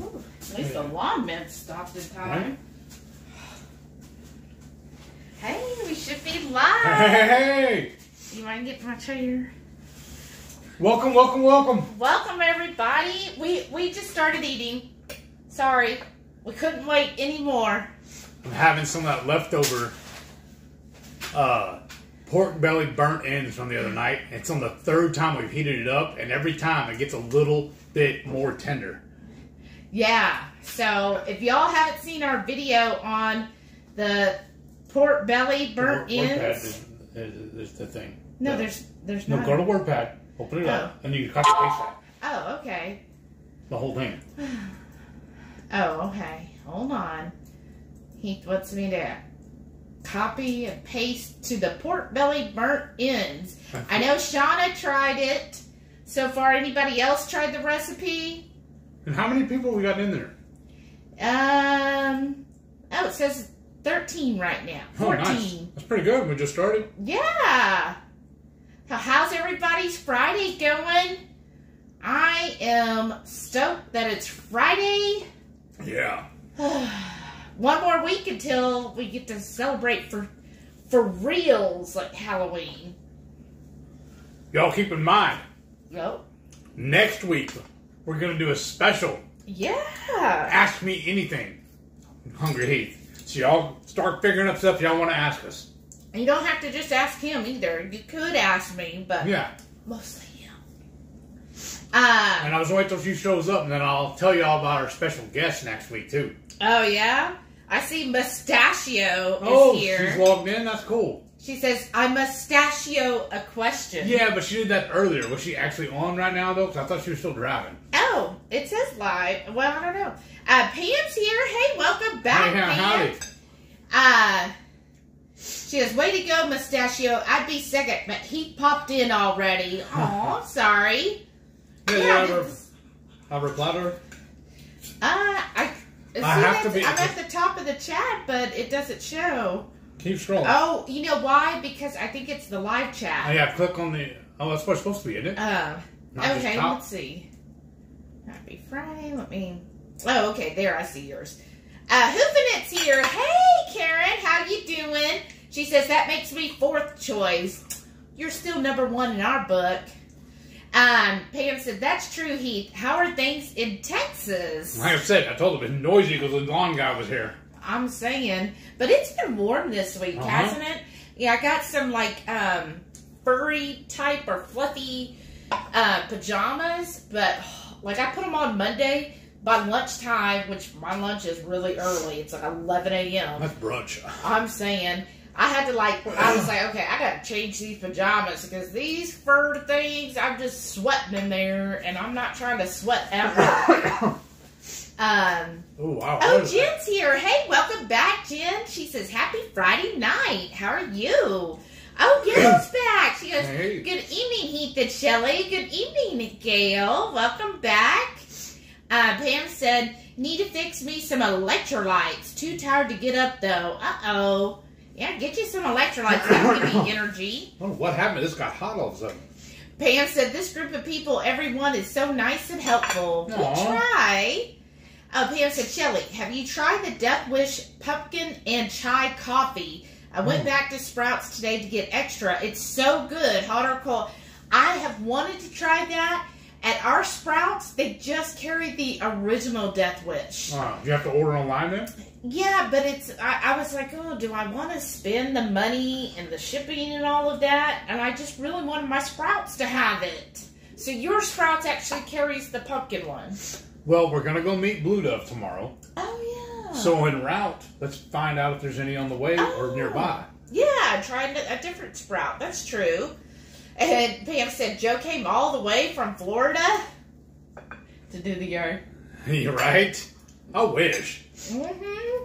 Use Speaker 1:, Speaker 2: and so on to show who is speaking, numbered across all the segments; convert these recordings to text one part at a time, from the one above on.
Speaker 1: Ooh, at least the lawn men stopped in time. Hey, we should be live.
Speaker 2: Hey,
Speaker 1: You want to get my chair?
Speaker 2: welcome, welcome, welcome.
Speaker 1: Welcome everybody. We we just started eating. Sorry, we couldn't wait anymore.
Speaker 2: I'm having some of that leftover uh, pork belly burnt ends from the other night. It's on the third time we've heated it up, and every time it gets a little bit more tender.
Speaker 1: Yeah. So if y'all haven't seen our video on the pork belly burnt
Speaker 2: The word-
Speaker 1: ends,
Speaker 2: is, is, is the thing.
Speaker 1: no,
Speaker 2: The-
Speaker 1: there's there's
Speaker 2: no.
Speaker 1: not.
Speaker 2: Go to WordPad, open it up, oh. and you can copy paste that
Speaker 1: oh, okay.
Speaker 2: the whole thing.
Speaker 1: Oh, okay. Hold on. He wants me to copy and paste to the pork belly burnt ends. I know Shauna tried it. So far, anybody else tried the recipe?
Speaker 2: And how many people we got in there?
Speaker 1: Um. Oh, it says 13 right now.
Speaker 2: Oh,
Speaker 1: 14.
Speaker 2: nice. That's pretty good. We just started.
Speaker 1: Yeah. So How's everybody's Friday going? I am stoked that it's Friday.
Speaker 2: Yeah.
Speaker 1: One more week until we get to celebrate for for reals like Halloween.
Speaker 2: Y'all keep in mind,
Speaker 1: Yep.
Speaker 2: next week we're gonna do a special
Speaker 1: Yeah.
Speaker 2: Ask Me Anything, Hungry Heath. So y'all start figuring up stuff y'all want to ask us.
Speaker 1: And you don't have to just ask him either. You could ask me, but
Speaker 2: Yeah.
Speaker 1: mostly him. Uh,
Speaker 2: And I was waiting till she shows up, and then I'll tell y'all about our special guest next week too.
Speaker 1: oh yeah. I see Mustachio is
Speaker 2: Oh,
Speaker 1: here.
Speaker 2: she's logged in. That's cool.
Speaker 1: She says, "I mustachio a question."
Speaker 2: Yeah, but she did that earlier. Was she actually on right now though? Because I thought she was still driving.
Speaker 1: Oh, it says live. Well, I don't know. Uh, Pam's here. Hey, welcome back,
Speaker 2: Hey,
Speaker 1: Pam.
Speaker 2: howdy.
Speaker 1: Uh, she says, way to go, Mustachio. I'd be second, but he popped in already. Aw, sorry.
Speaker 2: Yeah,
Speaker 1: Yeah,
Speaker 2: yeah, I, I replied to her.
Speaker 1: Uh, I, see,
Speaker 2: have to be-
Speaker 1: I'm at the top of the chat, but it doesn't show.
Speaker 2: Keep scrolling.
Speaker 1: Oh, you know why? Because I think it's the live chat.
Speaker 2: Oh, yeah, click on the. Oh, that's what it's supposed to be, isn't it?
Speaker 1: Uh,
Speaker 2: Not
Speaker 1: okay, let's see. Happy Friday. Let me. Oh, okay. There, I see yours. Uh, Hoofinit's here. Hey, Karen, how you doing? She says that makes me fourth choice. You're still number one in our book. Um, Pam said that's true, Heath. How are things in Texas?
Speaker 2: Like I said, I told them it's noisy because the lawn guy was here.
Speaker 1: I'm saying, but it's been warm this week,
Speaker 2: Uh-huh.
Speaker 1: hasn't it? Yeah, I got some like um furry type or fluffy uh pajamas, but like I put them on Monday by lunchtime, which my lunch is really early. It's like 11 a.m.
Speaker 2: That's brunch.
Speaker 1: I'm saying I had to like I was like, okay, I gotta change these pajamas because these fur things I'm just sweating in there, and I'm not trying to sweat ever. um.
Speaker 2: Oh wow.
Speaker 1: Oh,
Speaker 2: is that?
Speaker 1: Jen's here. Hey, welcome back, Jen. She says, Happy Friday night. How are you? Oh, Gail's back. She goes,
Speaker 2: Hey.
Speaker 1: Good evening, Heath and Shelley. Good evening, Gail. Welcome back. Uh, Pam said, Need to fix me some electrolytes. Too tired to get up, though. Uh oh. Yeah, get you some electrolytes. That'll give you energy.
Speaker 2: What happened. This got hot all of a sudden.
Speaker 1: Pam said, This group of people, everyone is so nice and helpful. We
Speaker 2: Aw.
Speaker 1: try. Uh, Pam said, Shelly, have you tried the Death Wish pumpkin and chai coffee? I went
Speaker 2: Mm.
Speaker 1: back to Sprouts today to get extra. It's so good, hot or cold. I have wanted to try that. At our Sprouts, they just carry the original Death Wish.
Speaker 2: Uh, you have to order online then?
Speaker 1: Yeah, but it's. I, I was like, oh, do I want to spend the money and the shipping and all of that? And I just really wanted my Sprouts to have it. So your Sprouts actually carries the pumpkin one.
Speaker 2: Well, we're gonna go meet Blue Dove tomorrow.
Speaker 1: Oh yeah.
Speaker 2: So en route, let's find out if there's any on the way
Speaker 1: Oh.
Speaker 2: or nearby.
Speaker 1: yeah, trying a different Sprout. That's true. And Pam said Joe came all the way from Florida to do the yard.
Speaker 2: You're right? I wish.
Speaker 1: Mm-hmm.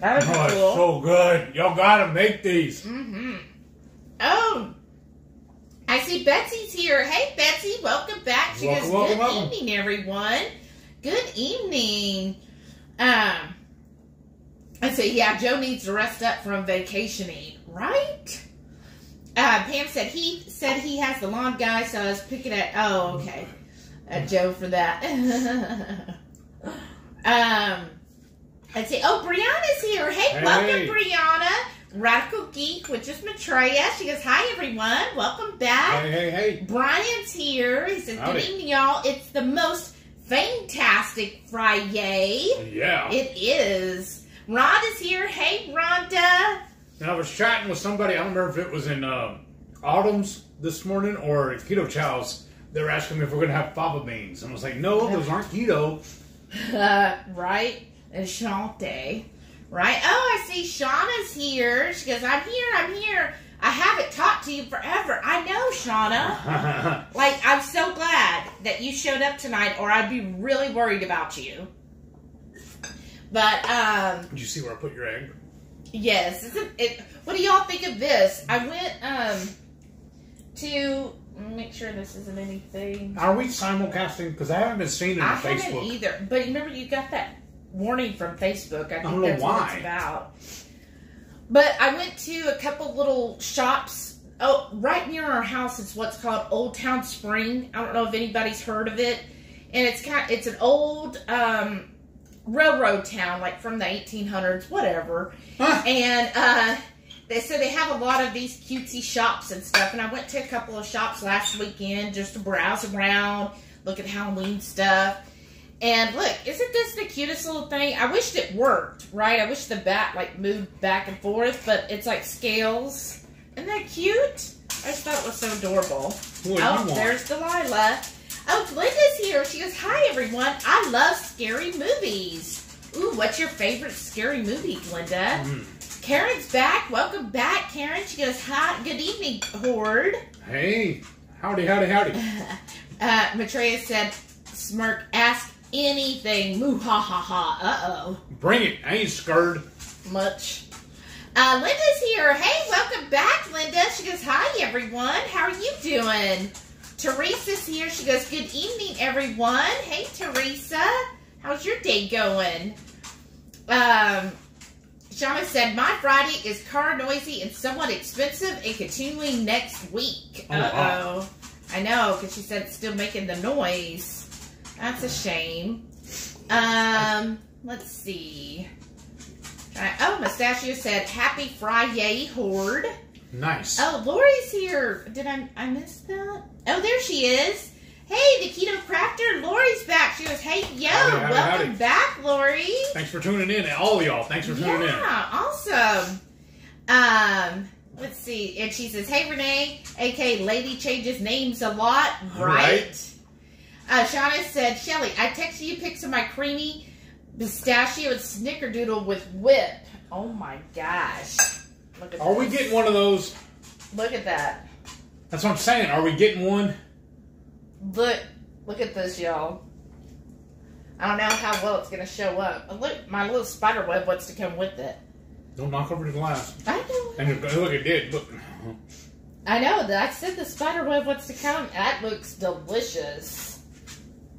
Speaker 1: That would
Speaker 2: Oh,
Speaker 1: cool.
Speaker 2: so good. Y'all gotta make these.
Speaker 1: Mm-hmm. Oh, I see Betsy's here. Hey, Betsy, welcome back. She
Speaker 2: Welcome,
Speaker 1: goes,
Speaker 2: welcome,
Speaker 1: "Good
Speaker 2: welcome."
Speaker 1: evening, everyone. Good evening." Um, I say, yeah, Joe needs to rest up from vacationing, right? Uh, Pam said he said he has the lawn guy, so I was picking at. Oh, okay, at Joe for that. Um, let's see. Oh, Brianna's here. Hey,
Speaker 2: Hey.
Speaker 1: welcome, Brianna. Radical Geek, which is Matreya. She goes, "Hi, everyone. Welcome back."
Speaker 2: Hey, hey, hey.
Speaker 1: Brian's here. He says,
Speaker 2: Howdy.
Speaker 1: "Good evening, y'all. It's the most fantastic Friday.
Speaker 2: Yeah.
Speaker 1: It is." Rhonda's here. Hey, Rhonda.
Speaker 2: And I was chatting with somebody. I don't remember if it was in uh, Autumn's this morning or Keto Chow's. They were asking me if we're going to have fava beans. And I was like, no, those aren't keto.
Speaker 1: Uh, right? And Shante. Right? Oh, I see Shauna's here. She goes, I'm here, I'm here. I haven't talked to you forever. I know, Shauna. Like, I'm so glad that you showed up tonight, or I'd be really worried about you. But, um,
Speaker 2: Did you see where I put your egg?
Speaker 1: yes. Isn't it, what do y'all think of this? I went, um, to make sure this isn't anything.
Speaker 2: Are we simulcasting? Because I haven't been seen it on
Speaker 1: I haven't
Speaker 2: Facebook.
Speaker 1: either. But remember, you got that warning from Facebook. I think
Speaker 2: don't know
Speaker 1: that's what
Speaker 2: why.
Speaker 1: it's about. But I went to a couple little shops. Oh, right near our house is what's called Old Town Spring. I don't know if anybody's heard of it. And it's kind it's an old um, railroad town, like from the 1800s, whatever.
Speaker 2: Huh.
Speaker 1: And uh, they so they have a lot of these cutesy shops and stuff. And I went to a couple of shops last weekend just to browse around, look at Halloween stuff. And look, isn't this the cutest little thing? I wished it worked, right? I wish the bat like moved back and forth, but it's like scales. Isn't that cute? I just thought it was so adorable.
Speaker 2: What
Speaker 1: oh, there's Delilah. Oh, Glenda's here. She goes, Hi everyone. I love scary movies. Ooh, what's your favorite scary movie, Glenda?
Speaker 2: Mm.
Speaker 1: Karen's back. Welcome back, Karen. She goes, Hi, good evening, Horde.
Speaker 2: Hey, howdy, howdy, howdy.
Speaker 1: Uh, Matreya said, Smirk, ask anything. Moo ha ha ha. Uh oh.
Speaker 2: Bring it. I ain't scared.
Speaker 1: Much. Uh, Linda's here. Hey, welcome back, Linda. She goes, Hi, everyone. How are you doing? Teresa's here. She goes, Good evening, everyone. Hey, Teresa. How's your day going? Um, Shauna said, My Friday is car noisy and somewhat expensive and continuing next week.
Speaker 2: Oh,
Speaker 1: Uh -oh. I know, because she said it's still making the noise. That's a shame. Um, let's see. Try- Oh, Mustachio said, Happy Friday, Horde.
Speaker 2: Nice.
Speaker 1: Oh, Lori's here. Did I I miss that? Oh, there she is. Hey, the Keto Crafter, Lori's back. She goes, Hey, yo,
Speaker 2: Howdy, howdy,
Speaker 1: welcome
Speaker 2: howdy.
Speaker 1: back, Lori.
Speaker 2: Thanks for tuning in. All y'all, thanks for tuning in.
Speaker 1: Yeah, awesome. Um, let's see. And she says, Hey, Renee, aka Lady changes names a lot, right?
Speaker 2: Right.
Speaker 1: Uh, Shauna said, Shelly, I texted you pics of my creamy pistachio and snickerdoodle with whip. Oh my gosh. Look at
Speaker 2: Are we getting one of those?
Speaker 1: Look at that.
Speaker 2: That's what I'm saying. Are we getting one?
Speaker 1: Look, look at this, y'all. I don't know how well it's gonna show up. But look, my little spider web wants to come with it.
Speaker 2: Don't knock over the glass.
Speaker 1: I know.
Speaker 2: And look, it did. Look.
Speaker 1: I know that I said the spider web wants to come. That looks delicious.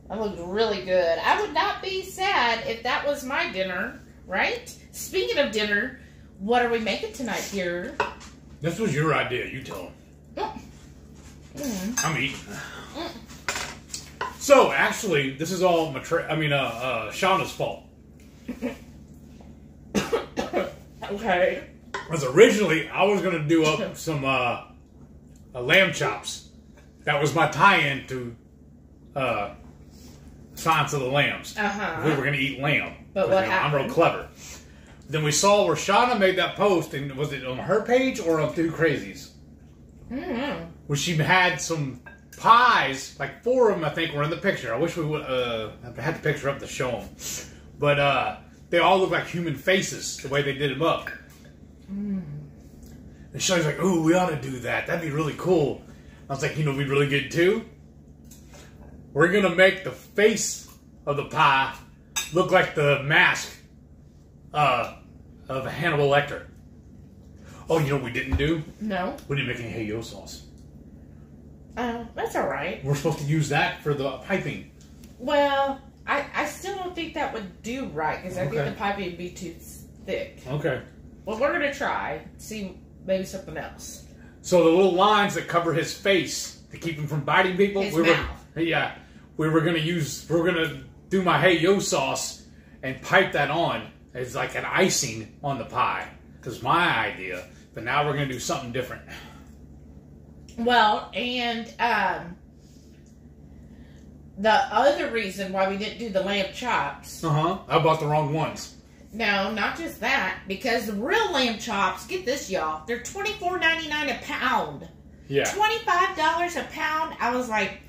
Speaker 1: That looks really good. I would not be sad if that was my dinner, right? Speaking of dinner, what are we making tonight here?
Speaker 2: This was your idea. You tell them.
Speaker 1: Mm.
Speaker 2: I'm eating. So actually, this is all Matra- I mean, uh, uh, Shauna's fault.
Speaker 1: Okay.
Speaker 2: Because originally I was gonna do up some uh, uh, lamb chops. That was my tie-in to uh, Silence of the Lambs.
Speaker 1: Uh huh.
Speaker 2: We were gonna eat lamb.
Speaker 1: But what
Speaker 2: you know, I'm real clever. Then we saw where Shauna made that post, and was it on her page or on Two Crazies?
Speaker 1: Mm-hmm.
Speaker 2: Where she had some pies, like four of them, I think, were in the picture. I wish we would uh, had the picture up to show them, but uh, they all look like human faces the way they did them up.
Speaker 1: Mm.
Speaker 2: And Shelly's like, "Ooh, we ought to do that. That'd be really cool." I was like, "You know, what'd be really good too. We're gonna make the face of the pie look like the mask uh, of Hannibal Lecter." Oh, you know what we didn't do?
Speaker 1: No.
Speaker 2: We didn't make any hey yo sauce.
Speaker 1: Oh, that's all right.
Speaker 2: We're supposed to use that for the piping.
Speaker 1: Well, I, I still don't think that would do right because I think the piping would be too thick.
Speaker 2: Okay.
Speaker 1: Well, we're gonna try. See, maybe something else.
Speaker 2: So the little lines that cover his face to keep him from biting people.
Speaker 1: His
Speaker 2: we
Speaker 1: mouth.
Speaker 2: were yeah. We were gonna use. we are gonna do my hey yo sauce and pipe that on as like an icing on the pie. Because my idea. But now we're gonna do something different.
Speaker 1: Well, and um, the other reason why we didn't do the lamb chops.
Speaker 2: Uh huh. I bought the wrong ones.
Speaker 1: No, not just that. Because the real lamb chops, get this, y'all, they're twenty four ninety nine a pound.
Speaker 2: Yeah.
Speaker 1: Twenty five dollars a pound. I was like,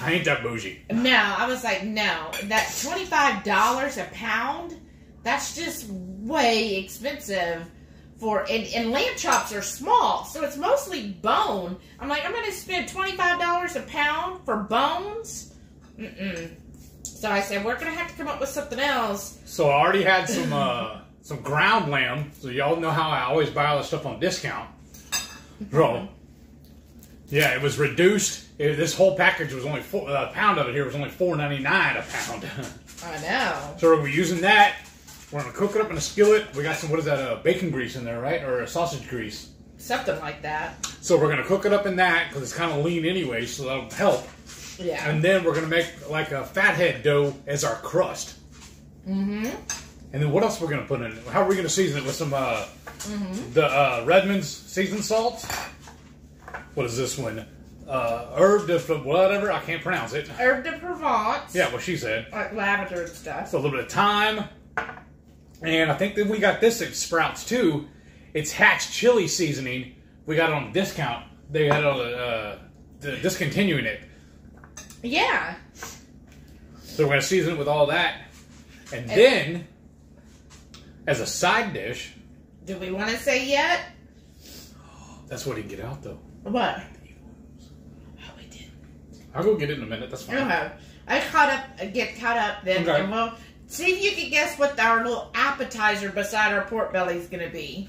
Speaker 2: I ain't that bougie.
Speaker 1: no. I was like, no. That twenty five dollars a pound. That's just way expensive. For and, and lamb chops are small, so it's mostly bone. I'm like, I'm gonna spend twenty five dollars a pound for bones. Mm-mm. So I said, we're gonna have to come up with something else.
Speaker 2: So I already had some uh, some ground lamb. So y'all know how I always buy all this stuff on discount. Bro. Yeah, it was reduced. It- this whole package was only four, a pound of it here was only four ninety nine a pound.
Speaker 1: I know.
Speaker 2: so we're using that. We're gonna cook it up in a skillet. We got some what is that? Uh, bacon grease in there, right? Or a sausage grease.
Speaker 1: Something like that.
Speaker 2: So we're gonna cook it up in that because it's kind of lean anyway, so that'll help.
Speaker 1: Yeah.
Speaker 2: And then we're gonna make like a fathead dough as our crust.
Speaker 1: mm-hmm.
Speaker 2: And then what else we're gonna put in it? How are we gonna season it with some uh,
Speaker 1: Mm-hmm.
Speaker 2: the uh, Redmond's seasoned salt? What is this one? Uh, herb de whatever I can't pronounce it.
Speaker 1: Herbes de Provence.
Speaker 2: Yeah, what she said.
Speaker 1: Like lavender and stuff.
Speaker 2: So a little bit of thyme, and I think that we got this at Sprouts too. It's Hatch chili seasoning. We got it on discount. They had it on the, uh, the discontinuing it.
Speaker 1: Yeah.
Speaker 2: So we're gonna season it with all that, and then as a side dish,
Speaker 1: Do we want to say yet?
Speaker 2: that's what he can get out though.
Speaker 1: What? Oh, we did.
Speaker 2: I'll go get it in a minute. That's fine.
Speaker 1: Okay. I caught up. Get caught up then,
Speaker 2: Okay.
Speaker 1: and we'll see if you can guess what our little appetizer beside our pork belly is going to be.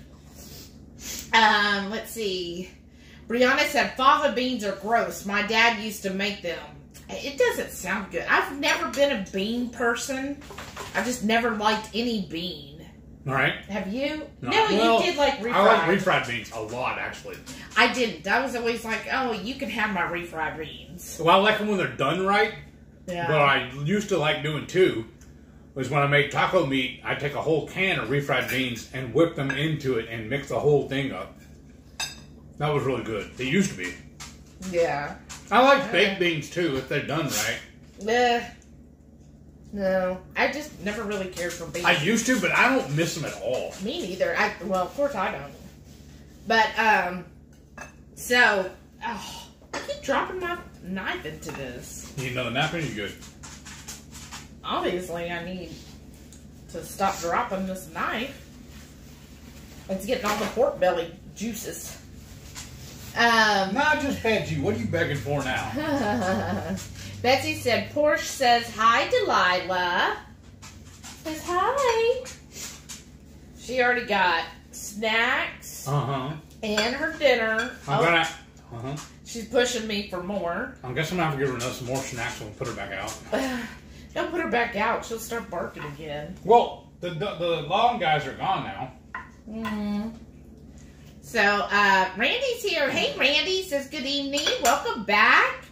Speaker 1: Um, let's see. Brianna said fava beans are gross. My dad used to make them. It doesn't sound good. I've never been a bean person. I've just never liked any bean.
Speaker 2: All right.
Speaker 1: Have you?
Speaker 2: No.
Speaker 1: No,
Speaker 2: Well,
Speaker 1: you did like refried.
Speaker 2: I like refried beans a lot, actually.
Speaker 1: I didn't. I was always like, oh, you can have my refried beans.
Speaker 2: Well, I like them when they're done right.
Speaker 1: Yeah.
Speaker 2: But I used to like doing too. Was when I made taco meat, I take a whole can of refried beans and whip them into it and mix the whole thing up. That was really good. They used to be.
Speaker 1: yeah.
Speaker 2: I like baked beans too if they're done right.
Speaker 1: Uh, no, I just never really cared for beans.
Speaker 2: I used to, but I don't miss them at all.
Speaker 1: Me neither. I well, of course I don't. But um, so oh, I keep dropping my knife into this.
Speaker 2: You need another napkin? You good?
Speaker 1: Obviously, I need to stop dropping this knife. It's getting all the pork belly juices. Um.
Speaker 2: Not just bad you. What are you begging for now?
Speaker 1: Betsy said, Porsche says hi, Delilah. Says hi. She already got snacks
Speaker 2: Uh huh.
Speaker 1: and her dinner.
Speaker 2: I'm
Speaker 1: Oh,
Speaker 2: gonna. Uh huh.
Speaker 1: She's pushing me for more.
Speaker 2: I guess I'm gonna have to give her another some more snacks and put her back out.
Speaker 1: Don't put her back out. She'll start barking again.
Speaker 2: Well, the the, the long guys are gone now.
Speaker 1: Mm. So, uh, Randy's here. Hey, Randy says good evening. Welcome back.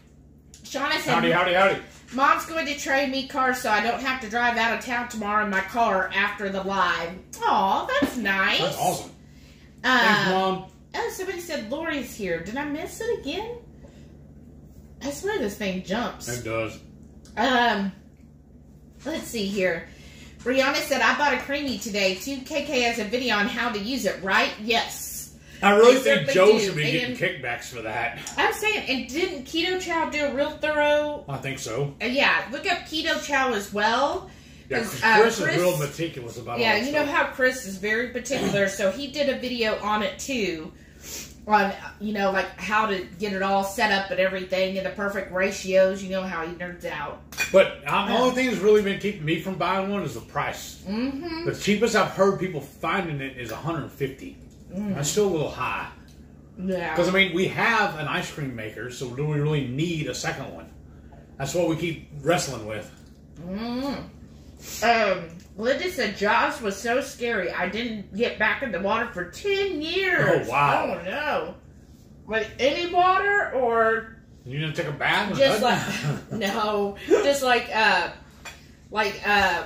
Speaker 1: Shauna said,
Speaker 2: Howdy, howdy, howdy.
Speaker 1: Mom's going to trade me cars so I don't have to drive out of town tomorrow in my car after the live. Aw, that's nice.
Speaker 2: That's awesome.
Speaker 1: Uh,
Speaker 2: Thanks, mom.
Speaker 1: Oh, somebody said Lori's here. Did I miss it again? I swear this thing jumps.
Speaker 2: It does.
Speaker 1: Um, let's see here. Brianna said, I bought a Creami today. 2KK has a video on how to use it, right? Yes.
Speaker 2: I really think Joe should be
Speaker 1: and-
Speaker 2: getting kickbacks for that.
Speaker 1: I'm saying, and didn't Keto Chow do a real thorough?
Speaker 2: I think so.
Speaker 1: Uh, yeah, look up Keto Chow as well.
Speaker 2: Yeah, Chris,
Speaker 1: uh,
Speaker 2: Chris is real meticulous about all
Speaker 1: Yeah, you know how Chris is very particular, so he did a video on it too. On you know, like how to get it all set up and everything and the perfect ratios. You know how he nerds out.
Speaker 2: But um, the only thing that's really been keeping me from buying one is the price.
Speaker 1: Mm-hmm.
Speaker 2: The cheapest I've heard people finding it is 150. That's still a little high.
Speaker 1: Yeah.
Speaker 2: Because I mean, we have an ice cream maker, so do we really need a second one? That's what we keep wrestling with.
Speaker 1: Mm. Um, Linda said Jaws was so scary. I didn't get back in the water for ten years.
Speaker 2: Oh, wow.
Speaker 1: Oh no! Like any water or
Speaker 2: You gonna take a bath?
Speaker 1: just like no, just like uh, like uh,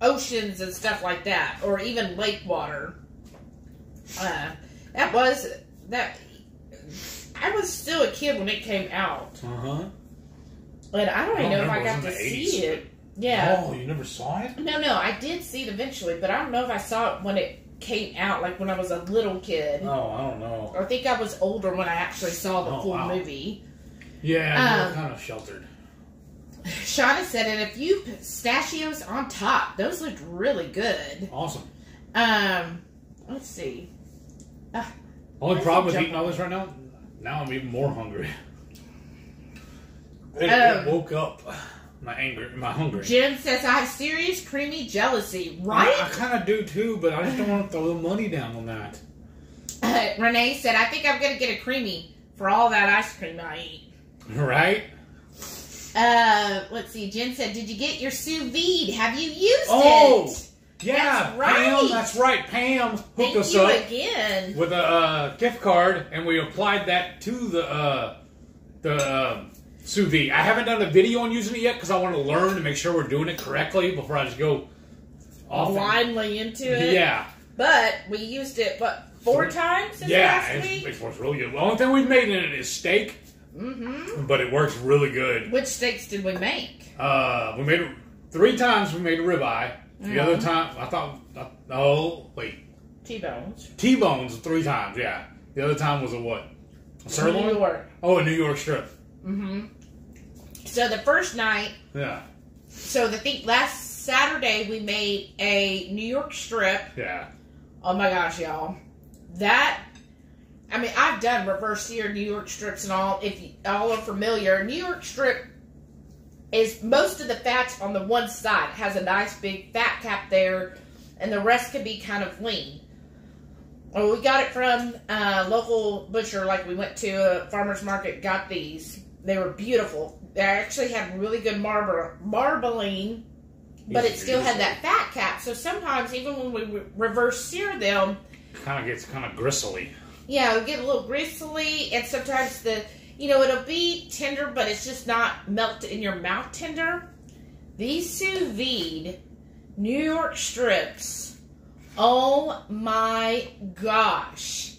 Speaker 1: oceans and stuff like that, or even lake water. Uh, that was that. I was still a kid when it came out,
Speaker 2: Uh huh.
Speaker 1: and I don't even know if I got to
Speaker 2: was in the
Speaker 1: see
Speaker 2: 80s,
Speaker 1: it. Yeah.
Speaker 2: Oh, you never saw it?
Speaker 1: No, no, I did see it eventually, but I don't know if I saw it when it came out, like when I was a little kid.
Speaker 2: Oh, I don't know.
Speaker 1: I think I was older when I actually saw the
Speaker 2: Oh,
Speaker 1: full
Speaker 2: wow.
Speaker 1: movie.
Speaker 2: Yeah,
Speaker 1: Um,
Speaker 2: kind of sheltered.
Speaker 1: Shauna said, and a few pistachios on top. Those looked really good.
Speaker 2: Awesome.
Speaker 1: Um, let's see.
Speaker 2: Only problem with eating all this right now, now I'm even more hungry. It,
Speaker 1: Um,
Speaker 2: it woke up my anger, my hunger.
Speaker 1: Jim says, I have serious Creami jealousy. Right?
Speaker 2: I,
Speaker 1: Right?
Speaker 2: kind of do too, but I just don't want to throw the money down on that.
Speaker 1: Renee said, I think I'm going to get a Creami for all that ice cream I eat.
Speaker 2: Right?
Speaker 1: Uh, let's see. Jen said, Did you get your sous vide? Have you used
Speaker 2: Oh,
Speaker 1: it?
Speaker 2: Yeah,
Speaker 1: That's right.
Speaker 2: Pam. That's right. Pam hooked
Speaker 1: Thank
Speaker 2: us
Speaker 1: you
Speaker 2: up
Speaker 1: again.
Speaker 2: with a uh, gift card, and we applied that to the uh, the uh, sous vide. I haven't done a video on using it yet because I want to learn to make sure we're doing it correctly before I just go off. and-
Speaker 1: Blindly into it.
Speaker 2: Yeah,
Speaker 1: But we used it, what, four times this
Speaker 2: yeah,
Speaker 1: last
Speaker 2: it's,
Speaker 1: week?
Speaker 2: it works really good. The only thing we've made in it is steak,
Speaker 1: Mm-hmm.
Speaker 2: but it works really good.
Speaker 1: Which steaks did we make?
Speaker 2: Uh, we made three times. We made a ribeye. The other time, I thought, uh, oh wait,
Speaker 1: T-bones.
Speaker 2: T-bones three times. Yeah, the other time was a what? A
Speaker 1: New
Speaker 2: sirloin?
Speaker 1: York.
Speaker 2: Oh, a New York strip.
Speaker 1: Mm-hmm. So the first night,
Speaker 2: Yeah,
Speaker 1: so the thing last Saturday we made a New York strip.
Speaker 2: yeah.
Speaker 1: Oh my gosh, y'all. That I mean, I've done reverse sear New York strips and all. If you all are familiar, New York strip is most of the fats on the one side. It has a nice big fat cap there, and the rest can be kind of lean. Well, we got it from a local butcher, like we went to a farmer's market, got these. They were beautiful. They actually had really good marble, marbling, but it still had that fat cap. So sometimes, even when we re- reverse sear them,
Speaker 2: Kind of gets kind of gristly.
Speaker 1: yeah, it'll get a little gristly, and sometimes the, you know, it'll be tender, but it's just not melt in your mouth tender. These sous vide New York strips, oh my gosh.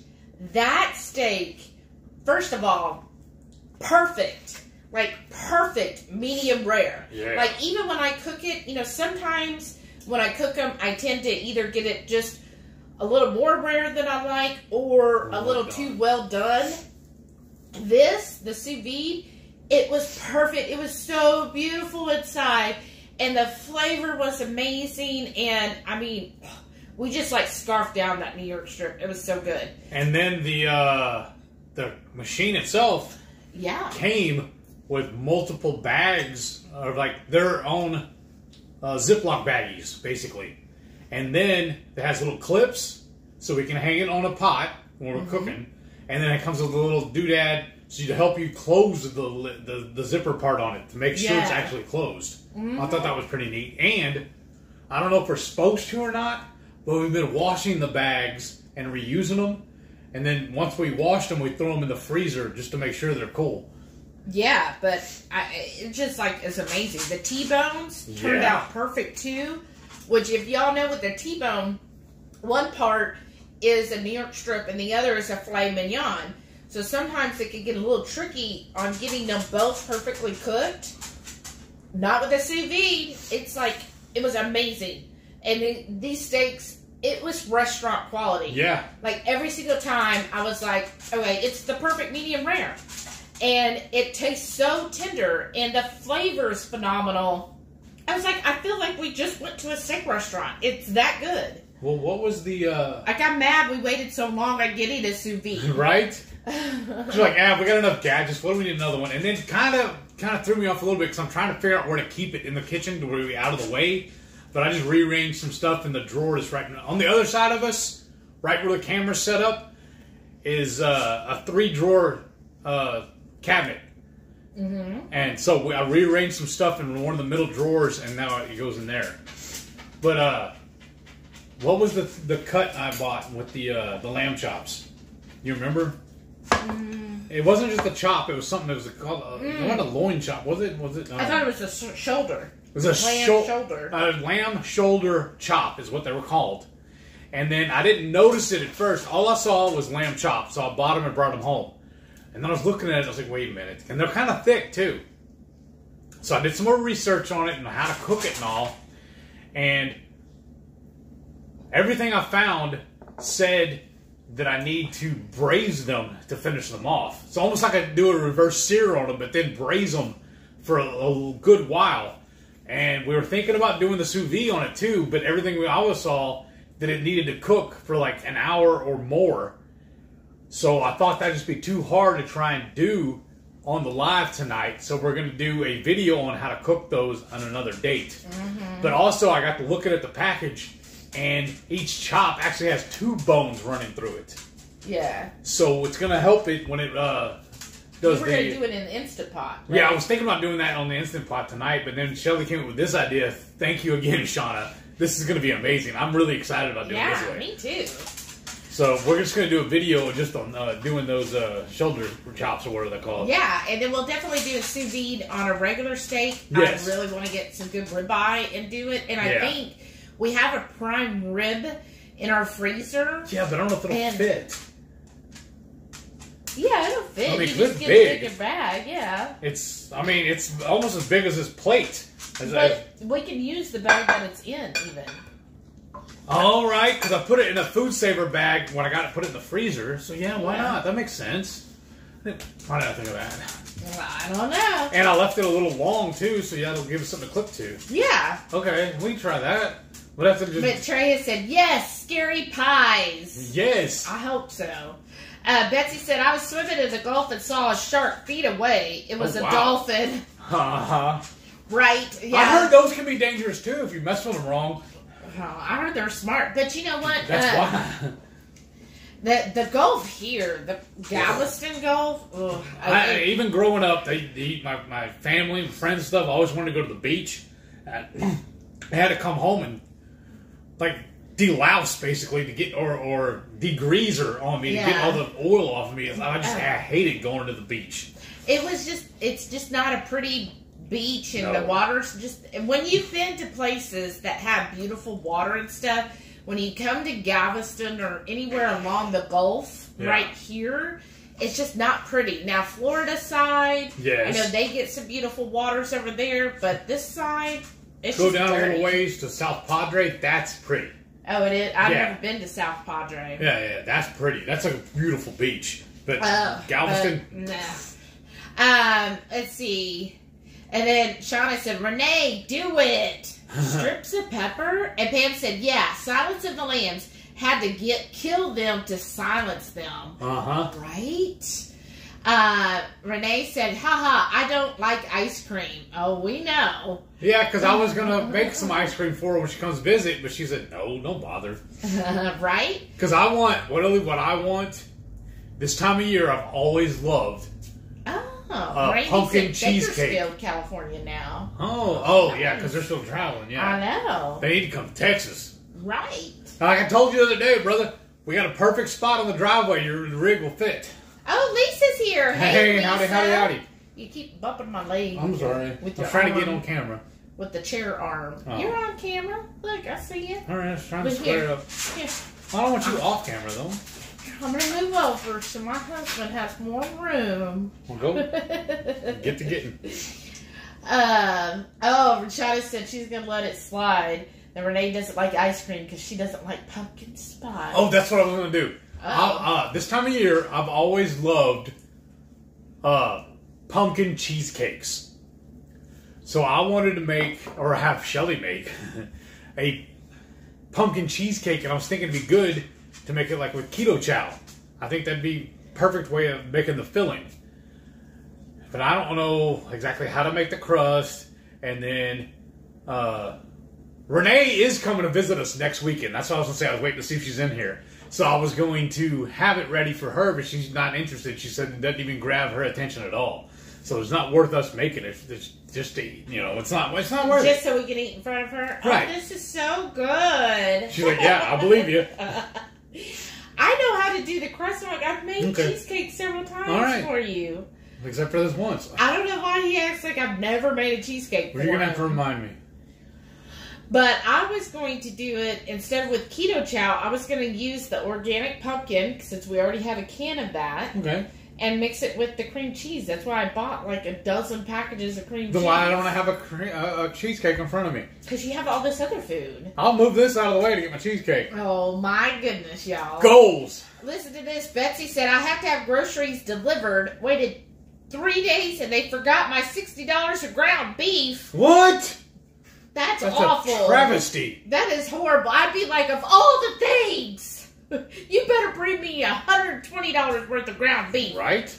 Speaker 1: That steak, first of all, perfect. Like, perfect medium rare.
Speaker 2: Yeah.
Speaker 1: Like, even when I cook it, you know, sometimes when I cook them, I tend to either get it just a little more rare than I like or
Speaker 2: Or
Speaker 1: a little
Speaker 2: done.
Speaker 1: too well done. This, the sous vide, it was perfect. It was so beautiful inside, and the flavor was amazing. And I mean, we just like scarfed down that New York strip. It was so good.
Speaker 2: And then the uh, the machine itself
Speaker 1: Yeah.
Speaker 2: came with multiple bags of like their own uh, Ziploc baggies, basically. And then it has little clips so we can hang it on a pot when we're cooking. And then it comes with a little doodad so to help you close the, the the zipper part on it to make sure it's actually closed. Mm-hmm. I thought that was pretty neat. And I don't know if we're supposed to or not, but we've been washing the bags and reusing them. And then once we wash them, we throw them in the freezer just to make sure they're cool.
Speaker 1: Yeah, but I, it just like is amazing. The T-bones turned
Speaker 2: Yeah.
Speaker 1: out perfect too. Which, if y'all know with the T-bone, one part is a New York strip and the other is a filet mignon. So sometimes it can get a little tricky on getting them both perfectly cooked. Not with the sous vide. It's like it was amazing, and it, these steaks. It was restaurant quality.
Speaker 2: Yeah.
Speaker 1: Like every single time, I was like, okay, it's the perfect medium rare. And it tastes so tender, and the flavor is phenomenal. I was like, I feel like we just went to a steak restaurant. It's that good.
Speaker 2: Well, what was the uh
Speaker 1: I got mad we waited so long I on getting a sous vide.
Speaker 2: right? She's like, ah, we got enough gadgets. What do we need another one? And then kind of kind of threw me off a little bit because I'm trying to figure out where to keep it in the kitchen to where we out of the way. But I just rearranged some stuff in the drawer. drawers right on the other side of us, right where the camera's set up, is uh, a three drawer uh, cabinet.
Speaker 1: hmm
Speaker 2: And so we, I rearranged some stuff in one of the middle drawers, and now it goes in there. But uh, what was the the cut I bought with the uh, the lamb chops? You remember? It wasn't just a chop; it was something that was called. Uh, It wasn't a loin chop, was it? Was it? Uh,
Speaker 1: I thought it was a shoulder.
Speaker 2: It was a
Speaker 1: Lamb
Speaker 2: shou-
Speaker 1: shoulder.
Speaker 2: A lamb shoulder chop is what they were called. And then I didn't notice it at first. All I saw was lamb chop, so I bought them and brought them home. And then I was looking at it, I was like, wait a minute. And they're kind of thick too. So I did some more research on it and how to cook it and all. And everything I found said that I need to braise them to finish them off. It's almost like I do a reverse sear on them, but then braise them for a, a good while. And we were thinking about doing the sous vide on it too, but everything we always saw that it needed to cook for like an hour or more. So I thought that'd just be too hard to try and do on the live tonight. So we're going to do a video on how to cook those on another date. Mm-hmm. But also, I got to looking at the package, and each chop actually has two bones running through it.
Speaker 1: Yeah.
Speaker 2: So it's going to help it when it uh, does
Speaker 1: were
Speaker 2: the.
Speaker 1: to do it in the Instant Pot.
Speaker 2: Yeah, I was thinking about doing that on the Instant Pot tonight, but then Shelly came up with this idea. Thank you again, Shauna. This is going to be amazing. I'm really excited about doing
Speaker 1: Yeah,
Speaker 2: this way.
Speaker 1: me too.
Speaker 2: So we're just going to do a video just on uh, doing those uh, shoulder chops or whatever they're called.
Speaker 1: Yeah, and then we'll definitely do a sous vide on a regular steak.
Speaker 2: Yes.
Speaker 1: I really want to get some good ribeye and do it. And I
Speaker 2: Yeah.
Speaker 1: think we have a prime rib in our freezer.
Speaker 2: Yeah, but I don't know if it'll
Speaker 1: And-
Speaker 2: fit.
Speaker 1: Yeah, it'll fit.
Speaker 2: I mean,
Speaker 1: you
Speaker 2: it's
Speaker 1: just get
Speaker 2: big.
Speaker 1: a bigger bag, yeah.
Speaker 2: It's, I mean, it's almost as big as this plate. As I-
Speaker 1: But we can use the bag that it's in, even.
Speaker 2: all right, because I put it in a food saver bag when I got to put it in the freezer. So yeah, why
Speaker 1: Yeah.
Speaker 2: not? That makes sense. Why did I think of that?
Speaker 1: I don't know.
Speaker 2: And I left it a little long too, so yeah, it'll give us something to clip to.
Speaker 1: Yeah,
Speaker 2: Okay, we can try that. We'll have to just.
Speaker 1: but Trey has said yes, scary pies.
Speaker 2: yes.
Speaker 1: I hope so. Uh, Betsy said I was swimming in the Gulf and saw a shark feet away. It was
Speaker 2: Oh,
Speaker 1: a dolphin.
Speaker 2: Uh-huh.
Speaker 1: Right? Yeah.
Speaker 2: I heard those can be dangerous too if you mess with them wrong.
Speaker 1: Oh, I heard they're smart, but you know what?
Speaker 2: That's
Speaker 1: Uh,
Speaker 2: why.
Speaker 1: The the Gulf here, the Galveston Gulf. Ugh,
Speaker 2: I,
Speaker 1: I,
Speaker 2: even growing up, they, they, my, my family, and friends, and stuff, always wanted to go to the beach. And I had to come home and like delouse basically to get or or degreaser on me to get all the oil off of me. I just
Speaker 1: Uh.
Speaker 2: I hated going to the beach.
Speaker 1: it was just it's just not a pretty beach, and
Speaker 2: No.
Speaker 1: the water's just. When you've been to places that have beautiful water and stuff, when you come to Galveston or anywhere along the Gulf,
Speaker 2: Yeah.
Speaker 1: right here. It's just not pretty. Now, Florida side,
Speaker 2: Yes.
Speaker 1: I know they get some beautiful waters over there, but this side, it's
Speaker 2: Go down a little ways to South Padre. That's pretty.
Speaker 1: Oh, it is. I've
Speaker 2: Yeah.
Speaker 1: never been to South Padre.
Speaker 2: Yeah, yeah, that's pretty. That's a beautiful beach. But
Speaker 1: Oh,
Speaker 2: Galveston,
Speaker 1: but, nah. Um, let's see. And then Shauna said, Renee, do it. Strips of pepper. And Pam said, yeah, Silence of the Lambs had to get kill them to silence them.
Speaker 2: uh huh.
Speaker 1: Right? Uh, Renee said, haha, I don't like ice cream. Oh, we know.
Speaker 2: Yeah, because I was gonna make some ice cream for her when she comes visit, but she said no, don't bother.
Speaker 1: right?
Speaker 2: Because I want what what I want this time of year. I've always loved.
Speaker 1: Oh, uh, Randy's
Speaker 2: pumpkin
Speaker 1: in
Speaker 2: cheesecake.
Speaker 1: Bakersfield, California now.
Speaker 2: Oh, oh yeah, because they're still traveling. Yeah, I
Speaker 1: know.
Speaker 2: they need to come to Texas.
Speaker 1: Right.
Speaker 2: Like I told you the other day, brother, we got a perfect spot on the driveway. Your rig will fit.
Speaker 1: Oh, Lisa's here. Hey,
Speaker 2: Hey, howdy, howdy, howdy.
Speaker 1: You keep bumping my leg.
Speaker 2: I'm sorry.
Speaker 1: With
Speaker 2: I'm trying to get on camera.
Speaker 1: With the chair arm.
Speaker 2: Oh.
Speaker 1: You're on camera. Look, I see you.
Speaker 2: All right, I was trying to square
Speaker 1: here.
Speaker 2: it up.
Speaker 1: Here,
Speaker 2: I don't want you off camera though.
Speaker 1: I'm gonna move over so my husband has more room.
Speaker 2: Well, go get to getting.
Speaker 1: Um. Oh, Rashada said she's gonna let it slide. That Renee doesn't like ice cream because she doesn't like pumpkin spice.
Speaker 2: Oh, that's what I was gonna do.
Speaker 1: Oh.
Speaker 2: uh, this time of year, I've always loved uh, pumpkin cheesecakes. So I wanted to make, or have Shelly make, a pumpkin cheesecake, and I was thinking it'd be good to make it like with keto chow. I think that'd be perfect way of making the filling. But I don't know exactly how to make the crust, and then uh, Renee is coming to visit us next weekend. That's what I was gonna say. I was waiting to see if she's in here. So I was going to have it ready for her, but she's not interested. She said it doesn't even grab her attention at all. So it's not worth us making it. It's just to. You know, it's not. It's not worth
Speaker 1: Just
Speaker 2: it.
Speaker 1: so we can eat in front of her.
Speaker 2: Right.
Speaker 1: Oh, this is so good.
Speaker 2: She's like, yeah, I believe you.
Speaker 1: I know how to do the crust. Like I've made
Speaker 2: Okay.
Speaker 1: cheesecake several times
Speaker 2: right.
Speaker 1: for you.
Speaker 2: Except for this once.
Speaker 1: I don't know why he acts like I've never made a cheesecake.
Speaker 2: Well, you're gonna have to remind me.
Speaker 1: But I was going to do it instead of with keto chow. I was going to use the organic pumpkin since we already have a can of that,
Speaker 2: Okay.
Speaker 1: And mix it with the cream cheese. That's why I bought like a dozen packages of cream
Speaker 2: Then
Speaker 1: cheese.
Speaker 2: why don't I have a, cre- a, a cheesecake in front of me?
Speaker 1: Because you have all this other food.
Speaker 2: I'll move this out of the way to get my cheesecake.
Speaker 1: Oh my goodness, y'all!
Speaker 2: Goals.
Speaker 1: Listen to this. Betsy said I have to have groceries delivered. Waited three days and they forgot my sixty dollars of ground beef.
Speaker 2: What?
Speaker 1: That's,
Speaker 2: That's
Speaker 1: awful.
Speaker 2: travesty.
Speaker 1: That is horrible. I'd be like, of all the things, you better bring me hundred twenty dollars worth of ground beef.
Speaker 2: Right?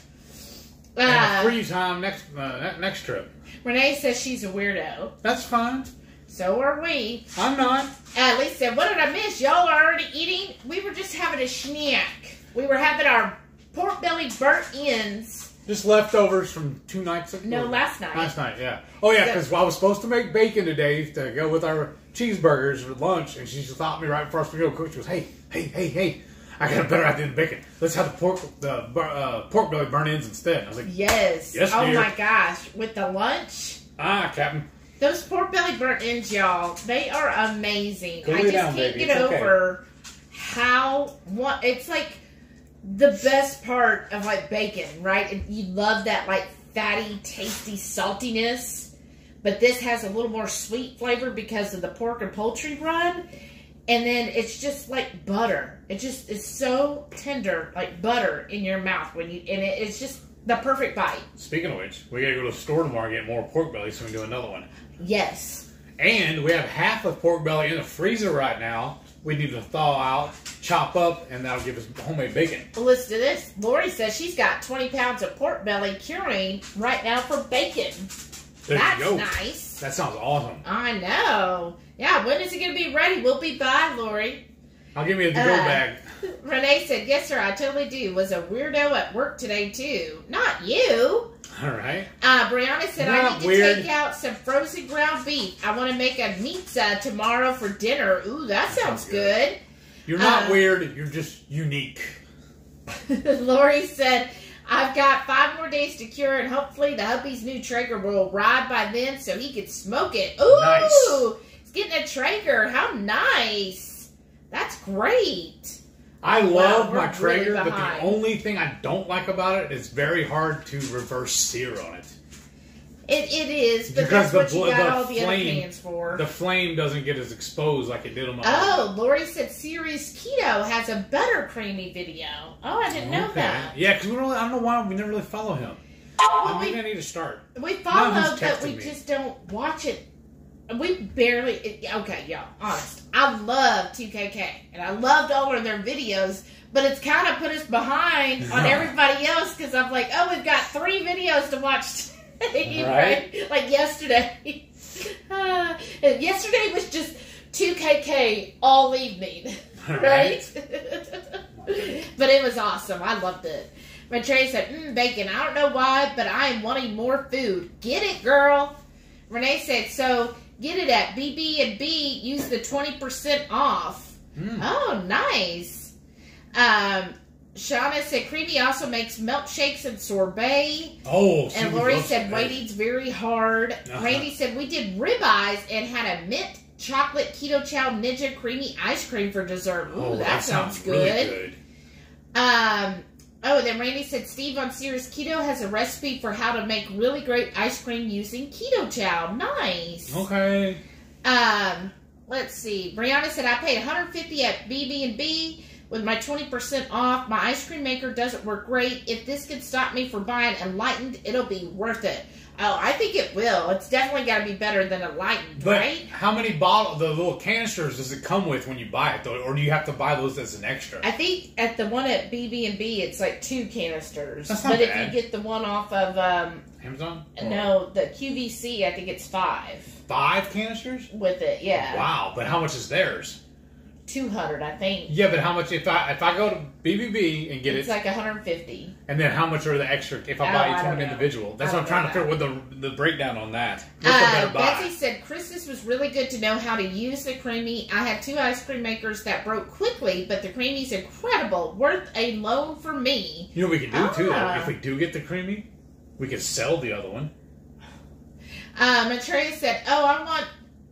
Speaker 2: and
Speaker 1: Uh,
Speaker 2: a free time next uh, next trip.
Speaker 1: Renee says she's a weirdo.
Speaker 2: That's fine.
Speaker 1: So are we.
Speaker 2: I'm not.
Speaker 1: At least said, what did I miss? Y'all are already eating? We were just having a snack. We were having our pork belly burnt ends.
Speaker 2: Just leftovers from two nights ago.
Speaker 1: No, last night.
Speaker 2: Last night, yeah. Oh yeah, because I was supposed to make bacon today to go with our cheeseburgers for lunch, and she just stopped me right before I was going to go cook. She goes, "Hey, hey, hey, hey! I got a better idea than bacon. Let's have the pork the uh, pork belly burn ends instead." I was like,
Speaker 1: Yes.
Speaker 2: Yes,
Speaker 1: oh
Speaker 2: dear.
Speaker 1: my gosh. With the lunch.
Speaker 2: "Ah, Captain,
Speaker 1: Those pork belly burnt ends, y'all, they are amazing.
Speaker 2: Go
Speaker 1: I just
Speaker 2: down,
Speaker 1: can't
Speaker 2: baby.
Speaker 1: get
Speaker 2: It's okay.
Speaker 1: over how what it's like the best part of like bacon, right? And You love that like fatty, tasty saltiness, but this has a little more sweet flavor because of the pork and poultry rub. And then it's just like butter. It just is so tender, like butter in your mouth when you, and it, it's just the perfect bite.
Speaker 2: Speaking of which, we gotta go to the store tomorrow and get more pork belly so we can do another one.
Speaker 1: Yes.
Speaker 2: And we have half of pork belly in the freezer right now. We need to thaw out, chop up, and that'll give us homemade bacon.
Speaker 1: Well, listen to this. Lori says she's got 20 pounds of pork belly curing right now for bacon.
Speaker 2: There
Speaker 1: That's nice.
Speaker 2: That sounds awesome.
Speaker 1: I know. Yeah, when is it going to be ready? We'll be by, Lori.
Speaker 2: I'll give you a to-go
Speaker 1: Uh,
Speaker 2: bag.
Speaker 1: Renee said, yes, sir, I totally do. Was a weirdo at work today, too. Not you.
Speaker 2: All right.
Speaker 1: Uh, Brianna said, I
Speaker 2: Not
Speaker 1: need to
Speaker 2: weird.
Speaker 1: take out some frozen ground beef. I want to make a pizza tomorrow for dinner. Ooh, that sounds
Speaker 2: sounds good.
Speaker 1: good.
Speaker 2: You're not
Speaker 1: Uh,
Speaker 2: weird. You're just unique.
Speaker 1: Lori said, I've got five more days to cure, and hopefully the hubby's new Traeger will arrive by then so he can smoke it. Ooh!
Speaker 2: Nice.
Speaker 1: Getting a Traeger. How nice. That's great.
Speaker 2: I
Speaker 1: Wow,
Speaker 2: love my
Speaker 1: really
Speaker 2: Traeger, but the only thing I don't like about it is very hard to reverse sear on it.
Speaker 1: It, it is, but
Speaker 2: Because
Speaker 1: that's
Speaker 2: the
Speaker 1: what you got
Speaker 2: the
Speaker 1: all the other
Speaker 2: flame-
Speaker 1: cans for.
Speaker 2: The flame doesn't get as exposed like it did on my.
Speaker 1: oh, Lori said Serious Keto has a better Creami video. Oh, I didn't know that.
Speaker 2: Yeah, because we don't. Really, I don't know why we never really follow him.
Speaker 1: Well,
Speaker 2: Maybe
Speaker 1: we
Speaker 2: I need to start.
Speaker 1: We follow, but we
Speaker 2: me?
Speaker 1: just don't watch it. We barely. It, okay, y'all. Honest, I love 2KK, and I loved all of their videos, but it's kind of put us behind on everybody else because I'm like, oh, we've got three videos to watch today,
Speaker 2: Right.
Speaker 1: right? Like yesterday. Uh, yesterday was just 2KK all evening, right? but it was awesome. I loved it. My Trey said, mm, bacon. I don't know why, but I am wanting more food. Get it, girl. Renee said, so get it at BB and B. Use the twenty percent off.
Speaker 2: Mm.
Speaker 1: Oh, nice. Um, Shauna said, Creami also makes milkshakes and sorbet.
Speaker 2: Oh,
Speaker 1: And Lori said, waiting's very hard.
Speaker 2: Uh-huh.
Speaker 1: Randy said, we did ribeyes and had a mint chocolate keto chow ninja Creami ice cream for dessert. Ooh,
Speaker 2: Oh,
Speaker 1: that, sounds,
Speaker 2: really
Speaker 1: good.
Speaker 2: good.
Speaker 1: Um, oh, and then Randy said Steve on Serious Keto has a recipe for how to make really great ice cream using keto chow. Nice.
Speaker 2: Okay.
Speaker 1: Um, let's see. Brianna said I paid 150 at BB and B with my 20% off. My ice cream maker doesn't work great. If this could stop me from buying Enlightened, it'll be worth it. Oh, I think it will. It's definitely got to be better than Enlightened,
Speaker 2: But
Speaker 1: right?
Speaker 2: how many bottle the little canisters does it come with when you buy it though, or do you have to buy those as an extra?
Speaker 1: I think at the one at BB and B, it's like two canisters.
Speaker 2: That's not
Speaker 1: but if you get the one off of um,
Speaker 2: Amazon?
Speaker 1: No, the QVC, I think it's five
Speaker 2: Five canisters?
Speaker 1: with it. Yeah,
Speaker 2: Wow, but how much is theirs?
Speaker 1: Two hundred, I think.
Speaker 2: Yeah, but how much if I if I go to BBB and get
Speaker 1: It's
Speaker 2: it,
Speaker 1: like one hundred fifty.
Speaker 2: and then how much are the extra if I buy each one individual? That's what I'm trying to figure with the the breakdown on that.
Speaker 1: Uh? Betsy said Christmas was really good to know how to use the Creami. I had two ice cream makers that broke quickly, but the Creami's incredible, worth a loan for me.
Speaker 2: You know what we can do too. Though?
Speaker 1: Ah.
Speaker 2: If we do get the Creami, we could sell the other one.
Speaker 1: Um, Atreya said, "Oh, I want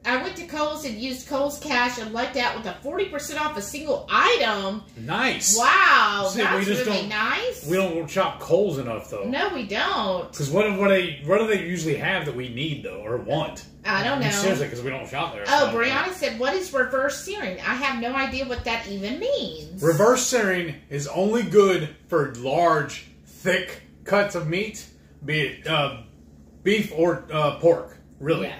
Speaker 1: I went to Kohl's and used Kohl's Cash and lucked out with a 40% off a single item.
Speaker 2: Nice.
Speaker 1: Wow,
Speaker 2: See, we
Speaker 1: that's
Speaker 2: just
Speaker 1: really
Speaker 2: don't-
Speaker 1: nice.
Speaker 2: We don't shop Kohl's enough though.
Speaker 1: no, we don't.
Speaker 2: Because what what they what do they usually have that we need though or want?
Speaker 1: I don't know.
Speaker 2: Seriously, because we don't shop there.
Speaker 1: Oh,
Speaker 2: so-
Speaker 1: Brianna said, "What is reverse searing?" I have no idea what that even means.
Speaker 2: Reverse searing is only good for large, thick cuts of meat, be it uh, beef or uh, pork. Really,
Speaker 1: Yeah.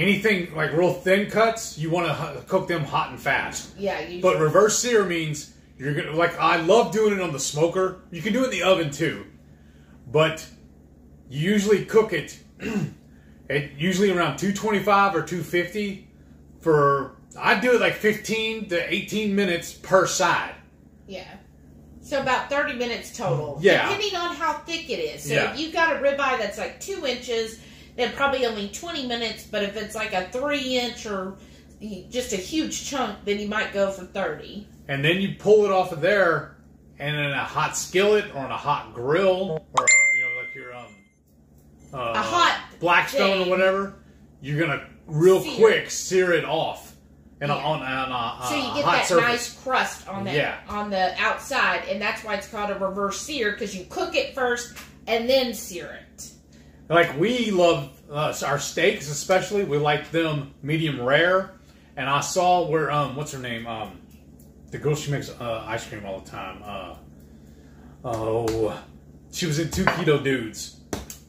Speaker 2: Anything like real thin cuts, you want to cook them hot and fast.
Speaker 1: Yeah. You,
Speaker 2: But reverse sear means you're gonna like I love doing it on the smoker. You can do it in the oven too, but you usually cook it at usually around 225 or 250 for I do it like 15 to 18 minutes per side.
Speaker 1: yeah. So about thirty minutes total.
Speaker 2: Yeah.
Speaker 1: Depending on how thick it is. So
Speaker 2: Yeah.
Speaker 1: if you've got a ribeye that's like two inches, probably only twenty minutes. But if it's like a three inch or just a huge chunk, then you might go for thirty.
Speaker 2: And then you pull it off of there and in a hot skillet or on a hot grill or uh, you know like your um uh,
Speaker 1: A hot
Speaker 2: Blackstone
Speaker 1: thing.
Speaker 2: or whatever, you're gonna real
Speaker 1: Sear.
Speaker 2: quick sear it off and
Speaker 1: Yeah.
Speaker 2: on, on a,
Speaker 1: So you get that
Speaker 2: surface.
Speaker 1: nice crust on that
Speaker 2: Yeah.
Speaker 1: on the outside, and that's why it's called a reverse sear because you cook it first and then sear it.
Speaker 2: Like we love uh, our steaks, especially. We like them medium rare. And I saw where um, what's her name? Um, the girl she makes uh, ice cream all the time. Uh, oh, she was in two keto dudes.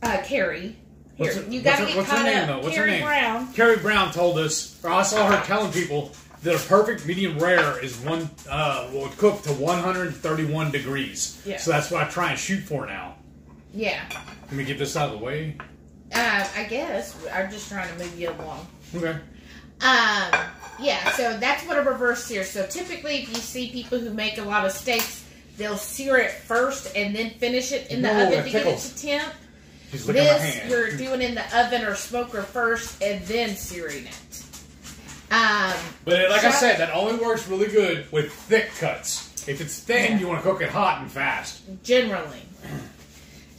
Speaker 1: Uh, Carrie,
Speaker 2: What's her-
Speaker 1: you
Speaker 2: what's
Speaker 1: got to
Speaker 2: her-
Speaker 1: get
Speaker 2: what's her
Speaker 1: caught
Speaker 2: name,
Speaker 1: up.
Speaker 2: though? What's her
Speaker 1: Carrie
Speaker 2: name?
Speaker 1: Brown.
Speaker 2: Carrie Brown told us, or I saw her telling people that a perfect medium rare is one uh, will cook to 131 degrees.
Speaker 1: Yeah.
Speaker 2: So that's what I try and shoot for now.
Speaker 1: Yeah,
Speaker 2: Let me get this out of the way.
Speaker 1: uh, I guess I'm just trying to move you along.
Speaker 2: Okay.
Speaker 1: Um, yeah, so that's what a reverse sear. So typically, if you see people who make a lot of steaks, they'll sear it first and then finish it in the
Speaker 2: No,
Speaker 1: oven to get it to temp.
Speaker 2: She's licking my
Speaker 1: This you're doing in the oven or smoker first and then searing it. Um,
Speaker 2: But like I said, that only works really good with thick cuts. If it's thin,
Speaker 1: Yeah.
Speaker 2: you want to cook it hot and fast.
Speaker 1: generally.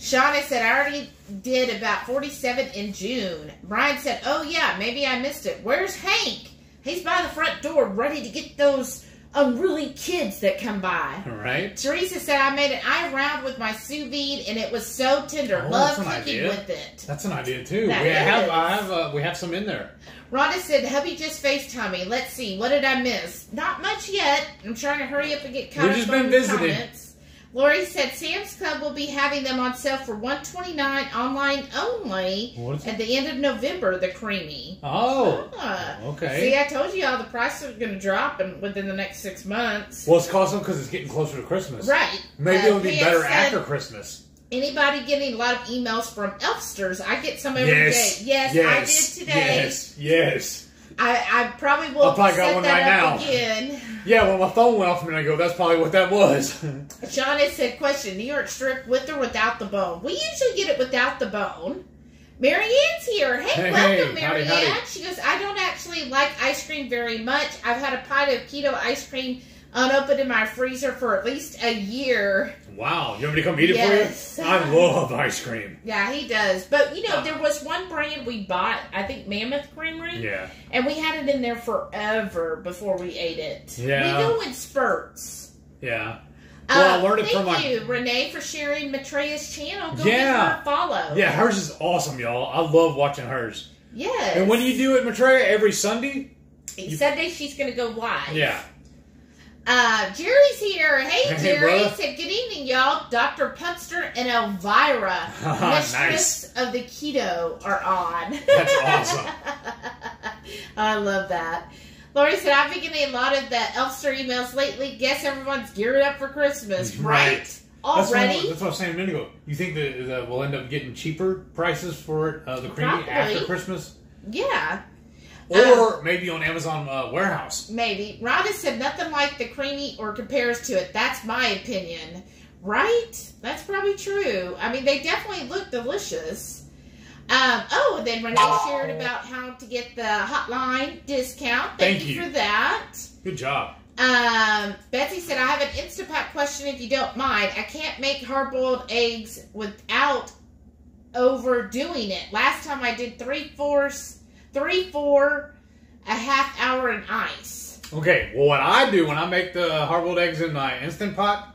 Speaker 1: Shauna said, I already did about 47 in June. Brian said, Oh, yeah, maybe I missed it. Where's Hank? He's by the front door ready to get those unruly kids that come by.
Speaker 2: All right.
Speaker 1: Teresa said, I made an eye round with my sous vide and it was so tender.
Speaker 2: Oh,
Speaker 1: Love
Speaker 2: that's an
Speaker 1: cooking
Speaker 2: idea.
Speaker 1: with it.
Speaker 2: That's an idea too.
Speaker 1: That
Speaker 2: we have. I have, uh, we have some in there.
Speaker 1: Rhonda said, Hubby just FaceTime me. Let's see. What did I miss? Not much yet. I'm trying to hurry up and get caught
Speaker 2: We've just been visiting.
Speaker 1: comments. Lori said Sam's Club will be having them on sale for 129 online only
Speaker 2: What is it?
Speaker 1: at the end of November, the Creami.
Speaker 2: Oh,
Speaker 1: Ah.
Speaker 2: okay.
Speaker 1: See, I told you all the prices are going to drop in, within the next six months.
Speaker 2: Well, it's costing because it's getting closer to Christmas.
Speaker 1: Right.
Speaker 2: Maybe
Speaker 1: Uh,
Speaker 2: it'll be better
Speaker 1: said,
Speaker 2: after Christmas.
Speaker 1: Anybody getting a lot of emails from Elfsters? I get some every day.
Speaker 2: Yes.
Speaker 1: Yes,
Speaker 2: yes.
Speaker 1: I did today.
Speaker 2: Yes. Yes.
Speaker 1: I, I probably will
Speaker 2: I probably got one
Speaker 1: that
Speaker 2: right now.
Speaker 1: again.
Speaker 2: Yeah. When my phone went off a minute ago, that's probably what that was.
Speaker 1: Sean has said, question, New York strip with or without the bone? We usually get it without the bone. Marianne's here. Hey,
Speaker 2: Hey,
Speaker 1: welcome,
Speaker 2: hey,
Speaker 1: Mary
Speaker 2: howdy, howdy.
Speaker 1: She goes, I don't actually like ice cream very much. I've had a pint of keto ice cream unopened in my freezer for at least a year.
Speaker 2: Wow. You want me to come eat it
Speaker 1: Yes.
Speaker 2: for you? I love ice cream.
Speaker 1: Yeah, he does. But, you know,
Speaker 2: Ah.
Speaker 1: there was one brand we bought, I think Mammoth Creamery,
Speaker 2: Yeah.
Speaker 1: and we had it in there forever before we ate it.
Speaker 2: Yeah.
Speaker 1: We go in spurts.
Speaker 2: Yeah. Well, I
Speaker 1: Uh,
Speaker 2: learned it
Speaker 1: thank
Speaker 2: from my-
Speaker 1: you, Renee, for sharing Matreya's channel. Go give
Speaker 2: Yeah.
Speaker 1: her a follow.
Speaker 2: Yeah. Hers is awesome, y'all. I love watching hers.
Speaker 1: Yes.
Speaker 2: And when you do it, Matreya, every Sunday?
Speaker 1: Sunday, she's going to go live.
Speaker 2: Yeah.
Speaker 1: Uh, Jerry's here. Hey,
Speaker 2: Hey,
Speaker 1: Jerry.
Speaker 2: brother.
Speaker 1: Said, good evening, y'all. Dr. Punster and Elvira, mistress
Speaker 2: Nice.
Speaker 1: of the keto, are on.
Speaker 2: That's awesome.
Speaker 1: I love that. Lori said, I've been getting a lot of the Elfster emails lately. Guess everyone's gearing up for Christmas, right?
Speaker 2: Right. That's what,
Speaker 1: Already?
Speaker 2: that's what I was saying a minute ago. You think that, that we'll end up getting cheaper prices for uh, the Creami
Speaker 1: Probably.
Speaker 2: after Christmas?
Speaker 1: yeah,
Speaker 2: Or maybe on Amazon uh, Warehouse.
Speaker 1: maybe. Rhonda said, nothing like the Creami or compares to it. That's my opinion. Right? That's probably true. I mean, they definitely look delicious. Um, oh, and then Renee shared about how to get the hotline discount. Thank,
Speaker 2: Thank
Speaker 1: you,
Speaker 2: you.
Speaker 1: for that.
Speaker 2: Good job.
Speaker 1: Um, Betsy said, I have an Instapot question if you don't mind. I can't make hard boiled eggs without overdoing it. Last time I did three fourths three, four, a half hour in ice.
Speaker 2: Okay, well, what I do when I make the hard-boiled eggs in my instant pot,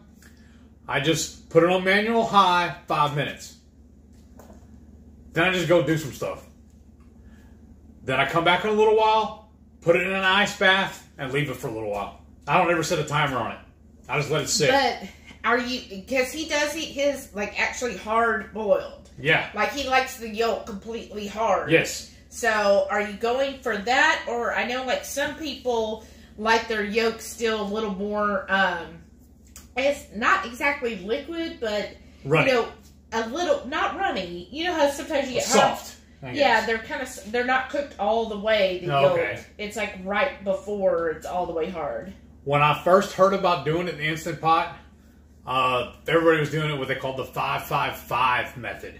Speaker 2: I just put it on manual high, five minutes. Then I just go do some stuff. Then I come back in a little while, put it in an ice bath, and leave it for a little while. I don't ever set a timer on it. I just let it sit.
Speaker 1: But are you because he does eat his like actually hard boiled.
Speaker 2: yeah.
Speaker 1: Like he likes the yolk completely hard.
Speaker 2: Yes.
Speaker 1: So are you going for that or I know like some people like their yolk still a little more um it's not exactly liquid but
Speaker 2: Runny.
Speaker 1: you know a little not runny. You know how sometimes you get
Speaker 2: Soft.
Speaker 1: Yeah, they're kind of they're not cooked all the way. The
Speaker 2: Oh, okay.
Speaker 1: it's like right before it's all the way hard.
Speaker 2: When I first heard about doing it in the instant pot, uh, everybody was doing it what they called the five five five method.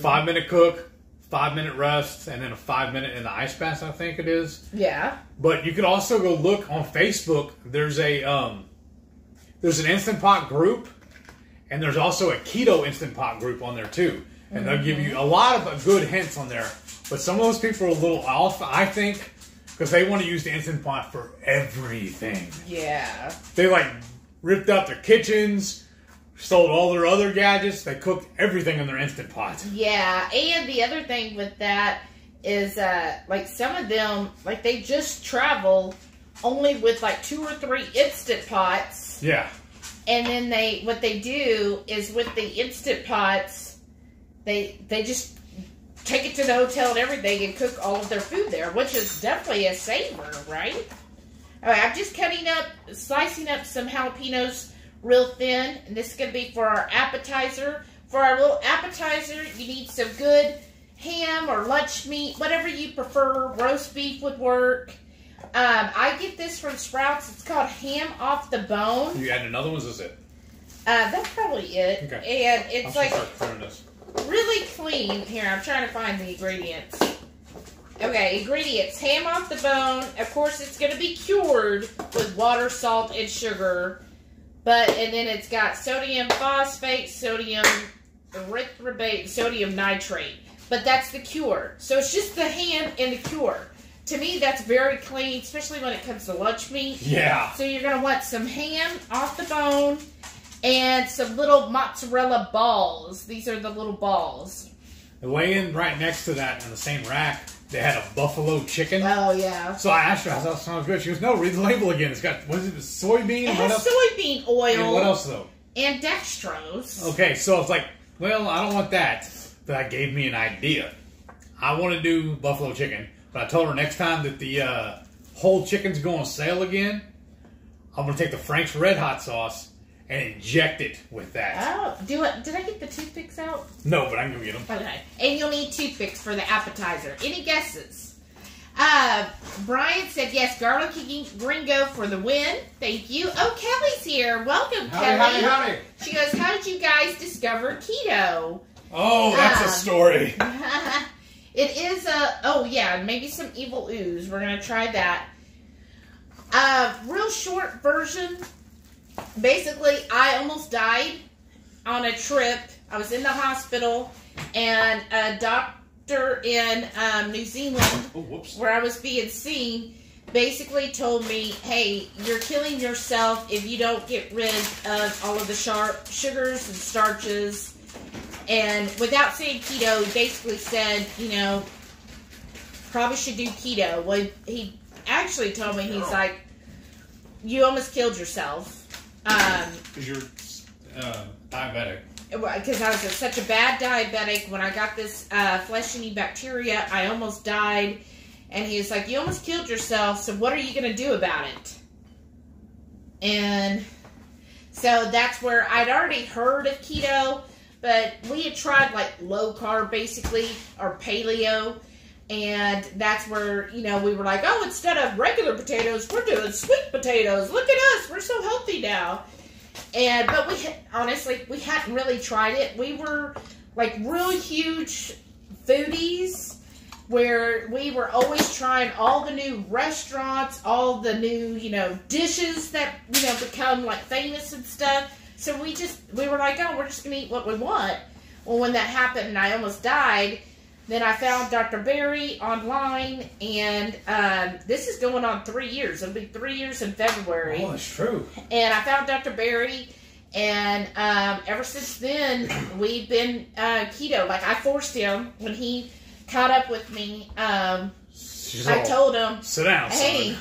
Speaker 2: Five minute cook, five minute rest, and then a five minute in the ice bath. I think it is.
Speaker 1: Yeah.
Speaker 2: But you could also go look on Facebook. There's a um, there's an instant pot group, and there's also a keto instant pot group on there too. And they'll give you a lot of good hints on there. But some of those people are a little off, I think, because they want to use the instant pot for everything.
Speaker 1: Yeah.
Speaker 2: They like ripped out their kitchens, sold all their other gadgets. They cooked everything in their instant pot.
Speaker 1: Yeah, and the other thing with that is uh like some of them like they just travel only with like two or three instant pots
Speaker 2: Yeah.
Speaker 1: and then they what they do is with the instant pots they they just take it to the hotel and everything and cook all of their food there, which is definitely a saver, right? All right, I'm just cutting up, slicing up some jalapenos real thin, and this is going to be for our appetizer. For our little appetizer, you need some good ham or lunch meat, whatever you prefer. Roast beef would work. Um, I get this from Sprouts. It's called ham off the bone.
Speaker 2: You add another one. Is this it?
Speaker 1: Uh, that's probably it.
Speaker 2: Okay.
Speaker 1: And it's like
Speaker 2: start clearing this.
Speaker 1: really clean. Here, I'm trying to find the ingredients. Okay, ingredients. Ham off the bone. Of course, it's going to be cured with water, salt, and sugar. But, and then it's got sodium phosphate, sodium erythorbate, sodium nitrate. But that's the cure. So it's just the ham and the cure. To me, that's very clean, especially when it comes to lunch meat.
Speaker 2: Yeah.
Speaker 1: So you're going to want some ham off the bone and some little mozzarella balls. These are the little balls.
Speaker 2: Laying right next to that in the same rack, they had a buffalo chicken.
Speaker 1: Oh, yeah.
Speaker 2: So I asked her, I thought it sounds good. She goes, No, read the label again. It's got what is it, soybean?
Speaker 1: It
Speaker 2: what
Speaker 1: has
Speaker 2: else?
Speaker 1: soybean oil
Speaker 2: And what else though?
Speaker 1: and dextrose.
Speaker 2: Okay, so it's like, well, I don't want that. But that gave me an idea. I want to do buffalo chicken, but I told her next time that the uh, whole chicken's going on sale again, I'm gonna take the Frank's Red Hot sauce and inject it with that.
Speaker 1: Oh, do it. Did I get the toothpicks out?
Speaker 2: No, but I'm gonna get them.
Speaker 1: Okay. And you'll need toothpicks for the appetizer. Any guesses? Uh, Brian said yes, garlicky gringo for the win. Thank you. Oh, Kelly's here. Welcome, Kelly.
Speaker 2: howdy.
Speaker 1: She goes, How did you guys discover keto?
Speaker 2: Oh, that's
Speaker 1: Um,
Speaker 2: a story.
Speaker 1: it is a oh yeah, maybe some evil ooze. We're gonna try that. Uh, real short version. Basically, I almost died on a trip. I was in the hospital, and a doctor in um, New Zealand
Speaker 2: Oh,
Speaker 1: where I was being seen basically told me, hey, you're killing yourself if you don't get rid of all of the sharp sugars and starches. And without saying keto, he basically said, you know, probably should do keto. Well, he actually told me, he's like, you almost killed yourself. Um,
Speaker 2: Because you're uh, diabetic.
Speaker 1: because I was such a bad diabetic. When I got this uh, flesh eating bacteria, I almost died. And he was like, You almost killed yourself, so what are you going to do about it? And so that's where I'd already heard of keto, but we had tried like low carb basically, or paleo. And that's where, you know, we were like, oh, instead of regular potatoes, we're doing sweet potatoes. Look at us. We're so healthy now. And, but we honestly, we hadn't really tried it. We were like real huge foodies where we were always trying all the new restaurants, all the new, you know, dishes that, you know, become like famous and stuff. So we just, we were like, oh, we're just going to eat what we want. Well, when that happened and I almost died, Then I found Dr. Berry online, and um, this is going on three years. It'll be three years in February.
Speaker 2: Oh, that's true.
Speaker 1: And I found Dr. Berry, and um, ever since then, we've been uh, keto. Like, I forced him when he caught up with me. Um, I
Speaker 2: all,
Speaker 1: told him,
Speaker 2: sit down,
Speaker 1: hey,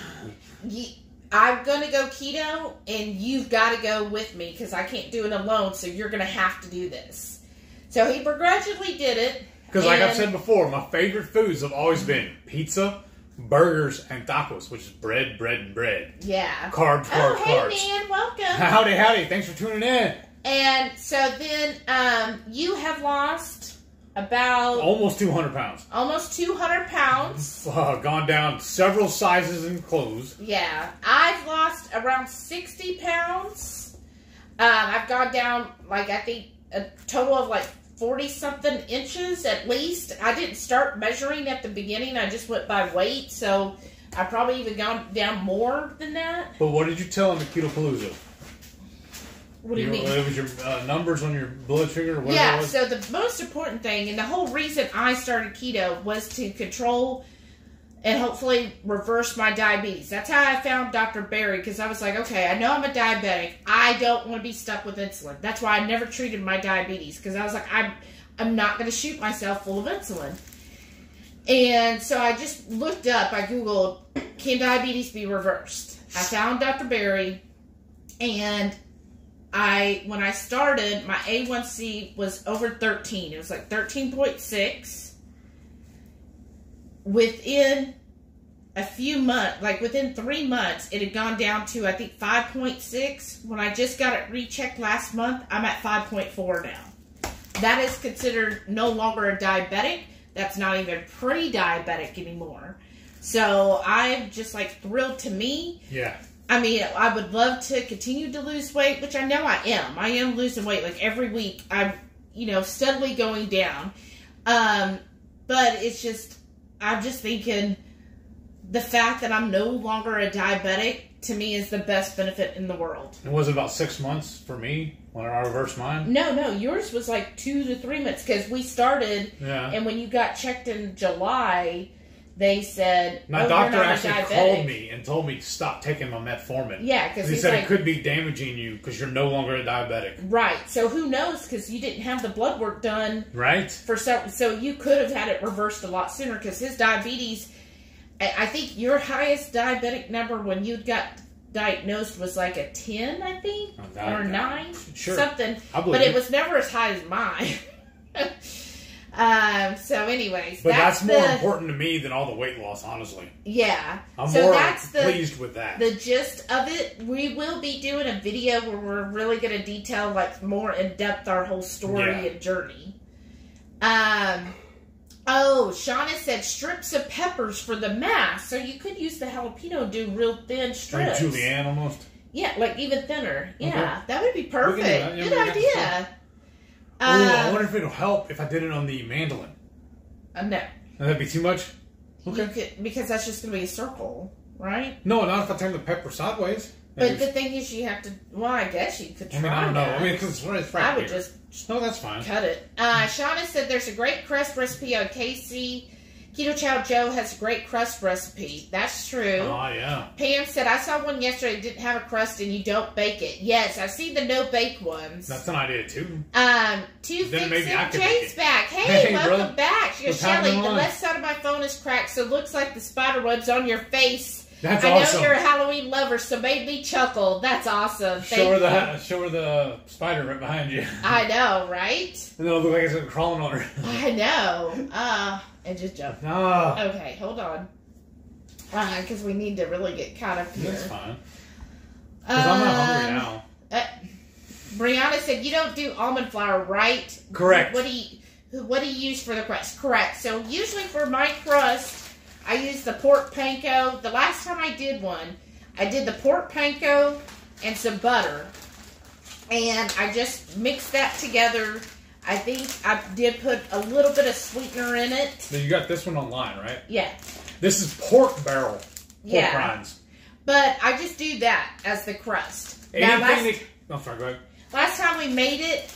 Speaker 1: y- I'm going to go keto, and you've got to go with me because I can't do it alone, so you're going to have to do this. So he begrudgingly did it.
Speaker 2: Because, like I've said before, my favorite foods have always been pizza, burgers, and tacos, which is bread, bread, and bread.
Speaker 1: Yeah.
Speaker 2: Carbs,
Speaker 1: Oh,
Speaker 2: carbs,
Speaker 1: hey, man, welcome.
Speaker 2: Howdy, howdy. Thanks for tuning in.
Speaker 1: and so then um, you have lost about
Speaker 2: Almost 200 pounds.
Speaker 1: almost 200 pounds.
Speaker 2: Uh, gone down several sizes in clothes.
Speaker 1: Yeah, I've lost around 60 pounds. Um, I've gone down, like, I think a total of like 40 something inches at least. I didn't start measuring at the beginning, I just went by weight, so I probably even gone down more than that.
Speaker 2: But what did you tell him at Keto Palooza?
Speaker 1: What do you mean?
Speaker 2: It was your uh, numbers on your blood sugar or
Speaker 1: Yeah, so the most important thing, and the whole reason I started keto was to control and hopefully reverse my diabetes. That's how I found Dr. Berry because I was like, okay, I know I'm a diabetic. I don't want to be stuck with insulin. That's why I never treated my diabetes because I was like, I'm I'm not going to shoot myself full of insulin. And so I just looked up, I googled, can diabetes be reversed? I found Dr. Berry and I when I started, my A1C was over 13. It was like 13.6. Within a few months, like within three months, it had gone down to I think 5.6. When I just got it rechecked last month, I'm at 5.4 now. That is considered no longer a diabetic. That's not even pre-diabetic anymore. So I'm just like thrilled to me
Speaker 2: Yeah.
Speaker 1: I mean, I would love to continue to lose weight, which I know I am. I am losing weight like every week. I'm, you know, steadily going down. Um, but it's just, I'm just thinking the fact that I'm no longer a diabetic to me is the best benefit in the world.
Speaker 2: It was about six months for me when I reversed mine.
Speaker 1: No, no, yours was like two to three months because we started,
Speaker 2: Yeah.
Speaker 1: and when you got checked in July, they said,
Speaker 2: My
Speaker 1: oh,
Speaker 2: doctor actually called me and told me to stop taking my metformin.
Speaker 1: Yeah, because
Speaker 2: He said
Speaker 1: like,
Speaker 2: it could be damaging you because you're no longer a diabetic.
Speaker 1: Right. So who knows? Because you didn't have the blood work done
Speaker 2: Right?
Speaker 1: for so so you could have had it reversed a lot sooner. Because his diabetes, I, think your highest diabetic number when you got diagnosed was like a ten, I think,
Speaker 2: Oh,
Speaker 1: or nine,
Speaker 2: Sure.
Speaker 1: something.
Speaker 2: I
Speaker 1: But it was never as high as mine. um. So, anyways,
Speaker 2: But that's,
Speaker 1: that's,
Speaker 2: more
Speaker 1: the
Speaker 2: important to me than all the weight loss, honestly.
Speaker 1: yeah.
Speaker 2: I'm
Speaker 1: so
Speaker 2: more
Speaker 1: that's the
Speaker 2: pleased with that.
Speaker 1: the gist of it we will be doing a video where we're really going to detail like more in depth our whole story
Speaker 2: Yeah.
Speaker 1: and journey um oh shauna said strips of peppers for the mass so you could use the jalapeno do real thin
Speaker 2: like
Speaker 1: strips
Speaker 2: julienne almost.
Speaker 1: yeah like even thinner yeah
Speaker 2: Okay.
Speaker 1: that would be perfect
Speaker 2: that. Yeah, we
Speaker 1: good
Speaker 2: got
Speaker 1: idea
Speaker 2: oh, I
Speaker 1: um,
Speaker 2: wonder if it'll help if I did it on the mandolin.
Speaker 1: uh, no
Speaker 2: That'd be too much? Okay.
Speaker 1: could, because that's just going to be a circle right
Speaker 2: No, not if I turn the pepper sideways.
Speaker 1: but the thing is you have to well i guess you could try
Speaker 2: I mean, I don't know.
Speaker 1: that.
Speaker 2: I mean, because it's right, it's right
Speaker 1: I would
Speaker 2: here.
Speaker 1: just
Speaker 2: No, that's fine.
Speaker 1: Cut it. Uh, Shauna said there's a great crust recipe on KC. Keto Chow Joe has a great crust recipe. That's true.
Speaker 2: Oh, yeah.
Speaker 1: Pam said, I saw one yesterday that didn't have a crust and you don't bake it. Yes, I've seen the no bake ones.
Speaker 2: That's an idea, too.
Speaker 1: Um, two
Speaker 2: Then maybe
Speaker 1: fixing
Speaker 2: I could make
Speaker 1: Jay's back. Hey,
Speaker 2: Hey,
Speaker 1: welcome back. She goes, Shelly, the left side of my phone is cracked, so it looks like the spider web's on your face.
Speaker 2: That's
Speaker 1: I
Speaker 2: awesome.
Speaker 1: know you're a Halloween lover, so made me chuckle. That's awesome. Thank
Speaker 2: Show her,
Speaker 1: you.
Speaker 2: the, show her the spider right behind you.
Speaker 1: I know, right?
Speaker 2: And it'll look like it's crawling on her.
Speaker 1: I know. Uh, and just jump.
Speaker 2: Ah,
Speaker 1: Okay, hold on. Because we need to really get caught up here.
Speaker 2: that's fine. Because I'm not hungry
Speaker 1: Um,
Speaker 2: now.
Speaker 1: uh, Brianna said you don't do almond flour, right?
Speaker 2: Correct.
Speaker 1: What do you What do you use for the crust? Correct. So usually for my crust, I use the pork panko. The last time I did one, I did the pork panko and some butter, and I just mixed that together. I think I did put a little bit of sweetener in it.
Speaker 2: So you got this one online, right?
Speaker 1: Yeah,
Speaker 2: This is pork barrel. Pork
Speaker 1: yeah.
Speaker 2: rinds.
Speaker 1: But I just do that as the crust. Now, last,
Speaker 2: that... Oh, sorry, go ahead.
Speaker 1: last time we made it,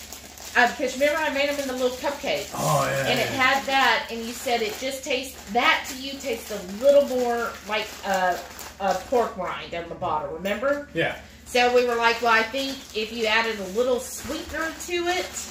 Speaker 1: uh, because remember I made them in the little cupcakes.
Speaker 2: Oh yeah.
Speaker 1: and it had that, and you said it just tastes that to you tastes a little more like a, a pork rind on the bottom. Remember?
Speaker 2: yeah.
Speaker 1: So we were like, well, I think if you added a little sweetener to it,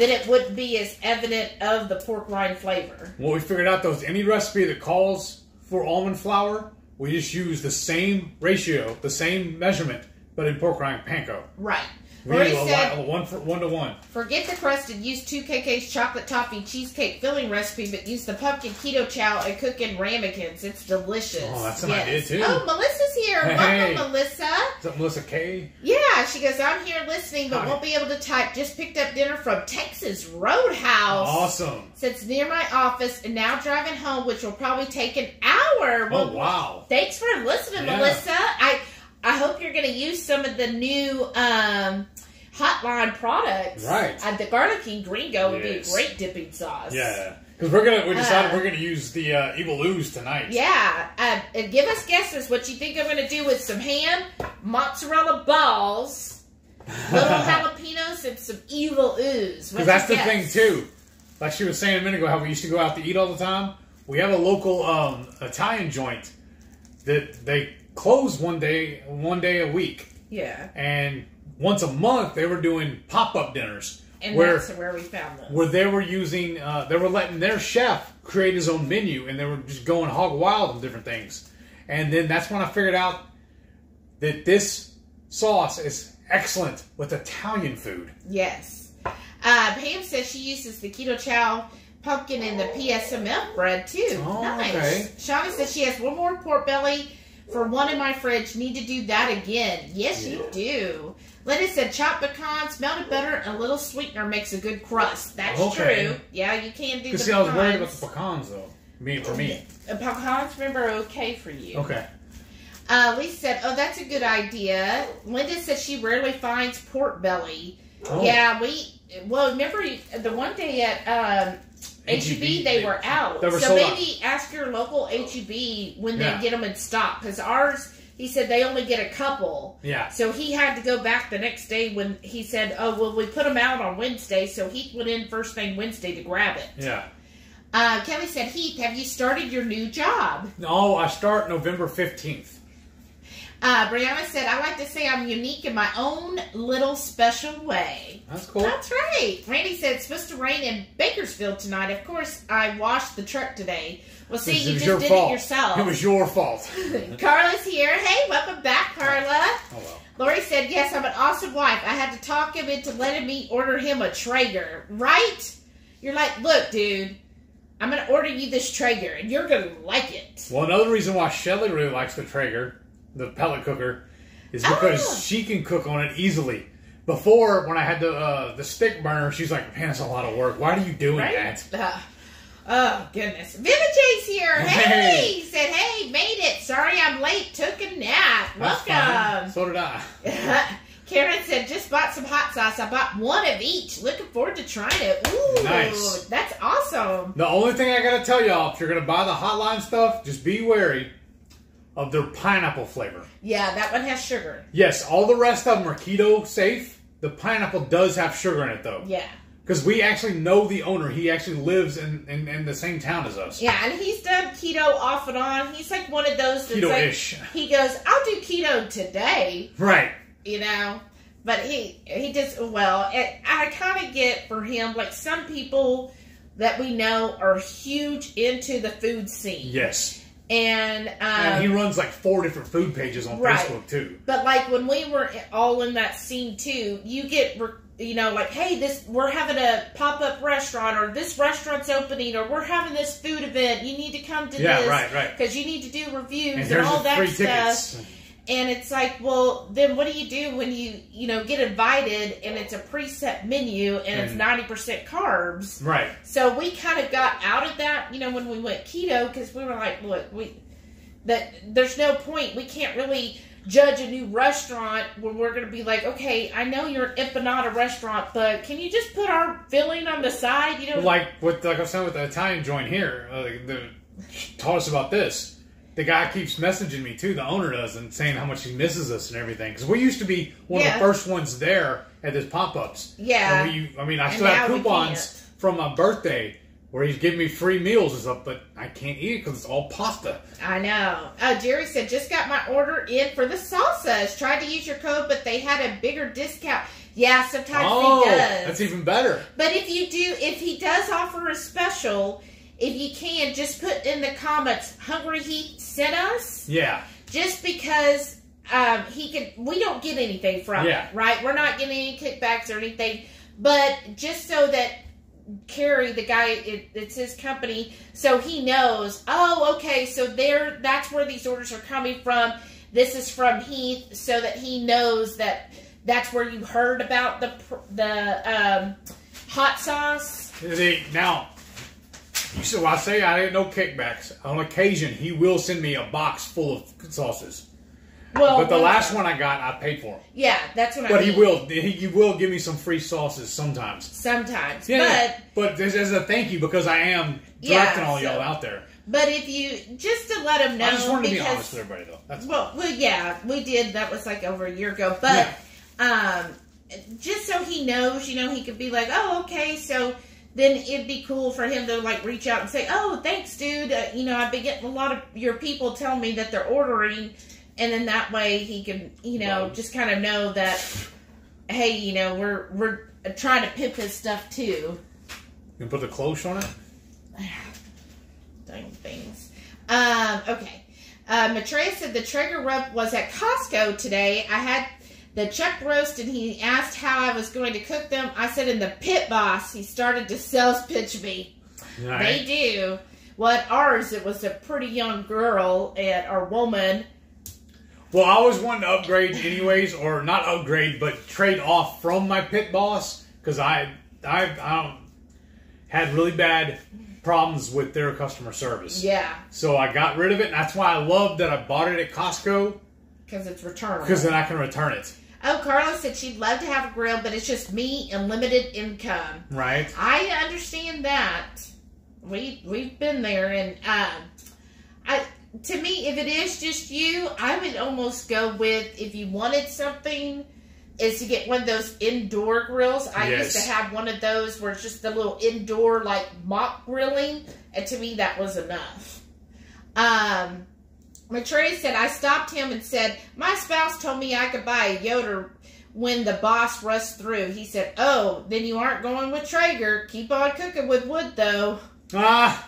Speaker 1: then it wouldn't be as evident of the pork rind flavor.
Speaker 2: Well, we figured out though is any recipe that calls for almond flour, we just use the same ratio, the same measurement, but in pork rind panko.
Speaker 1: Right.
Speaker 2: We
Speaker 1: Rory
Speaker 2: a,
Speaker 1: said,
Speaker 2: a one for one to one.
Speaker 1: forget the crusted, use 2KK's chocolate toffee cheesecake filling recipe, but use the pumpkin keto chow and cook in ramekins. It's delicious.
Speaker 2: Oh, that's an idea, too.
Speaker 1: Oh, Melissa's here.
Speaker 2: Hey.
Speaker 1: Welcome, Melissa.
Speaker 2: Is that Melissa K?
Speaker 1: Yeah, she goes, I'm here listening, but
Speaker 2: Hi.
Speaker 1: won't be able to type. Just picked up dinner from Texas Roadhouse.
Speaker 2: Awesome.
Speaker 1: Sits near my office and now driving home, which will probably take an hour.
Speaker 2: Oh
Speaker 1: Well,
Speaker 2: wow.
Speaker 1: Thanks for listening,
Speaker 2: Yeah.
Speaker 1: Melissa. I I hope you're going to use some of the new um, Hotline products.
Speaker 2: Right.
Speaker 1: Uh, the Garlicky Gringo would be a great dipping sauce.
Speaker 2: Yeah. Because we're gonna we decided
Speaker 1: Uh,
Speaker 2: we're gonna use the uh, evil ooze tonight.
Speaker 1: Yeah, uh, and give us guesses what you think I'm going to do with some ham, mozzarella balls, little jalapenos, and some evil ooze.
Speaker 2: Because that's the
Speaker 1: your
Speaker 2: thing too. Like she was saying a minute ago, how we used to go out to eat all the time. We have a local um, Italian joint that they close one day, one day a week,
Speaker 1: Yeah,
Speaker 2: and once a month they were doing pop up dinners
Speaker 1: and
Speaker 2: where
Speaker 1: that's where we found them.
Speaker 2: where they were using, uh, they were letting their chef create his own menu, and they were just going hog wild on different things. And then that's when I figured out that this sauce is excellent with Italian food.
Speaker 1: Yes. Uh, Pam says she uses the keto chow pumpkin in the PSMF bread too.
Speaker 2: Oh,
Speaker 1: nice.
Speaker 2: okay.
Speaker 1: Shauna says she has one more pork belly for one in my fridge. Need to do that again. Yes, you do. Linda said chopped pecans, melted butter, and a little sweetener makes a good crust. That's
Speaker 2: Okay.
Speaker 1: true. Yeah, you can do the
Speaker 2: see, I was worried about the pecans though. Me for me.
Speaker 1: Uh, pecans, remember, are okay for you.
Speaker 2: Okay.
Speaker 1: Uh, Lisa said, "Oh, that's a good idea." Linda said she rarely finds pork belly.
Speaker 2: Oh.
Speaker 1: Yeah, we. Well, remember the one day at um, HEB they were out.
Speaker 2: they were
Speaker 1: so
Speaker 2: sold out.
Speaker 1: maybe ask your local HEB when
Speaker 2: Yeah.
Speaker 1: they get them in stock because ours. He said they only get a couple.
Speaker 2: Yeah.
Speaker 1: So he had to go back the next day when he said, "Oh, well, we put them out on Wednesday." So he went in first thing Wednesday to grab it.
Speaker 2: Yeah.
Speaker 1: Uh, Kelly said, "Heath, have you started your new job?"
Speaker 2: No, I start November fifteenth.
Speaker 1: Uh, Brianna said, I like to say I'm unique in my own little special way.
Speaker 2: That's cool.
Speaker 1: That's right. Randy said it's supposed to rain in Bakersfield tonight. Of course, I washed the truck today. Well, see, you just did
Speaker 2: fault.
Speaker 1: it yourself.
Speaker 2: It was your fault.
Speaker 1: Carla's here. Hey, welcome back, Carla.
Speaker 2: Oh well.
Speaker 1: Lori said, yes, I'm an awesome wife. I had to talk him into letting me order him a Traeger. Right? You're like, look, dude, I'm going to order you this Traeger, and you're going to like it.
Speaker 2: Well, another reason why Shelly really likes the Traeger, the pellet cooker, is because
Speaker 1: Oh.
Speaker 2: she can cook on it easily. Before, when I had the uh, the stick burner, she's like, "Man, that's a lot of work. Why are you doing
Speaker 1: Right?
Speaker 2: that?"
Speaker 1: Uh, oh goodness. Viva J's here. Hey.
Speaker 2: Hey.
Speaker 1: Said, hey, made it. Sorry I'm late. Took a nap. Welcome.
Speaker 2: So did I.
Speaker 1: Karen said, just bought some hot sauce. I bought one of each. Looking forward to trying it. Ooh,
Speaker 2: Nice.
Speaker 1: That's awesome.
Speaker 2: The only thing I gotta tell y'all, if you're gonna buy the hotline stuff, just be wary of their pineapple flavor.
Speaker 1: Yeah, that one has sugar.
Speaker 2: Yes, all the rest of them are keto safe. The pineapple does have sugar in it though.
Speaker 1: Yeah.
Speaker 2: Because we actually know the owner. He actually lives in, in, in the same town as us.
Speaker 1: Yeah, and he's done keto off and on. He's like one of those that's
Speaker 2: Keto-ish.
Speaker 1: like he goes, I'll do keto today.
Speaker 2: Right.
Speaker 1: you know. But he he just well, it, I kind of get for him like some people that we know are huge into the food scene,
Speaker 2: Yes.
Speaker 1: And um,
Speaker 2: and he runs like four different food pages on
Speaker 1: Right.
Speaker 2: Facebook too.
Speaker 1: but like when we were all in that scene too, you get you know like hey this we're having a pop up restaurant or this restaurant's opening or we're having this food event. You need to come to
Speaker 2: Yeah,
Speaker 1: this
Speaker 2: right, right.
Speaker 1: because you need to do reviews
Speaker 2: And
Speaker 1: and, all that stuff.
Speaker 2: tickets.
Speaker 1: And it's like, well, then what do you do when you, you know, get invited and it's a preset menu and it's ninety percent carbs?
Speaker 2: Right.
Speaker 1: So we kind of got out of that, you know, when we went keto because we were like, look, we that there's no point. We can't really judge a new restaurant when we're going to be like, okay, I know you're an empanada restaurant, but can you just put our filling on the side? You know,
Speaker 2: Like with like I was saying with the Italian joint here, uh, the, taught us about this. The guy keeps messaging me too. The owner does, and saying how much he misses us and everything. Because we used to be one of the first ones there at his pop ups.
Speaker 1: Yeah.
Speaker 2: we, I mean, I
Speaker 1: And
Speaker 2: still have coupons from my birthday where he's giving me free meals and stuff, but I can't eat it because it's all pasta.
Speaker 1: I know. Uh, Jerry said, just got my order in for the salsas. Tried to use your code, but they had a bigger discount. Yeah, sometimes
Speaker 2: oh,
Speaker 1: he does.
Speaker 2: that's even better.
Speaker 1: But if you do, if he does offer a special, if you can, just put in the comments, Hungry Heath sent us,
Speaker 2: Yeah,
Speaker 1: just because um, he can. We don't get anything from
Speaker 2: Yeah.
Speaker 1: it, right? We're not getting any kickbacks or anything, but just so that Carrie, the guy, it, it's his company, so he knows. Oh, okay, so there, that's where these orders are coming from. This is from Heath, so that he knows that that's where you heard about the the um, hot sauce.
Speaker 2: They, now, you said, well, I say I didn't kickbacks. On occasion, he will send me a box full of sauces.
Speaker 1: Well,
Speaker 2: But the last one I got, I paid for.
Speaker 1: yeah, that's what I
Speaker 2: But he
Speaker 1: mean.
Speaker 2: will, he, he will give me some free sauces sometimes.
Speaker 1: sometimes.
Speaker 2: Yeah,
Speaker 1: But
Speaker 2: but this is a thank you because I am
Speaker 1: Yeah,
Speaker 2: directing all
Speaker 1: so-
Speaker 2: y'all out there.
Speaker 1: but if you just to let him know,
Speaker 2: I just wanted to be honest with everybody, though. That's
Speaker 1: Well, well, yeah, we did. That was like over a year ago. But um, just so he knows, you know, he could be like, "Oh, okay." So then it'd be cool for him to like reach out and say, "Oh, thanks, dude. Uh, you know, I've been getting a lot of your people tell me that they're ordering." And then that way he can, you know,
Speaker 2: Right.
Speaker 1: just kind of know that, hey, you know, we're we're trying to pimp his stuff too.
Speaker 2: You can put the cloche on it.
Speaker 1: Dang things. Um, okay. Uh, Maitreya said the Traeger rub was at Costco today. I had the chuck roast and he asked how I was going to cook them. I said in the pit boss. He started to sales pitch me. They do. Well, at ours, it was a pretty young girl and or woman.
Speaker 2: Well, I always wanted to upgrade, anyways, or not upgrade, but trade off from my pit boss because I, I, I had really bad problems with their customer service.
Speaker 1: Yeah,
Speaker 2: So I got rid of it, and that's why I love that I bought it at Costco
Speaker 1: because it's returnable.
Speaker 2: because then I can return it.
Speaker 1: Oh, Carla said she'd love to have a grill, but it's just me and limited income.
Speaker 2: Right?
Speaker 1: I understand that. We we've been there, and um, I to me, if it is just you, I would almost go with if you wanted something, is to get one of those indoor grills. I used to have one of those where it's just the little indoor like mock grilling, and to me that was enough. Um, Maitreya said I stopped him and said my spouse told me I could buy a Yoder when the boss rushed through. He said, "Oh, then you aren't going with Traeger. Keep on cooking with wood, though."
Speaker 2: Ah,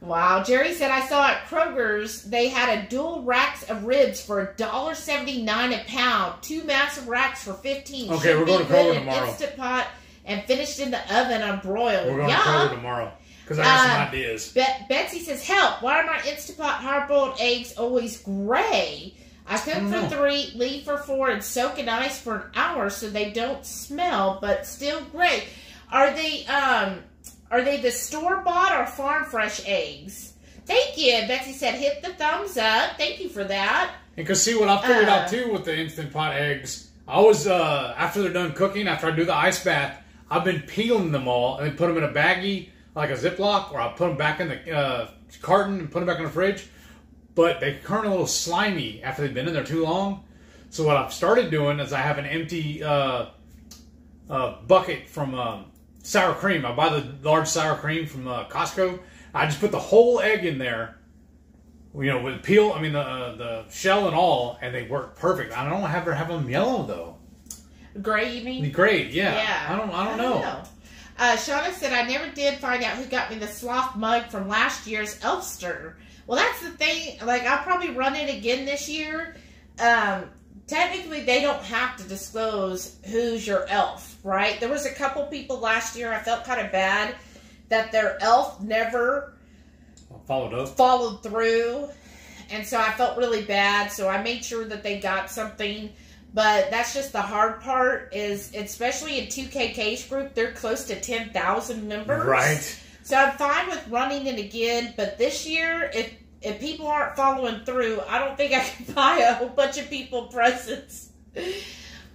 Speaker 1: Wow. Jerry said I saw at Kroger's they had a dual racks of ribs for $1.79 a pound. Two massive racks for 15
Speaker 2: Okay,
Speaker 1: Should
Speaker 2: we're going to Kroger tomorrow.
Speaker 1: Instant pot and finished in the oven on broiled.
Speaker 2: we're going to
Speaker 1: Yum.
Speaker 2: Kroger tomorrow because I got some
Speaker 1: Um,
Speaker 2: ideas.
Speaker 1: Bet- Betsy says, "Help! Why are my Instapot hard-boiled eggs always gray? I cook for three, leave for four, and soak in ice for an hour so they don't smell, but still gray. Are they um are they the store bought or farm fresh eggs? Thank you. Betsy said, hit the thumbs up. Thank you for that.
Speaker 2: And cause see what I figured
Speaker 1: Uh,
Speaker 2: out too with the instant pot eggs, I always uh after they're done cooking, after I do the ice bath, I've been peeling them all and then put them in a baggie like a Ziploc, or I'll put them back in the uh, carton and put them back in the fridge. But they turn a little slimy after they've been in there too long. So what I've started doing is I have an empty uh, uh, bucket from um, sour cream. I buy the large sour cream from uh, Costco. I just put the whole egg in there you know, with peel, I mean the uh, the shell and all, and they work perfect. I don't ever have them yellow though.
Speaker 1: Gray, you mean?
Speaker 2: Great, yeah.
Speaker 1: Yeah.
Speaker 2: I don't, I don't know.
Speaker 1: Uh, Shauna said, I never did find out who got me the sloth mug from last year's Elfster. Well, that's the thing. Like, I'll probably run it again this year. Um, technically, they don't have to disclose who's your elf, right? There was a couple people last year I felt kind of bad that their elf never
Speaker 2: Followed up.
Speaker 1: followed through. And so I felt really bad. So I made sure that they got something. But that's just the hard part is especially in 2KK's group, they're close to 10,000 members.
Speaker 2: Right.
Speaker 1: So I'm fine with running it again. But this year, if if people aren't following through, I don't think I can buy a whole bunch of people presents. But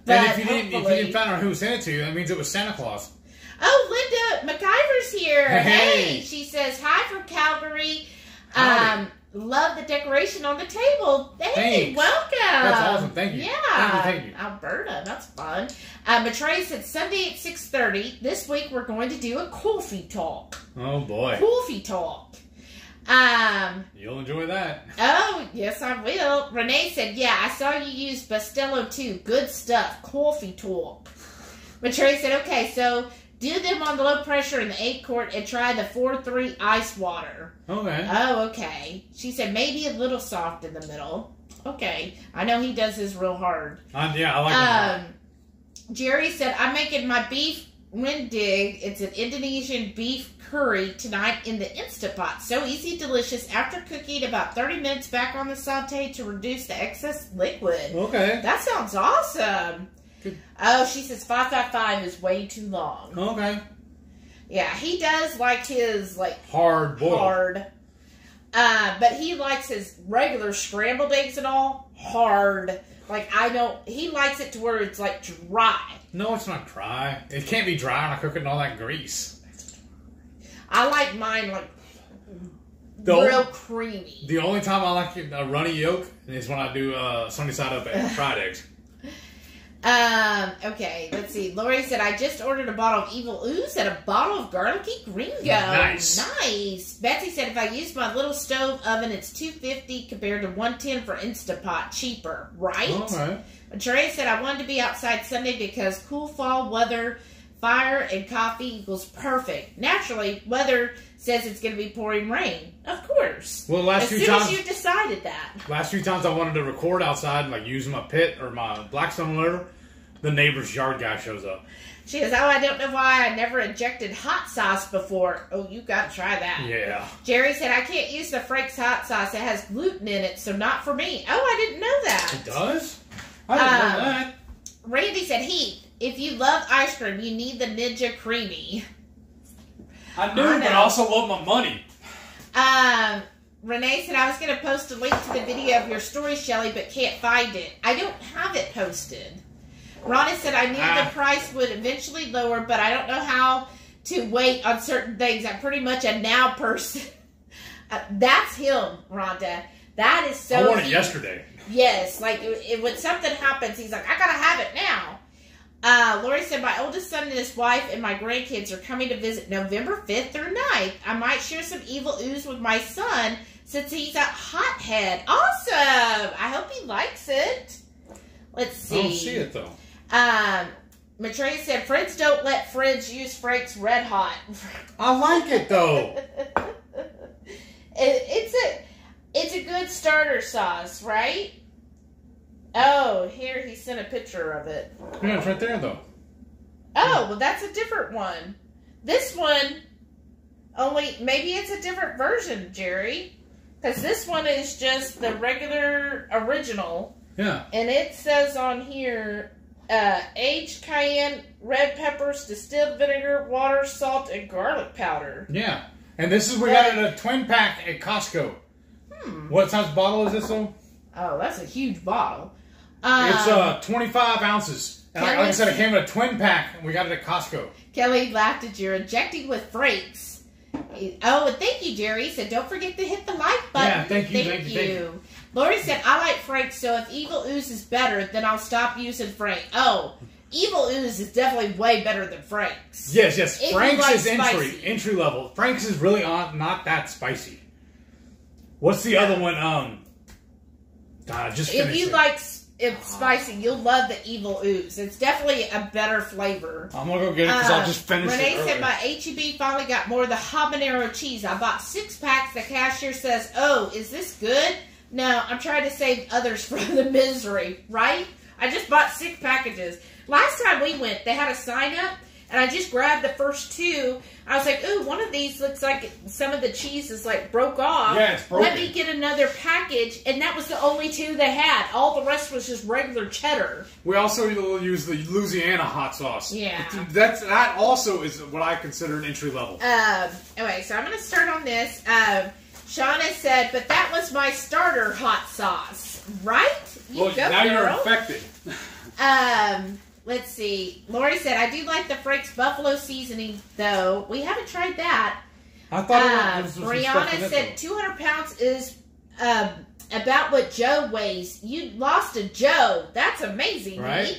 Speaker 2: and if you didn't, if you didn't find out who sent it to you, that means it was Santa Claus.
Speaker 1: Oh, Linda McIver's here.
Speaker 2: Hey.
Speaker 1: Hey. She says, hi from Calgary. Um, love the decoration on the table. Hey,
Speaker 2: Thanks.
Speaker 1: welcome.
Speaker 2: That's awesome. Thank you.
Speaker 1: Yeah,
Speaker 2: Thank you, thank you.
Speaker 1: Alberta, that's fun. Uh, Matray said Sunday at six thirty. This week we're going to do a coffee talk.
Speaker 2: Oh boy,
Speaker 1: Coffee talk. Um.
Speaker 2: you'll enjoy that.
Speaker 1: Oh yes, I will. Renee said, "Yeah, I saw you use Bustelo too. Good stuff. Coffee talk." Matray said, "Okay, so." Do them on the low pressure in the eight quart and try the four three ice water.
Speaker 2: Okay.
Speaker 1: Oh, okay. She said maybe a little soft in the middle. Okay. I know he does his real hard.
Speaker 2: Uh, yeah, I like that.
Speaker 1: Um, Jerry said, I'm making my beef rendang. It's an Indonesian beef curry tonight in the Instant Pot. So easy, delicious. After cooking about 30 minutes back on the saute to reduce the excess liquid.
Speaker 2: Okay.
Speaker 1: That sounds awesome. Oh, she says 555 is way too long.
Speaker 2: Okay.
Speaker 1: Yeah, he does like his, like,
Speaker 2: Hard boiled.
Speaker 1: hard. Uh, but he likes his regular scrambled eggs and all hard. Like I don't. He likes it to where it's like dry.
Speaker 2: No, it's not dry. It can't be dry when I cook it in all that grease.
Speaker 1: I like mine like
Speaker 2: The,
Speaker 1: real
Speaker 2: ol-
Speaker 1: creamy.
Speaker 2: the only time I like it, a runny yolk is when I do uh, sunny side up fried eggs.
Speaker 1: Um. Okay. Let's see. Lori said I just ordered a bottle of Evil Ooze and a bottle of garlicky gringo.
Speaker 2: Nice.
Speaker 1: Nice. Betsy said if I use my little stove oven, it's two fifty compared to one ten for Instapot, cheaper, right?
Speaker 2: All right.
Speaker 1: Trey said, I wanted to be outside Sunday because cool fall weather, fire, and coffee equals perfect. Naturally, weather says it's going to be pouring rain. Of course.
Speaker 2: Well, last
Speaker 1: as
Speaker 2: few times,
Speaker 1: as you decided that.
Speaker 2: last few times I wanted to record outside, and like using my pit or my Blackstone whatever, the neighbor's yard guy shows up.
Speaker 1: She goes, Oh, I don't know why I never injected hot sauce before. Oh, you got to try that.
Speaker 2: Yeah.
Speaker 1: Jerry said, I can't use the Frank's hot sauce. It has gluten in it, so not for me. Oh, I didn't know that.
Speaker 2: It does? I didn't know
Speaker 1: Um,
Speaker 2: that.
Speaker 1: Randy said, Heath, if you love ice cream, you need the Ninja Creami.
Speaker 2: I
Speaker 1: do, I but I also
Speaker 2: love my money.
Speaker 1: Um, Renee said I was going to post a link to the video of your story, Shelly, but can't find it. I don't have it posted. Ronna said I knew
Speaker 2: Ah.
Speaker 1: the price would eventually lower, but I don't know how to wait on certain things. I'm pretty much a now person. Uh, that's him, Rhonda. That is so.
Speaker 2: I want it yesterday.
Speaker 1: Yes, like it, it- when something happens, he's like, I gotta have it now. Uh, Lori said, My oldest son and his wife and my grandkids are coming to visit November 5th or 9th. I might share some evil ooze with my son since he's a hothead. Awesome! I hope he likes it. Let's see.
Speaker 2: I don't see it though.
Speaker 1: Um, Maitreya said, Friends don't let friends use Frank's Red Hot.
Speaker 2: I like it though.
Speaker 1: it, it's a it's a good starter sauce, right? Oh, here he sent a picture of it.
Speaker 2: Yeah, it's right there though.
Speaker 1: Oh, well, that's a different one. This one, only maybe it's a different version, Jerry, because this one is just the regular original,
Speaker 2: Yeah.
Speaker 1: and it says on here, uh, aged cayenne, red peppers, distilled vinegar, water, salt, and garlic powder.
Speaker 2: Yeah. And this is we got it in a twin pack at Costco.
Speaker 1: Hmm.
Speaker 2: What size bottle is this though?
Speaker 1: Oh, that's a huge bottle. Um,
Speaker 2: It's uh 25 ounces. And like, like I said, it came in a twin pack, and we got it at Costco.
Speaker 1: Kelly laughed at you. Injecting with Frakes. Oh, thank you, Jerry. So don't forget to hit the like button.
Speaker 2: Yeah, thank you, thank you, thank you.
Speaker 1: Lori said, I like Frank, so if Evil Ooze is better, then I'll stop using Frank. Oh, Evil Ooze is definitely way better than Frank's.
Speaker 2: Yes, yes.
Speaker 1: If
Speaker 2: Frank's is entry,
Speaker 1: spicy.
Speaker 2: entry level. Frank's is really on, not that spicy. What's the other one? Um, uh, just
Speaker 1: If you
Speaker 2: it.
Speaker 1: like s- if spicy, you'll love the Evil Ooze. It's definitely a better flavor.
Speaker 2: I'm gonna go get it because
Speaker 1: Uh,
Speaker 2: I'll just finish
Speaker 1: Renee
Speaker 2: it.
Speaker 1: said
Speaker 2: earlier.
Speaker 1: my HEB finally got more of the habanero cheese. I bought six packs. The cashier says, "Oh, is this good?" No, I'm trying to save others from the misery. Right? I just bought six packages. Last time we went, they had a sign up, and I just grabbed the first two. I was like, "Ooh, one of these looks like some of the cheese is like broke off."
Speaker 2: Yeah, it's
Speaker 1: Let me get another package, and that was the only two they had. All the rest was just regular cheddar.
Speaker 2: We also use the Louisiana hot sauce.
Speaker 1: Yeah.
Speaker 2: That's that also is what I consider an entry level.
Speaker 1: Um, anyway, so I'm going to start on this. Um, Shauna said, but that was my starter hot sauce, right? Now You go, girl.
Speaker 2: infected.
Speaker 1: Um, let's see. Lori said, I do like the Frank's Buffalo seasoning, though. We haven't tried that.
Speaker 2: I thought
Speaker 1: Uh,
Speaker 2: it was, was some stuff in
Speaker 1: Brianna said 200 pounds is um, about what Joe weighs. You lost a Joe. That's amazing,
Speaker 2: Right?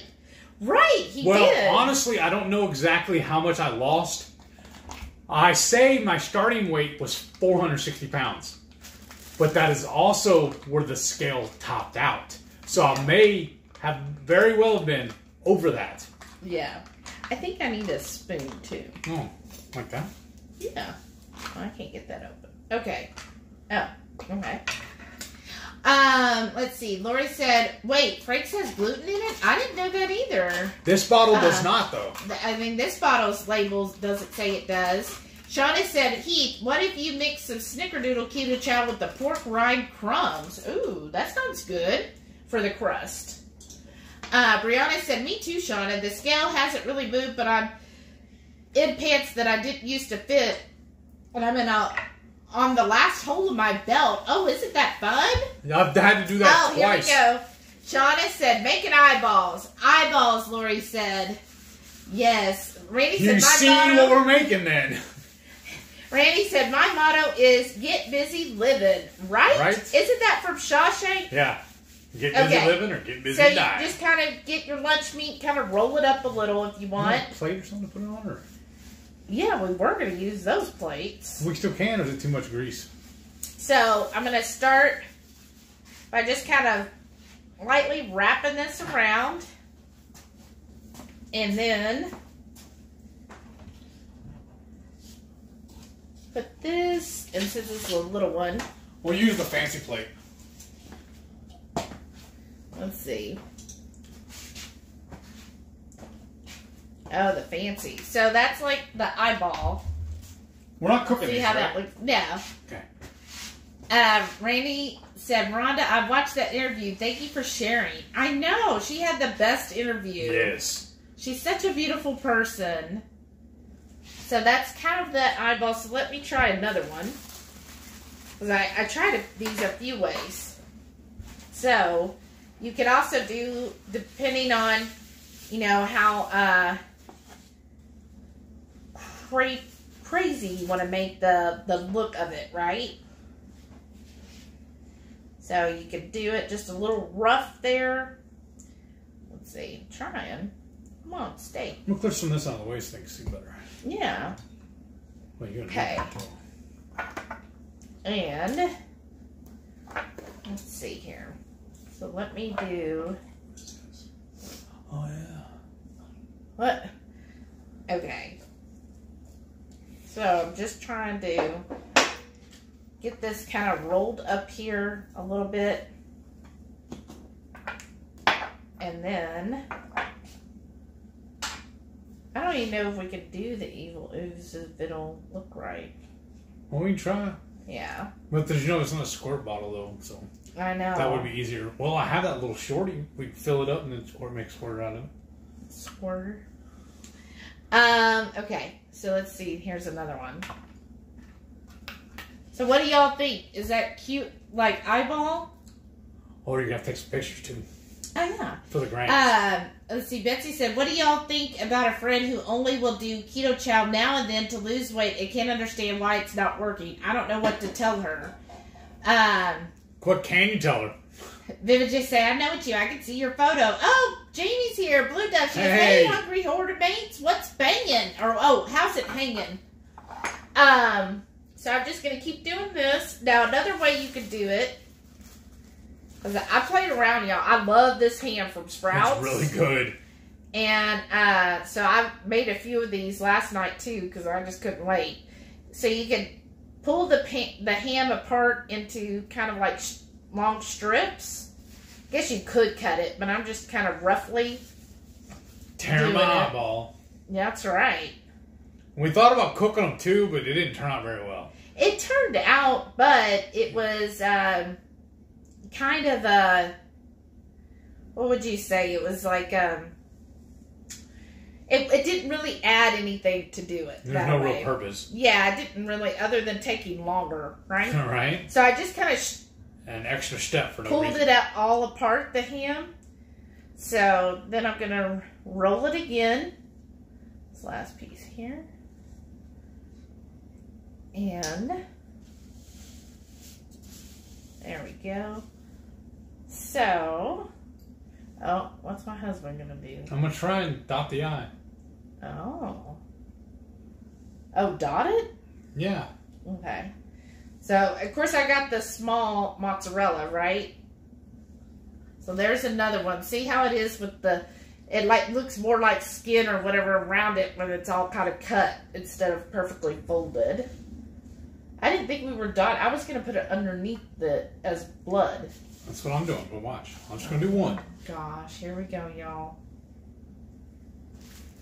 Speaker 1: Right, he
Speaker 2: Well,
Speaker 1: did.
Speaker 2: honestly, I don't know exactly how much I lost. I say my starting weight was 460 pounds, but that is also where the scale topped out. So I may have very well have been over that.
Speaker 1: yeah. I think I need a spoon too.
Speaker 2: Oh, like that?
Speaker 1: Yeah. Oh, I can't get that open. Okay. Oh, okay. Um, let's see. Lori said, wait, Frank's has gluten in it? I didn't know that either.
Speaker 2: This bottle does
Speaker 1: Uh,
Speaker 2: not, though.
Speaker 1: I mean, this bottle's labels doesn't say it does. Shauna said, Heath, what if you mix some snickerdoodle keto chow with the pork rind crumbs? Ooh, that sounds good for the crust. Uh, Brianna said, me too, Shauna. The scale hasn't really moved, but I'm in pants that I didn't used to fit. And I'm in a, on the last hole of my belt. Oh, isn't that fun?
Speaker 2: I've had to do that
Speaker 1: oh,
Speaker 2: twice.
Speaker 1: here we go. Shauna said, making eyeballs. Eyeballs, Lori said. Yes. Randy
Speaker 2: You
Speaker 1: said, my
Speaker 2: see
Speaker 1: motto,
Speaker 2: what we're making then.
Speaker 1: Randy said, my motto is get busy living. Right?
Speaker 2: Right.
Speaker 1: Isn't that from Shawshank?
Speaker 2: Yeah. Get busy
Speaker 1: Okay.
Speaker 2: living or get busy
Speaker 1: So you
Speaker 2: dying.
Speaker 1: just kind of get your lunch meat, kind of roll it up a little if you
Speaker 2: You
Speaker 1: want.
Speaker 2: plate or something to put it on? Or
Speaker 1: Yeah, we were going to use those plates.
Speaker 2: we still can, or is it too much grease?
Speaker 1: So I'm going to start by just kind of lightly wrapping this around. And then put this, and since it's a little one,
Speaker 2: We'll use the fancy plate.
Speaker 1: let's see. Oh, the fancy. So that's like the eyeball.
Speaker 2: We're not cooking
Speaker 1: See
Speaker 2: these,
Speaker 1: how
Speaker 2: right?
Speaker 1: that looks? Yeah.
Speaker 2: Okay.
Speaker 1: Uh, Randy said, Rhonda, I've watched that interview. Thank you for sharing. I know. She had the best interview.
Speaker 2: Yes.
Speaker 1: She's such a beautiful person. So that's kind of that eyeball. So let me try another one. Because I, I tried these a few ways. So you could also do, depending on, you know, how uh, cra- crazy you want to make the, the look of it, right? So you could do it just a little rough there. Let's see, trying. Come on, stay.
Speaker 2: We'll clear some of this out of the way so things see better.
Speaker 1: Yeah.
Speaker 2: What are you gonna
Speaker 1: Okay. And let's see here. So let me do
Speaker 2: Oh yeah.
Speaker 1: what? Okay. So I'm just trying to get this kind of rolled up here a little bit. And then I don't even know if we could do the evil ooze if it'll look right.
Speaker 2: Well, we can try.
Speaker 1: Yeah,
Speaker 2: But there's you know it's not a squirt bottle though, so
Speaker 1: I know.
Speaker 2: that would be easier. Well, I have that little shorty. We fill it up and then squirt make squirt out of it.
Speaker 1: Squirt. Um, okay, so let's see. Here's another one. So what do y'all think? Is that cute like eyeball?
Speaker 2: Or you gotta take some pictures too
Speaker 1: Oh yeah.
Speaker 2: for the gram.
Speaker 1: Um, let's see. Betsy said, "What do y'all think about a friend who only will do keto chow now and then to lose weight and can't understand why it's not working? I don't know what to tell her." Um,
Speaker 2: what can you tell her?
Speaker 1: Vivid just said, "I know it's you. I can see your photo." Oh, Jamie's here. Blue Dove. She
Speaker 2: Hey.
Speaker 1: "Hey, hungry hoarder mates, what's banging?" Or oh, how's it hanging? Um, so I'm just gonna keep doing this. Now another way you could do it. I played around, y'all. I love this ham from Sprouts.
Speaker 2: It's really good.
Speaker 1: And uh, so I made a few of these last night too because I just couldn't wait. So you can pull the the ham apart into kind of like long strips. I Guess you could cut it, but I'm just kind of roughly.
Speaker 2: Tear my eyeball.
Speaker 1: Yeah, that's right.
Speaker 2: We thought about cooking them too, but it didn't turn out very well.
Speaker 1: It turned out, but it was um, kind of a. What would you say? It was like um. It, it didn't really add anything to do it.
Speaker 2: There's no
Speaker 1: way.
Speaker 2: real purpose.
Speaker 1: Yeah, it didn't really, other than taking longer, right?
Speaker 2: All right.
Speaker 1: So I just kind of sh-
Speaker 2: An extra step for no
Speaker 1: pulled
Speaker 2: reason.
Speaker 1: it out all apart, the hem. So then I'm going to roll it again. This last piece here. And There we go. So, oh, what's my husband gonna do?
Speaker 2: I'm gonna try and dot the I.
Speaker 1: Oh. Oh, dot it?
Speaker 2: Yeah.
Speaker 1: Okay. So, of course, I got the small mozzarella, right? So there's another one. See how it is with the, it like looks more like skin or whatever around it when it's all kind of cut instead of perfectly folded. I didn't think we were done. I was going to put it underneath the as blood.
Speaker 2: That's what I'm doing. But watch. I'm just gonna do one.
Speaker 1: Gosh, here we go, y'all.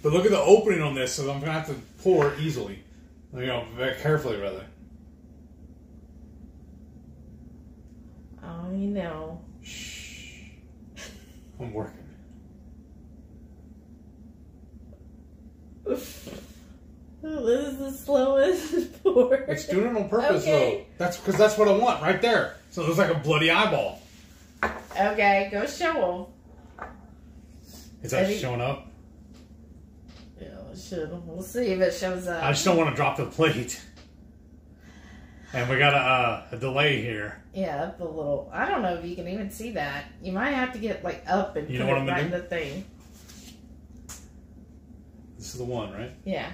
Speaker 2: But look at the opening on this, so I'm gonna have to pour easily. You know, very carefully, rather.
Speaker 1: Oh, you know.
Speaker 2: Shh. I'm working.
Speaker 1: This is the slowest pour.
Speaker 2: It's doing it on purpose,
Speaker 1: Okay.
Speaker 2: though. That's because that's what I want right there. So it looks like a bloody eyeball.
Speaker 1: Okay, go show
Speaker 2: Is that showing up?
Speaker 1: Yeah, it should. We'll see if it shows up.
Speaker 2: I just don't want to drop the plate. And we got a, uh, a delay here.
Speaker 1: Yeah, the little. I don't know if you can even see that. You might have to get like up and
Speaker 2: You
Speaker 1: put
Speaker 2: know what
Speaker 1: it
Speaker 2: I'm
Speaker 1: right in the thing.
Speaker 2: This is the one, right?
Speaker 1: Yeah.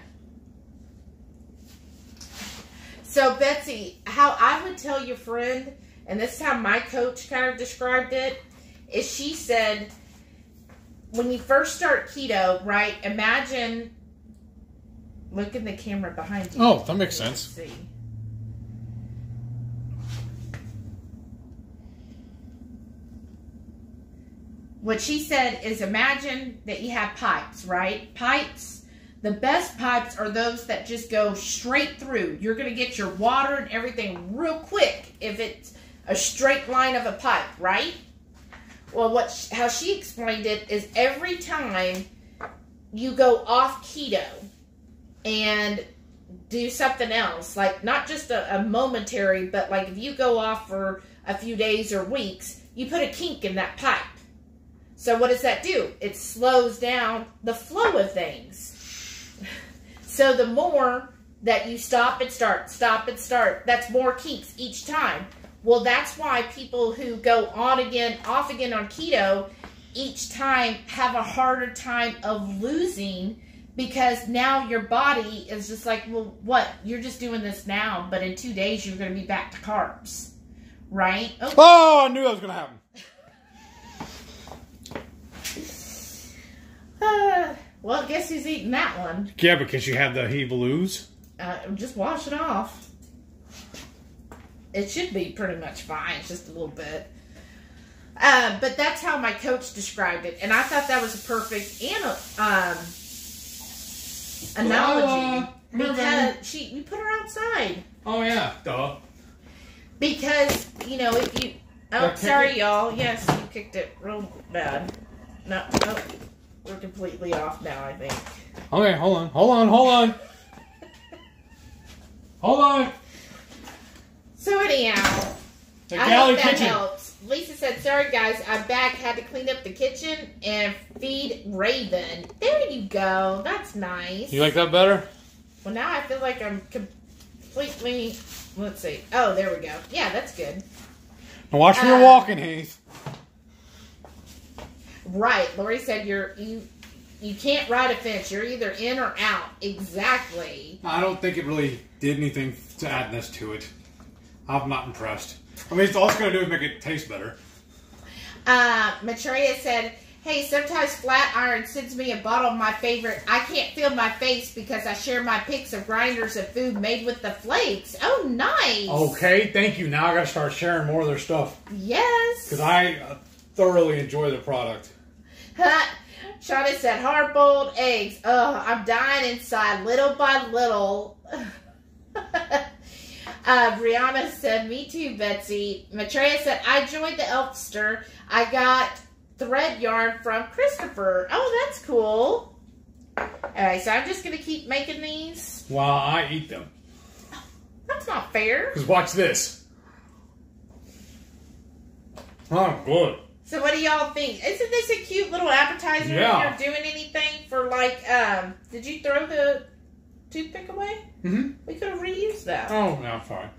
Speaker 1: So Betsy, how I would tell your friend, and this is how my coach kind of described it, is she said, when you first start keto, right? Imagine. Look in the camera behind you.
Speaker 2: Oh, that makes
Speaker 1: Let's
Speaker 2: sense.
Speaker 1: see. What she said is imagine that you have pipes, right? Pipes, the best pipes are those that just go straight through. You're going to get your water and everything real quick if it's a straight line of a pipe, right? Well, what how she explained it is every time you go off keto and do something else, like not just a, a momentary, but like if you go off for a few days or weeks, you put a kink in that pipe. So what does that do? It slows down the flow of things. So the more that you stop and start, stop and start, that's more kinks each time. Well, that's why people who go on again, off again on keto, each time have a harder time of losing because now your body is just like, well, what? You're just doing this now, but in two days you're going to be back to carbs, right? Oh,
Speaker 2: Oh, I knew that was gonna happen.
Speaker 1: Uh, well, guess who's eating that one?
Speaker 2: Yeah, because you have the Hevalu's.
Speaker 1: Uh, just wash it off. It should be pretty much fine, just a little bit. Uh, but that's how my coach described it, and I thought that was a perfect ana- um, analogy
Speaker 2: Uh,
Speaker 1: because she you put her outside
Speaker 2: Oh yeah, duh.
Speaker 1: because you know if you oh sorry
Speaker 2: it?
Speaker 1: y'all yes you kicked it real bad no no we're completely off now I think
Speaker 2: Okay, hold on, hold on, hold on, hold on.
Speaker 1: so anyhow
Speaker 2: The
Speaker 1: I
Speaker 2: galley
Speaker 1: hope that
Speaker 2: kitchen.
Speaker 1: helps. Lisa said, "Sorry guys, I'm back. Had to clean up the kitchen and feed Raven. There you go. That's nice.
Speaker 2: You like that better?
Speaker 1: well, now I feel like I'm completely. Let's see. Oh, there we go. Yeah, that's good.
Speaker 2: Now watch where
Speaker 1: Uh,
Speaker 2: you're walking, Heath.
Speaker 1: Right. Lori said you're you. You can't ride a fence. You're either in or out. Exactly.
Speaker 2: I don't think it really did anything to add this to it. I'm not impressed. I mean, it's all it's gonna do is make it taste better.
Speaker 1: Uh, Maitreya said, Hey, sometimes Flatiron sends me a bottle of my favorite. I can't feel my face because I share my pics of grinders of food made with the flakes. Oh, nice.
Speaker 2: Okay, thank you. Now I gotta start sharing more of their stuff
Speaker 1: Yes.
Speaker 2: because I uh, thoroughly enjoy the product.
Speaker 1: Shauna said, hard boiled eggs. Ugh, I'm dying inside little by little. uh, Brianna said, me too, Betsy. Maitreya said, I joined the Elfster. I got thread yarn from Christopher. Oh, that's cool. Alright, so I'm just going to keep making these.
Speaker 2: While I eat them.
Speaker 1: That's not fair.
Speaker 2: Because watch this. Oh, good.
Speaker 1: So what do y'all think? Isn't this a cute little appetizer
Speaker 2: Yeah.
Speaker 1: if you're doing anything for like um did you throw the toothpick away?
Speaker 2: Mm-hmm.
Speaker 1: We could have reused that.
Speaker 2: Oh, no, fine.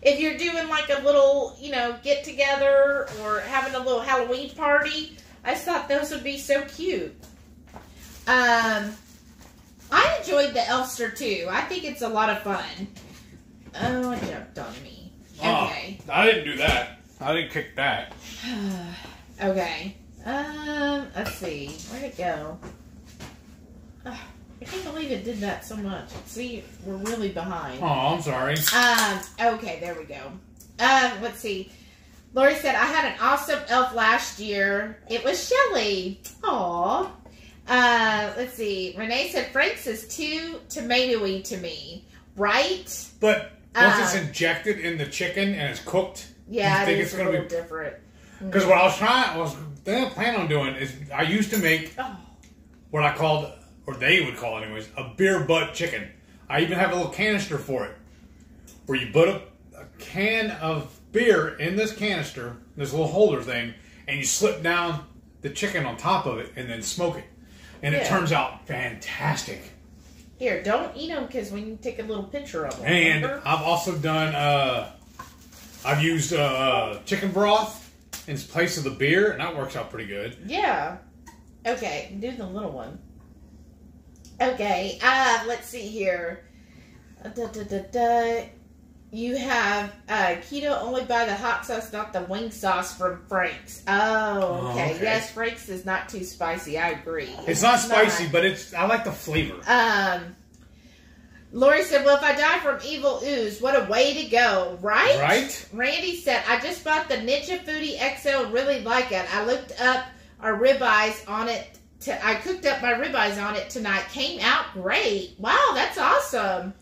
Speaker 1: if you're doing like a little, you know, get together or having a little Halloween party, I just thought those would be so cute. Um, I enjoyed the Elfster too. I think it's a lot of fun. Oh, it jumped on me. Okay.
Speaker 2: Oh, I didn't do that. I didn't kick that.
Speaker 1: okay. Um, let's see. Where'd it go? Ugh, I can't believe it did that so much. See, we're really behind.
Speaker 2: Oh, I'm sorry.
Speaker 1: Um, okay, there we go. Um, let's see. Lori said, I had an awesome elf last year. It was Shelly. Aw. Uh, let's see. Renee said, Frank's is too tomatoey to me. Right?
Speaker 2: But once
Speaker 1: Uh,
Speaker 2: it's injected in the chicken and it's cooked,
Speaker 1: Yeah,
Speaker 2: You think it's gonna be-
Speaker 1: different.
Speaker 2: Because what I was trying, I was then planning on doing is I used to make
Speaker 1: Oh,
Speaker 2: what I called, or they would call it anyways, a beer butt chicken. I even have a little canister for it, where you put a, a can of beer in this canister, this little holder thing, and you slip down the chicken on top of it and then smoke it, and it
Speaker 1: Yeah.
Speaker 2: turns out fantastic.
Speaker 1: here, don't eat them because we can take a little picture of them.
Speaker 2: And? I've also done, uh, I've used uh, uh, chicken broth in place of the beer, and that works out pretty good.
Speaker 1: Yeah. Okay, do the little one. Okay, uh, let's see here. Uh, Da, da, da, da. You have uh, keto only by the hot sauce, not the wing sauce from Frank's. Oh,
Speaker 2: Oh,
Speaker 1: okay.
Speaker 2: okay.
Speaker 1: Yes, Frank's is not too spicy. I agree.
Speaker 2: It's not spicy, but it's I like the flavor.
Speaker 1: Um, Lori said, "Well, if I die from evil ooze, what a way to go, right?"
Speaker 2: Right?
Speaker 1: Randy said, "I just bought the Ninja Foodi XL. Really like it. I looked up our ribeyes on it. To, I cooked up my ribeyes on it tonight. Came out great. Wow, that's awesome."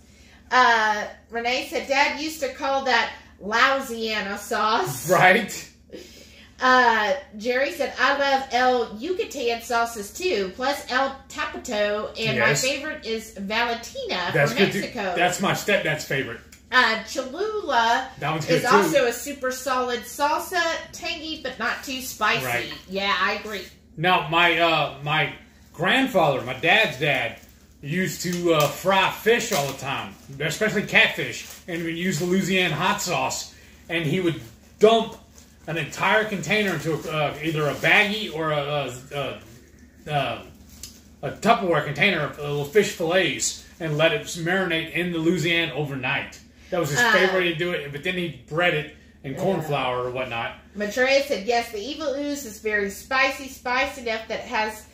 Speaker 1: Uh, Renee said, "Dad used to call that Louisiana sauce."
Speaker 2: Right?
Speaker 1: Uh, Jerry said, I love El Yucatan sauces too, plus El Tapatío, and my favorite is Valentina
Speaker 2: That's
Speaker 1: from. Mexico.
Speaker 2: That's my stepdad's favorite.
Speaker 1: uh, Cholula
Speaker 2: That one's good
Speaker 1: is
Speaker 2: too.
Speaker 1: also a super solid salsa, tangy but not too spicy.
Speaker 2: Right.
Speaker 1: Yeah, I agree.
Speaker 2: Now my uh, my grandfather, my dad's dad, used to uh, fry fish all the time, especially catfish, and would use the Louisiana hot sauce, and he would dump an entire container into uh, either a baggie or a, a, a, a, a Tupperware container of little fish fillets and let it marinate in the Louisiana overnight. That was his
Speaker 1: Uh,
Speaker 2: favorite way to do it, but then he'd bread it in corn flour or whatnot.
Speaker 1: Maitreya said, yes, the evil ooze is very spicy, spicy enough that it has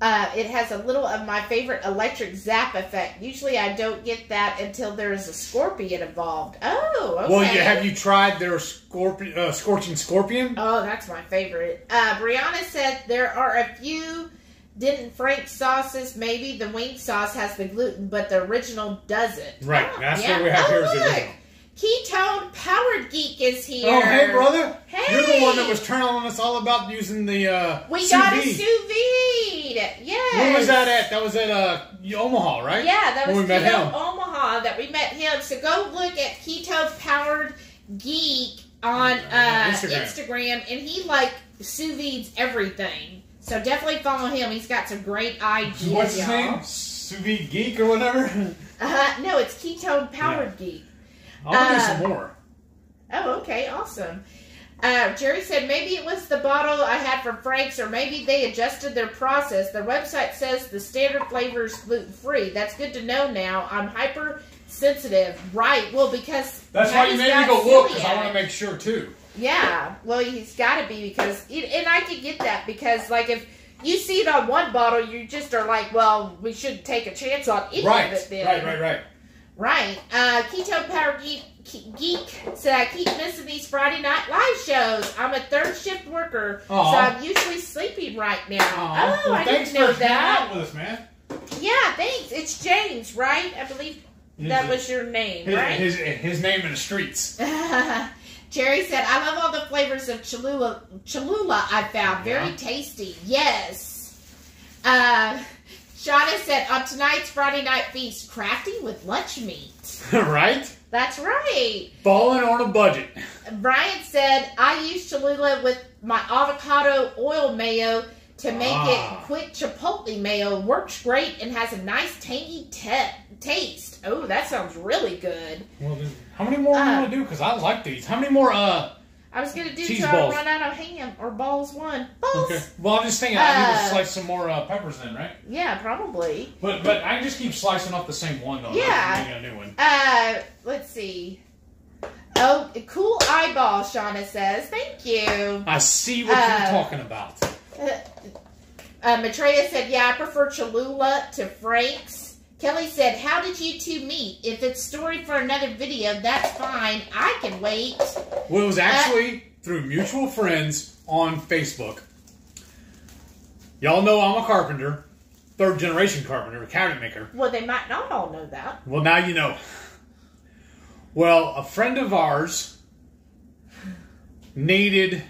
Speaker 1: uh, it has a little of my favorite electric zap effect. Usually I don't get that until there's a scorpion involved. Oh, okay.
Speaker 2: Well, you, have you tried their scorpion, uh, scorching scorpion?
Speaker 1: Oh, that's my favorite. Uh, Brianna said there are a few didn't Frank sauces. Maybe the wing sauce has the gluten, but the original doesn't.
Speaker 2: Right,
Speaker 1: Oh,
Speaker 2: that's
Speaker 1: yeah.
Speaker 2: what we have
Speaker 1: oh,
Speaker 2: here is the
Speaker 1: look. Ketone Powered Geek is here.
Speaker 2: Oh, hey, brother.
Speaker 1: Hey.
Speaker 2: You're the one that was telling us all about using the uh,
Speaker 1: We
Speaker 2: sous
Speaker 1: got a sous vide. Yes.
Speaker 2: Where was that at? That was at uh, Omaha, right?
Speaker 1: Yeah, that was
Speaker 2: When we met him.
Speaker 1: Omaha that we met him. So go look at Keto Powered Geek on uh,
Speaker 2: Instagram.
Speaker 1: Instagram. and he like sous vides everything. So definitely follow him. He's got some great ideas.
Speaker 2: What's his name? Sous vide geek or whatever.
Speaker 1: Uh, no, it's Ketone Powered Geek.
Speaker 2: I'll do
Speaker 1: Uh,
Speaker 2: some more.
Speaker 1: Oh, okay, awesome. Uh, Jerry said maybe it was the bottle I had from Frank's, or maybe they adjusted their process. Their website says the standard flavor is gluten free. That's good to know now. I'm hyper sensitive. Right. Well, because
Speaker 2: That's why you made me go look because. I want to make sure too.
Speaker 1: Yeah. Well, he's got to be because, it, and I can get that because, like, if you see it on one bottle, you just are like, well, we shouldn't take a chance on any
Speaker 2: Right,
Speaker 1: of it. Then.
Speaker 2: right, right, right.
Speaker 1: Right. Uh, Keto Power Geek, Geek said, I keep missing these Friday night live shows. I'm a third shift worker,
Speaker 2: Aw.
Speaker 1: so I'm usually sleeping right now.
Speaker 2: Aw,
Speaker 1: oh,
Speaker 2: well,
Speaker 1: I
Speaker 2: thanks
Speaker 1: didn't know that.
Speaker 2: out with us, man.
Speaker 1: Yeah, thanks. It's James, right? I believe that was your name,
Speaker 2: his,
Speaker 1: right?
Speaker 2: his, his name in the streets.
Speaker 1: Jerry said, I love all the flavors of Cholula, Cholula I found. Very
Speaker 2: Yeah.
Speaker 1: tasty. Yes. Uh, Shauna said, on tonight's Friday night feast, crafting with lunch meat.
Speaker 2: right?
Speaker 1: That's right.
Speaker 2: Falling on a budget.
Speaker 1: Brian said, I use Cholula with my avocado oil mayo to make
Speaker 2: Ah.
Speaker 1: it quick chipotle mayo. Works great and has a nice tangy te- taste. Oh, that sounds really good.
Speaker 2: Well, how many more
Speaker 1: Uh,
Speaker 2: do you want to do? Because I like these. How many more? Uh,
Speaker 1: I was gonna do
Speaker 2: Cheese
Speaker 1: till
Speaker 2: balls.
Speaker 1: I run out of ham or balls one. Balls.
Speaker 2: okay. Well, I'm just thinking I need to
Speaker 1: Uh,
Speaker 2: slice some more uh, peppers in, right?
Speaker 1: Yeah, probably.
Speaker 2: But but I just keep slicing off the same one though. not
Speaker 1: Yeah.
Speaker 2: making a new one.
Speaker 1: Uh, let's see. Oh, cool eyeball, Shauna says. Thank you.
Speaker 2: I see what
Speaker 1: Uh,
Speaker 2: you're talking about.
Speaker 1: Uh, Maitreya said, yeah, I prefer Cholula to Frank's. Kelly said, how did you two meet? If it's story for another video, that's fine. I can wait.
Speaker 2: Well, it was uh, actually through mutual friends on Facebook. Y'all know I'm a carpenter, third generation carpenter, a cabinet maker.
Speaker 1: Well, they might not all know that.
Speaker 2: Well, now you know. Well, a friend of ours needed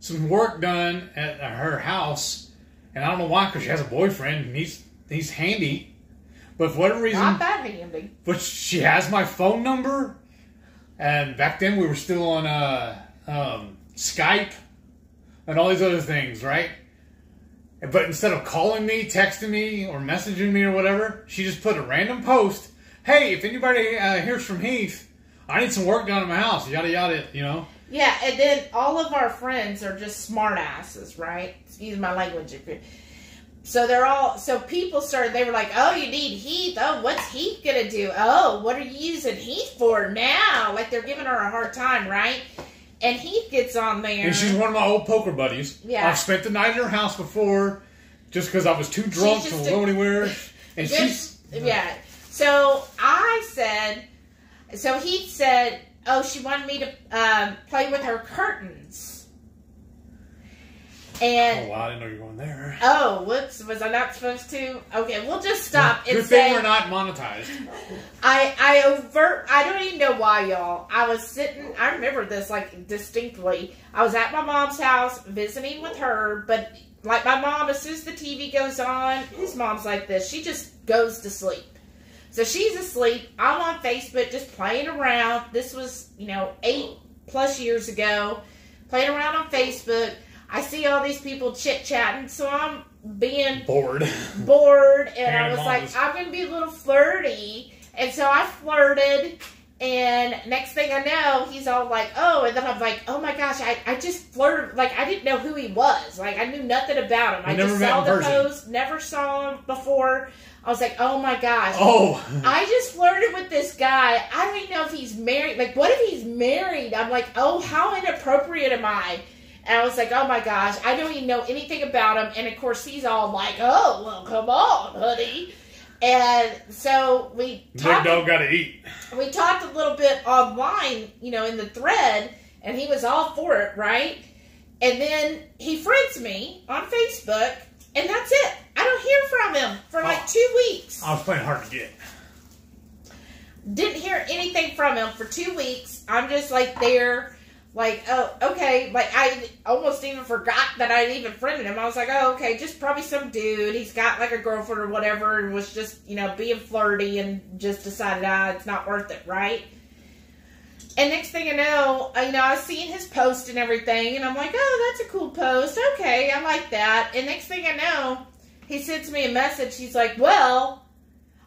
Speaker 2: some work done at her house, and I don't know why, because she has a boyfriend and he's he's handy. But for whatever reason,
Speaker 1: Not that handy.
Speaker 2: but she has my phone number, and back then we were still on uh, um, Skype and all these other things, right? But instead of calling me, texting me, or messaging me or whatever, she just put a random post. Hey, if anybody uh, hears from Heath, I need some work done in my house. Yada yada, you know.
Speaker 1: Yeah, and then all of our friends are just smartasses, right? Excuse my language. If you so they're all so people started. They were like, "Oh, you need Heath. Oh, what's Heath gonna do? Oh, what are you using Heath for now?" Like they're giving her a hard time, right? And Heath gets on there.
Speaker 2: And she's one of my old poker buddies.
Speaker 1: Yeah.
Speaker 2: I've spent the night in her house before, just because I was too drunk to go anywhere. And she's
Speaker 1: yeah. So I said, so he said, oh, she wanted me to um, play with her curtains. And
Speaker 2: Oh, wow, I didn't know you were going there.
Speaker 1: oh, whoops, was I not supposed to? Okay, we'll just stop
Speaker 2: Good
Speaker 1: and
Speaker 2: thing
Speaker 1: say
Speaker 2: we're not monetized.
Speaker 1: I I overt. I don't even know why, y'all. I was sitting. I remember this like distinctly. I was at my mom's house visiting with her, but like my mom, as soon as the TV goes on, his mom's like this. She just goes to sleep. So she's asleep. I'm on Facebook just playing around. This was you know eight plus years ago, playing around on Facebook. I see all these people chit chatting, so I'm being
Speaker 2: Bored.
Speaker 1: bored and I was
Speaker 2: mom
Speaker 1: like, I'm gonna be a little flirty. And so I flirted and next thing I know, he's all like, Oh, and then I'm like, Oh my gosh, I, I just flirted like I didn't know who he was. Like I knew nothing about him.
Speaker 2: You
Speaker 1: I
Speaker 2: never
Speaker 1: just
Speaker 2: met
Speaker 1: saw the
Speaker 2: person.
Speaker 1: post, never saw him before. I was like, Oh my gosh.
Speaker 2: Oh.
Speaker 1: I just flirted with this guy. I don't even know if he's married. Like, what if he's married? I'm like, oh, how inappropriate am I? And I was like, oh my gosh, I don't even know anything about him. And of course, he's all like, oh, well, come on, honey. And so we
Speaker 2: Big
Speaker 1: talked.
Speaker 2: dog got to eat.
Speaker 1: We talked a little bit online, you know, in the thread, and he was all for it, right? And then he friends me on Facebook, and that's it. I don't hear from him for like
Speaker 2: Oh.
Speaker 1: two weeks
Speaker 2: I was playing hard to get.
Speaker 1: didn't hear anything from him for two weeks. I'm just like there, like, oh, okay. Like, I almost even forgot that I'd even friended him. I was like, oh, okay, just probably some dude. He's got like a girlfriend or whatever and was just, you know, being flirty and just decided, ah, it's not worth it, right? And next thing I know, uh, you know, I was seeing his post and everything, and I'm like, oh, that's a cool post. Okay, I like that. And next thing I know, he sends me a message. He's like, well,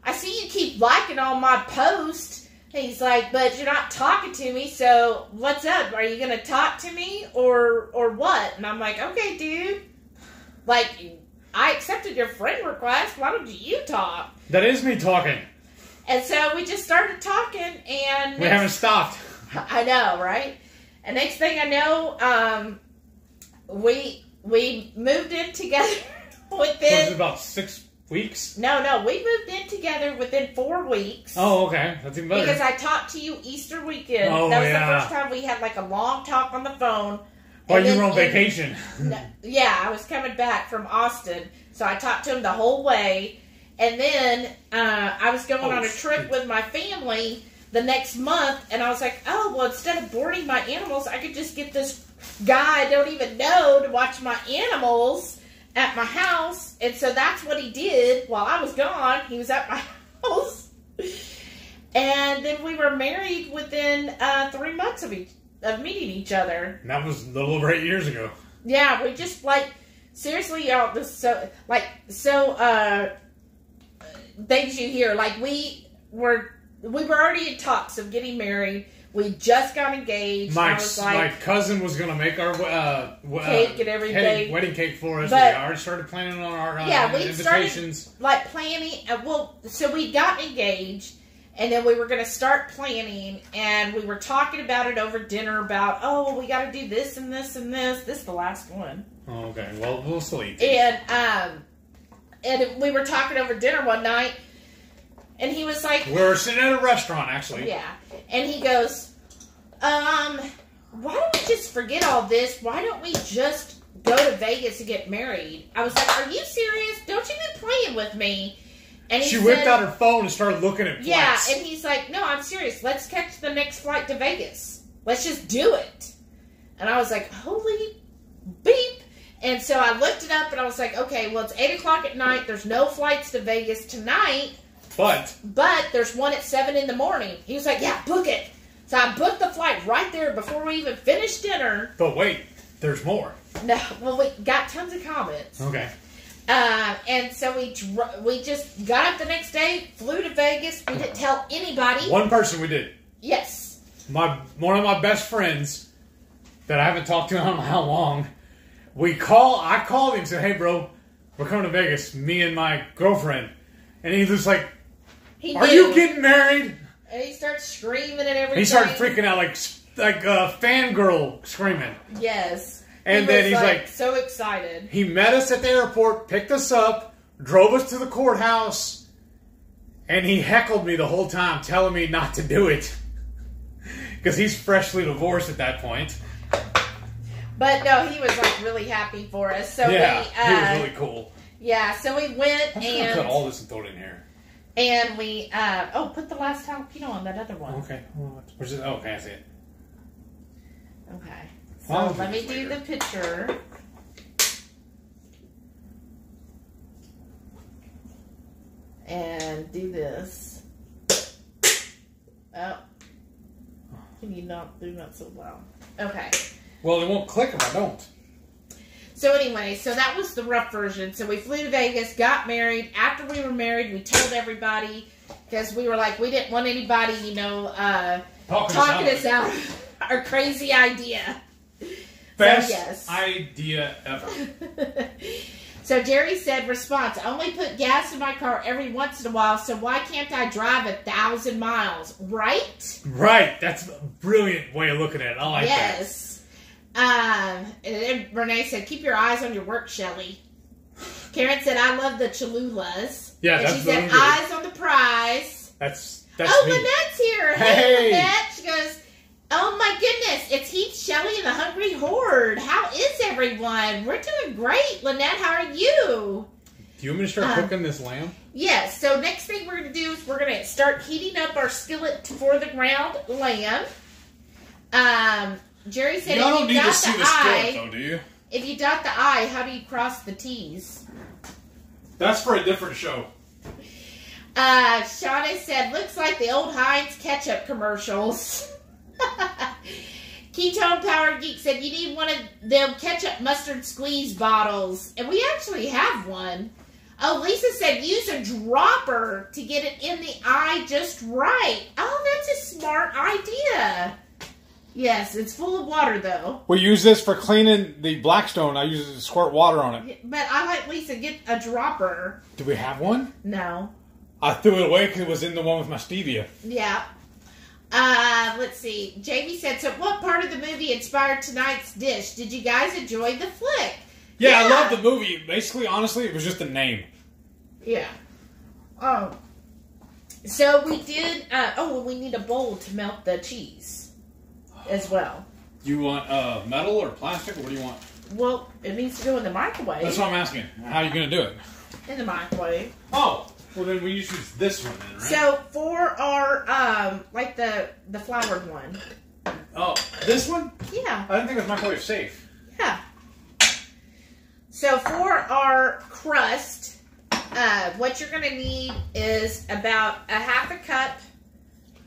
Speaker 1: I see you keep liking all my posts. He's like, but you're not talking to me, so what's up? Are you gonna talk to me or or what? And I'm like, okay, dude. Like, I accepted your friend request. Why don't you talk?
Speaker 2: That is me talking.
Speaker 1: And so we just started talking, and
Speaker 2: We haven't stopped.
Speaker 1: I know, right? And next thing I know, um, we we moved in together
Speaker 2: Was it
Speaker 1: within.
Speaker 2: about six weeks?
Speaker 1: No, no, we moved in together within four weeks.
Speaker 2: Oh, okay. That's even better.
Speaker 1: Because I talked to you Easter weekend.
Speaker 2: Oh,
Speaker 1: that was
Speaker 2: yeah.
Speaker 1: the first time we had like a long talk on the phone.
Speaker 2: While you were on vacation.
Speaker 1: No, yeah, I was coming back from Austin, so I talked to him the whole way. And then uh, I was going
Speaker 2: Oh,
Speaker 1: on a trip
Speaker 2: shoot.
Speaker 1: with my family the next month, and I was like, oh, well, instead of boarding my animals, I could just get this guy I don't even know to watch my animals at my house. And so that's what he did while I was gone. He was at my house. And then we were married within uh, three months of, each, of meeting each other.
Speaker 2: And that was a little over eight years ago.
Speaker 1: Yeah, we just like seriously, y'all, this is so like so uh things you hear. Like we were we were already in talks of getting married. We just got engaged.
Speaker 2: My,
Speaker 1: like,
Speaker 2: my cousin was gonna make our uh,
Speaker 1: Cake
Speaker 2: uh,
Speaker 1: and everything.
Speaker 2: wedding cake for us.
Speaker 1: But-
Speaker 2: we already started planning on our uh,
Speaker 1: Yeah, we started- like planning. Uh, well, so we got engaged, and then we were going to start planning, and we were talking about it over dinner. About oh, we got to do this and this and this. This is the last one,
Speaker 2: Oh, okay, well we'll eat.
Speaker 1: and um, and we were talking over dinner one night, and he was like,
Speaker 2: "We're sitting at a restaurant actually.
Speaker 1: yeah, and he goes, um, why don't we just forget all this? Why don't we just go to Vegas and get married? I was like, are you serious? Don't you be playing with me? And he
Speaker 2: She
Speaker 1: said,
Speaker 2: whipped out her phone and started looking at
Speaker 1: Yeah,
Speaker 2: flights.
Speaker 1: and he's like, "No, I'm serious. Let's catch the next flight to Vegas. Let's just do it." And I was like, "Holy beep!" And so I looked it up, and I was like, "Okay, well, it's eight o'clock at night. There's no flights to Vegas tonight,
Speaker 2: but
Speaker 1: but there's one at seven in the morning." He was like, "Yeah, book it." So I booked the flight right there before we even finished dinner.
Speaker 2: but wait, there's more.
Speaker 1: No, well, we got tons of comments.
Speaker 2: Okay.
Speaker 1: Uh, and so we dr- we just got up the next day, flew to Vegas. We didn't tell anybody.
Speaker 2: One person we did.
Speaker 1: Yes.
Speaker 2: My one of my best friends that I haven't talked to in I don't know how long. We call. I called him and said, "Hey, bro, we're coming to Vegas. Me and my girlfriend." And he was like,
Speaker 1: He
Speaker 2: "Are
Speaker 1: knew.
Speaker 2: you getting married?"
Speaker 1: And he starts screaming and everything.
Speaker 2: He started freaking out like like a fangirl screaming.
Speaker 1: Yes.
Speaker 2: And
Speaker 1: He
Speaker 2: then he's like-
Speaker 1: so excited.
Speaker 2: He met us at the airport, picked us up, drove us to the courthouse, and he heckled me the whole time, telling me not to do it. Because he's freshly divorced at that point.
Speaker 1: But no, he was like really happy for us. So
Speaker 2: yeah,
Speaker 1: we,
Speaker 2: he
Speaker 1: uh,
Speaker 2: was really cool.
Speaker 1: yeah. So we went
Speaker 2: I'm gonna put all this and throw it in here.
Speaker 1: And we uh, oh put the last jalapeno on that other one.
Speaker 2: Okay. Where's it? Oh, okay, I see it.
Speaker 1: Okay. So
Speaker 2: I'll
Speaker 1: let me do
Speaker 2: later.
Speaker 1: the picture. And do this. Oh. Can you not do that so loud? Okay.
Speaker 2: Well, it won't click if I don't.
Speaker 1: So anyway, so that was the rough version. So we flew to Vegas, got married. After we were married, we told everybody because we were like, we didn't want anybody, you know, uh,
Speaker 2: Talking,
Speaker 1: talking us out our crazy idea.
Speaker 2: Best
Speaker 1: yes.
Speaker 2: idea ever.
Speaker 1: so Jerry said, response, I only put gas in my car every once in a while, so why can't I drive a thousand miles? Right?
Speaker 2: Right. That's a brilliant way of looking at it. I like that.
Speaker 1: yes. Um, and then Renee said, keep your eyes on your work, Shelly. Karen said, I love the Cholulas.
Speaker 2: Yeah,
Speaker 1: and
Speaker 2: that's
Speaker 1: she said,
Speaker 2: really
Speaker 1: eyes on the prize.
Speaker 2: That's that's
Speaker 1: oh,
Speaker 2: me.
Speaker 1: Lynette's here. Hey,
Speaker 2: Hey.
Speaker 1: Lynette. She goes, oh my goodness, it's Heath, Shelly, and the Hungry Horde. How is everyone? We're doing great. Lynette, how are you?
Speaker 2: Do you want me to start
Speaker 1: Uh,
Speaker 2: cooking this lamb?
Speaker 1: Yes, so next thing we're going to do is we're going to start heating up our skillet for the ground lamb. Um, Jerry said
Speaker 3: Y'all don't need to
Speaker 1: dot
Speaker 3: see
Speaker 1: the
Speaker 3: the skillet,
Speaker 1: I,
Speaker 3: though, do you?
Speaker 1: if you dot the I, how do you cross the T's?
Speaker 3: That's for a different show.
Speaker 1: Uh, Shauna said, looks like the old Heinz ketchup commercials. Ketone Power Geek said, you need one of them ketchup mustard squeeze bottles. And we actually have one. Oh, Lisa said, use a dropper to get it in the eye just right. Oh, that's a smart idea. Yes, it's full of water, though.
Speaker 3: We use this for cleaning the Blackstone. I use it to squirt water on it.
Speaker 1: But I like Lisa, get a dropper.
Speaker 3: Do we have one?
Speaker 1: No.
Speaker 3: I threw it away because it was in the one with my stevia.
Speaker 1: Yeah. Uh, let's see. Jamie said, so what part of the movie inspired tonight's dish? Did you guys enjoy the flick?
Speaker 3: Yeah, I love the movie. Basically, honestly, it was just a name.
Speaker 1: Yeah. Oh. So we did, uh, oh, we need a bowl to melt the cheese as well.
Speaker 3: You want uh, metal or plastic, or what do you want?
Speaker 1: Well, it needs to go in the microwave.
Speaker 3: That's what I'm asking. How are you going to do it?
Speaker 1: In the microwave.
Speaker 3: Oh, well then we just use this one then, right?
Speaker 1: So for our, um, like the, the floured one.
Speaker 3: oh, this one?
Speaker 1: Yeah.
Speaker 3: I didn't think it was microwave safe.
Speaker 1: Yeah. So for our crust, uh, what you're gonna need is about a half a cup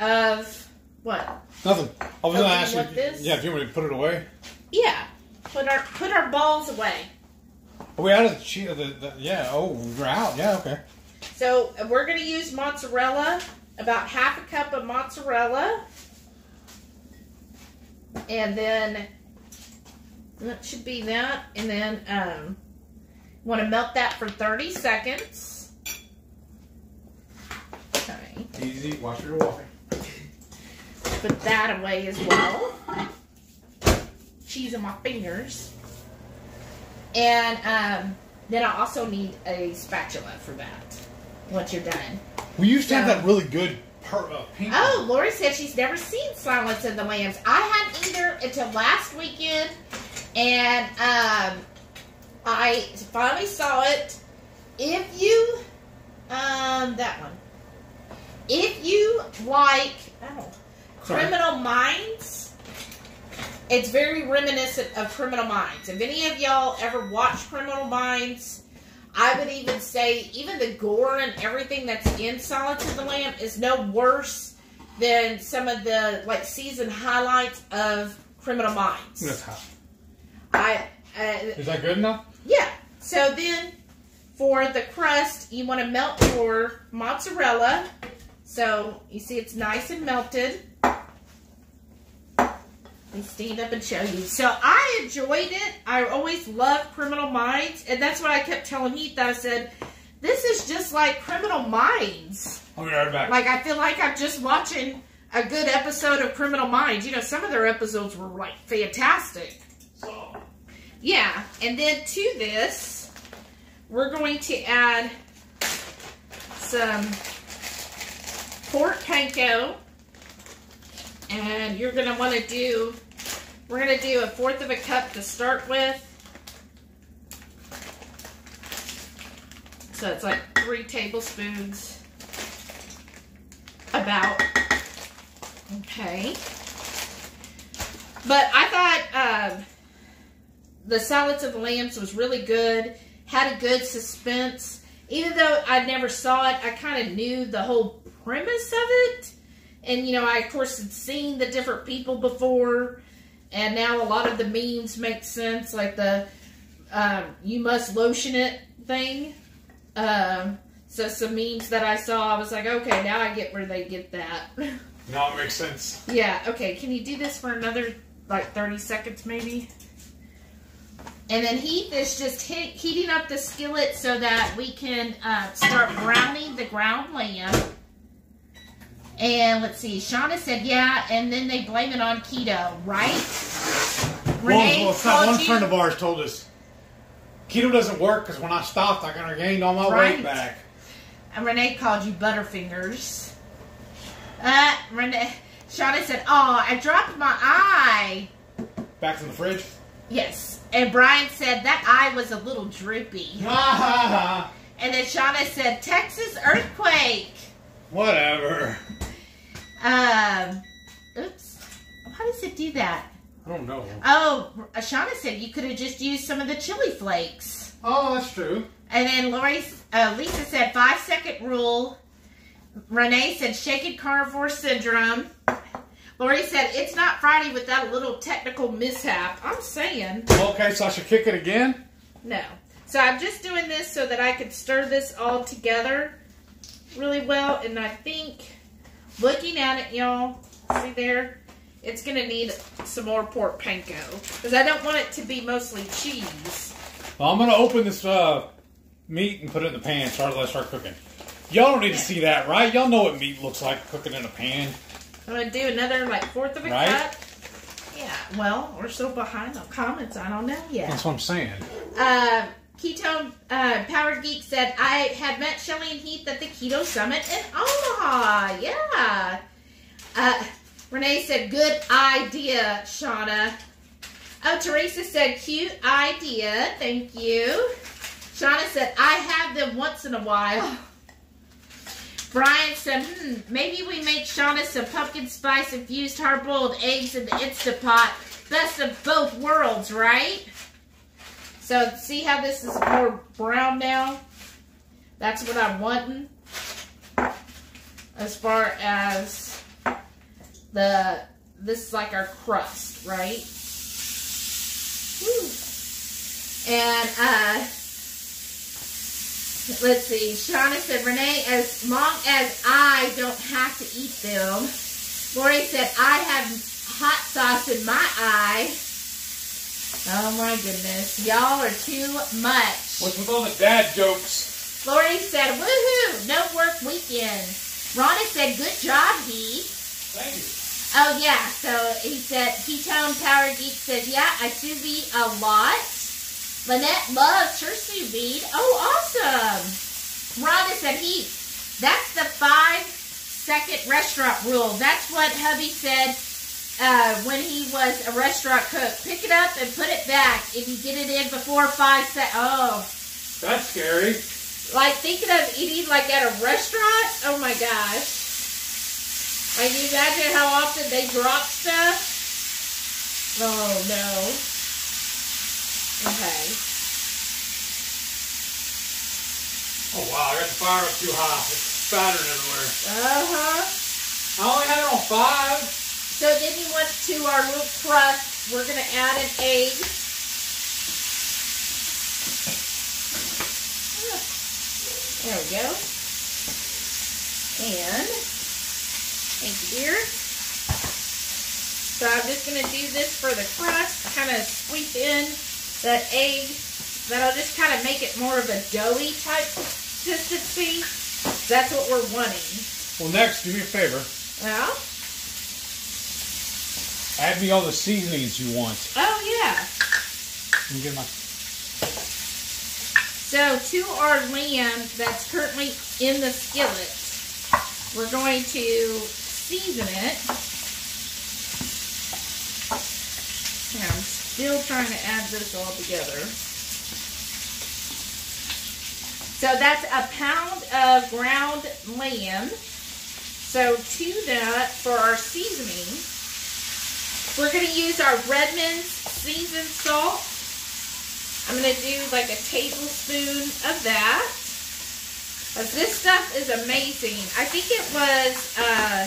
Speaker 1: of what?
Speaker 3: Nothing. I was
Speaker 1: Oh,
Speaker 3: to ask you.
Speaker 1: this?
Speaker 3: Yeah, if you want me to put it away.
Speaker 1: Yeah. Put our put our balls away.
Speaker 3: Are we out of the, the, the Yeah. Oh, we're out. Yeah. Okay.
Speaker 1: So we're going to use mozzarella, about half a cup of mozzarella. And then that should be that. And then um, want to melt that for 30 seconds. Okay.
Speaker 3: Easy. Watch your walking.
Speaker 1: Put that away as well. Cheese on my fingers. And um, then I also need a spatula for that once you're done.
Speaker 3: We used to have that really good per, uh.
Speaker 1: Oh, Lori said she's never seen Silence of the Lambs. I hadn't either until last weekend, and um, I finally saw it. If you, um, that one. If you like, oh,
Speaker 3: Sorry.
Speaker 1: Criminal Minds, it's very reminiscent of Criminal Minds. If any of y'all ever watched Criminal Minds, I would even say even the gore and everything that's in Silence of the Lamb is no worse than some of the like season highlights of Criminal Minds.
Speaker 3: That's hot.
Speaker 1: I uh,
Speaker 3: Is that good enough?
Speaker 1: yeah. So then for the crust, you want to melt your mozzarella. So you see it's nice and melted. Me stand up and show you. So I enjoyed it. I always loved Criminal Minds, and that's what I kept telling Heath. I said, "This is just like Criminal Minds."
Speaker 3: I'll be right back.
Speaker 1: Like I feel like I'm just watching a good episode of Criminal Minds. You know, some of their episodes were like fantastic.
Speaker 3: So,
Speaker 1: Yeah, and then to this, we're going to add some pork panko. And you're going to want to do, we're going to do a fourth of a cup to start with. So it's like three tablespoons. About. Okay. But I thought, um, the Silence of the Lambs was really good. Had a good suspense. Even though I never saw it, I kind of knew the whole premise of it. And, you know, I, of course, had seen the different people before. And now a lot of the memes make sense, like the um, you must lotion it thing. Um, so some memes that I saw, I was like, okay, now I get where they get that.
Speaker 3: now it makes sense.
Speaker 1: Yeah, okay. Can you do this for another like 30 seconds maybe? And then Heath is just he- heating up the skillet so that we can uh, start browning the ground lamb. And let's see, Shauna said yeah, and then they blame it on keto, right? Renee
Speaker 3: well,
Speaker 1: called
Speaker 3: one
Speaker 1: you-
Speaker 3: friend of ours told us keto doesn't work because when I stopped, I kind of gained all my
Speaker 1: Right.
Speaker 3: weight back.
Speaker 1: And Renee called you Butterfingers. Uh, Renee, Shauna said, oh, I dropped my eye.
Speaker 3: Back to the fridge.
Speaker 1: Yes. And Brian said that eye was a little droopy. And then Shauna said, Texas earthquake.
Speaker 3: Whatever.
Speaker 1: Um, oops. How does it do that?
Speaker 3: I don't know.
Speaker 1: Oh, Shauna said you could have just used some of the chili flakes.
Speaker 3: Oh, that's true.
Speaker 1: And then Lori, uh, Lisa said five second rule. Renee said shaken carnivore syndrome. Lori said it's not Friday without a little technical mishap. I'm saying.
Speaker 3: Okay, so I should kick it again.
Speaker 1: No. So I'm just doing this so that I could stir this all together really well. And I think, looking at it, y'all, see there? It's going to need some more pork panko. Because I don't want it to be mostly cheese.
Speaker 3: Well, I'm gonna open this uh, meat and put it in the pan. Start let's start cooking. Y'all don't need to see that, right? Y'all know what meat looks like cooking in a pan.
Speaker 1: I'm going to do another, like, fourth of a
Speaker 3: Right.
Speaker 1: cup. Yeah, well, we're so behind on comments. I don't know yet.
Speaker 3: That's what I'm saying.
Speaker 1: Uh, Ketone uh, Power Geek said, I had met Shelly and Heath at the Keto Summit in Omaha. Yeah. Uh, Renee said, good idea, Shauna. Oh, Teresa said, cute idea. Thank you. Shauna said, I have them once in a while. Brian said, hmm, maybe we make Shauna some pumpkin spice infused hard boiled eggs in the Instant Instapot. Best of both worlds, right? So see how this is more brown now? That's what I'm wanting. As far as the, this is like our crust, right? And, uh, Let's see. Shauna said, Renee, as long as I don't have to eat them. Lori said, I have hot sauce in my eye. Oh my goodness. Y'all are too much.
Speaker 3: What's with all the dad jokes?
Speaker 1: Lori said, woohoo, no work weekend. Ronnie said, good job, Heath.
Speaker 3: Thank you.
Speaker 1: Oh yeah, so he said, Ketone Power Geek says, yeah, I sous vide a lot. Lynette loves her sous vide. Oh, awesome. Rhonda said, he, that's the five second restaurant rule. That's what hubby said uh, when he was a restaurant cook. Pick it up and put it back if you get it in before five seconds. Oh,
Speaker 3: That's scary.
Speaker 1: like thinking of eating like at a restaurant. Oh my gosh. Like you imagine how often they drop stuff? Oh no. Okay.
Speaker 3: Oh wow, I got the fire up too high. It's spattering everywhere.
Speaker 1: Uh-huh.
Speaker 3: I only had it on five.
Speaker 1: So then you want to our little crust, we're gonna add an egg. There we go. And thank you, dear. So I'm just gonna do this for the crust, kind of sweep in that egg. That'll just kind of make it more of a doughy type consistency. That's what we're wanting.
Speaker 3: Well, next, do me a favor.
Speaker 1: Well,
Speaker 3: Add me all the seasonings you want.
Speaker 1: oh yeah.
Speaker 3: Let get my.
Speaker 1: So to our lamb that's currently in the skillet, we're going to season it. I'm still trying to add this all together. So that's a pound of ground lamb. So to that, for our seasoning, we're going to use our Redmond's seasoned salt. I'm going to do like a tablespoon of that. 'Cause this stuff is amazing. I think it was, uh,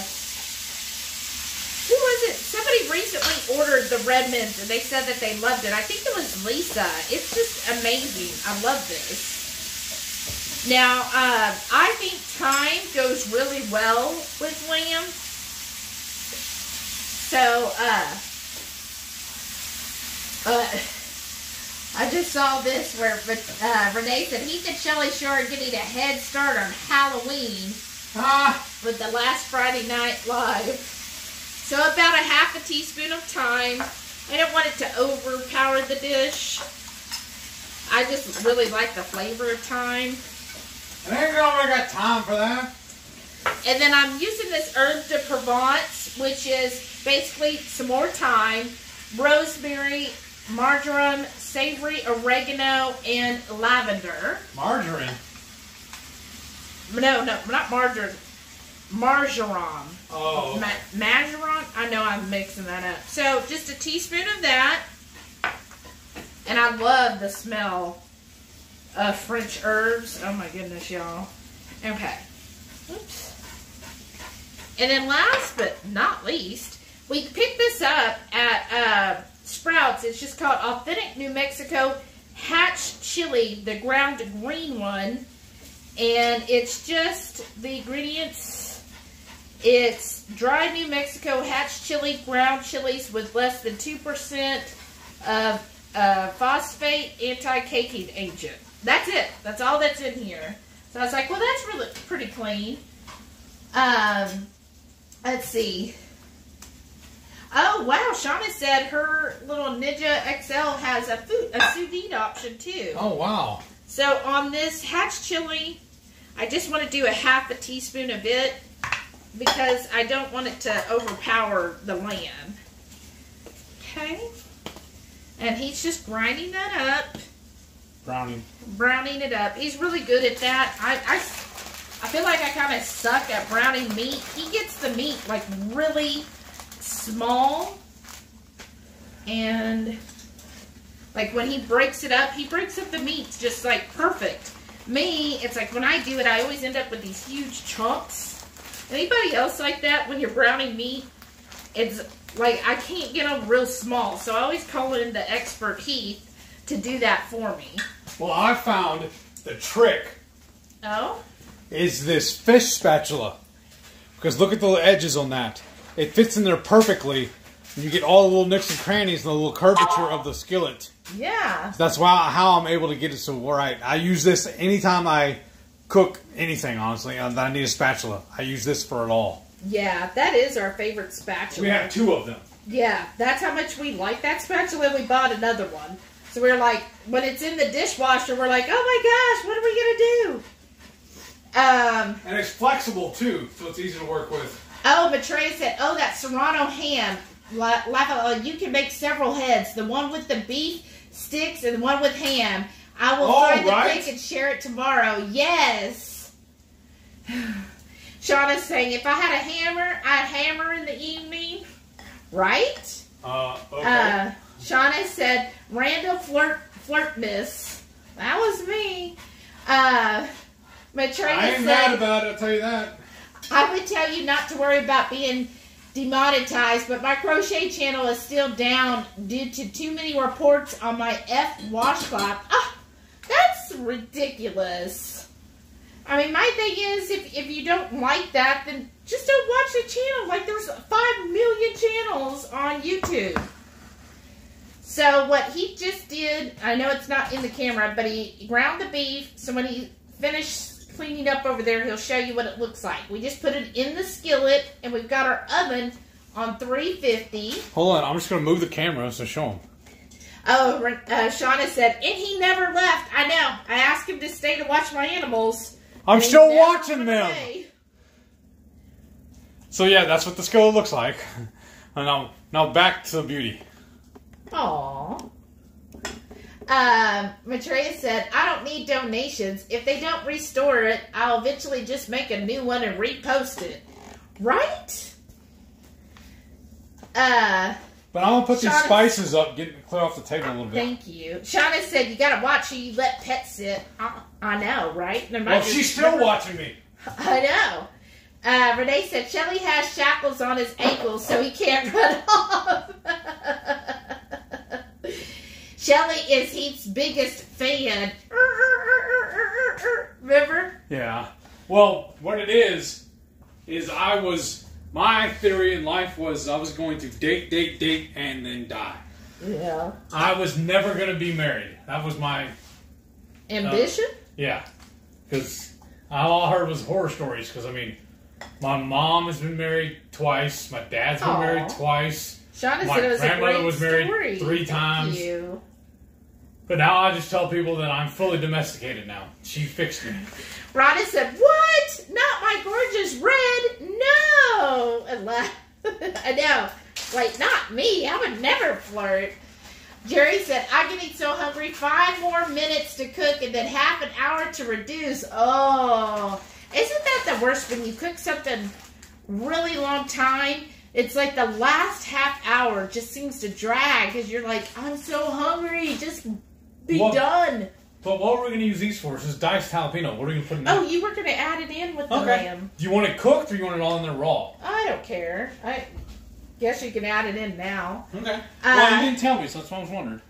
Speaker 1: who was it? Somebody recently ordered the Redmonds and they said that they loved it. I think it was Lisa. It's just amazing. I love this. Now, uh, I think thyme goes really well with lamb. So, uh, uh, I just saw this where uh, Renee said Heath and Shelly sure are getting a head start on Halloween
Speaker 3: Ah!
Speaker 1: with the last Friday night live. So about a half a teaspoon of thyme. I don't want it to overpower the dish. I just really like the flavor of thyme.
Speaker 3: And ain't nobody got time for that.
Speaker 1: And then I'm using this Herbes de Provence, which is basically some more thyme, rosemary, marjoram, savory oregano, and lavender.
Speaker 3: Margarine.
Speaker 1: No, no, not marjoram. Marjoram.
Speaker 3: Oh.
Speaker 1: Ma- marjoram? I know I'm mixing that up. So just a teaspoon of that. And I love the smell of French herbs. Oh my goodness, y'all. Okay. Oops. And then last but not least, we picked this up at uh, Sprouts. It's just called Authentic New Mexico Hatch Chili, the ground green one. And it's just the ingredients. It's dry New Mexico hatch chili, ground chilies with less than 2% of uh, phosphate anti-caking agent. That's it. That's all that's in here. So I was like, well, that's really pretty clean. Um, let's see. Oh wow, Shauna said her little Ninja XL has a food a sous vide option too.
Speaker 3: Oh wow.
Speaker 1: So on this hatch chili, I just want to do a half a teaspoon of it because I don't want it to overpower the lamb. Okay. And he's just grinding that up,
Speaker 3: Browning.
Speaker 1: browning it up. He's really good at that. I, I, I feel like I kind of suck at browning meat. He gets the meat like really small and like when he breaks it up, he breaks up the meat just like perfect. Me, it's like when I do it, I always end up with these huge chunks. Anybody else like that when you're browning meat? It's like I can't get them real small, so I always call in the expert Heath to do that for me.
Speaker 3: Well, I found the trick
Speaker 1: Oh,
Speaker 2: is this fish spatula. Because look at the edges on that. It fits in there perfectly. You get all the little nooks and crannies and the little curvature of the skillet.
Speaker 1: yeah.
Speaker 2: That's why how I'm able to get it so right. I use this anytime I cook anything. Honestly, uh, I need a spatula. I use this for it all.
Speaker 1: Yeah, that is our favorite spatula.
Speaker 2: We have two of them.
Speaker 1: Yeah, that's how much we like that spatula. We bought another one. So we're like, when it's in the dishwasher, we're like, oh my gosh, what are we gonna do? Um,
Speaker 2: And it's flexible too, so it's easy to work with.
Speaker 1: oh, but Trey said, oh, that Serrano ham. La- uh, you can make several heads. The one with the beef sticks and the one with ham. I will
Speaker 2: Oh,
Speaker 1: find
Speaker 2: right.
Speaker 1: the pic and share it tomorrow. Yes. Shauna's saying, if I had a hammer, I'd hammer in the evening. Right?
Speaker 2: Uh, okay.
Speaker 1: Uh, Shauna said, Randall flirt flirt miss. That was me. Uh,
Speaker 2: I ain't mad about it. I'll tell you that.
Speaker 1: I would tell you not to worry about being demonetized, but my crochet channel is still down due to too many reports on my F washcloth. Ah, that's ridiculous. I mean, my thing is, if, if you don't like that, then just don't watch the channel. Like, there's 5 million channels on YouTube. So, what he just did, I know it's not in the camera, but he ground the beef. So, when he finished cleaning up over there, he'll show you what it looks like. We just put it in the skillet, and we've got our oven on 350.
Speaker 2: Hold on, I'm just gonna move the camera so show them.
Speaker 1: Oh, uh, Shauna said, and he never left. I know. I asked him to stay to watch my animals.
Speaker 2: I'm still watching them.
Speaker 1: away.
Speaker 2: So yeah, that's what the skillet looks like. And now, now back to the beauty.
Speaker 1: Aw. Um, Maitreya said, I don't need donations. If they don't restore it, I'll eventually just make a new one and repost it. Right? Uh,
Speaker 2: But I'm gonna put these spices up, get clear off the table a little bit.
Speaker 1: thank you. Shauna said, you gotta watch who you let pets sit. I, I know, right? There might
Speaker 2: Well, she's still
Speaker 1: never-
Speaker 2: watching me.
Speaker 1: I know. Uh, Renee said Shelly has shackles on his ankles so he can't run off. Shelly is Heath's biggest fan. Remember?
Speaker 2: Yeah. Well, what it is, is I was, my theory in life was I was going to date, date, date, and then die.
Speaker 1: Yeah.
Speaker 2: I was never going to be married. That was my, uh,
Speaker 1: Ambition?
Speaker 2: yeah. Because I all I heard was horror stories. Because, I mean, my mom has been married twice. My dad's been
Speaker 1: Aw.
Speaker 2: married twice.
Speaker 1: Shauna
Speaker 2: my
Speaker 1: said it was a
Speaker 2: grandmother
Speaker 1: great
Speaker 2: was married
Speaker 1: story.
Speaker 2: three
Speaker 1: Thank
Speaker 2: times.
Speaker 1: you.
Speaker 2: But now I just tell people that I'm fully domesticated now. She fixed me.
Speaker 1: Rhonda said, What? Not my gorgeous red? No! I know. Like, not me. I would never flirt. Jerry said, I'm getting so hungry. Five more minutes to cook and then half an hour to reduce. Oh. Isn't that the worst when you cook something really long time? It's like the last half hour just seems to drag because you're like, I'm so hungry. Just be
Speaker 2: What-
Speaker 1: done.
Speaker 2: But what are we going to use these for? This is diced jalapeno. What are we going to put in
Speaker 1: Oh, you were going to add it in with the
Speaker 2: okay.
Speaker 1: lamb.
Speaker 2: Do you want it cooked or you want it all in there raw?
Speaker 1: I don't care. I guess you can add it in now.
Speaker 2: Okay.
Speaker 1: Uh,
Speaker 2: well, you didn't tell me, so that's why I was wondering.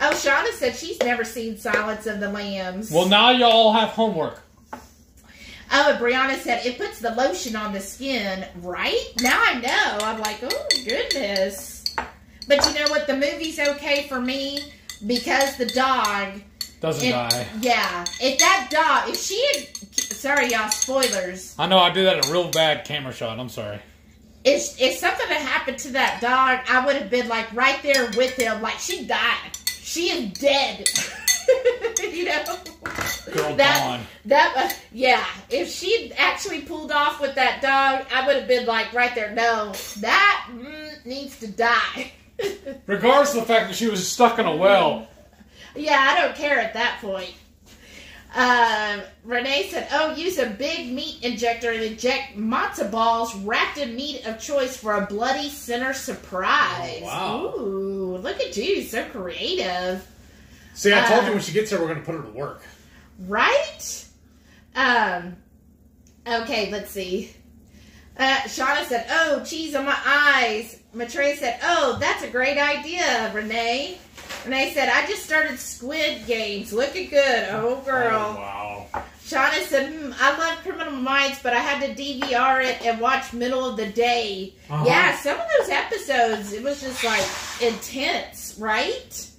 Speaker 1: Oh, Shauna said she's never seen Silence of the Lambs.
Speaker 2: Well, now y'all have homework.
Speaker 1: oh, and Brianna said it puts the lotion on the skin, right? Now I know. I'm like, oh, goodness. But you know what? The movie's okay for me because the dog.
Speaker 2: Doesn't
Speaker 1: if-
Speaker 2: die.
Speaker 1: Yeah. If that dog, if she had. Sorry, y'all, spoilers.
Speaker 2: I know I did that a real bad camera shot. I'm sorry.
Speaker 1: If, if something had happened to that dog, I would have been like right there with him, like she died. She is dead. you know?
Speaker 2: Girl
Speaker 1: that,
Speaker 2: gone.
Speaker 1: That uh, yeah. If she'd actually pulled off with that dog, I would have been like right there. No, that mm, needs to die.
Speaker 2: Regardless of the fact that she was stuck in a well.
Speaker 1: yeah, I don't care at that point. Um, Renee said, "Oh, use a big meat injector and inject matzo balls wrapped in meat of choice for a bloody center surprise."
Speaker 2: Oh, wow.
Speaker 1: Ooh, look at you, so creative.
Speaker 2: See, I told
Speaker 1: Uh,
Speaker 2: you when she gets here, we're going to put her to work.
Speaker 1: Right? Um, okay, let's see. Uh, Shauna said, oh, cheese on my eyes. Maitreya said, oh, that's a great idea, Renee. Renee said, I just started Squid Games. Looking good. Oh, girl.
Speaker 2: Oh, wow.
Speaker 1: Shauna said, hmm, I love Criminal Minds, but I had to DVR it and watch middle of the day.
Speaker 2: Uh-huh.
Speaker 1: Yeah, some of those episodes, it was just like intense, right?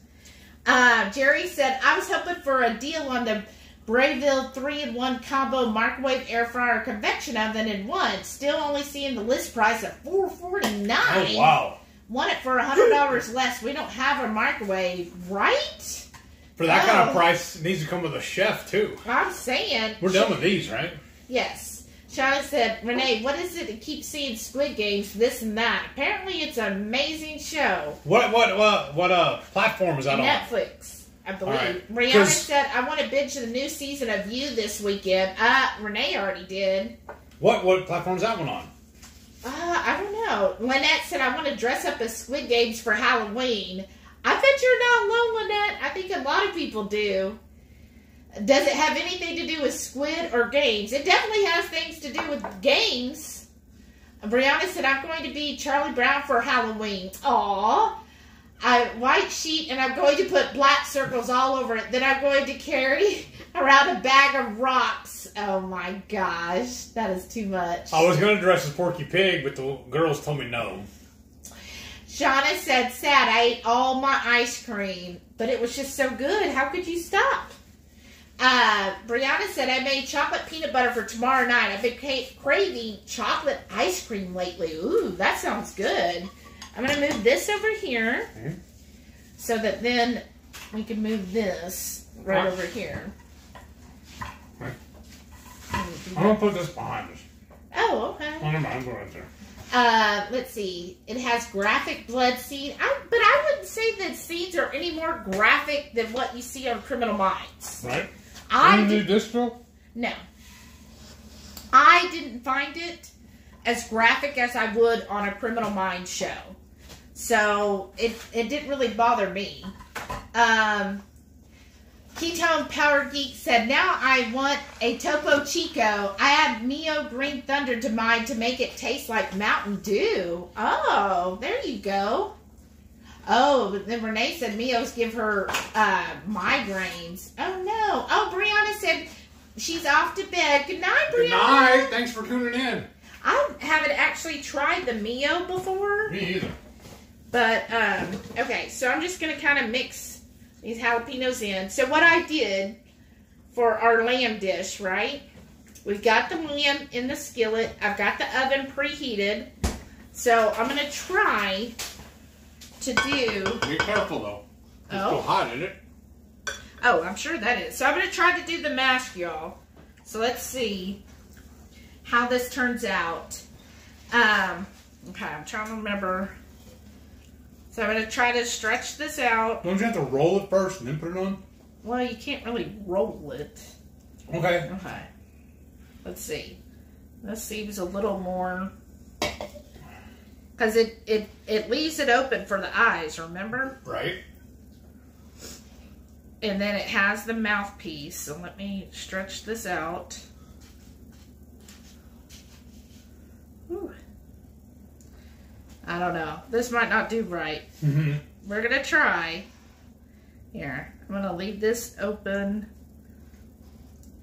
Speaker 1: Uh, Jerry said, I was hoping for a deal on the Breville 3 in 1 combo microwave air fryer convection oven in one. Still only seeing the list price at four forty nine.
Speaker 2: Oh wow!
Speaker 1: Want it for a $100 less. We don't have a microwave, right?
Speaker 2: For that kind
Speaker 1: Oh.
Speaker 2: of price, it needs to come with a chef too.
Speaker 1: I'm saying.
Speaker 2: We're done with these, right?
Speaker 1: Yes. Shauna said, Renee, what is it to keep seeing Squid Games, this and that? Apparently, it's an amazing show.
Speaker 2: What what what what uh platform is that on?
Speaker 1: Netflix, I believe.
Speaker 2: Alright.
Speaker 1: Brianna
Speaker 2: 'Cause-
Speaker 1: said, I want to binge the new season of You this weekend. Uh, Renee already did.
Speaker 2: What what platform is that one on?
Speaker 1: Uh, I don't know. Lynette said, I want to dress up as Squid Games for Halloween. I bet you're not alone, Lynette. I think a lot of people do. Does it have anything to do with squid or games? It definitely has things to do with games. Brianna said, I'm going to be Charlie Brown for Halloween. Aw. I white sheet and I'm going to put black circles all over it. Then I'm going to carry around a bag of rocks. Oh my gosh. That is too much.
Speaker 2: I was gonna dress as Porky Pig, but the girls told me no.
Speaker 1: Shauna said, sad, I ate all my ice cream, but it was just so good. How could you stop? Uh, Brianna said, I made chocolate peanut butter for tomorrow night. I've been craving chocolate ice cream lately. Ooh, that sounds good. I'm going to move this over here
Speaker 2: Mhm.
Speaker 1: so that then we can move this right
Speaker 2: Okay.
Speaker 1: over here.
Speaker 2: Okay.
Speaker 1: Do
Speaker 2: I'm gonna put this behind us.
Speaker 1: Oh, okay.
Speaker 2: Oh, mind, right there.
Speaker 1: Uh, let's see. It has graphic blood scene, I, but I wouldn't say that scenes are any more graphic than what you see on Criminal Minds.
Speaker 2: Right?
Speaker 1: I
Speaker 3: Any new
Speaker 1: did,
Speaker 3: distro?
Speaker 1: no, I didn't find it as graphic as I would on a Criminal Minds show, so it it didn't really bother me. Um, Ketone Power Geek said, Now I want a Topo Chico. I add Mio Green Thunder to mine to make it taste like Mountain Dew. Oh, there you go. Oh, but then Renee said Mio's give her uh, migraines. Oh, no. Oh, Brianna said she's off to bed. Good night, Brianna.
Speaker 2: Good night. Thanks for tuning in.
Speaker 1: I haven't actually tried the Mio before.
Speaker 2: Me either.
Speaker 1: But um, okay, so I'm just gonna kind of mix these jalapenos in. So what I did for our lamb dish, right? We've got the lamb in the skillet. I've got the oven preheated. So I'm gonna try to do.
Speaker 2: Be careful though. It's
Speaker 1: Oh.
Speaker 2: still hot, isn't it?
Speaker 1: Oh, I'm sure that is. So I'm gonna try to do the mask, y'all. So let's see how this turns out. Um, okay, I'm trying to remember. So I'm gonna try to stretch this out.
Speaker 2: Don't you have to roll it first and then put it on?
Speaker 1: Well, you can't really roll it.
Speaker 2: Okay.
Speaker 1: Okay. Let's see. This seems a little more because it, it it leaves it open for the eyes. Remember,
Speaker 2: Right.
Speaker 1: and then it has the mouthpiece. So let me stretch this out. Whew. I don't know. This might not do right.
Speaker 2: Mm-hmm.
Speaker 1: We're gonna try. Here, I'm gonna leave this open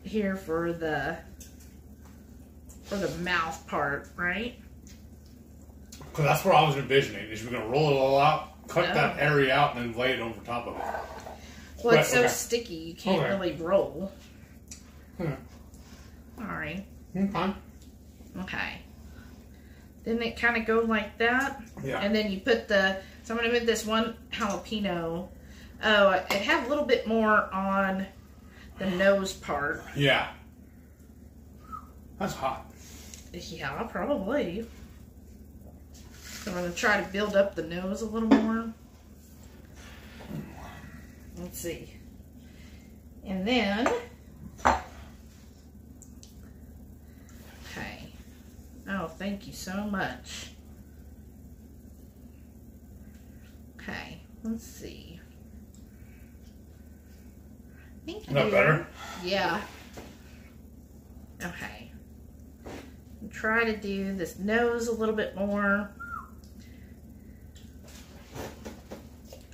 Speaker 1: here for the for the mouth part, right?
Speaker 2: Because that's what I was envisioning. Is we're gonna roll it all out, cut
Speaker 1: Oh.
Speaker 2: that area out, and then lay it over top of it.
Speaker 1: Well,
Speaker 2: Right,
Speaker 1: it's so
Speaker 2: okay.
Speaker 1: sticky you can't
Speaker 2: Okay.
Speaker 1: really roll.
Speaker 2: Hmm.
Speaker 1: All right,
Speaker 2: Okay.
Speaker 1: okay. Then it kind of go like that,
Speaker 2: Yeah.
Speaker 1: and then you put the. So I'm gonna move this one jalapeno. Oh, it had a little bit more on the nose part.
Speaker 2: Yeah. That's hot.
Speaker 1: Yeah, probably. So I'm gonna try to build up the nose a little more. Let's see. And then Okay. Oh, thank you so much. Okay, let's see. I think
Speaker 2: Is that better?
Speaker 1: yeah. Okay. Try to do this nose a little bit more.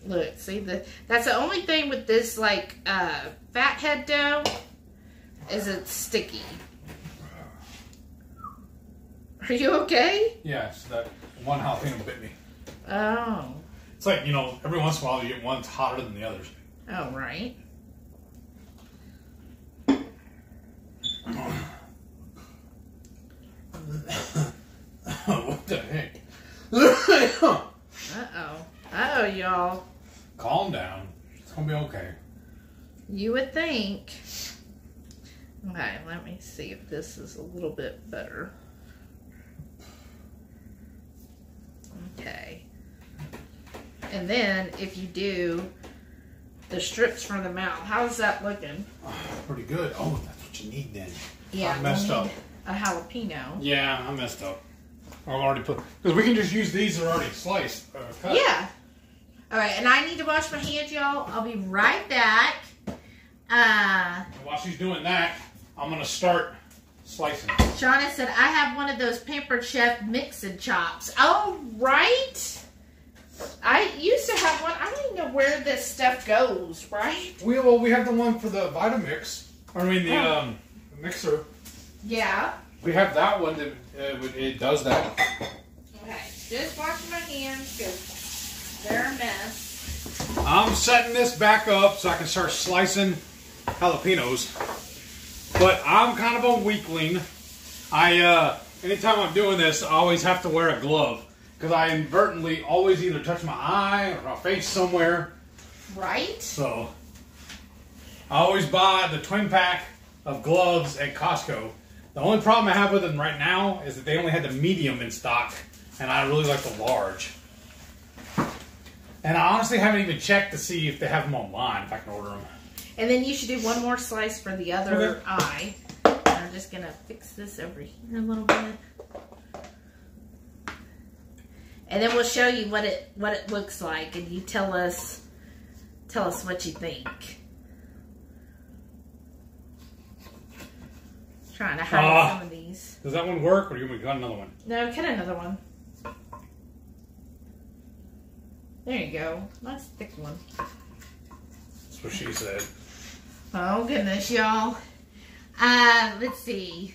Speaker 1: Look, see the that's the only thing with this like uh fathead dough. Is it's sticky? Are you okay?
Speaker 2: It's that one jalapeno bit me.
Speaker 1: Oh.
Speaker 2: It's like, you know, every once in a while you get one that's hotter than the others.
Speaker 1: Oh, right.
Speaker 2: what the heck?
Speaker 1: Uh oh. Uh oh, y'all.
Speaker 2: Calm down. It's gonna be okay.
Speaker 1: You would think. Okay, let me see if this is a little bit better. Okay. And then if you do the strips from the mouth, how's that looking?
Speaker 2: Pretty good. Oh, that's what you need then.
Speaker 1: Yeah,
Speaker 2: I messed up.
Speaker 1: A jalapeno.
Speaker 2: Yeah, I messed up. I've already put because we can just use these that are already sliced. Uh.
Speaker 1: Yeah. All right, and I need to wash my hands, y'all. I'll be right back. Uh,
Speaker 2: And while she's doing that, I'm gonna start slicing.
Speaker 1: Shauna said I have one of those Pampered Chef mixing chops. Oh, right. I used to have one. I don't even know where this stuff goes. Right?
Speaker 2: We well, we have the one for the Vitamix. I mean the
Speaker 1: Oh.
Speaker 2: um, mixer.
Speaker 1: Yeah.
Speaker 2: We have that one that uh, it does that.
Speaker 1: Okay. Just washing my hands because they're a mess.
Speaker 2: I'm setting this back up so I can start slicing jalapenos. But I'm kind of a weakling. I uh, anytime I'm doing this, I always have to wear a glove because I inadvertently always either touch my eye or my face somewhere.
Speaker 1: Right?
Speaker 2: So I always buy the twin pack of gloves at Costco. The only problem I have with them right now is that they only had the medium in stock, and I really like the large. And I honestly haven't even checked to see if they have them online, if I can order them.
Speaker 1: And then you should do one more slice for the other
Speaker 2: Okay.
Speaker 1: eye. I'm just gonna fix this over here a little bit. And then we'll show you what it what it looks like and you tell us tell us what you think. Trying to hide
Speaker 2: Ah.
Speaker 1: some of these.
Speaker 2: Does that one work, or do you want me to cut another one?
Speaker 1: No, cut another one. There you go. Nice thick one.
Speaker 2: That's what she said.
Speaker 1: Oh goodness, y'all. Uh, let's see.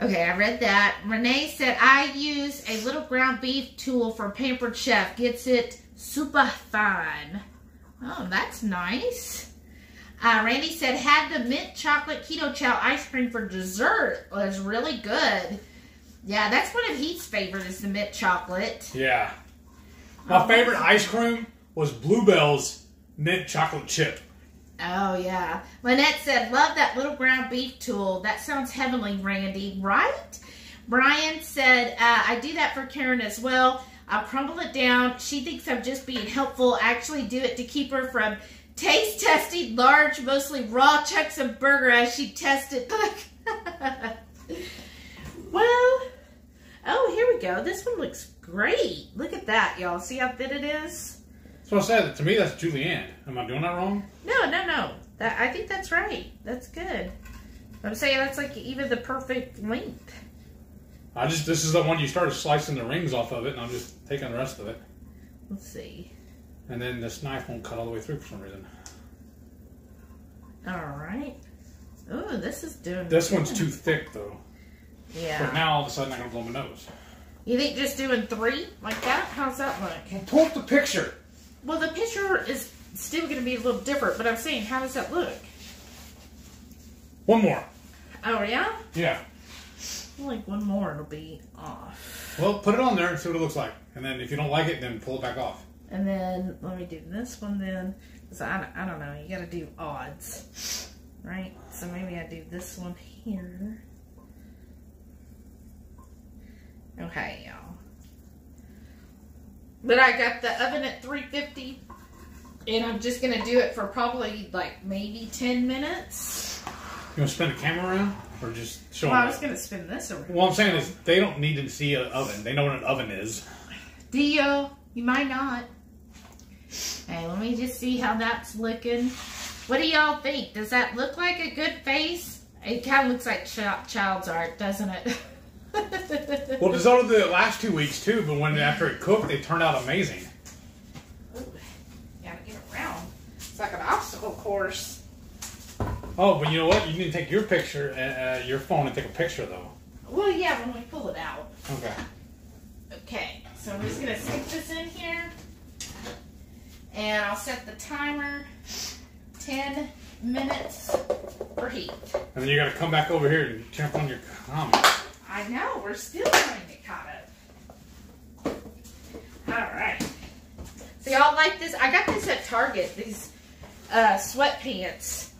Speaker 1: Okay, I read that. Renee said I use a little ground beef tool from Pampered Chef. Gets it super fine. Oh, that's nice. Uh, Randy said had the mint chocolate keto chow ice cream for dessert. Was really good. Yeah, that's one of Heath's favorite is the mint chocolate.
Speaker 2: Yeah. My favorite ice cream was Bluebell's mint chocolate chip.
Speaker 1: Oh yeah. Lynette said, love that little ground beef tool. That sounds heavenly, Randy, right? Brian said, uh, I do that for Karen as well. I crumble it down. She thinks I'm just being helpful. I actually do it to keep her from taste testing large, mostly raw chunks of burger as she tested. well, oh, here we go. This one looks great. Look at that, y'all. See how thin it is?
Speaker 2: So I said, to me, that's julienne. Am I doing that wrong?
Speaker 1: No, no, no. That I think that's right. That's good. I'm saying that's like even the perfect length.
Speaker 2: I just, this is the one you started slicing the rings off of it, and I'm just taking the rest of it.
Speaker 1: Let's see.
Speaker 2: And then this knife won't cut all the way through for some reason.
Speaker 1: All right. Oh, this is doing.
Speaker 2: This one's too thick, though.
Speaker 1: Yeah.
Speaker 2: But now all of a sudden I'm gonna blow my nose.
Speaker 1: You think just doing three like that? How's that look?
Speaker 2: Well, pull up the picture.
Speaker 1: Well, the picture is still going to be a little different, but I'm saying, how does that look?
Speaker 2: One more.
Speaker 1: Oh yeah.
Speaker 2: Yeah.
Speaker 1: Like one more, it'll be off.
Speaker 2: Well, put it on there and see what it looks like. And then if you don't like it, then pull it back off.
Speaker 1: And then let me do this one then. Cause I, don't- I don't know. You got to do odds, right? So maybe I do this one here. Okay, y'all. But I got the oven at 350, and I'm just gonna do it for probably like maybe 10 minutes.
Speaker 2: You want to spin the camera around, or just show
Speaker 1: Well, I was gonna spin this around.
Speaker 2: What I'm saying is, they don't need to see an oven. They know what an oven is.
Speaker 1: Dio, you might not. Hey, let me just see how that's looking. What do y'all think? Does that look like a good face? It kind of looks like ch- child's art, doesn't it?
Speaker 2: Well, of the last two weeks too, but when after it cooked, they turned out amazing.
Speaker 1: Ooh, gotta get around. It's like an obstacle course.
Speaker 2: Oh, but you know what? You need to take your picture, uh, uh, your phone, and take a picture though.
Speaker 1: Well, yeah, when we pull it out.
Speaker 2: Okay.
Speaker 1: Okay, so I'm just gonna stick this in here. And I'll set the timer 10 minutes for heat.
Speaker 2: And then you got to come back over here and jump on your comments.
Speaker 1: I know, we're still trying to get caught up. Alright. So y'all like this? I got this at Target, these uh, sweatpants.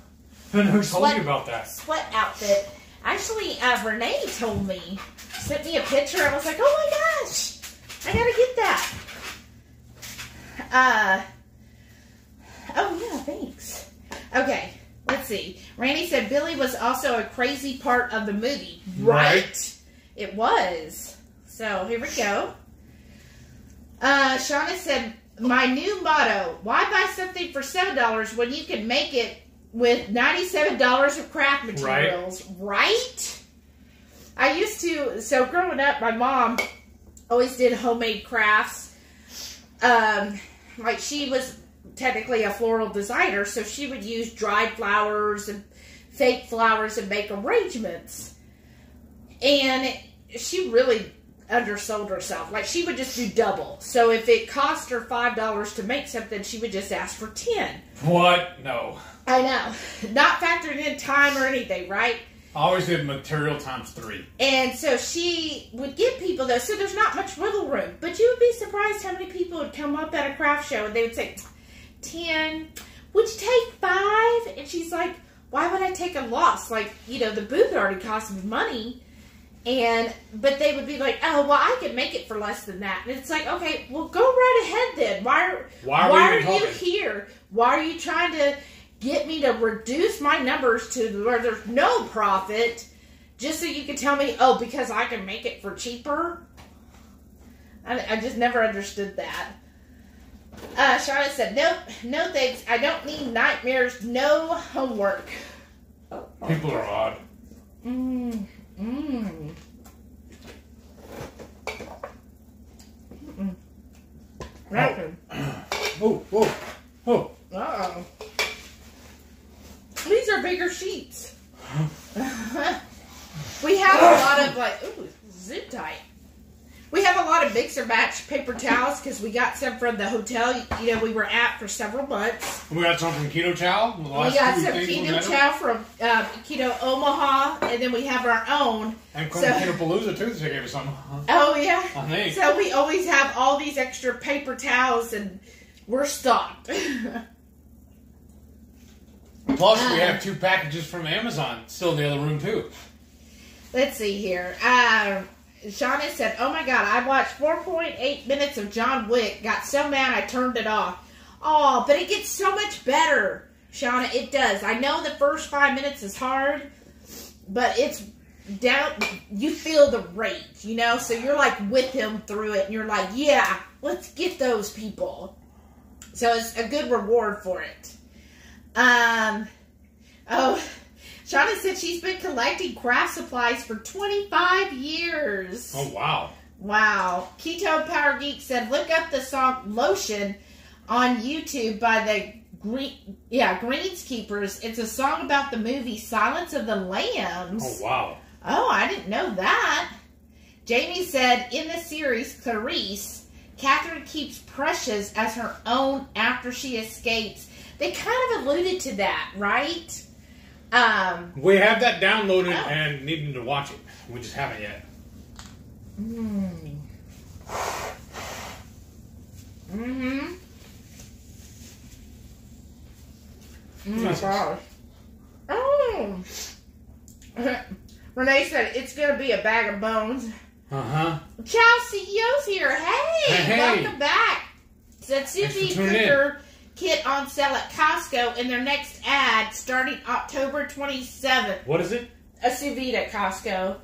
Speaker 2: And who told you about that?
Speaker 1: Sweat outfit. Actually, uh, Renee told me, sent me a picture. I was like, oh my gosh, I gotta get that. Uh, oh yeah, thanks. Okay, let's see. Randy said Billy was also a crazy part of the movie.
Speaker 2: Right.
Speaker 1: It was. So here we go. Uh, Shauna said, my new motto, why buy something for $7 when you can make it with $97 of craft materials, right? I used to, so growing up, my mom always did homemade crafts. Um, like she was technically a floral designer, so she would use dried flowers and fake flowers and make arrangements. And she really undersold herself. Like she would just do double. So if it cost her five dollars to make something, she would just ask for ten.
Speaker 2: What? No.
Speaker 1: I know. Not factoring in time or anything, right?
Speaker 2: I always did material times three.
Speaker 1: And so she would give people those. So there's not much wiggle room. But you would be surprised how many people would come up at a craft show and they would say, 10, would you take five? And she's like, why would I take a loss? Like, you know, the booth already cost me money. And, but they would be like, oh, well, I could make it for less than that. And it's like, okay, well, go right ahead then. Why are,
Speaker 2: Why are
Speaker 1: you here? Why are you trying to get me to reduce my numbers to where there's no profit just so you can tell me, oh, because I can make it for cheaper? I, I just never understood that. Uh, Charlotte said, nope, no thanks. I don't need nightmares, no homework.
Speaker 2: People are odd.
Speaker 1: Mmm, mmm. That's Oh,
Speaker 2: Whoa, whoa, whoa.
Speaker 1: Uh-oh. These are bigger sheets. we have a lot of like, ooh, zip tight. We have a lot of mix or match paper towels because we got some from the hotel, you know, we were at for several months.
Speaker 2: We got some from Keto Chow.
Speaker 1: We got some keto chow from uh, Keto Omaha, and then we have our own.
Speaker 2: And
Speaker 1: So-
Speaker 2: Keto Palooza too. They gave us some.
Speaker 1: Oh yeah.
Speaker 2: I think.
Speaker 1: So we always have all these extra paper towels, and we're stocked.
Speaker 2: Plus, we
Speaker 1: Uh.
Speaker 2: have two packages from Amazon still in the other room too.
Speaker 1: Let's see here. Um, Shauna said, "Oh my God, I watched 4.8 minutes of John Wick. Got so mad I turned it off. Oh, but it gets so much better, Shauna. It does. I know the first five minutes is hard, but it's down. You feel the rage, you know. So you're like with him through it, and you're like, yeah, let's get those people. So it's a good reward for it. Um, oh." Shauna said she's been collecting craft supplies for 25 years.
Speaker 2: Oh wow.
Speaker 1: Wow. Keto Power Geek said, look up the song Lotion on YouTube by the Green, yeah, Greenskeepers. It's a song about the movie Silence of the Lambs.
Speaker 2: Oh wow.
Speaker 1: Oh, I didn't know that. Jamie said, in the series Clarice, Catherine keeps Precious as her own after she escapes. They kind of alluded to that, right? Um,
Speaker 2: We have that downloaded
Speaker 1: Oh.
Speaker 2: and needing to watch it. We just haven't yet.
Speaker 1: Mm. Mm-hmm. Mm,
Speaker 2: Nice.
Speaker 1: gosh. Oh. Renee said it's gonna be a bag of bones.
Speaker 2: Uh huh.
Speaker 1: Chow CEO's here. Hey,
Speaker 2: Hey,
Speaker 1: welcome back. Said sous
Speaker 2: Thanks for
Speaker 1: vide
Speaker 2: tuning in.
Speaker 1: cooker kit on sale at Costco in their next ad starting October 27th.
Speaker 2: What is it?
Speaker 1: A sous vide at Costco.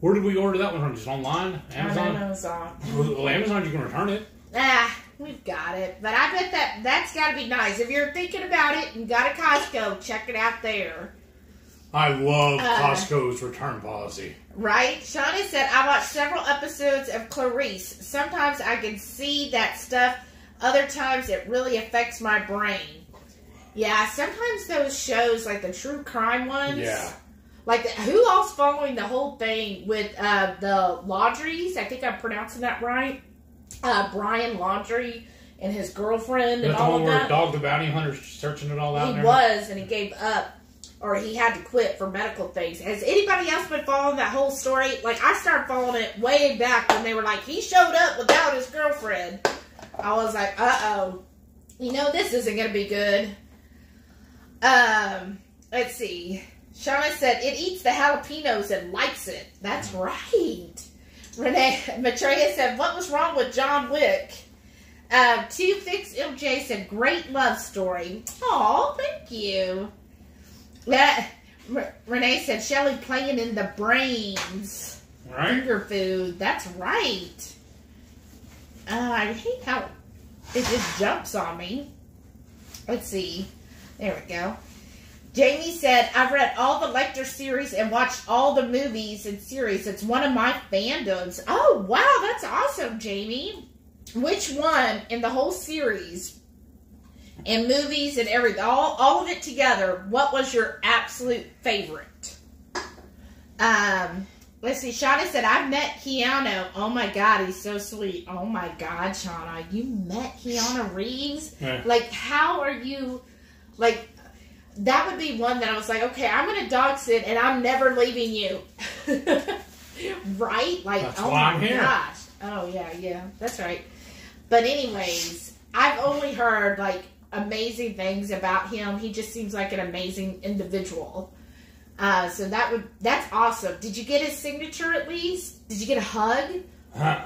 Speaker 2: Where did we order that one from? Just online?
Speaker 1: On
Speaker 2: Amazon?
Speaker 1: Amazon.
Speaker 2: Well, Amazon, you can return it.
Speaker 1: Ah, we've got it. But I bet that that's got to be nice. If you're thinking about it and got a Costco, check it out there.
Speaker 2: I love
Speaker 1: Uh.
Speaker 2: Costco's return policy.
Speaker 1: Right? Shauna said, I watched several episodes of Clarice. Sometimes I can see that stuff. Other times it really affects my brain. Yeah, sometimes those shows, like the true crime ones,
Speaker 2: Yeah.
Speaker 1: like who else following the whole thing with uh, the Laundries? I think I'm pronouncing that right. Uh, Brian Laundrie and his girlfriend and
Speaker 2: the
Speaker 1: all
Speaker 2: one
Speaker 1: of
Speaker 2: where
Speaker 1: that.
Speaker 2: Dog the Bounty Hunter's searching it all out?
Speaker 1: He
Speaker 2: and
Speaker 1: was, and he gave up, or he had to quit for medical things. Has anybody else been following that whole story? Like, I started following it way back when they were like, he showed up without his girlfriend. I was like, uh oh. You know, this isn't going to be good. Um, let's see. Shauna said, it eats the jalapenos and likes it. That's right. Renee Maitreya said, what was wrong with John Wick? Um, Two Fix MJ said, great love story. Oh, thank you. That R- Renee said, Shelly playing in the brains.
Speaker 2: Right?
Speaker 1: Finger food. That's right. Uh, I hate how it just jumps on me. Let's see. There we go. Jamie said, I've read all the Lecter series and watched all the movies and series. It's one of my fandoms. Oh, wow. That's awesome, Jamie. Which one in the whole series and movies and everything, all, all of it together, what was your absolute favorite? Um, let's see. Shauna said, I've met Keanu. Oh my God, he's so sweet. Oh my God, Shauna, you met Keanu Reeves?
Speaker 2: Yeah.
Speaker 1: Like, how are you, like, that would be one that I was like, okay, I'm going to dog sit and I'm never leaving you. right? Like,
Speaker 2: That's
Speaker 1: oh my
Speaker 2: I'm here.
Speaker 1: gosh. Oh, yeah, yeah, that's right. But, anyways, I've only heard, like, amazing things about him. He just seems like an amazing individual. Uh, so that would that's awesome. Did you get his signature at least? Did you get a hug?
Speaker 2: Huh.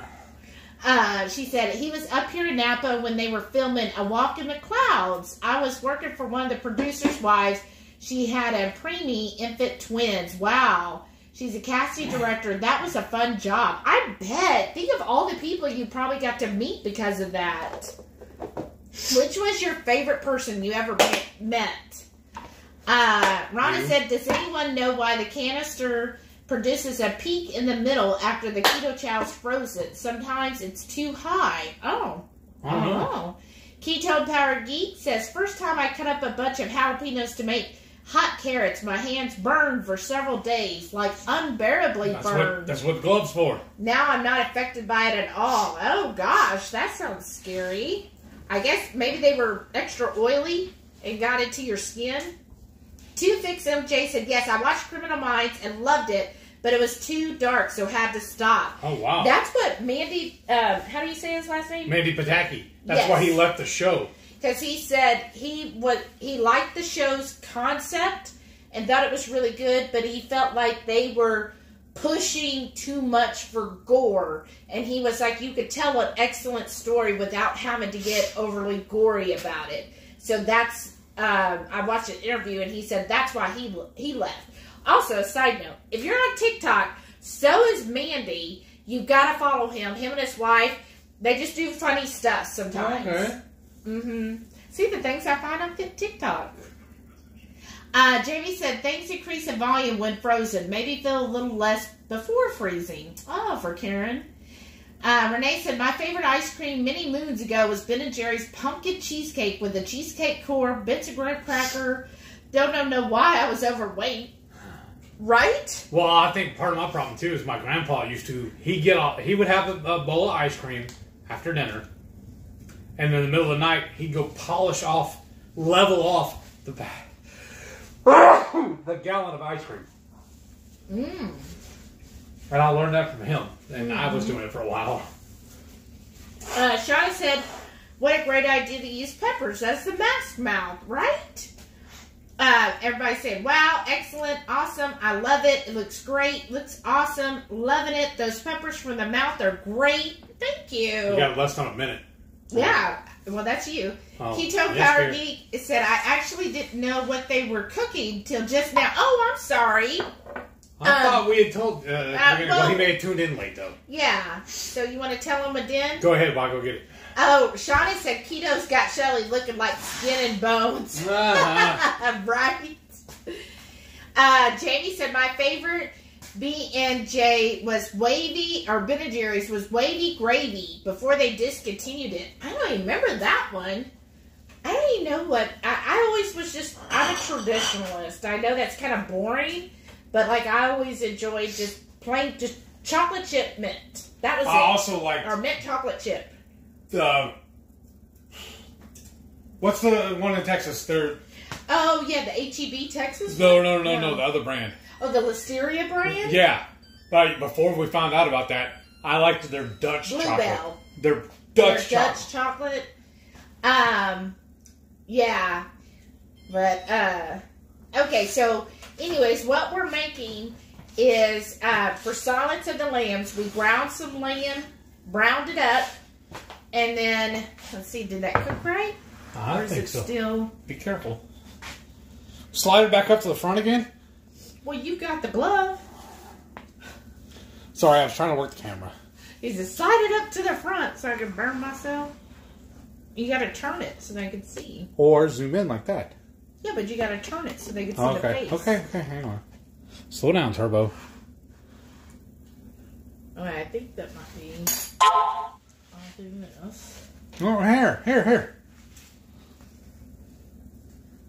Speaker 1: Uh, she said he was up here in Napa when they were filming A Walk in the Clouds. I was working for one of the producers' wives. She had a preemie infant twins. Wow. She's a casting director. That was a fun job. I bet. Think of all the people you probably got to meet because of that. Which was your favorite person you ever met? Uh, Rhonda said, Does anyone know why the canister produces a peak in the middle after the keto chow is frozen? Sometimes it's too high. Oh.
Speaker 2: I don't know.
Speaker 1: Oh. Ketone Power Geek says, First time I cut up a bunch of jalapenos to make hot carrots, my hands burned for several days, like unbearably
Speaker 2: That's
Speaker 1: burned.
Speaker 2: what, that's what gloves for.
Speaker 1: Now I'm not affected by it at all. Oh gosh, that sounds scary. I guess maybe they were extra oily and got into your skin. Two Fix MJ said, Yes, I watched Criminal Minds and loved it, but it was too dark, so had to stop.
Speaker 2: Oh, wow.
Speaker 1: That's what Mandy, um, how do you say his last name?
Speaker 2: Mandy Pataki. That's
Speaker 1: Yes.
Speaker 2: why he left the show.
Speaker 1: because he said he was he liked the show's concept and thought it was really good, but he felt like they were pushing too much for gore, and he was like, you could tell an excellent story without having to get overly gory about it. So that's um, I watched an interview, and he said that's why he he left. Also, a side note: if you're on TikTok, so is Mandy. You gotta follow him. Him and his wife. They just do funny stuff sometimes. Okay. Mm-hmm. See the things I find on TikTok. Uh, Jamie said things increase in volume when frozen. Maybe feel a little less before freezing. Oh, for Karen. Uh, Renee said my favorite ice cream many moons ago was Ben and Jerry's pumpkin cheesecake with a cheesecake core, bits of graham cracker. Don't know, know why I was overweight. Right?
Speaker 2: Well, I think part of my problem too is my grandpa used to he get off he would have a, a bowl of ice cream after dinner, and in the middle of the night he'd go polish off, level off the back, the gallon of ice cream,
Speaker 1: Mm.
Speaker 2: And I learned that from him, and I was doing it for a while.
Speaker 1: Uh, said, "What a great idea to use peppers as the mask mouth, right?" Uh, everybody said, "Wow, excellent, awesome, I love it. It looks great, looks awesome, loving it. Those peppers from the mouth are great. Thank you."
Speaker 2: You got less than a minute.
Speaker 1: Yeah, well, that's you.
Speaker 2: Oh,
Speaker 1: Keto Power. Geek said, "I actually didn't know what they were cooking till just now." Oh, I'm sorry.
Speaker 2: I
Speaker 1: Um,
Speaker 2: thought we had told. Uh, gonna- well,
Speaker 1: well-
Speaker 2: he may have tuned in late though.
Speaker 1: Yeah. So you want to tell him again?
Speaker 2: Go ahead, I go get it.
Speaker 1: Oh, Shawnee said Keto's got Shelly looking like skin and bones.
Speaker 2: Uh-huh.
Speaker 1: right? Uh, Jamie said my favorite B and J was wavy, or Ben and Jerry's was wavy gravy before they discontinued it. I don't even remember that one. I don't even know what I, I always was just I'm a traditionalist. I know that's kind of boring, but like I always enjoyed just plain just chocolate chip mint. That was
Speaker 2: I
Speaker 1: it.
Speaker 2: also like
Speaker 1: Or mint chocolate chip.
Speaker 2: the. What's the one in Texas? They're
Speaker 1: Oh yeah, the HEB Texas.
Speaker 2: no,
Speaker 1: one?
Speaker 2: no, no, no, the other brand.
Speaker 1: Oh, the Listeria brand.
Speaker 2: Yeah, but before we found out about that, I liked their Dutch chocolate.
Speaker 1: Bluebell.
Speaker 2: Their
Speaker 1: Their
Speaker 2: Dutch
Speaker 1: Dutch
Speaker 2: chocolate.
Speaker 1: chocolate. Um, yeah, but uh, okay. So, anyways, what we're making is uh for Silence of the Lambs. We ground some lamb, browned it up, and then let's see, did that cook right, or
Speaker 2: I
Speaker 1: is
Speaker 2: think
Speaker 1: it
Speaker 2: so.
Speaker 1: still?
Speaker 2: Be careful. Slide it back up to the front again.
Speaker 1: Well, you got the glove.
Speaker 2: Sorry, I was trying to work the camera.
Speaker 1: He said, slide it up to the front so I can burn myself. You got to turn it so I can see.
Speaker 2: Or zoom in like that.
Speaker 1: Yeah, but you got to turn it so they can see the
Speaker 2: Okay.
Speaker 1: face.
Speaker 2: Okay. Okay. Hang on. Slow down, Turbo.
Speaker 1: All right, I think that might be. I'll do this.
Speaker 2: Oh, here, here, here.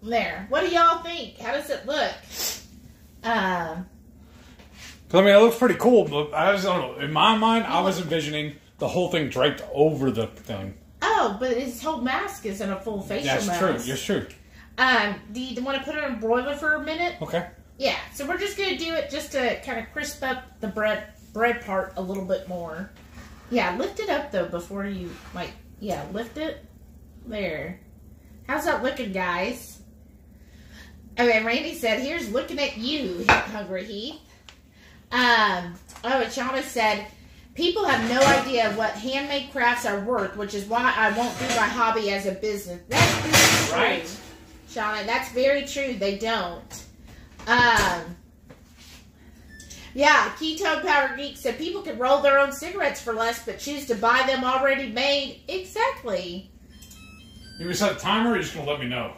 Speaker 1: There. What do y'all think? How does it look? Um,
Speaker 2: I mean, it looks pretty cool, but I just don't know. In my mind, I was envisioning the whole thing draped over the thing.
Speaker 1: oh, but his whole mask isn't a full facial
Speaker 2: That's
Speaker 1: mask.
Speaker 2: true. That's true.
Speaker 1: Um, do you want to put it in a broiler for a minute?
Speaker 2: Okay.
Speaker 1: Yeah. So we're just gonna do it just to kind of crisp up the bread bread part a little bit more. Yeah, lift it up though before you like. Yeah, lift it. There. How's that looking, guys? Okay, Randy said, "Here's looking at you, Hungry Heath." Um. Oh, and Shauna said, "People have no idea what handmade crafts are worth, which is why I won't do my hobby as a business." That's very true,
Speaker 2: Right.
Speaker 1: Shauna. That's very true. They don't. Um. Yeah, Ketone Power Geek said people can roll their own cigarettes for less, but choose to buy them already made. Exactly.
Speaker 2: You gonna set a timer, or you just gonna let me know?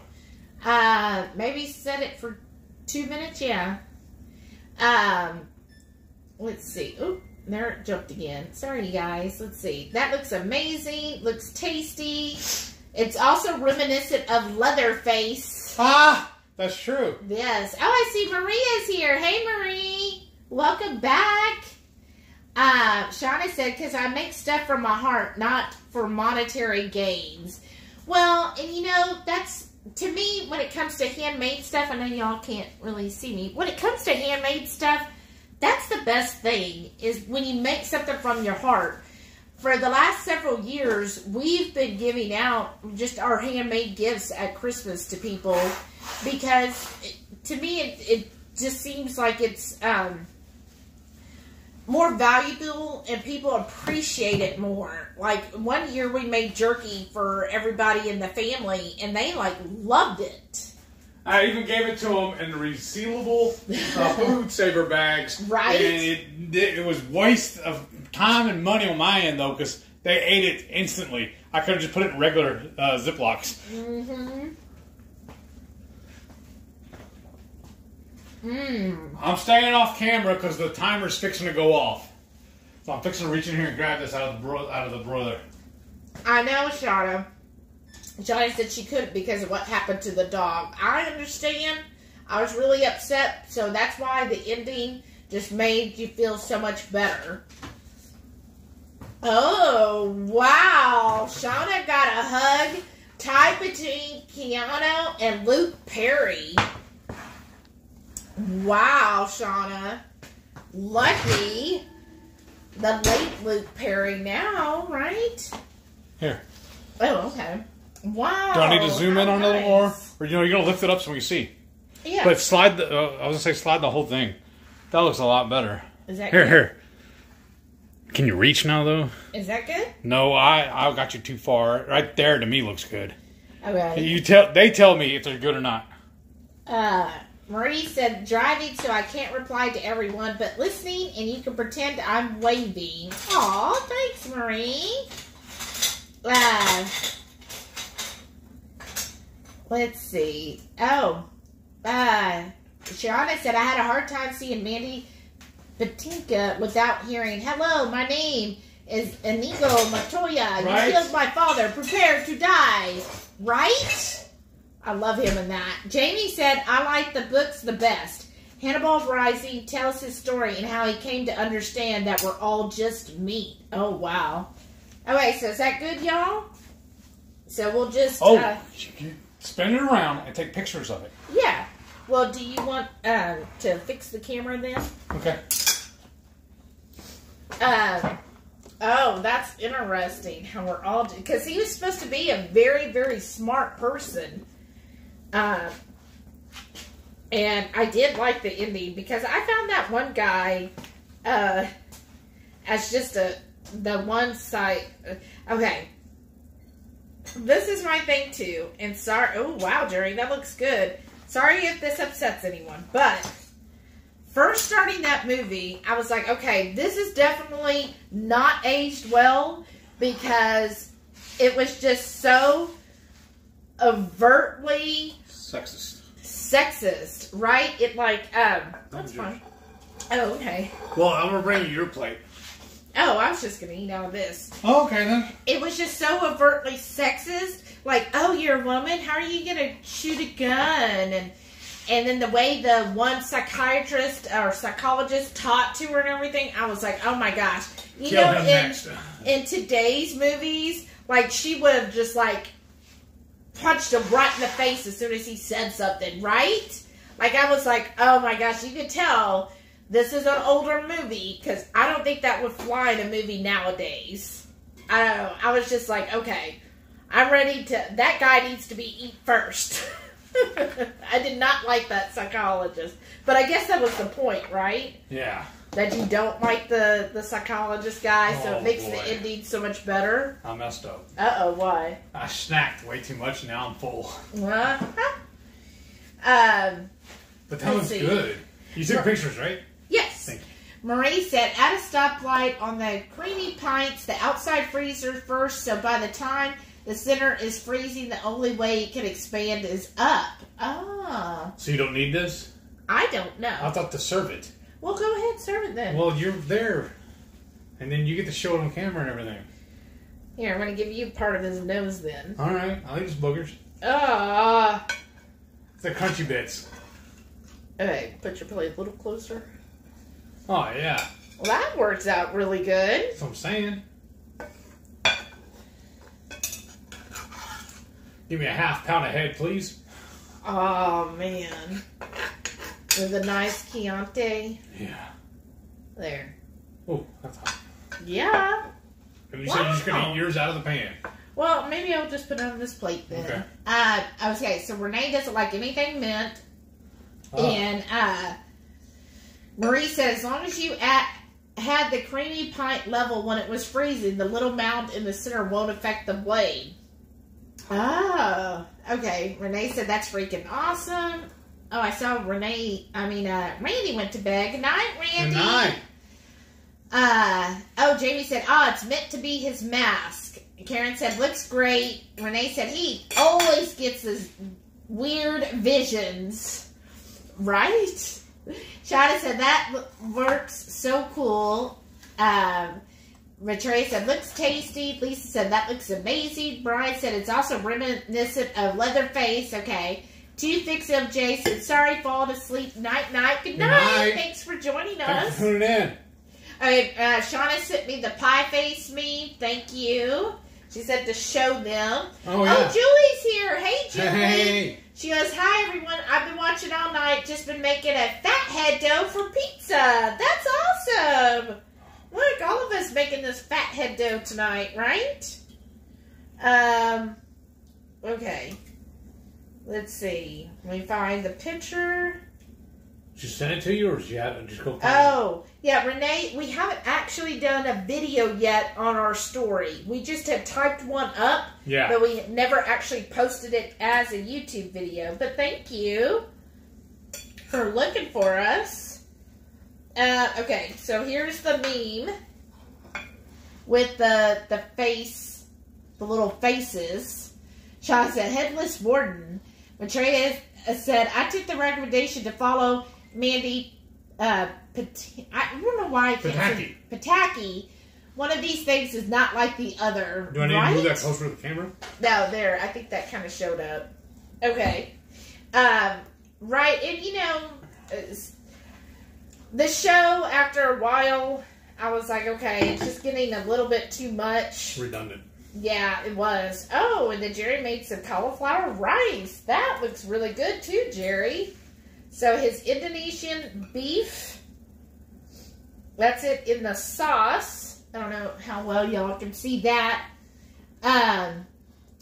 Speaker 1: Uh, maybe set it for two minutes. Yeah. Um, let's see. Oop, there it jumped again. Sorry, you guys. Let's see. That looks amazing. Looks tasty. It's also reminiscent of Leatherface.
Speaker 2: Ah, that's true.
Speaker 1: Yes. Oh, I see Maria's here. Hey, Marie. Welcome back. Uh, Shauna said, because I make stuff from my heart, not for monetary gains. Well, and you know, that's, to me, when it comes to handmade stuff, I know y'all can't really see me. When it comes to handmade stuff, that's the best thing, is when you make something from your heart. For the last several years, we've been giving out just our handmade gifts at Christmas to people because it, to me it, it just seems like it's um, more valuable and people appreciate it more. Like one year we made jerky for everybody in the family and they like loved it.
Speaker 2: I even gave it to them in resealable uh, food saver bags.
Speaker 1: Right.
Speaker 2: And it, it was waste of time and money on my end though, because they ate it instantly. I could have just put it in regular uh, Ziplocs.
Speaker 1: Mm-hmm. Mmm.
Speaker 2: I'm staying off camera because the timer's fixing to go off. So I'm fixing to reach in here and grab this out of the bro- out of the broiler.
Speaker 1: I know, Shauna. Johnny said she couldn't because of what happened to the dog. I understand. I was really upset, so that's why the ending just made you feel so much better. Oh, wow. Shauna got a hug tied between Keanu and Luke Perry. Wow, Shauna. Lucky the late Luke Perry now, right?
Speaker 2: Here.
Speaker 1: Oh, okay. Wow.
Speaker 2: Do I need to zoom in on it a little more? Or you know, you're gonna lift it up so we can see.
Speaker 1: Yeah.
Speaker 2: But slide the. Uh, I was gonna say slide the whole thing. That looks a lot better.
Speaker 1: is that
Speaker 2: Here,
Speaker 1: good?
Speaker 2: here. Can you reach now though?
Speaker 1: Is that good?
Speaker 2: No, I I got you too far. Right there to me looks good.
Speaker 1: Okay.
Speaker 2: You tell they tell me if they're good or not.
Speaker 1: Uh, Marie said driving, so I can't reply to everyone, but listening, and you can pretend I'm waving. Aw, thanks, Marie. Uh, let's see. Oh, uh, Shauna said I had a hard time seeing Mandy Patinkin without hearing, "Hello, my name is Inigo Montoya.
Speaker 2: Right.
Speaker 1: You killed my father. Prepare to die." Right? I love him in that. Jamie said, I like the books the best. Hannibal Rising tells his story and how he came to understand that we're all just meat. Oh, wow. Okay, so is that good, y'all? So we'll just.
Speaker 3: Oh,
Speaker 1: Uh,
Speaker 3: spin it around and take pictures of it.
Speaker 1: yeah. Well, do you want uh, to fix the camera then?
Speaker 3: Okay.
Speaker 1: Um, oh, that's interesting how we're all because he was supposed to be a very, very smart person. Um, and I did like the ending because I found that one guy uh, as just a the one side. Okay, this is my thing too. And sorry, oh wow, Jerry, that looks good. Sorry if this upsets anyone, but first starting that movie, I was like, okay, this is definitely not aged well because it was just so overtly
Speaker 3: Sexist.
Speaker 1: sexist, right? It like, um, that's fine. Oh, okay.
Speaker 2: Well, I'm gonna bring you your plate.
Speaker 1: Oh, I was just gonna eat out of this.
Speaker 3: Oh, okay then.
Speaker 1: It was just so overtly sexist. Like, oh, you're a woman. How are you gonna shoot a gun? And and then the way the one psychiatrist or psychologist taught to her and everything, I was like, oh my gosh. You
Speaker 2: Kill
Speaker 1: know, in
Speaker 2: next.
Speaker 1: in today's movies, like she would have just like punched him right in the face as soon as he said something, right? Like I was like, oh my gosh, you could tell this is an older movie because I don't think that would fly in a movie nowadays. I don't know. I was just like, okay, I'm ready to. That guy needs to be eat first. I did not like that psychologist, but I guess that was the point, right?
Speaker 2: Yeah,
Speaker 1: That you don't like the the psychologist guy, so
Speaker 2: Oh,
Speaker 1: it makes
Speaker 2: boy.
Speaker 1: the ending so much better.
Speaker 2: I messed up.
Speaker 1: Uh oh, why?
Speaker 2: I snacked way too much. Now I'm full.
Speaker 1: Uh-huh. Um,
Speaker 2: But that was
Speaker 1: see.
Speaker 2: good. You took pictures, right?
Speaker 1: yes.
Speaker 2: Thank you.
Speaker 1: Marie said, at a stoplight on the Creami pints, the outside freezer first, so by the time the center is freezing, the only way it can expand is up. Ah,
Speaker 2: So you don't need this?
Speaker 1: I don't know.
Speaker 2: I thought to serve it.
Speaker 1: well, go ahead, serve it then.
Speaker 2: Well, you're there, and then you get to show it on camera and everything.
Speaker 1: Here, I'm going to give you part of his nose then.
Speaker 2: All right, I'll eat his boogers.
Speaker 1: Ah.
Speaker 2: The crunchy bits.
Speaker 1: Okay, put your plate a little closer.
Speaker 2: Oh yeah,
Speaker 1: Well, that works out really good.
Speaker 2: that's what I'm saying. Give me a half pound of head, please.
Speaker 1: Oh, man. With a nice Chianti.
Speaker 2: Yeah.
Speaker 1: There.
Speaker 2: Oh, that's hot.
Speaker 1: Yeah.
Speaker 2: And you said you're just gonna eat yours out of the pan.
Speaker 1: Well, maybe I'll just put it on this plate then.
Speaker 2: Okay.
Speaker 1: Uh, okay, so Renee doesn't like anything mint,
Speaker 2: Oh.
Speaker 1: and uh, Marie said as long as you at, had the Creami pint level when it was freezing, the little mound in the center won't affect the blade. Oh, okay. Renee said that's freaking awesome. Oh, I saw Renee. I mean, uh, Randy went to bed. Good night,
Speaker 2: Good
Speaker 1: Randy.
Speaker 2: night.
Speaker 1: Uh, oh, Jamie said, oh, it's meant to be his mask. Karen said, looks great. Renee said, he always gets his weird visions. Right? Shada said, that works so cool. Um, Retray said, looks tasty. Lisa said, that looks amazing. Brian said, it's also reminiscent of Leatherface. Okay. Two Fix of Jason, sorry, falling asleep. Night, night. Good
Speaker 2: Good
Speaker 1: night.
Speaker 2: night.
Speaker 1: Thanks for joining
Speaker 2: Thanks
Speaker 1: us.
Speaker 2: for tuning in.
Speaker 1: Okay, uh, Shauna sent me the pie face meme. Thank you. She said to show them.
Speaker 2: Oh yeah.
Speaker 1: Julie's here. Hey, Julie.
Speaker 2: Hey.
Speaker 1: She goes, Hi, everyone. I've been watching all night. Just been making a fat head dough for pizza. That's awesome. Look, all of us making this fat head dough tonight, right? Um, okay. Let's see. Let me find the picture.
Speaker 2: She sent it to you, or have it? Just go.
Speaker 1: Oh, yeah, Renee, we haven't actually done a video yet on our story. We just had typed one up.
Speaker 2: Yeah.
Speaker 1: but we never actually posted it as a YouTube video. But thank you for looking for us. Uh, okay, so here's the meme with the the face, the little faces. Sean said, "Headless Warden." Maitreya said, "I took the recommendation to follow Mandy uh, Pat- I don't know why I can't say- Pataki one of these things is not like the other.
Speaker 2: Do I need
Speaker 1: right?
Speaker 2: to move that closer to the camera?
Speaker 1: No, there. I think that kind of showed up. Okay. Um, right, and you know, the show after a while, I was like, okay, it's just getting a little bit too much.
Speaker 2: Redundant.
Speaker 1: Yeah, it was. Oh, and then Jerry made some cauliflower rice. That looks really good too, Jerry. So his Indonesian beef. That's it in the sauce. I don't know how well y'all can see that. Um,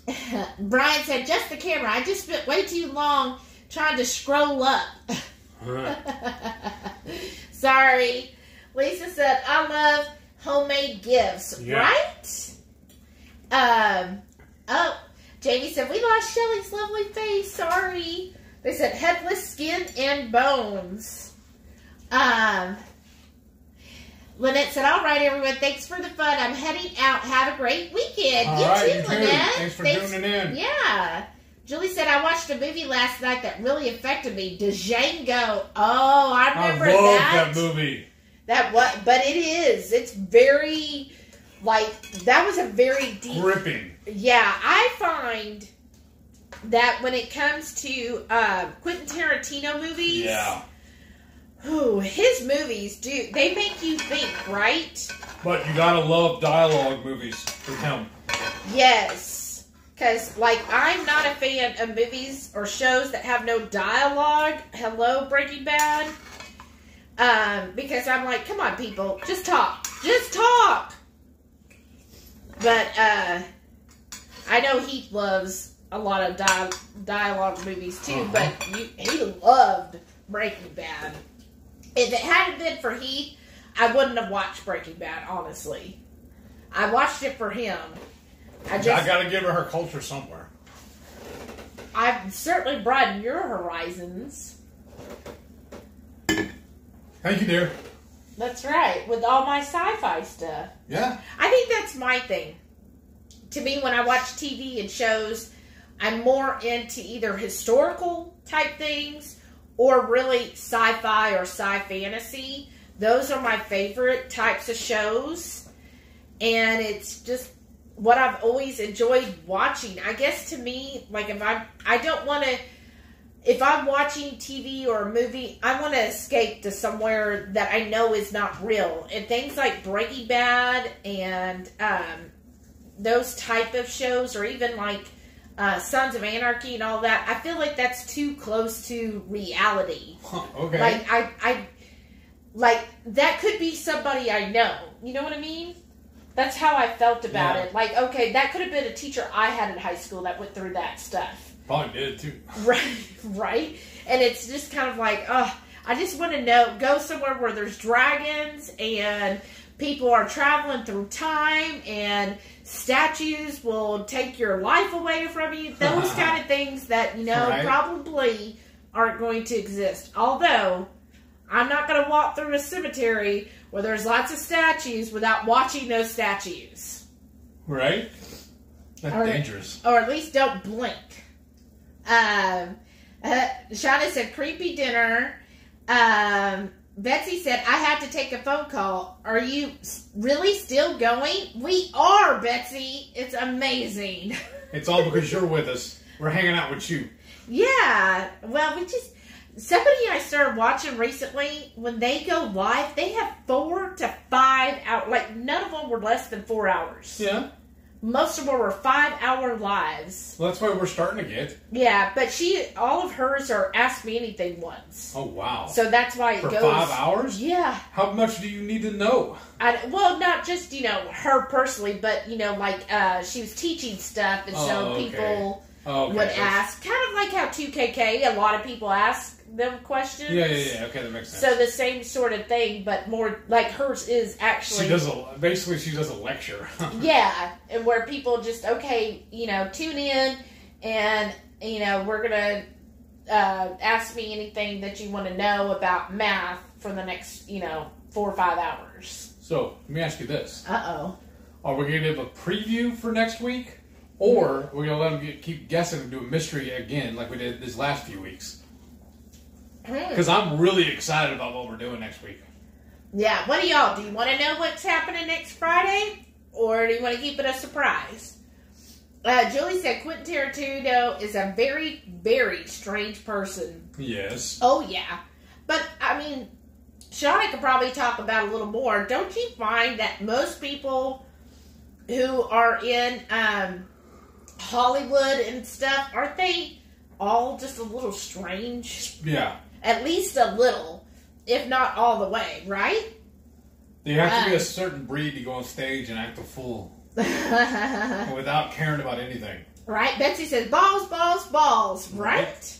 Speaker 1: Brian said, just the camera. I just spent way too long trying to scroll up. Sorry. Lisa said, I love homemade gifts,
Speaker 2: Yeah.
Speaker 1: right? Um, oh, Jamie said, we lost Shelly's lovely face. Sorry. They said, headless skin and bones. Um, Lynette said, all right, everyone, thanks for the fun. I'm heading out. Have a great weekend.
Speaker 2: All
Speaker 1: you
Speaker 2: right,
Speaker 1: too,
Speaker 2: you too.
Speaker 1: Lynette.
Speaker 2: Thanks for tuning in.
Speaker 1: Yeah. Julie said, I watched a movie last night that really affected me. Django. Oh, I remember I
Speaker 2: love
Speaker 1: that.
Speaker 2: that movie.
Speaker 1: That what? But it is. It's very, like, that was a very deep.
Speaker 2: Gripping.
Speaker 1: Yeah, I find that when it comes to uh, Quentin Tarantino movies,
Speaker 2: Yeah.
Speaker 1: whew, his movies do they make you think, right?
Speaker 3: But you gotta love dialogue movies for him.
Speaker 1: Yes. Because, like, I'm not a fan of movies or shows that have no dialogue. Hello, Breaking Bad. Um, because I'm like, come on, people, just talk. Just talk. But, uh, I know Heath loves a lot of dia- dialogue movies too,
Speaker 2: Uh-huh.
Speaker 1: but you, he loved Breaking Bad. If it hadn't been for Heath, I wouldn't have watched Breaking Bad, honestly. I watched it for him. I
Speaker 3: I gotta give her her culture somewhere.
Speaker 1: I've certainly broadened your horizons.
Speaker 3: Thank you, dear.
Speaker 1: That's right, with all my sci-fi stuff.
Speaker 3: Yeah.
Speaker 1: I think that's my thing. To me, when I watch TV and shows, I'm more into either historical type things or really sci-fi or sci-fantasy. Those are my favorite types of shows, and it's just what I've always enjoyed watching. I guess to me, like if I'm, I don't want to. If I'm watching TV or a movie, I want to escape to somewhere that I know is not real. And things like Breaking Bad and um, those type of shows, or even like uh, Sons of Anarchy and all that, I feel like that's too close to reality.
Speaker 3: Huh, okay.
Speaker 1: Like I, I, like that could be somebody I know. You know what I mean? That's how I felt about
Speaker 3: Yeah.
Speaker 1: it. Like, okay, that could have been a teacher I had in high school that went through that stuff.
Speaker 3: Probably did too.
Speaker 1: Right, right. And it's just kind of like, oh, I just want to know, go somewhere where there's dragons and people are traveling through time and statues will take your life away from you. Those kind of things that, you know,
Speaker 3: Right.
Speaker 1: probably aren't going to exist. Although, I'm not going to walk through a cemetery where there's lots of statues without watching those statues.
Speaker 3: Right? That's
Speaker 1: right.
Speaker 3: dangerous.
Speaker 1: or at least don't blink. Um, uh, Shauna said creepy dinner. Um, Betsy said I had to take a phone call. Are you really still going? We are, Betsy. It's amazing.
Speaker 3: It's all because you're with us. We're hanging out with you.
Speaker 1: yeah. Well, we just somebody I started watching recently. When they go live, they have four to five out. Like none of them were less than four hours.
Speaker 3: Yeah.
Speaker 1: Most of them were five hour lives.
Speaker 3: Well, that's why we're starting to get.
Speaker 1: Yeah, but she, all of hers are ask me anything once.
Speaker 3: Oh wow.
Speaker 1: So that's why it
Speaker 3: For
Speaker 1: goes.
Speaker 3: five hours?
Speaker 1: Yeah.
Speaker 3: How much do you need to know?
Speaker 1: I, well, not just, you know, her personally, but, you know, like, uh, she was teaching stuff, and so
Speaker 3: Oh, okay.
Speaker 1: people
Speaker 3: Oh, okay.
Speaker 1: would
Speaker 3: so-
Speaker 1: ask, kind of like how 2KK, a lot of people ask them questions.
Speaker 3: Yeah, yeah, yeah. Okay, that makes sense.
Speaker 1: So the same sort of thing, but more, like, hers is actually.
Speaker 3: she does a basically she does a lecture.
Speaker 1: Yeah, and where people just okay, you know, tune in, and you know, we're gonna uh, ask me anything that you want to know about math for the next, you know, four or five hours.
Speaker 3: so let me ask you this:
Speaker 1: Uh oh.
Speaker 3: Are we to give a preview for next week, or we're to let them get, keep guessing and do a mystery again like we did these last few weeks?
Speaker 1: Hmm.
Speaker 3: Because I'm really excited about what we're doing next week.
Speaker 1: Yeah, what do y'all do? You want to know what's happening next Friday, or do you want to keep it a surprise? Uh, Julie said Quentin Tarantino is a very, very strange person.
Speaker 2: Yes.
Speaker 1: Oh yeah, but I mean, Shauna could probably talk about a little more. Don't you find that most people who are in um, Hollywood and stuff aren't they all just a little strange?
Speaker 2: Yeah.
Speaker 1: At least a little, if not all the way, right?
Speaker 2: You have to be a certain breed to go on stage and act a fool without caring about anything. Right?
Speaker 1: Betsy says balls, balls, balls. Right.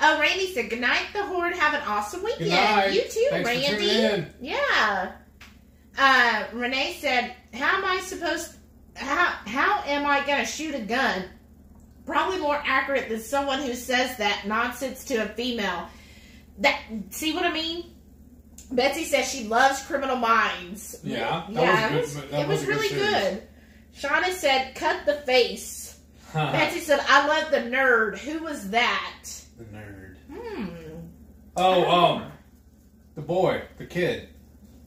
Speaker 1: Oh, Randy said, "Good night, the horde. Have an awesome weekend. You too,
Speaker 2: Thanks
Speaker 1: Randy. Yeah." Uh, Renee said, "How am I supposed? How how am I going to shoot a gun? Probably more accurate than someone who says that nonsense to a female. That see what I mean?" Betsy says she loves Criminal Minds.
Speaker 2: Yeah, that
Speaker 1: yeah,
Speaker 2: was
Speaker 1: it was,
Speaker 2: That
Speaker 1: it
Speaker 2: was
Speaker 1: was
Speaker 2: a good
Speaker 1: really good. Shauna said, "Cut the face." Betsy said, "I love the nerd. Who was that?"
Speaker 2: the nerd.
Speaker 1: Hmm.
Speaker 2: Oh, um, the boy, the kid.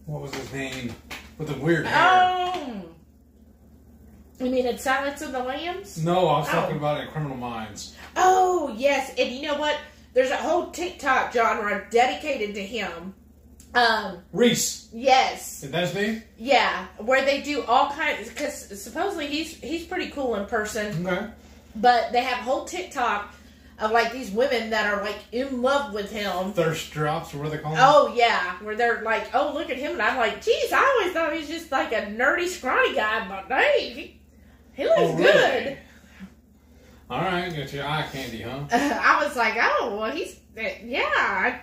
Speaker 2: What was his name? With the weird hair.
Speaker 1: Oh. You mean in Silence of the Lambs?
Speaker 2: No, I was
Speaker 1: Oh.
Speaker 2: talking about it in Criminal Minds.
Speaker 1: Oh, yes. And you know what? There's a whole TikTok genre dedicated to him. Um,
Speaker 2: Reese.
Speaker 1: yes.
Speaker 2: Is that his name?
Speaker 1: Yeah, where they do all kinds because supposedly he's he's pretty cool in person,
Speaker 2: Okay.
Speaker 1: but they have whole TikTok of like these women that are like in love with him.
Speaker 2: Thirst drops, or what they call them?
Speaker 1: Oh yeah, where they're like, oh look at him, and I'm like, geez, I always thought he was just like a nerdy, scrawny guy, but hey, he, he looks
Speaker 2: Oh, really?
Speaker 1: good.
Speaker 2: All right, got your eye candy, huh?
Speaker 1: I was like, oh well, he's yeah. I,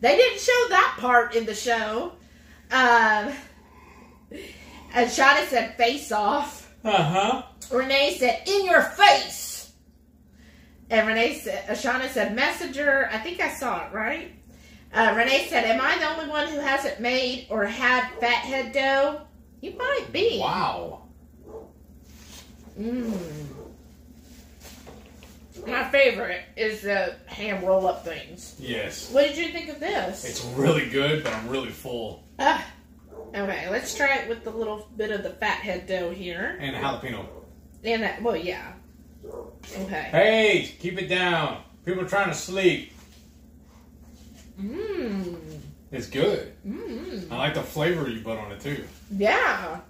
Speaker 1: they didn't show that part in the show. Um, and Shauna said, face off.
Speaker 2: Uh huh.
Speaker 1: Renee said, in your face. And Renee said, Ashana said, messenger. I think I saw it, right? Uh, Renee said, am I the only one who hasn't made or had fathead dough? You might be.
Speaker 2: Wow.
Speaker 1: Mm. My favorite is the ham roll up things.
Speaker 2: Yes.
Speaker 1: What did you think of this?
Speaker 2: It's really good, but I'm really full.
Speaker 1: Ah. okay, let's try it with the little bit of the fathead dough here.
Speaker 2: And jalapeno.
Speaker 1: And that, well, yeah. Okay.
Speaker 2: Hey, keep it down. People are trying to sleep.
Speaker 1: Mmm.
Speaker 2: It's good.
Speaker 1: Mmm.
Speaker 2: I like the flavor you put on it too.
Speaker 1: Yeah.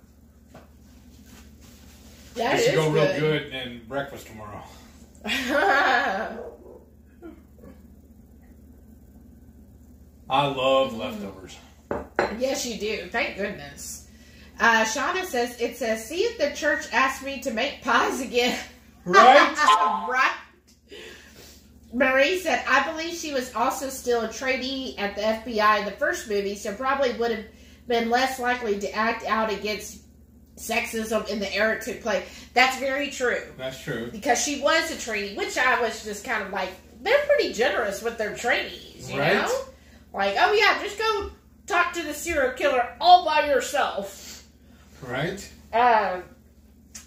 Speaker 1: That
Speaker 2: It should go real
Speaker 1: good.
Speaker 2: good in breakfast tomorrow. I love leftovers.
Speaker 1: yes, you do. Thank goodness. Uh, Shauna says, it says, see if the church asked me to make pies again.
Speaker 2: Right?
Speaker 1: right. Marie said, I believe she was also still a trainee at the FBI in the first movie, so probably would have been less likely to act out against sexism in the era took place. That's very true.
Speaker 2: That's true.
Speaker 1: Because she was a trainee, which I was just kind of like, they're pretty generous with their trainees, you
Speaker 2: Right.
Speaker 1: know? Like, oh yeah, just go talk to the serial killer all by yourself.
Speaker 2: Right?
Speaker 1: Um,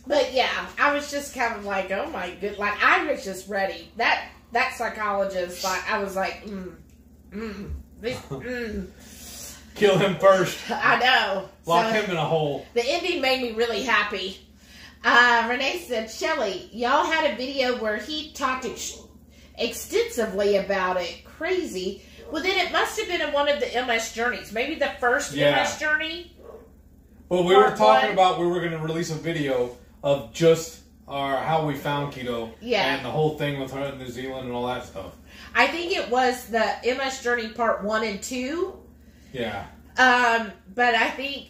Speaker 1: but yeah, I was just kind of like, oh my good, like I was just ready. That that psychologist, like I was like, mm, mm, this, mm.
Speaker 2: Kill him first.
Speaker 1: I know.
Speaker 2: Lock
Speaker 1: So-
Speaker 2: him in a hole.
Speaker 1: the ending made me really happy. Uh, Renee said, Shelly, y'all had a video where he talked ex- extensively about it. Crazy. Well, then it must have been in one of the MS journeys. Maybe the first
Speaker 2: Yeah.
Speaker 1: MS journey.
Speaker 2: Well, we were talking
Speaker 1: one.
Speaker 2: about we were going to release a video of just our how we found keto.
Speaker 1: Yeah.
Speaker 2: And the whole thing with her in New Zealand and all that stuff.
Speaker 1: I think it was the MS journey part one and two.
Speaker 2: Yeah.
Speaker 1: Um, but I think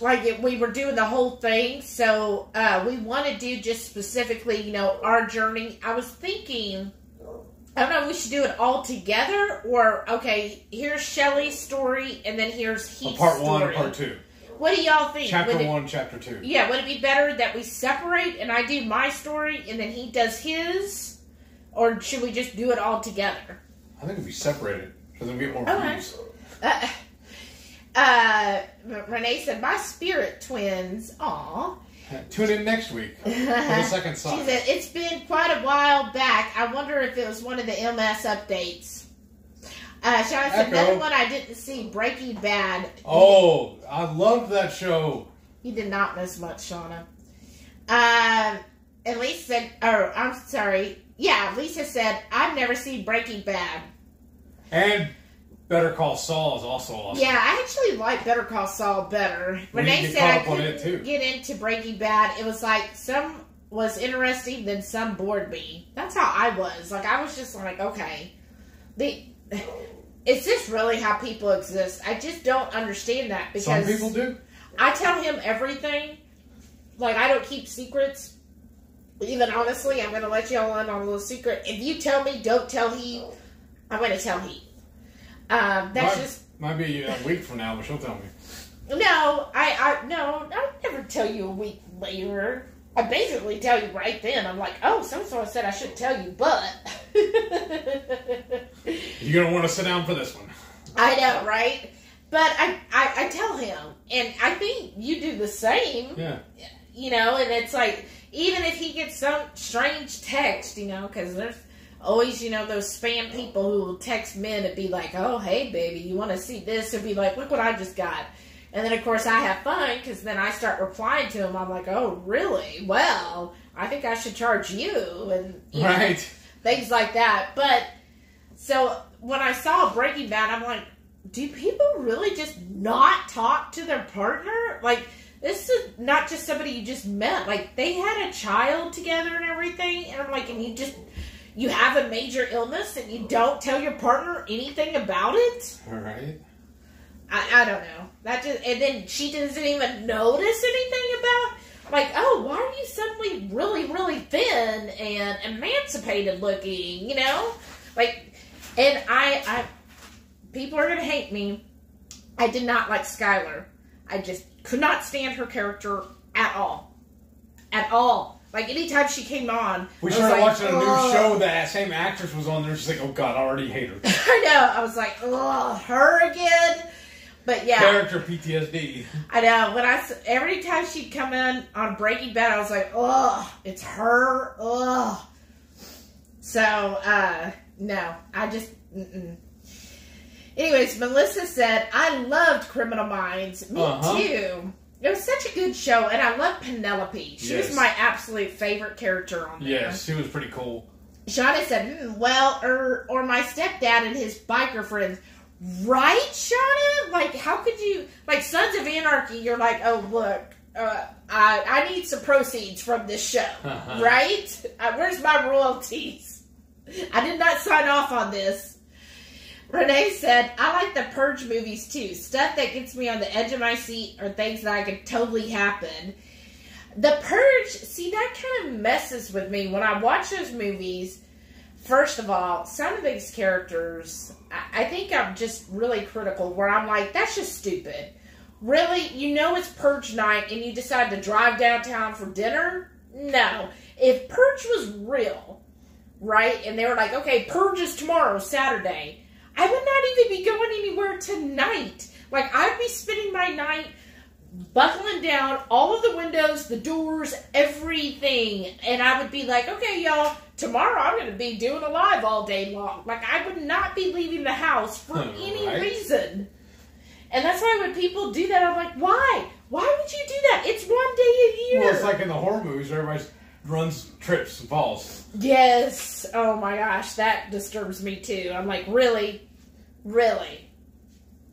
Speaker 1: like it, we were doing the whole thing, so uh, we want to do just specifically, you know, our journey. I was thinking, I don't know, we should do it all together, or okay, here's Shelly's story, and then here's Heath's
Speaker 2: part
Speaker 1: story.
Speaker 2: one, part two.
Speaker 1: What do y'all think?
Speaker 2: Chapter
Speaker 1: Would it-
Speaker 2: one, chapter two.
Speaker 1: Yeah, would it be better that we separate and I do my story and then he does his, or should we just do it all together?
Speaker 2: I think it'd be separated because then we get more
Speaker 1: Okay.
Speaker 2: views.
Speaker 1: Uh, uh, Renee said, "My spirit twins." Aw.
Speaker 2: Tune in next week for the second
Speaker 1: song.
Speaker 2: She
Speaker 1: said, "It's been quite a while back. I wonder if it was one of the MS updates." Uh, Shauna said another one I didn't see, Breaking Bad.
Speaker 3: Oh, I loved that show.
Speaker 1: You did not miss much, Shauna. Um, and Lisa said, or I'm sorry, yeah, Lisa said I've never seen Breaking Bad.
Speaker 3: And Better Call Saul is also awesome.
Speaker 1: Yeah, I actually like Better Call Saul better.
Speaker 3: When they
Speaker 1: said I
Speaker 3: caught up on
Speaker 1: couldn't get into Breaking Bad. It was like some was interesting, then some bored me. That's how I was. Like I was just like, okay, the is this really how people exist? I just don't understand that because
Speaker 3: Some people do.
Speaker 1: I tell him everything. Like I don't keep secrets. Even honestly, I'm gonna let y'all in on a little secret. If you tell me, don't tell he. I'm gonna tell he. Um, that's
Speaker 3: might,
Speaker 1: just
Speaker 3: might be a week from now, but she'll tell me.
Speaker 1: no. I I no. I never tell you a week later. I basically tell you right then. I'm like, oh, so so said I shouldn't tell you, but
Speaker 3: You're gonna want to sit down for this one.
Speaker 1: I know, right? But I, I I tell him, and I think you do the same.
Speaker 3: Yeah.
Speaker 1: you know, and it's like even if he gets some strange text, you know, because there's always, you know, those spam people who will text men and be like, "Oh, hey, baby, you want to see this?" and be like, "Look what I just got." And then of course I have fun because then I start replying to them. I'm like, "Oh, really? Well, I think I should charge you," and you know,
Speaker 3: Right.
Speaker 1: things like that. But so when I saw Breaking Bad, I'm like, do people really just not talk to their partner? Like, this is not just somebody you just met. Like, they had a child together and everything. And I'm like, and you just, you have a major illness and you don't tell your partner anything about it?
Speaker 3: All right.
Speaker 1: I, I don't know. That just, and then she doesn't even notice anything about like, oh, why are you suddenly really, really thin and emancipated looking? You know, like, and I, I, people are gonna hate me. I did not like Skyler. I just could not stand her character at all, at all. Like anytime she came on,
Speaker 3: We started
Speaker 1: like,
Speaker 3: watching a new
Speaker 1: "Ugh."
Speaker 3: show that same actress was on there. She's like, oh god, I already hate her.
Speaker 1: I know. I was like, oh, her again. But yeah,
Speaker 3: Character PTSD.
Speaker 1: I know. When I every time she'd come in on Breaking Bad, I was like, "Ugh, it's her." Ugh. So, uh, no, I just. Mm-mm. Anyways, Melissa said, "I loved Criminal Minds. Me
Speaker 3: Uh-huh.
Speaker 1: too. It was such a good show, and I love Penelope. She
Speaker 3: Yes.
Speaker 1: was my absolute favorite character on there."
Speaker 3: Yes, she was pretty cool.
Speaker 1: Shauna said, hmm, well, or or my stepdad and his biker friends. Right, Shauna? Like, how could you, like, Sons of Anarchy, you're like, oh, look, uh, I, I need some proceeds from this show,
Speaker 3: Uh-huh.
Speaker 1: right? Uh, where's my royalties? I did not sign off on this. Renee said, I like the Purge movies too. Stuff that gets me on the edge of my seat or things that I could totally happen. The Purge, see, that kind of messes with me when I watch those movies. First of all, some of these characters, I, I think I'm just really critical where I'm like, that's just stupid. Really? You know it's Purge night and you decide to drive downtown for dinner? No. If Purge was real, right, and they were like, okay, Purge is tomorrow, Saturday, I would not even be going anywhere tonight. Like, I'd be spending my night buckling down all of the windows, the doors, everything. And I would be like, okay, y'all, tomorrow I'm going to be doing a live all day long. Like, I would not be leaving the house for
Speaker 3: Right.
Speaker 1: any reason. And that's why when people do that, I'm like, why? Why would you do that? It's one day a year.
Speaker 3: Well, it's like in the horror movies, where everybody runs, trips, and falls.
Speaker 1: yes. Oh my gosh, that disturbs me too. I'm like, really? Really?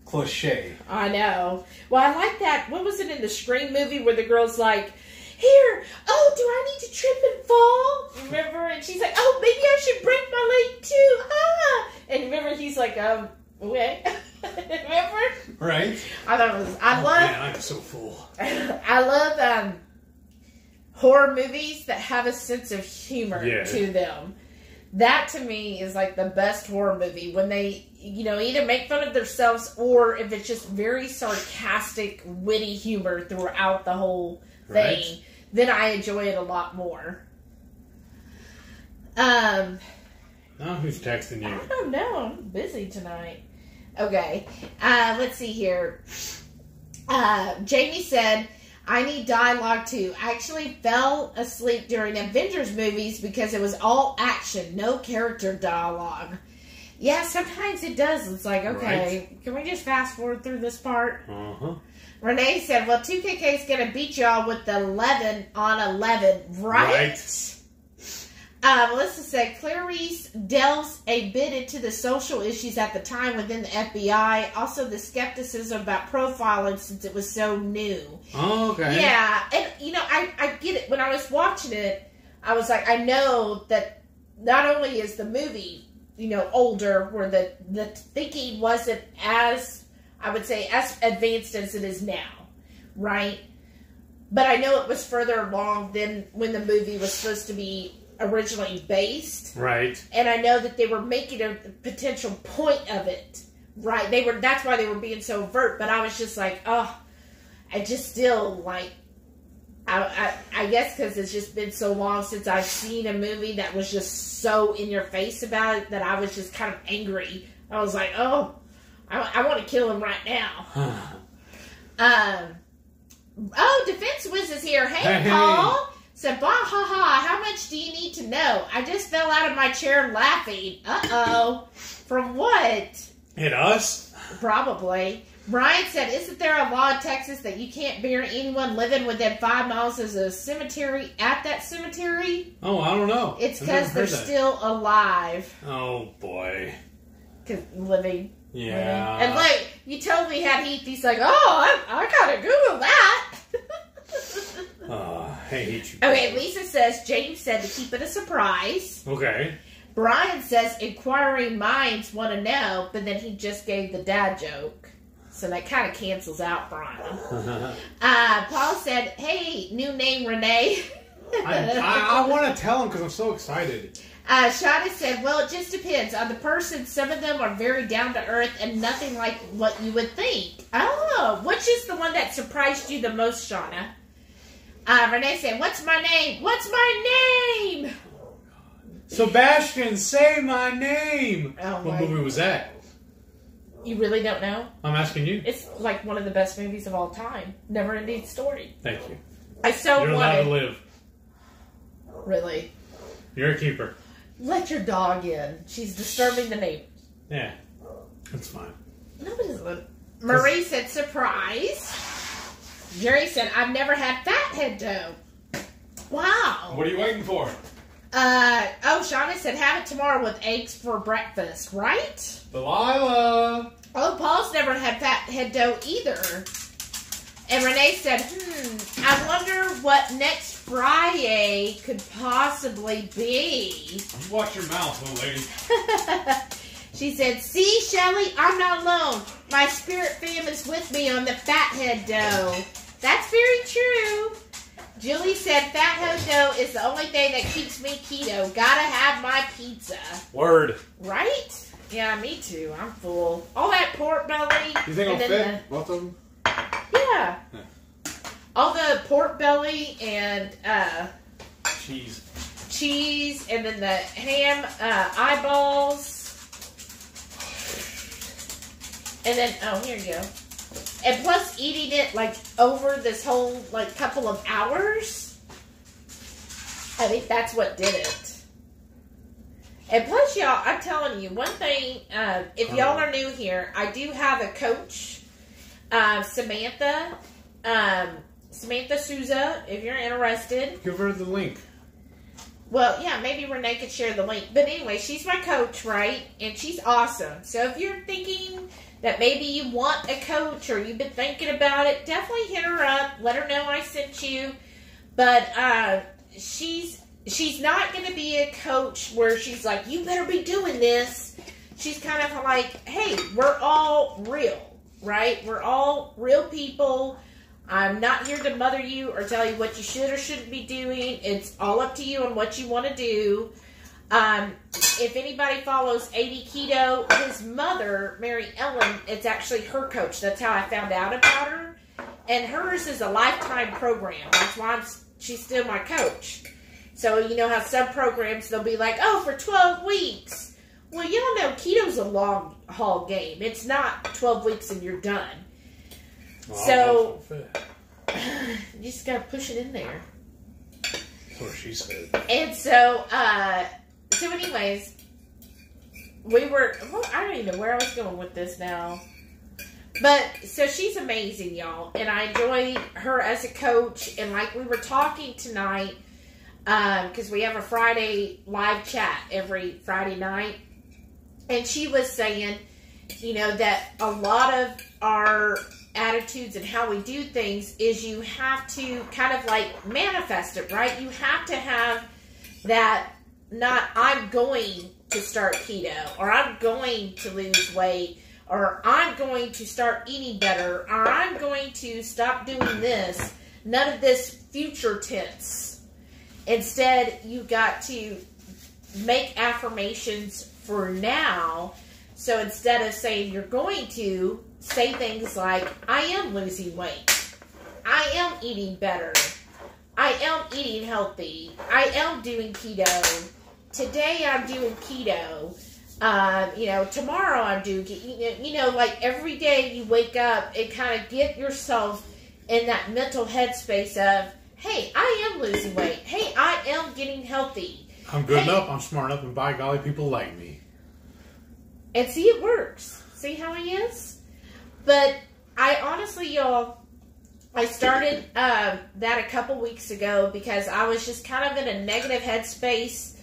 Speaker 3: Cliche.
Speaker 1: I know. Well, I like that. What was it in the Scream movie where the girl's like, "Here, oh, do I need to trip and fall?" Remember? And she's like, "Oh, maybe I should break my leg too." Ah! And remember, he's like, "Um, okay." remember?
Speaker 3: Right?
Speaker 1: I thought it was. I
Speaker 2: Oh,
Speaker 1: love.
Speaker 2: man, I'm so full.
Speaker 1: I love um horror movies that have a sense of humor
Speaker 2: Yeah.
Speaker 1: to them. That to me is like the best horror movie when they, you know, either make fun of themselves or if it's just very sarcastic, witty humor throughout the whole thing,
Speaker 2: Right.
Speaker 1: then I enjoy it a lot more. Um,
Speaker 2: Now who's texting you?
Speaker 1: I don't know. I'm busy tonight. Okay. Uh, let's see here. Uh, Jamie said, I need dialogue too. I actually fell asleep during Avengers movies because it was all action, no character dialogue. Yeah, sometimes it does. It's like, okay, can we just fast forward through this part?
Speaker 2: Uh huh.
Speaker 1: Renee said, well, 2KK is going to beat y'all with the 11 on 11, right?
Speaker 2: Right.
Speaker 1: Uh, Melissa said, Clarice delves a bit into the social issues at the time within the FBI, also the skepticism about profiling since it was so new.
Speaker 2: Oh, okay.
Speaker 1: Yeah, and you know, I, I get it. When I was watching it, I was like, I know that not only is the movie, you know, older, where the, the thinking wasn't as, I would say, as advanced as it is now, right? But I know it was further along than when the movie was supposed to be originally based.
Speaker 2: Right.
Speaker 1: And I know that they were making a potential point of it, right? They were, that's why they were being so overt, but I was just like, oh, I just still like, I, I, I guess because it's just been so long since I've seen a movie that was just so in your face about it that I was just kind of angry. I was like, oh, I, I want to kill him right now. Um, oh, Defense Wiz is here. Hey,
Speaker 2: Hey.
Speaker 1: Paul. Said, bah, ha, ha, how much do you need to know? I just fell out of my chair laughing. Uh oh. From what?
Speaker 2: Hit us?
Speaker 1: Probably. Brian said, Isn't there a law in Texas that you can't bury anyone living within five miles of a cemetery at that cemetery?
Speaker 2: Oh, I don't know.
Speaker 1: It's because they're
Speaker 2: that.
Speaker 1: still alive.
Speaker 2: Oh boy.
Speaker 1: 'Cause living.
Speaker 2: Yeah.
Speaker 1: And like, you told me had Heath, he's like, Oh, I, I gotta Google that.
Speaker 2: Uh, I hate you.
Speaker 1: okay, Lisa says, James said to keep it a surprise.
Speaker 2: Okay.
Speaker 1: Brian says, Inquiring minds want to know, but then he just gave the dad joke. So that kind of cancels out Brian. Uh, Paul said, "Hey, new name Renee."
Speaker 3: I, I, I want to tell him because I'm so excited.
Speaker 1: uh, Shauna said, "Well, it just depends on the person. Some of them are very down to earth and nothing like what you would think." Oh, which is the one that surprised you the most, Shauna? Uh, Renee said, "What's my name? What's my name?"
Speaker 2: Sebastian, say my name.
Speaker 1: Oh
Speaker 2: what
Speaker 1: my!
Speaker 2: movie was that?
Speaker 1: You really don't know?
Speaker 2: I'm asking you.
Speaker 1: It's like one of the best movies of all time. Never ending story.
Speaker 2: Thank you.
Speaker 1: I so
Speaker 2: You're allowed to live.
Speaker 1: Really,
Speaker 2: You're a keeper.
Speaker 1: let your dog in. She's disturbing the neighbors.
Speaker 2: Yeah. That's fine.
Speaker 1: No, it isn't. Marie said surprise. Jerry said I've never had fathead dough. Wow.
Speaker 3: What are you waiting for?
Speaker 1: Uh oh, Shauna said have it tomorrow with eggs for breakfast, right?
Speaker 3: Delilah.
Speaker 1: Oh, Paul's never had fathead dough either. And Renee said, hmm, I wonder what next Friday could possibly be.
Speaker 3: Watch your mouth, little lady.
Speaker 1: she said, See, Shelly, I'm not alone. My spirit fam is with me on the fathead dough. That's very true. Julie said, Fathead dough is the only thing that keeps me keto. Gotta have my pizza.
Speaker 3: Word.
Speaker 1: Right? Yeah, me too. I'm full. All that pork belly.
Speaker 3: You think I'll fit
Speaker 1: then
Speaker 3: both of them?
Speaker 1: the- yeah. All the pork belly and uh,
Speaker 3: Cheese.
Speaker 1: cheese, and then the ham uh, eyeballs. And then, oh, here you go. And plus eating it like over this whole like couple of hours. I think that's what did it. And plus, y'all, I'm telling you one thing. Uh, if y'all are new here, I do have a coach, uh, Samantha, um, Samantha Souza. If you're interested,
Speaker 3: Give her the link.
Speaker 1: well, yeah, maybe Renee could share the link. But anyway, she's my coach, right? And she's awesome. So if you're thinking that maybe you want a coach or you've been thinking about it, definitely hit her up. Let her know I sent you. But uh, she's she's not going to be a coach where she's like, you better be doing this. She's kind of like, hey, we're all real, right? We're all real people. I'm not here to mother you or tell you what you should or shouldn't be doing. It's all up to you and what you want to do. Um, if anybody follows AD Keto, his mother, Mary Ellen, it's actually her coach. That's how I found out about her. And hers is a lifetime program. That's why I'm, she's still my coach. So, you know how some programs, they'll be like, oh, for 12 weeks. Well, you don't know, keto's a long haul game. It's not 12 weeks and you're done. So- You just gotta push it in there.
Speaker 2: That's what she said.
Speaker 1: And so, uh, so anyways, we were. Well, I don't even know where I was going with this now. But so she's amazing, y'all, and I enjoy her as a coach. And like we were talking tonight, um, because we have a Friday live chat every Friday night, and she was saying, you know, that a lot of our attitudes and how we do things is you have to kind of like manifest it, right? You have to have that not I'm going to start keto or I'm going to lose weight or I'm going to start eating better or I'm going to stop doing this. None of this future tense. Instead, you got to make affirmations for now. So instead of saying you're going to, say things like, I am losing weight. I am eating better. I am eating healthy. I am doing keto. Today I'm doing keto. Um, you know, tomorrow I'm doing, you know, you know, like every day you wake up and kind of get yourself in that mental headspace of, hey, I am losing weight. Hey, I am getting healthy.
Speaker 2: I'm good
Speaker 1: Hey.
Speaker 2: enough. I'm smart enough, and by golly, people like me.
Speaker 1: And see, it works. See how he is? But I honestly, y'all, I started um, that a couple weeks ago because I was just kind of in a negative headspace.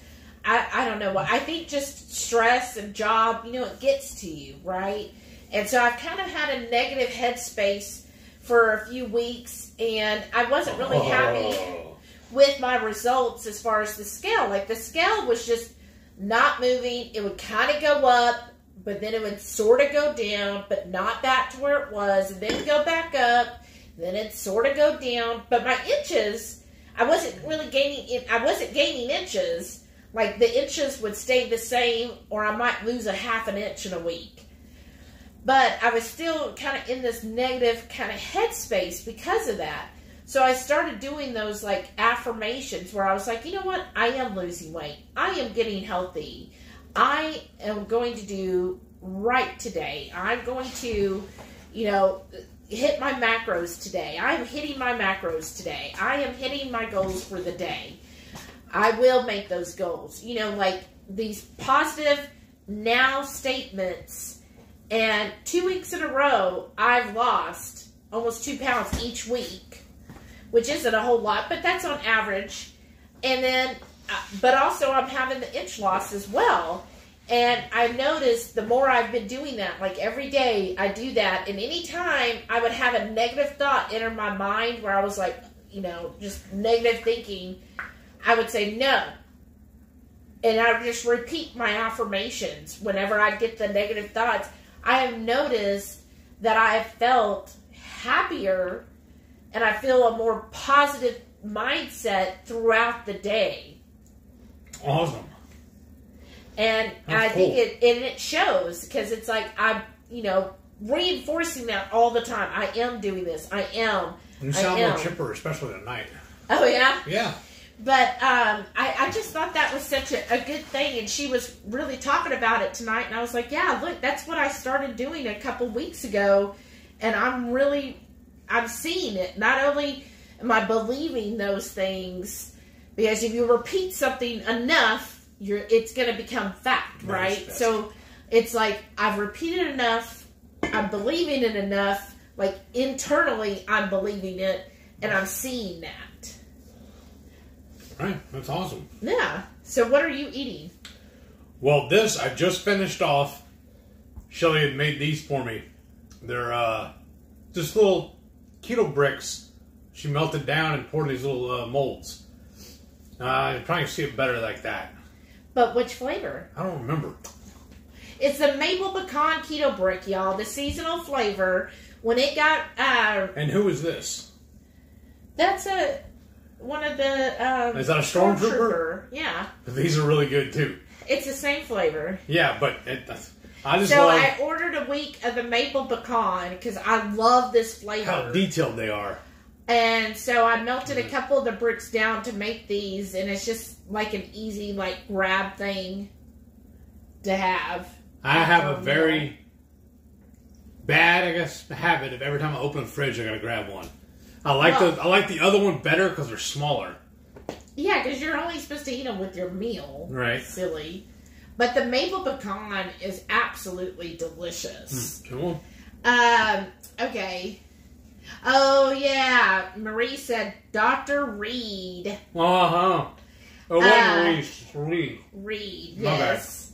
Speaker 1: I, I don't know what. I think just stress and job, you know, it gets to you, right? And so I've kind of had a negative headspace for a few weeks, and I wasn't really happy
Speaker 2: Oh.
Speaker 1: with my results as far as the scale. Like the scale was just not moving. It would kind of go up, but then it would sort of go down, but not back to where it was, and then go back up. Then it sort of go down. But my inches, I wasn't really gaining. I wasn't gaining inches. Like the inches would stay the same, or I might lose a half an inch in a week. But I was still kind of in this negative kind of headspace because of that. So I started doing those like affirmations where I was like, you know what? I am losing weight. I am getting healthy. I am going to do right today. I'm going to, you know, hit my macros today. I'm hitting my macros today. I am hitting my goals for the day. I will make those goals. You know, like these positive now statements. And two weeks in a row, I've lost almost two pounds each week which isn't a whole lot, but that's on average. And then, uh, but also I'm having the inch loss as well. And I've noticed the more I've been doing that, like every day I do that, and anytime I would have a negative thought enter my mind where I was like, you know, just negative thinking, I would say no. And I would just repeat my affirmations whenever I get the negative thoughts. I have noticed that I have felt happier and I feel a more positive mindset throughout the day.
Speaker 2: Awesome.
Speaker 1: And
Speaker 2: That's
Speaker 1: I think
Speaker 2: cool.
Speaker 1: it and it shows because it's like I'm, you know, reinforcing that all the time. I am doing this. I am.
Speaker 2: You sound more chipper, especially at night.
Speaker 1: Oh yeah.
Speaker 2: Yeah.
Speaker 1: But um, I, I just thought that was such a, a good thing, and she was really talking about it tonight, and I was like, yeah, look, that's what I started doing a couple weeks ago, and I'm really, I'm seeing it. Not only am I believing those things, because if you repeat something enough, you're it's going to become fact,
Speaker 2: Nice,
Speaker 1: right?
Speaker 2: that's-
Speaker 1: So it's like I've repeated enough, I'm believing it enough, like internally, I'm believing it, and I'm seeing that.
Speaker 2: Right. That's awesome.
Speaker 1: Yeah. So what are you eating?
Speaker 2: Well, this I just finished off. Shelly had made these for me. They're uh, just little keto bricks. She melted down and poured in these little uh, molds. Uh, you probably see it better like that.
Speaker 1: But which flavor?
Speaker 2: I don't remember.
Speaker 1: It's the maple pecan keto brick, y'all. The seasonal flavor. When it got uh,
Speaker 2: And who is this?
Speaker 1: that's a one of the um,
Speaker 2: Is that a stormtrooper?
Speaker 1: Yeah,
Speaker 2: These are really good too.
Speaker 1: it's the same flavor.
Speaker 2: Yeah, but it, I just
Speaker 1: So
Speaker 2: love
Speaker 1: I ordered a week of the maple pecan because I love this flavor.
Speaker 2: how detailed they are.
Speaker 1: And so I melted
Speaker 2: Mm-hmm.
Speaker 1: a couple of the bricks down to make these, and it's just like an easy like grab thing to have.
Speaker 2: I have a
Speaker 1: Oh,
Speaker 2: very bad, I guess, habit of every time I open a fridge, I gotta grab one. I like the I like the other one better because they're smaller.
Speaker 1: Yeah, because you're only supposed to eat them with your meal.
Speaker 2: Right.
Speaker 1: Silly. but the maple pecan is absolutely delicious.
Speaker 2: Come on.
Speaker 1: Um, okay. Oh yeah, Marie said Dr. Reed.
Speaker 2: Uh huh. Oh,
Speaker 1: Uh,
Speaker 2: what Reese? Reed.
Speaker 1: Reed,
Speaker 2: bad.
Speaker 1: yes.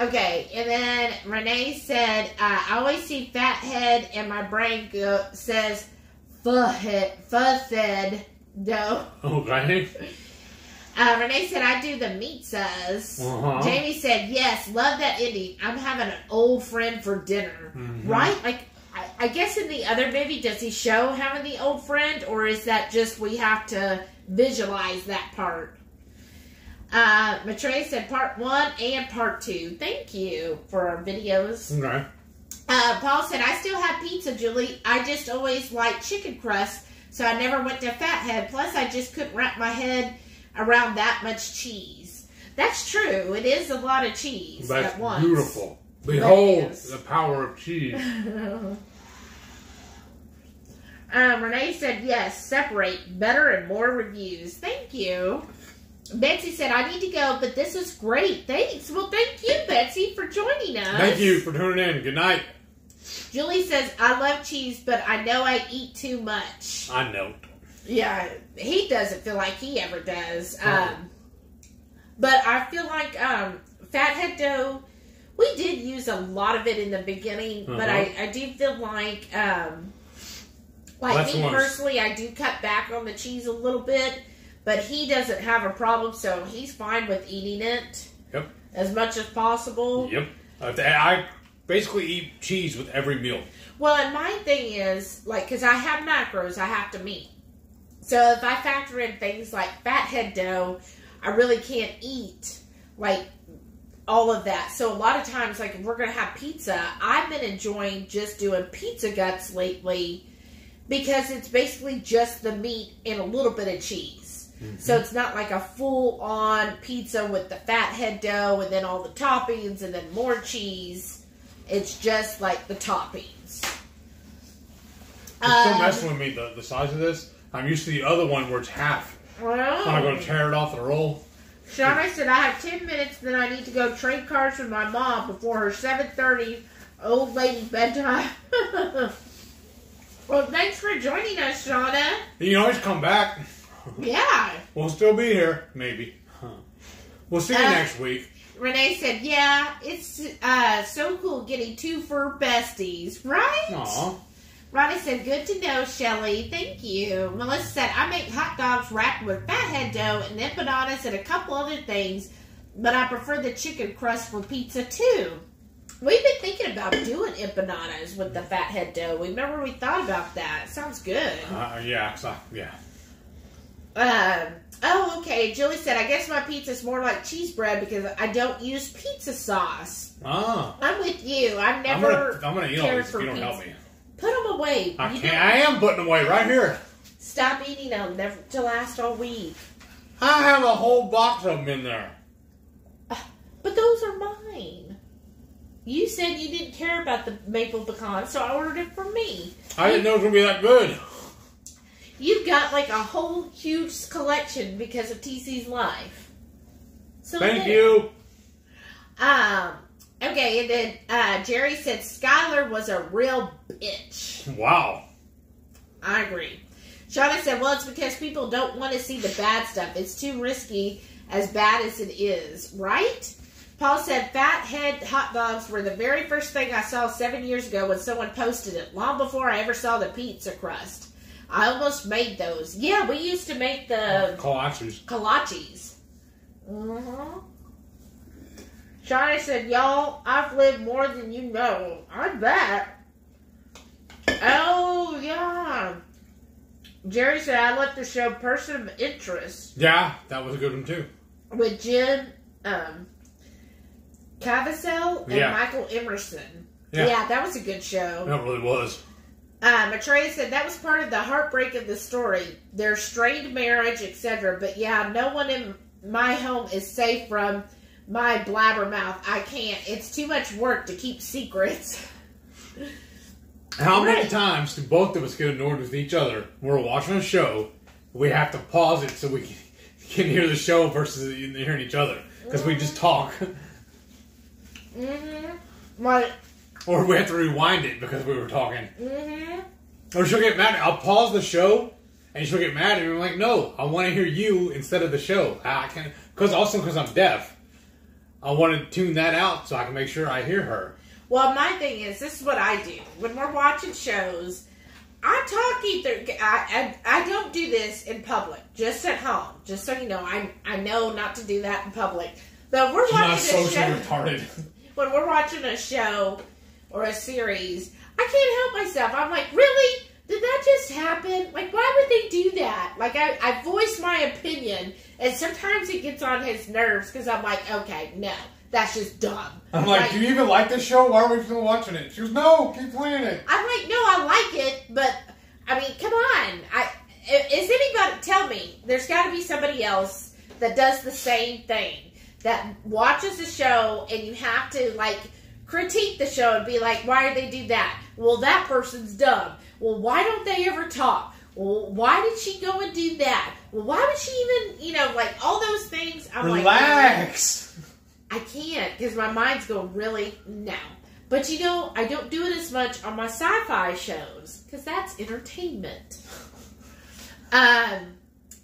Speaker 1: Okay, and then Renee said, uh, I always see fat head and my brain go, says fuzzhead, no.
Speaker 2: Okay.
Speaker 1: Uh, Renee said, I do the pizzas.
Speaker 2: Uh-huh.
Speaker 1: Jamie said, yes, love that ending. I'm having an old friend for dinner.
Speaker 2: Mhm.
Speaker 1: Right? Like, I, I guess in the other movie, does he show having the old friend, or is that just we have to visualize that part? Uh, Maitreya said part one and part two. Thank you for our videos.
Speaker 2: Okay.
Speaker 1: Uh, Paul said, I still have pizza, Julie. I just always liked chicken crust, so I never went to Fathead. Plus, I just couldn't wrap my head around that much cheese. That's true. It is a lot of cheese
Speaker 2: That's
Speaker 1: at once.
Speaker 2: beautiful. Behold the power of cheese.
Speaker 1: um, Renee said, yes, separate. Better and more reviews. Thank you. Betsy said, I need to go, but this is great. Thanks. Well, thank you, Betsy, for joining us.
Speaker 2: Thank you for tuning in. Good night.
Speaker 1: Julie says, I love cheese, but I know I eat too much.
Speaker 2: I know.
Speaker 1: Yeah, he doesn't feel like he ever does. Um, but I feel like um, fathead dough. We did use a lot of it in the beginning, but
Speaker 2: Uh-huh.
Speaker 1: I, I do feel like, um, like
Speaker 2: That's
Speaker 1: me personally, I do cut back on the cheese a little bit. But he doesn't have a problem, so he's fine with eating it
Speaker 2: Yep.
Speaker 1: as much as possible.
Speaker 2: Yep. I basically eat cheese with every meal.
Speaker 1: Well, and my thing is, like, because I have macros I have to meet. So if I factor in things like fathead dough, I really can't eat, like, all of that. So a lot of times, like, if we're going to have pizza, I've been enjoying just doing pizza guts lately because it's basically just the meat and a little bit of cheese. So mm-hmm. it's not like a full on pizza with the fathead dough and then all the toppings and then more cheese. It's just like the toppings.
Speaker 2: It's still
Speaker 1: Um,
Speaker 2: messing with me, the, the size of this. I'm used to the other one where it's half.
Speaker 1: well,
Speaker 2: I'm going to tear it off the roll.
Speaker 1: Shauna said I have ten minutes, then I need to go trade cards with my mom before her seven thirty old lady bedtime. well, thanks for joining us, Shauna.
Speaker 2: You can always come back.
Speaker 1: Yeah.
Speaker 2: We'll still be here, maybe. We'll see you
Speaker 1: Uh,
Speaker 2: next week.
Speaker 1: Renee said, "Yeah, it's uh, so cool getting two fur besties, right?"
Speaker 2: Aw.
Speaker 1: Ronnie said, "Good to know, Shelly. Thank you." Melissa said, "I make hot dogs wrapped with fathead dough and empanadas and a couple other things, but I prefer the chicken crust for pizza too." We've been thinking about doing empanadas with the fathead dough. We remember, we thought about that. Sounds good.
Speaker 2: Uh, yeah, so, yeah.
Speaker 1: Um, oh, okay. Julie said, "I guess my pizza's more like cheese bread because I don't use pizza sauce."
Speaker 2: Ah.
Speaker 1: I'm with you. I've
Speaker 2: I'm
Speaker 1: never
Speaker 2: I'm gonna eat all these if
Speaker 1: for
Speaker 2: you don't help
Speaker 1: pizza.
Speaker 2: me.
Speaker 1: Put them away.
Speaker 2: I
Speaker 1: You
Speaker 2: can't. I am putting them away right here.
Speaker 1: Stop eating them. They're to last all week.
Speaker 2: I have a whole box of them in there.
Speaker 1: But those are mine. You said you didn't care about the maple pecan, so I ordered it for me.
Speaker 2: I didn't know it was gonna be that good.
Speaker 1: You've got like a whole huge collection because of TC's life. So
Speaker 2: Thank
Speaker 1: there.
Speaker 2: you.
Speaker 1: Um. Okay, and then uh, Jerry said Skyler was a real bitch.
Speaker 2: Wow.
Speaker 1: I agree. Shauna said, "Well, it's because people don't want to see the bad stuff. It's too risky, as bad as it is, right?" Paul said, "Fathead hot dogs were the very first thing I saw seven years ago when someone posted it. Long before I ever saw the pizza crust, I almost made those. Yeah, we used to make the
Speaker 2: Kolaches.
Speaker 1: kolaches. Mm-hmm. Shauna said, "Y'all, I've lived more than you know. I bet." Oh yeah. Jerry said, "I left the show Person of Interest
Speaker 2: Yeah, that was a good one too.
Speaker 1: with Jim um, Caviezel and
Speaker 2: Yeah.
Speaker 1: Michael Emerson."
Speaker 2: Yeah.
Speaker 1: Yeah. that was a good show.
Speaker 2: That really was.
Speaker 1: Uh, Maitreya said that was part of the heartbreak of the story. Their strained marriage, etc. But yeah, no one in my home is safe from my blabbermouth. I can't. It's too much work to keep secrets.
Speaker 2: How many
Speaker 1: Right.
Speaker 2: times do both of us get annoyed with each other? when We're watching a show. We have to pause it so we can, can hear the show versus hearing each other because we just talk.
Speaker 1: Mm-hmm. Like,
Speaker 2: Or we have to rewind it because we were talking.
Speaker 1: mm-hmm.
Speaker 2: Or she'll get mad. I'll pause the show, and she'll get mad and. I'm like, no, I want to hear you instead of the show. I can, because also because I'm deaf, I want to tune that out so I can make sure I hear her.
Speaker 1: Well, my thing is, this is what I do when we're watching shows. I'm talking through. I, I I don't do this in public, just at home. Just so you know, I I know not to do that in public. But we're
Speaker 2: She's
Speaker 1: watching
Speaker 2: not
Speaker 1: a show.
Speaker 2: retarded.
Speaker 1: When we're watching a show or a series, I can't help myself. I'm like, really? Did that just happen? Like, why would they do that? Like, I, I voice my opinion, and sometimes it gets on his nerves because I'm like, okay, no, that's just dumb.
Speaker 3: I'm like, do you even like this show? Why are we still watching it? She goes, no, keep playing it.
Speaker 1: I'm like, no, I like it, but I mean, come on. I is anybody tell me? There's got to be somebody else that does the same thing that watches the show, and you have to like critique the show and be like, why did they do that? Well, that person's dumb. Well, why don't they ever talk? Well, why did she go and do that? Well, why would she even, you know, like all those things? I'm like,
Speaker 3: Relax.
Speaker 1: I can't because my mind's going really no. But you know, I don't do it as much on my sci-fi shows because that's entertainment. Um,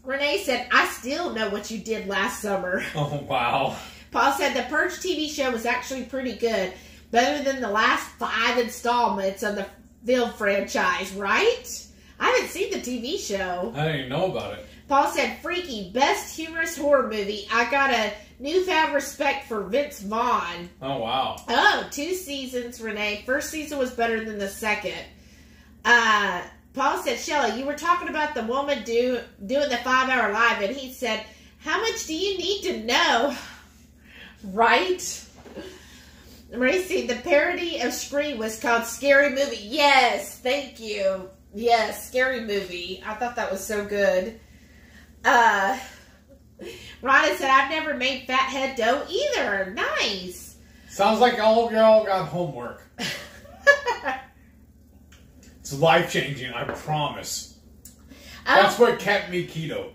Speaker 1: Renee said, "I still know what you did last summer."
Speaker 3: Oh, wow.
Speaker 1: Paul said the Purge TV show was actually pretty good, better than the last five installments of the film franchise, right? I haven't seen the TV show.
Speaker 3: I didn't even know about it.
Speaker 1: Paul said, "Freaky, best humorous horror movie. I got a newfound respect for Vince Vaughn."
Speaker 3: Oh, wow.
Speaker 1: Oh, two seasons, Renee. First season was better than the second. Uh, Paul said, Shelly, you were talking about the woman do, doing the five hour live, and he said, How much do you need to know? right? Maurice, the parody of Scream was called Scary Movie. Yes, thank you. Yes, Scary Movie. I thought that was so good. Uh, Rhonda said, I've never made fathead dough either. Nice.
Speaker 3: Sounds like all y'all got homework. It's life changing, I promise. That's what kept me keto.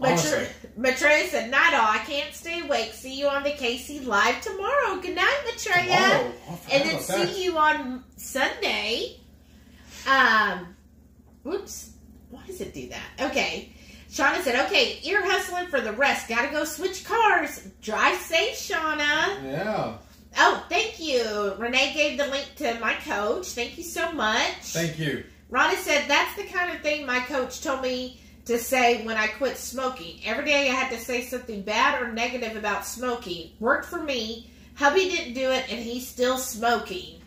Speaker 1: Maitreya said, Night all, I can't stay awake. See you on the KC Live tomorrow. Good night, Maitreya.
Speaker 3: Tomorrow? I forgot
Speaker 1: And then see
Speaker 3: that.
Speaker 1: you on Sunday. Um, whoops. Why does it do that? Okay. Shauna said, okay, ear hustling for the rest. Gotta go switch cars. Drive safe, Shauna.
Speaker 3: Yeah.
Speaker 1: Oh, thank you. Renee gave the link to my coach. Thank you so much.
Speaker 3: Thank you.
Speaker 1: Rhonda said that's the kind of thing my coach told me to say when I quit smoking. Every day I had to say something bad or negative about smoking. Worked for me. Hubby didn't do it, and he's still smoking.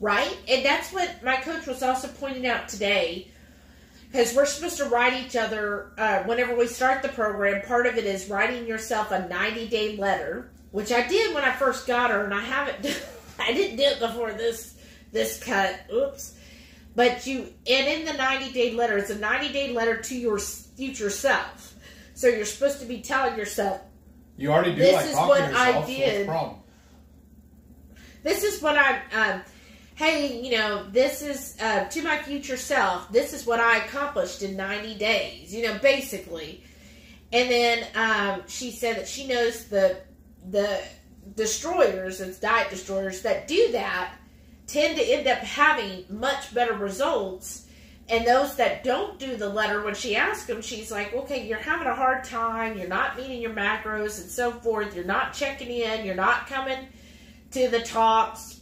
Speaker 1: Right? And that's what my coach was also pointing out today. Because we're supposed to write each other uh, whenever we start the program. Part of it is writing yourself a 90 day letter, which I did when I first got her, and I haven't. I didn't do it before this this cut. Oops. But you, and in the 90 day letter, it's a 90 day letter to your future self. So you're supposed to be telling yourself,
Speaker 3: You already do
Speaker 1: This
Speaker 3: like
Speaker 1: is what. I
Speaker 3: so what's the
Speaker 1: did. this is what I'm, um, hey, you know, this is uh, to my future self, this is what I accomplished in 90 days, you know, basically. And then um, she said that she knows the, the destroyers, it's diet destroyers, that do that tend to end up having much better results. And those that don't do the letter, when she asks them, she's like, okay, you're having a hard time, you're not meeting your macros and so forth, you're not checking in, you're not coming to the tops.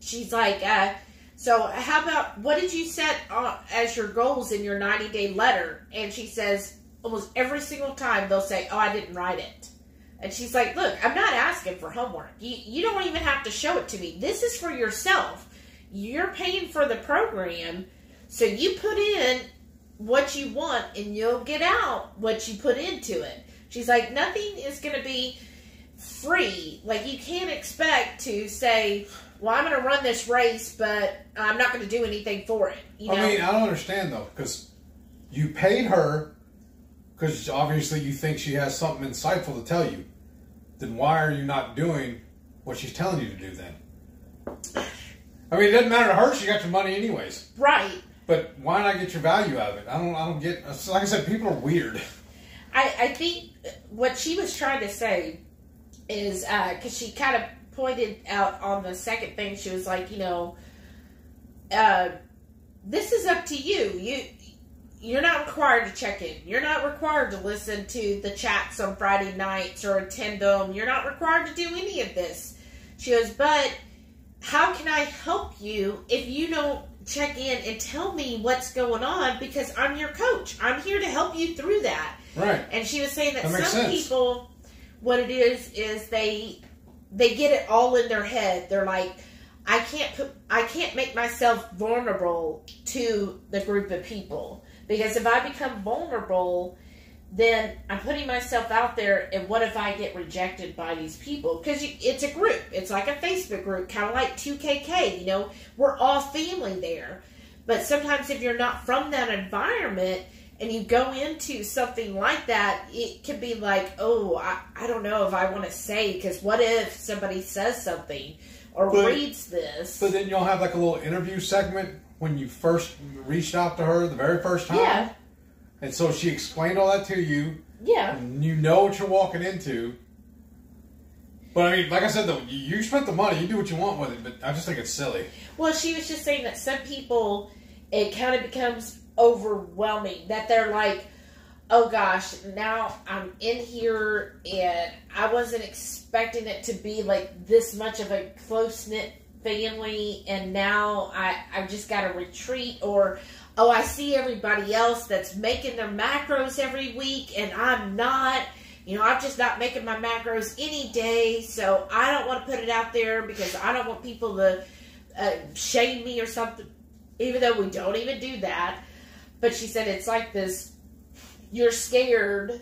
Speaker 1: She's like, uh, so how about what did you set uh, as your goals in your 90 day letter? And she says, almost every single time they'll say, oh, I didn't write it. And she's like, look, I'm not asking for homework. You, you don't even have to show it to me. This is for yourself. You're paying for the program. So you put in what you want and you'll get out what you put into it. She's like, nothing is going to be free. Like, you can't expect to say, well, I'm going to run this race, but I'm not going to do anything for it. You know?
Speaker 3: I mean, I don't understand though, because you paid her because obviously you think she has something insightful to tell you. Then why are you not doing what she's telling you to do then? I mean, it doesn't matter to her. She got your money anyways.
Speaker 1: right.
Speaker 3: But why not get your value out of it? I don't. I don't get. Like I said, people are weird.
Speaker 1: I, I think what she was trying to say is because she kind of pointed out on the second thing, she was like, you know, uh, this is up to you. You you're not required to check in. You're not required to listen to the chats on Friday nights or attend them. You're not required to do any of this. She goes, but how can I help you if you don't check in and tell me what's going on because I'm your coach. I'm here to help you through that.
Speaker 3: Right.
Speaker 1: And she was saying that,
Speaker 3: That
Speaker 1: some people what it is is they they get it all in their head. They're like I can't put I can't make myself vulnerable to the group of people because if I become vulnerable then I'm putting myself out there, and what if I get rejected by these people? Because it's a group. It's like a Facebook group, kind of like 2KK. You know, we're all family there. But sometimes if you're not from that environment and you go into something like that, it can be like, oh, I, I don't know if I want to say, because what if somebody says something or
Speaker 3: But-
Speaker 1: reads this?
Speaker 3: But then you'll have like a little interview segment when you first reached out to her the very first time.
Speaker 1: yeah,
Speaker 3: And so she explained all that to you.
Speaker 1: yeah.
Speaker 3: And you know what you're walking into. But I mean, like I said, though, you you spent the money. You do what you want with it. But I just think it's silly.
Speaker 1: Well, she was just saying that some people, it kind of becomes overwhelming. That they're like, oh gosh, now I'm in here and I wasn't expecting it to be like this much of a close knit family, and now I, I've just got to retreat. Or, oh, I see everybody else that's making their macros every week and I'm not. You know, I'm just not making my macros any day, so I don't want to put it out there because I don't want people to uh, shame me or something, even though we don't even do that. But she said it's like this you're scared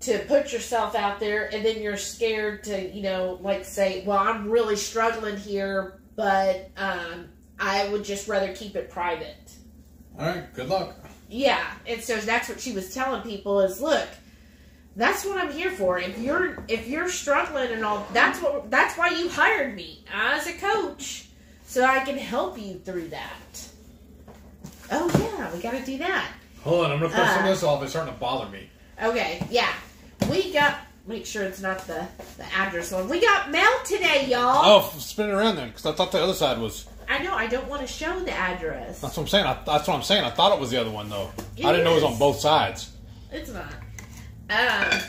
Speaker 1: to put yourself out there, and then you're scared to, you know, like say, well, I'm really struggling here, but um, I would just rather keep it private.
Speaker 3: All right. Good luck.
Speaker 1: Yeah, and so that's what she was telling people is look, that's what I'm here for. If you're if you're struggling and all, that's what that's why you hired me as a coach, so I can help you through that. Oh yeah, we got to do that.
Speaker 3: Hold on. I'm gonna press
Speaker 1: Uh.
Speaker 3: some of this off. It's starting to bother me.
Speaker 1: Okay, yeah, we got. Make sure it's not the the address one. We got mail today, y'all.
Speaker 4: Oh, spin it around then, because I thought the other side was.
Speaker 1: I know. I don't want to show the address.
Speaker 4: That's what I'm saying. I, that's what I'm saying. I thought it was the other one though.
Speaker 1: It
Speaker 4: I didn't know it was on both sides.
Speaker 1: It's not. Um,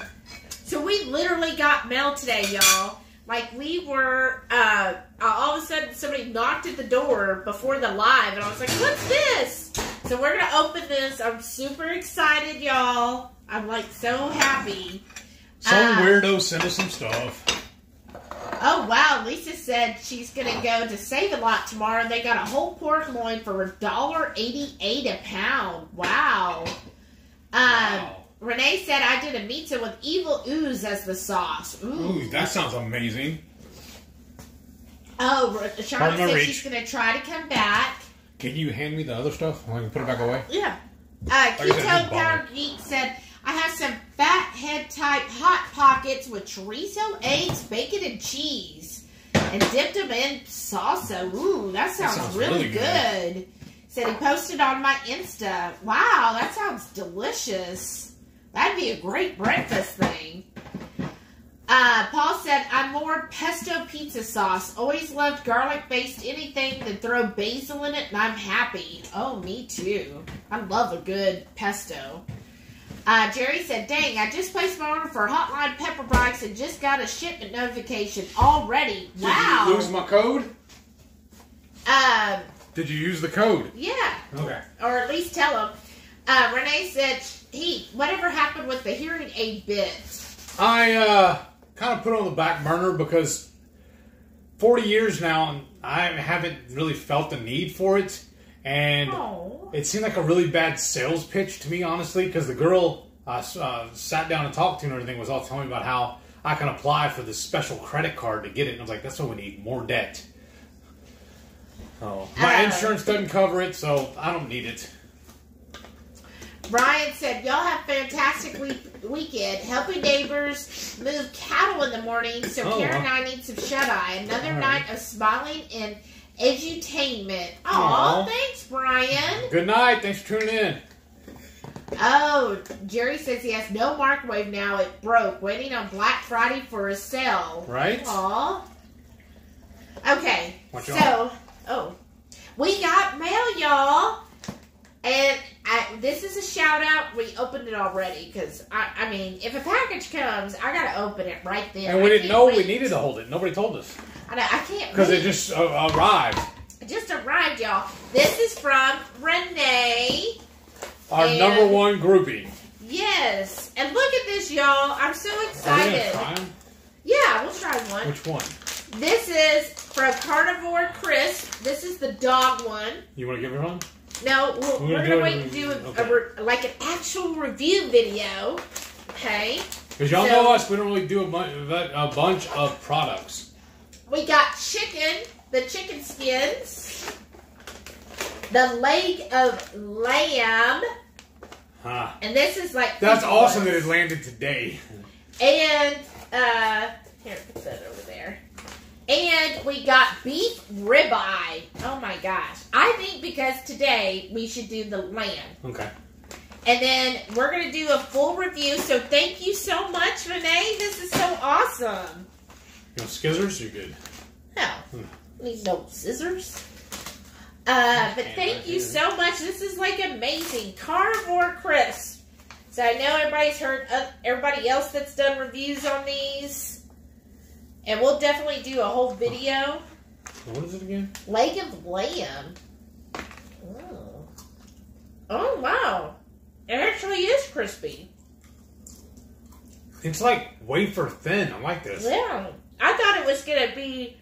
Speaker 1: so we literally got mail today, y'all. Like we were, uh, all of a sudden somebody knocked at the door before the live, and I was like, "What's this?" So we're gonna open this. I'm super excited, y'all. I'm like so happy.
Speaker 2: Some
Speaker 1: Uh,
Speaker 2: weirdo sent us some stuff.
Speaker 1: Oh wow! Lisa said she's gonna go to Save a Lot tomorrow. They got a whole pork loin for a dollar eighty-eight a pound. Wow. Um,
Speaker 2: Wow.
Speaker 1: Renee said I did a pizza with evil ooze as the sauce. Ooh.
Speaker 2: Ooh, that sounds amazing.
Speaker 1: Oh, R- Shauna
Speaker 2: Pardon my
Speaker 1: said
Speaker 2: reach.
Speaker 1: she's gonna try to come back.
Speaker 4: Can you hand me the other stuff? I can put it back away.
Speaker 1: Yeah. Uh,
Speaker 2: I said,
Speaker 1: Keto
Speaker 2: you
Speaker 1: Power. Geek said I have some fat head type hot pockets with chorizo, eggs, bacon, and cheese, and dipped them in salsa. Ooh, that sounds,
Speaker 2: sounds
Speaker 1: really,
Speaker 2: really
Speaker 1: good.
Speaker 2: good.
Speaker 1: Said he posted on my Insta. Wow, that sounds delicious. That'd be a great breakfast thing. Uh, Paul said, I'm more pesto pizza sauce. Always loved garlic based anything, then throw basil in it, and I'm happy. Oh, me too. I love a good pesto. Uh, Jerry said, Dang, I just placed my order for Hotline Pepper Bikes and just got a shipment notification already. Wow.
Speaker 3: Did you lose my code?
Speaker 1: Um,
Speaker 3: Did you use the code?
Speaker 1: yeah.
Speaker 3: Okay.
Speaker 1: or at least tell him. Uh, Renee said, he, whatever happened with the hearing aid bit?
Speaker 2: I uh, kind of put it on the back burner because 40 years now, and I haven't really felt the need for it. And
Speaker 1: Oh.
Speaker 2: it seemed like a really bad sales pitch to me, honestly, because the girl I s- uh, sat down and talked to and everything was all telling me about how I can apply for this special credit card to get it. And I was like, that's what we need more debt. Oh, my
Speaker 1: Uh.
Speaker 2: insurance doesn't cover it, so I don't need it.
Speaker 1: Ryan said, Y'all have fantastic week- weekend helping neighbors move cattle in the morning, so
Speaker 2: Oh,
Speaker 1: Karen and. I need some shut eye. Another
Speaker 2: All right.
Speaker 1: night of smiling and edutainment. Aw,
Speaker 2: Aw.
Speaker 1: thanks, Brian.
Speaker 2: Good night. Thanks for tuning in.
Speaker 1: Oh, Jerry says he has no microwave now. It broke. Waiting on Black Friday for a sale.
Speaker 2: Right?
Speaker 1: Aw. Okay,
Speaker 2: What
Speaker 1: so
Speaker 2: y'all?
Speaker 1: oh, we got mail, y'all, and I, this is a shout out. We opened it already because I, I mean, if a package comes, I gotta open it right then.
Speaker 2: And we
Speaker 1: I
Speaker 2: didn't
Speaker 1: can't
Speaker 2: know we needed to hold it. Nobody told us
Speaker 1: I, I can't
Speaker 2: because it just uh, arrived.
Speaker 1: It just arrived, y'all. This is from Renee.
Speaker 2: Our
Speaker 1: And-
Speaker 2: number one groupie.
Speaker 1: Yes, and look at this, y'all. I'm so
Speaker 2: Are we gonna
Speaker 1: excited. Yeah, we'll try one.
Speaker 2: Which one?
Speaker 1: This is from Carnivore Crisp. This is the dog one.
Speaker 2: You want to give her one?
Speaker 1: No, we'll,
Speaker 2: We're
Speaker 1: we're,
Speaker 2: do a
Speaker 1: wait and do a,
Speaker 2: review.
Speaker 1: a like an actual review video. Okay,
Speaker 2: Because y'all
Speaker 1: So-
Speaker 2: know us, we don't really do a, a bunch of products.
Speaker 1: We got chicken, the chicken skins, the leg of lamb,
Speaker 2: Huh.
Speaker 1: and this is like
Speaker 2: That's awesome that it landed today.
Speaker 1: And uh, here, put that over there. And we got beef ribeye. Oh my gosh! I think because today we should do the lamb.
Speaker 2: Okay.
Speaker 1: And then we're going to do a full review. So thank you so much, Renee. This is so awesome.
Speaker 2: You know, skizzers, you're good.
Speaker 1: No, need no scissors. Uh, but thank you so much. This is like amazing. Carnivore crisp. So I know everybody's heard uh, everybody else that's done reviews on these. And we'll definitely do a whole video.
Speaker 2: What is it again?
Speaker 1: Leg of lamb. Oh. Oh, wow. It actually is crispy.
Speaker 2: It's like wafer thin. I like this.
Speaker 1: Yeah. I thought it was going to be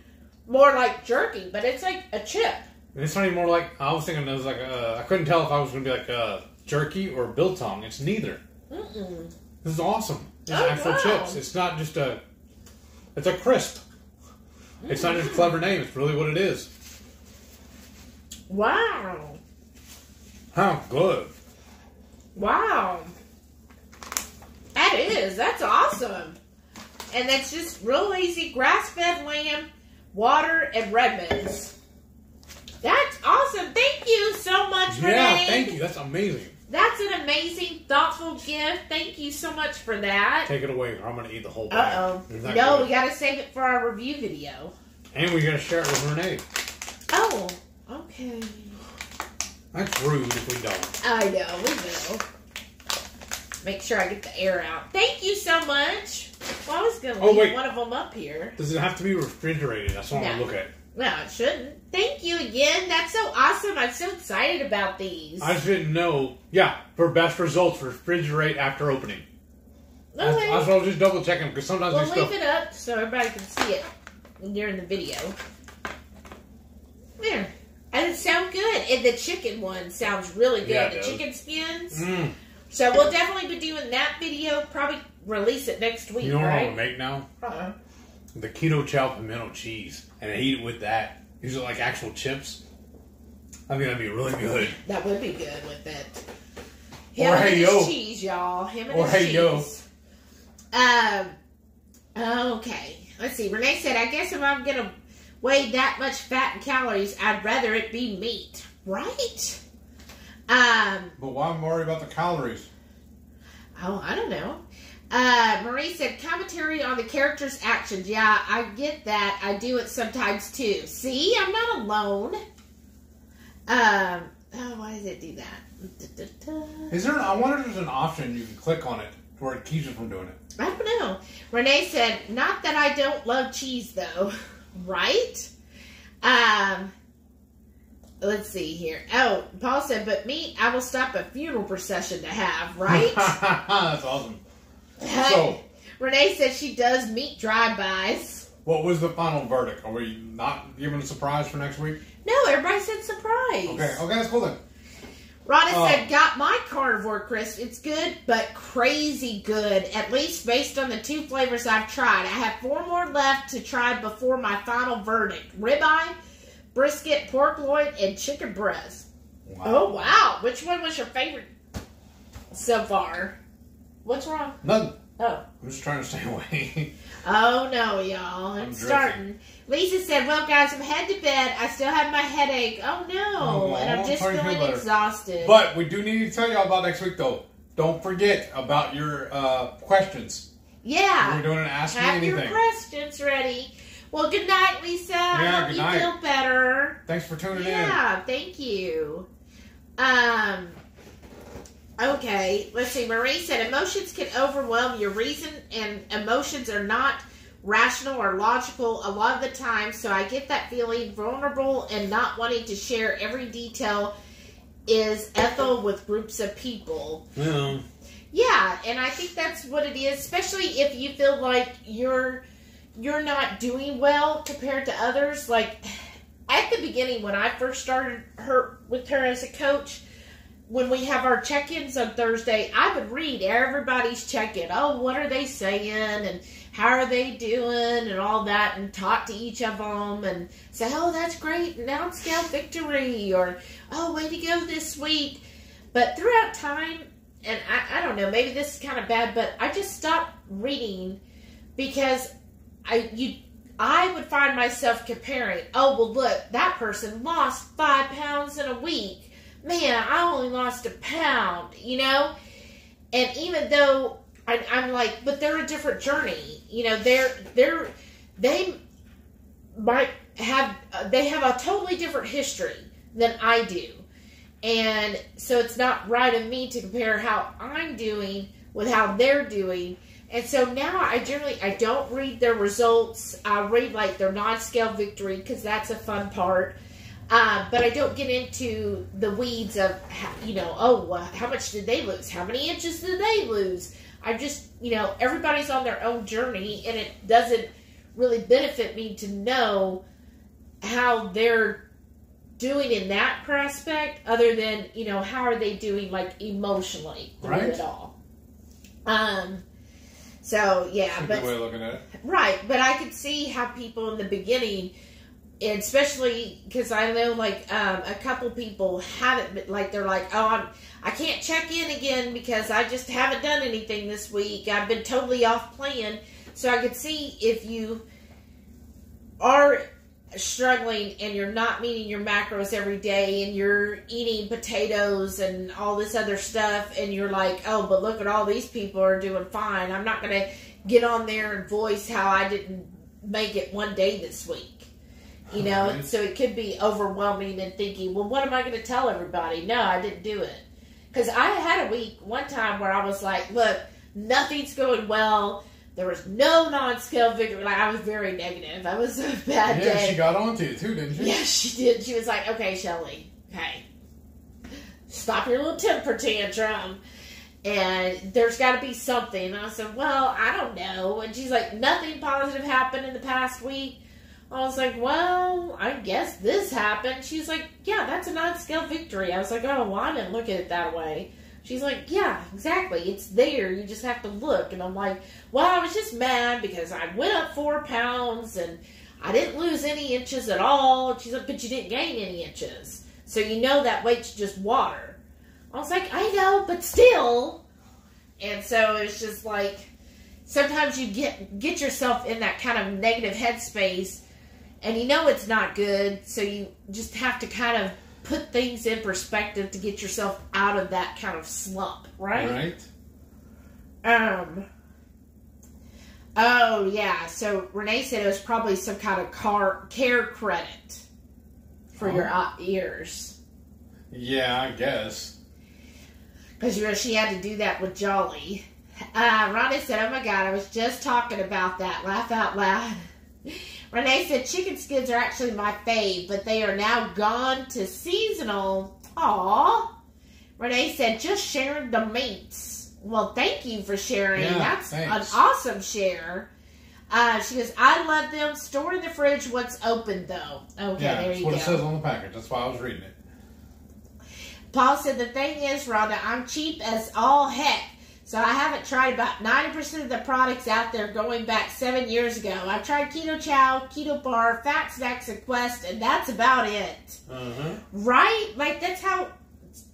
Speaker 1: more like jerky, but it's like a chip.
Speaker 2: And it's not even more like I was thinking. It was like uh, I couldn't tell if I was going to be like uh, jerky or biltong. It's neither.
Speaker 1: Mm-mm.
Speaker 2: This is awesome. It's
Speaker 1: Oh,
Speaker 2: actual
Speaker 1: wow.
Speaker 2: chips. It's not just a. It's a crisp. It's not just a clever name. It's really what it is.
Speaker 1: Wow.
Speaker 2: How good.
Speaker 1: Wow. That is. That's awesome. And that's just real easy grass fed lamb, water, and Redmonds. That's awesome. Thank you so much, Renee.
Speaker 2: Yeah, thank you. That's amazing.
Speaker 1: That's an amazing, thoughtful gift. Thank you so much for that.
Speaker 2: Take it away, I'm going to eat the whole bag. Uh-oh.
Speaker 1: No,
Speaker 2: good.
Speaker 1: we gotta save it for our review video.
Speaker 2: And we got to share it with Renee.
Speaker 1: Oh, okay.
Speaker 2: That's rude if we don't.
Speaker 1: I know, we will. Make sure I get the air out. Thank you so much. Well, I was gonna
Speaker 2: Oh,
Speaker 1: leave
Speaker 2: wait.
Speaker 1: one of them up here.
Speaker 2: Does it have to be refrigerated? That's what I want
Speaker 1: No.
Speaker 2: to look at.
Speaker 1: No, it shouldn't. Thank you again. That's so awesome. I'm so excited about these.
Speaker 2: I just didn't know. Yeah, for best results, refrigerate after opening.
Speaker 1: Okay.
Speaker 2: what I was just double checking because sometimes
Speaker 1: We'll leave it up so everybody can see it during the video. There. And it sounds good. And the chicken one sounds really good.
Speaker 2: Yeah,
Speaker 1: the
Speaker 2: does.
Speaker 1: chicken skins.
Speaker 2: Mm.
Speaker 1: So we'll definitely be doing that video. Probably release it next week,
Speaker 2: You know what I'm gonna make now?
Speaker 1: Uh-uh.
Speaker 2: The keto chow pimento cheese, and I eat it with that. These are like actual chips. I think that'd be really good.
Speaker 1: That would be good with it.
Speaker 2: Or
Speaker 1: and
Speaker 2: hey,
Speaker 1: his
Speaker 2: yo.
Speaker 1: cheese, y'all. Him and
Speaker 2: Or
Speaker 1: his
Speaker 2: hey,
Speaker 1: cheese.
Speaker 2: yo.
Speaker 1: Um. Okay. Let's see. Renee said, "I guess if I'm gonna weigh that much fat and calories, I'd rather it be meat." Right? Um.
Speaker 3: But why am I worried about the calories?
Speaker 1: Oh, I don't know. Uh, Marie said commentary on the character's actions. Yeah, I get that. I do it sometimes too. See, I'm not alone. Um. Oh, why does it do that? Da-da-da.
Speaker 3: Is there? I wonder if there's an option you can click on it where it keeps you from doing it.
Speaker 1: I don't know. Renee said, "Not that I don't love cheese, though, right?" Um. Let's see here. Oh, Paul said, "But me, I will stop a funeral procession to have, right?"
Speaker 3: That's awesome. So,
Speaker 1: Renee said she does meat drive-bys.
Speaker 3: what was the final verdict? Are we not giving a surprise for next week?
Speaker 1: No, everybody said surprise.
Speaker 3: Okay, okay, that's cool then.
Speaker 1: Rhonda
Speaker 3: Oh.
Speaker 1: said, got my carnivore crisp. It's good, but crazy good, at least based on the two flavors I've tried. I have four more left to try before my final verdict. Ribeye, brisket, pork loin, and chicken breast.
Speaker 3: Wow.
Speaker 1: Oh, wow. Which one was your favorite so far? What's wrong?
Speaker 3: Nothing.
Speaker 1: Oh.
Speaker 3: I'm just trying to stay away.
Speaker 1: Oh no, y'all.
Speaker 3: I'm drifting.
Speaker 1: starting. Lisa said, Well, guys, I'm head to bed. I still have my headache. Oh no.
Speaker 3: Oh,
Speaker 1: and I'm just
Speaker 3: sorry to feel
Speaker 1: feeling exhausted.
Speaker 3: but we do need to tell y'all about next week, though. Don't forget about your uh, questions.
Speaker 1: yeah.
Speaker 3: We're doing an Ask Me Anything.
Speaker 1: Have your questions ready. Well, good night, Lisa.
Speaker 3: Yeah, I
Speaker 1: hope
Speaker 3: good
Speaker 1: you
Speaker 3: night.
Speaker 1: feel better.
Speaker 3: Thanks for tuning in.
Speaker 1: Yeah, thank you. Um. Okay, let's see. Marie said emotions can overwhelm your reason, and emotions are not rational or logical a lot of the time. So I get that feeling vulnerable and not wanting to share every detail is Ethel with groups of people.
Speaker 3: Well,
Speaker 1: Yeah, and I think that's what it is, especially if you feel like you're you're not doing well compared to others. Like at the beginning when I first started her with her as a coach, when we have our check-ins on Thursday, I would read everybody's check-in. Oh, what are they saying and how are they doing and all that and talk to each of them and say, "Oh, that's great. Now scale victory," or "Oh, way to go this week." But throughout time, and I, I don't know, maybe this is kind of bad, but I just stopped reading because I you I would find myself comparing. Oh well, look, that person lost five pounds in a week. Man, I only lost a pound. You know, and even though I, I'm like, but they're a different journey. You know, they're they're they might have they have a totally different history than I do. And so it's not right of me to compare how I'm doing with how they're doing. And so now I generally I don't read their results. I read like their non-scale victory because that's a fun part. Uh, but I don't get into the weeds of how, you know oh well, how much did they lose? How many inches did they lose? I just you know everybody's on their own journey and it doesn't really benefit me to know how they're doing in that prospect other than you know how are they doing like emotionally through
Speaker 3: Right.
Speaker 1: it all um so yeah
Speaker 3: that's a
Speaker 1: but
Speaker 3: good way of looking at it.
Speaker 1: right but i could see how people in the beginning and especially because i know like um, a couple people haven't been like they're like oh i'm i can't check in again because i just haven't done anything this week i've been totally off plan so i could see if you are struggling and you're not meeting your macros every day and you're eating potatoes and all this other stuff and you're like, oh, but look at all these people are doing fine. I'm not going to get on there and voice how I didn't make it one day this week. You know,
Speaker 3: Right.
Speaker 1: so it could be overwhelming and thinking, well, what am I going to tell everybody? No, I didn't do it. Because I had a week one time where I was like, look, nothing's going well. There was no non-scale victory. Like I was very negative. I was a bad
Speaker 3: Yeah,
Speaker 1: day.
Speaker 3: she got onto you too, didn't she?
Speaker 1: Yes, she did. She was like, okay, Shelly, okay, stop your little temper tantrum. And there's got to be something. And I said, well, I don't know. And she's like, nothing positive happened in the past week. I was like, well, I guess this happened. She's like, yeah, that's a non-scale victory. I was like, oh, well, I didn't look at it that way. She's like, yeah, exactly. It's there. You just have to look. And I'm like, well, I was just mad because I went up four pounds and I didn't lose any inches at all. She's like, but you didn't gain any inches. So you know that weight's just water. I was like, I know, but still. And so it's just like sometimes you get get yourself in that kind of negative headspace and you know it's not good, so you just have to kind of put things in perspective to get yourself out of that kind of slump, right?
Speaker 3: Right.
Speaker 1: Um. Oh yeah. So Renee said it was probably some kind of car care credit for your uh, ears
Speaker 3: Yeah, I guess.
Speaker 1: because you know she had to do that with Jolly. Uh, Ronnie said, "Oh my God, I was just talking about that. Laugh out loud." Renee said, "Chicken skins are actually my fave, but they are now gone to seasonal." Aw. Renee said, "Just sharing the meats." Well, thank you for sharing.
Speaker 3: Yeah,
Speaker 1: That's
Speaker 3: thanks.
Speaker 1: an awesome share. Uh, she goes, "I love them. Store in the fridge. What's open though?" Okay,
Speaker 3: yeah,
Speaker 1: there you go.
Speaker 3: that's what it says on the package. That's why I was reading it.
Speaker 1: Paul said, The thing is, Rhonda, I'm cheap as all heck. So I haven't tried about 90% of the products out there going back seven years ago. I've tried Keto Chow, Keto Bar, Fat Snax, and Quest, and that's about it.
Speaker 3: Uh-huh.
Speaker 1: Right? Like, that's how.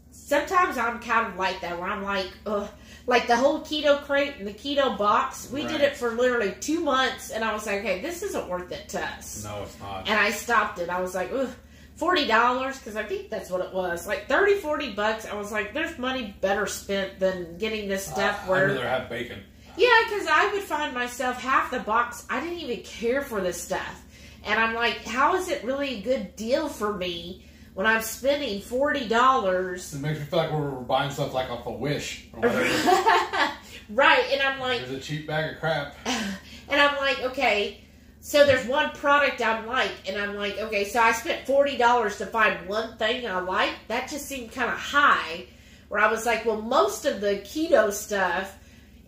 Speaker 1: Sometimes I'm kind of like that, where I'm like, ugh. Like the whole keto crate and the keto box, we did it for literally two months, and I was like, okay, this isn't worth it to us
Speaker 3: No, it's not.
Speaker 1: and I stopped it. I was like, Ugh, forty dollars because I think that's what it was, like 30, 40 bucks. I was like, there's money better spent than getting this stuff.
Speaker 3: I'd
Speaker 1: where
Speaker 3: rather have bacon.
Speaker 1: yeah, because I would find myself half the box. I didn't even care for this stuff. And I'm like, how is it really a good deal for me when I'm spending forty dollars?
Speaker 3: It makes me feel like we're buying stuff like off a wish or whatever.
Speaker 1: right, and I'm like,
Speaker 3: There's a cheap bag of crap.
Speaker 1: and I'm like, okay, so there's one product I like, and I'm like, okay, so I spent forty dollars to find one thing I like. That just seemed kind of high. Where I was like, well, most of the keto stuff,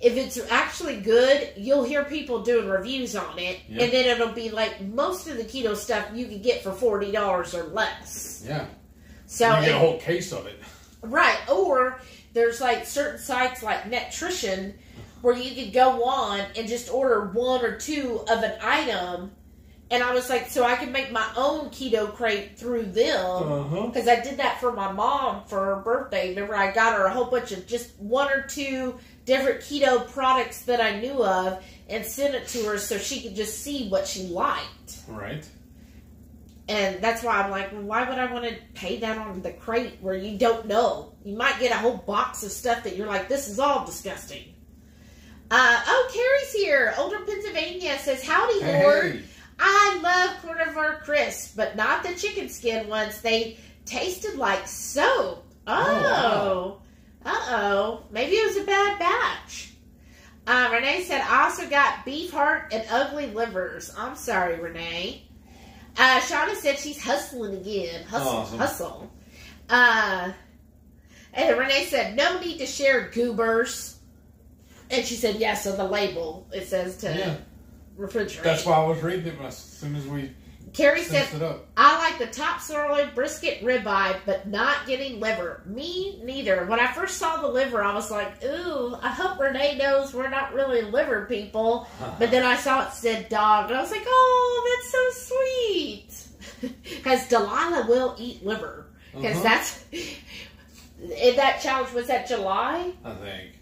Speaker 1: if it's actually good, you'll hear people doing reviews on it,
Speaker 3: Yeah.
Speaker 1: and then it'll be like most of the keto stuff you can get for forty dollars or less.
Speaker 3: Yeah.
Speaker 1: So
Speaker 3: you get a whole case of it.
Speaker 1: Right. Or there's like certain sites like Netrition where you could go on and just order one or two of an item. And I was like, so I can make my own keto crate through them.
Speaker 3: Uh-huh.
Speaker 1: Because I did that for my mom for her birthday. Remember, I got her a whole bunch of just one or two different keto products that I knew of and sent it to her so she could just see what she liked.
Speaker 3: Right.
Speaker 1: And that's why I'm like, well, why would I want to pay that on the crate where you don't know? You might get a whole box of stuff that you're like, this is all disgusting. Uh, oh, Carrie's here. Older Pennsylvania says, Howdy,
Speaker 3: Hey,
Speaker 1: Lord.
Speaker 3: hey.
Speaker 1: I love carnivore crisps, but not the chicken skin ones. They tasted like soap. Oh. Uh oh. Maybe it was a bad batch. Uh, Renee said, I also got beef heart and ugly livers. I'm sorry, Renee. Uh, Shauna said she's hustling again. Hustle,
Speaker 3: Awesome.
Speaker 1: hustle. Uh, and Renee said, no need to share goobers. And she said, yes, so the label, it says to
Speaker 3: Yeah.
Speaker 1: refrigerate.
Speaker 3: That's why I was reading it as soon as we
Speaker 1: Carrie said,
Speaker 3: it up.
Speaker 1: I like the top sirloin brisket ribeye, but not getting liver. Me neither. When I first saw the liver, I was like, ooh, I hope Renee knows we're not really liver people. But then I saw it said dog, and I was like, oh, that's so sweet. Because Delilah will eat liver. Because
Speaker 3: Uh-huh.
Speaker 1: that's. That challenge was that July?
Speaker 3: I think.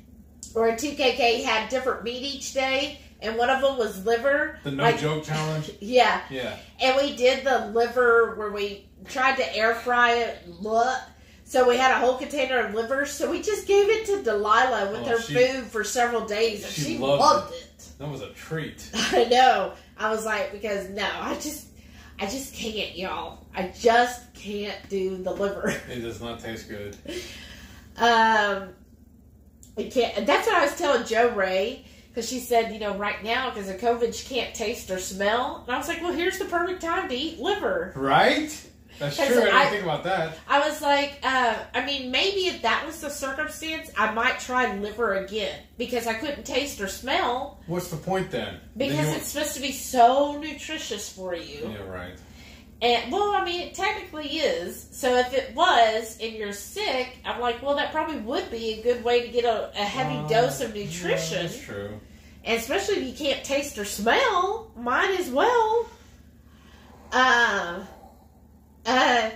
Speaker 1: Where 2KK had different meat each day, and one of them was liver.
Speaker 3: The no
Speaker 1: Like-
Speaker 3: joke challenge.
Speaker 1: Yeah,
Speaker 3: Yeah.
Speaker 1: and we did the liver where we tried to air fry it. Look. So we had a whole container of liver. So we just gave it to Delilah with
Speaker 3: Oh,
Speaker 1: her
Speaker 3: she-
Speaker 1: food for several days, and
Speaker 3: she
Speaker 1: she,
Speaker 3: loved
Speaker 1: loved, it.
Speaker 3: That was a treat.
Speaker 1: I know. I was like, because no, I just, I just can't, y'all. I just can't do the liver.
Speaker 3: It does not taste good.
Speaker 1: Um, Can't. That's what I was telling Joe Ray because she said, you know, right now because of COVID, she can't taste or smell. And I was like, well, here's the perfect time to eat liver.
Speaker 3: Right? That's true. I didn't
Speaker 1: I-
Speaker 3: think about that.
Speaker 1: I was like, uh, I mean, maybe if that was the circumstance, I might try liver again because I couldn't taste or smell
Speaker 3: What's the point then?
Speaker 1: because
Speaker 3: Then
Speaker 1: it's supposed to be so nutritious for you.
Speaker 3: Yeah, right.
Speaker 1: And well, I mean, it technically is. So if it was and you're sick, I'm like, well, that probably would be a good way to get a, a heavy
Speaker 3: Uh,
Speaker 1: dose of
Speaker 3: yeah,
Speaker 1: nutrition.
Speaker 3: that's true.
Speaker 1: And especially if you can't taste or smell, might as well. Uh, uh,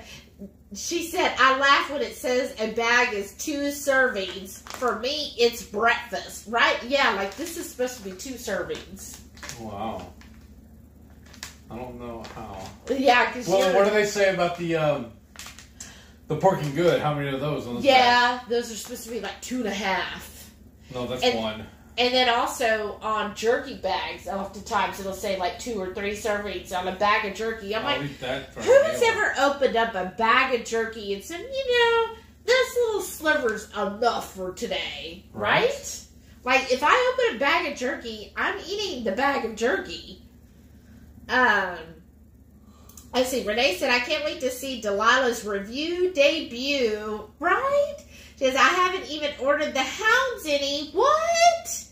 Speaker 1: she said, I laugh when it says a bag is two servings. For me, it's breakfast, right? Yeah, like this is supposed to be two servings.
Speaker 3: Wow. I don't know how.
Speaker 1: Yeah, because
Speaker 3: Well, what do they say about the um, the Pork King Good? How many of those on the
Speaker 1: yeah, those are supposed to be like two and a half.
Speaker 3: No, that's
Speaker 1: And-
Speaker 3: one.
Speaker 1: And then also on jerky bags, oftentimes it'll say like two or three servings on a bag of jerky. I'm
Speaker 3: I'll
Speaker 1: like,
Speaker 3: eat that for a
Speaker 1: Who has ever opened up a bag of jerky and said, you know, this little sliver's enough for today, right?
Speaker 3: Right.
Speaker 1: Like, if I open a bag of jerky, I'm eating the bag of jerky. Um, let's see. Renee said, I can't wait to see Delilah's review debut. Right? She says, I haven't even ordered the hounds any. What?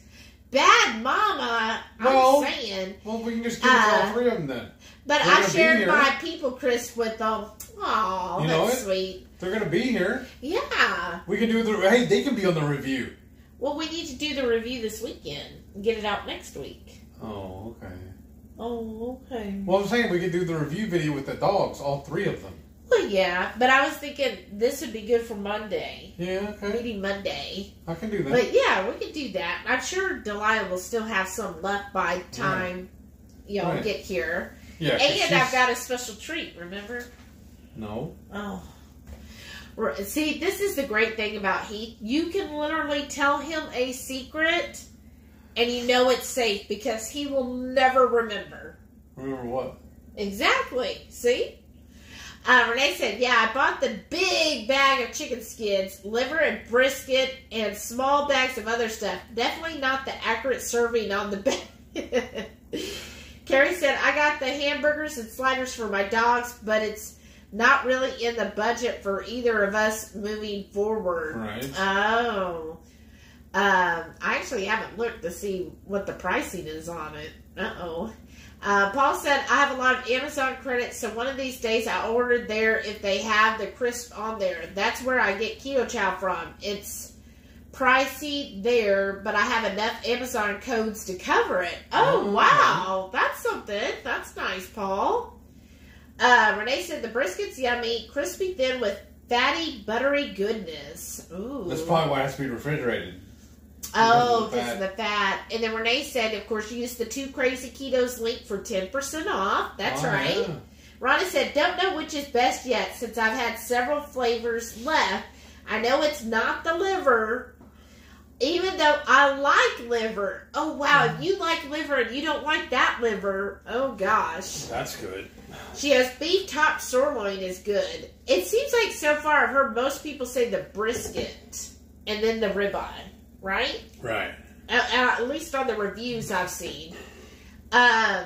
Speaker 1: Bad mama.
Speaker 3: Well,
Speaker 1: I'm saying.
Speaker 3: Well, we can just give
Speaker 1: Uh,
Speaker 3: all three of them then.
Speaker 1: But
Speaker 3: They're
Speaker 1: I shared my people Chris, with them. Oh,
Speaker 3: You
Speaker 1: that's sweet.
Speaker 3: They're gonna be here.
Speaker 1: Yeah.
Speaker 3: We can do the. Hey, they can be on the review.
Speaker 1: Well, we need to do the review this weekend and get it out next week.
Speaker 3: Oh, okay.
Speaker 1: Oh, okay.
Speaker 3: Well, I'm saying we could do the review video with the dogs, all three of them.
Speaker 1: Well, yeah, but I was thinking this would be good for Monday.
Speaker 3: Yeah, okay.
Speaker 1: Meeting Monday.
Speaker 3: I can do that.
Speaker 1: But yeah, we could do that. I'm sure Delilah will still have some left by time y'all
Speaker 3: Right.
Speaker 1: get here.
Speaker 3: Yeah,
Speaker 1: And I've got a special treat, remember?
Speaker 3: No.
Speaker 1: Oh. See, this is the great thing about Heath. You can literally tell him a secret and you know it's safe because he will never remember.
Speaker 3: Remember what?
Speaker 1: Exactly. See? Uh, Renee said, Yeah, I bought the big bag of chicken skins, liver and brisket, and small bags of other stuff. Definitely not the accurate serving on the bag. Carrie said, I got the hamburgers and sliders for my dogs, but it's not really in the budget for either of us moving forward.
Speaker 3: Right.
Speaker 1: Oh. Um, I actually haven't looked to see what the pricing is on it. Uh-oh. Uh, Paul said, I have a lot of Amazon credits, so one of these days I ordered there if they have the crisp on there. That's where I get Keto Chow from. It's pricey there, but I have enough Amazon codes to cover it. Oh,
Speaker 3: Oh,
Speaker 1: wow. That's something. That's nice, Paul. Uh, Renee said, the brisket's yummy, crispy thin with fatty, buttery goodness. Ooh.
Speaker 3: That's probably why it has to be refrigerated.
Speaker 1: Oh,
Speaker 3: Because of the
Speaker 1: because of the fat. And then Renee said, of course, use the two crazy ketos link for 10% off. That's
Speaker 3: Oh,
Speaker 1: right.
Speaker 3: yeah.
Speaker 1: Ronnie said, don't know which is best yet since I've had several flavors left. I know it's not the liver, even though I like liver. Oh, wow. If you like liver and you don't like that liver, oh, gosh.
Speaker 2: That's good.
Speaker 1: She has beef top sirloin is good. It seems like so far I've heard most people say the brisket and then the ribeye, right?
Speaker 2: Right.
Speaker 1: at, at least on the reviews I've seen. Um,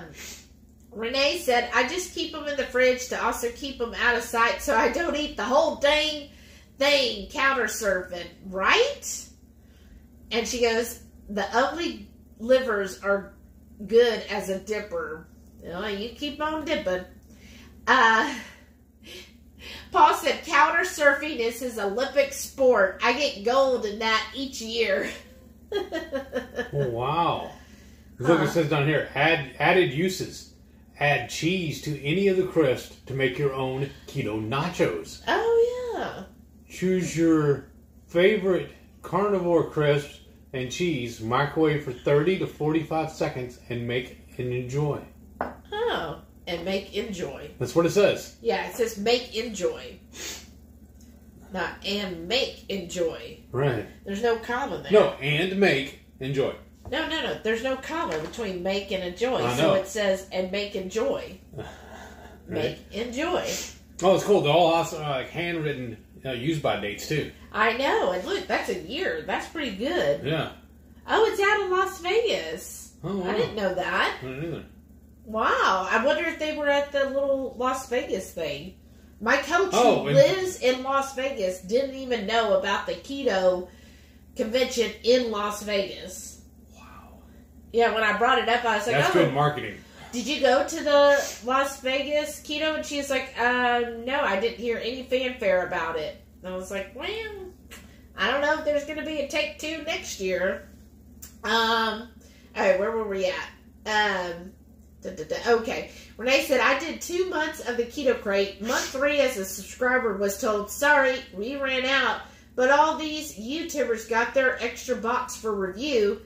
Speaker 1: Renee said, I just keep them in the fridge to also keep them out of sight so I don't eat the whole dang thing counter serving, right? And she goes, the ugly livers are good as a dipper. You, know, you keep on dipping. Uh, Paul said, counter surfing is his Olympic sport. I get gold in that each year.
Speaker 2: Oh, wow. Look,
Speaker 1: Huh.
Speaker 2: it says down here add added uses. Add cheese to any of the crisps to make your own keto nachos.
Speaker 1: Oh yeah.
Speaker 2: Choose your favorite carnivore crisps and cheese, microwave for 30 to 45 seconds, and make and enjoy.
Speaker 1: And make enjoy.
Speaker 2: That's what it says.
Speaker 1: Yeah, it says make enjoy. Not and make enjoy.
Speaker 2: Right.
Speaker 1: There's no comma there.
Speaker 2: No, and make enjoy.
Speaker 1: no, no, no. There's no comma between make and enjoy.
Speaker 2: I
Speaker 1: So
Speaker 2: know.
Speaker 1: it says and make enjoy. Make enjoy.
Speaker 2: Oh, it's cool. They're all also uh, like handwritten uh, use by dates too.
Speaker 1: I know. And look, that's a year. That's pretty good.
Speaker 2: Yeah.
Speaker 1: Oh, it's out of Las Vegas.
Speaker 2: Oh, wow.
Speaker 1: I didn't know that.
Speaker 2: I didn't either.
Speaker 1: Wow. I wonder if they were at the little Las Vegas thing. My coach
Speaker 2: Oh,
Speaker 1: who lives in Las Vegas didn't even know about the keto convention in Las Vegas.
Speaker 2: Wow.
Speaker 1: Yeah, when I brought it up, I was like,
Speaker 2: That's
Speaker 1: "Oh,
Speaker 2: good marketing.
Speaker 1: did you go to the Las Vegas keto?" And she's like, uh, "No, I didn't hear any fanfare about it." And I was like, "Well, I don't know if there's going to be a take two next year." Um, all right, where were we at? Um, da, da, da, okay. Renee said, I did two months of the keto crate. Month three, as a subscriber, was told, sorry, we ran out. But all these YouTubers got their extra box for review.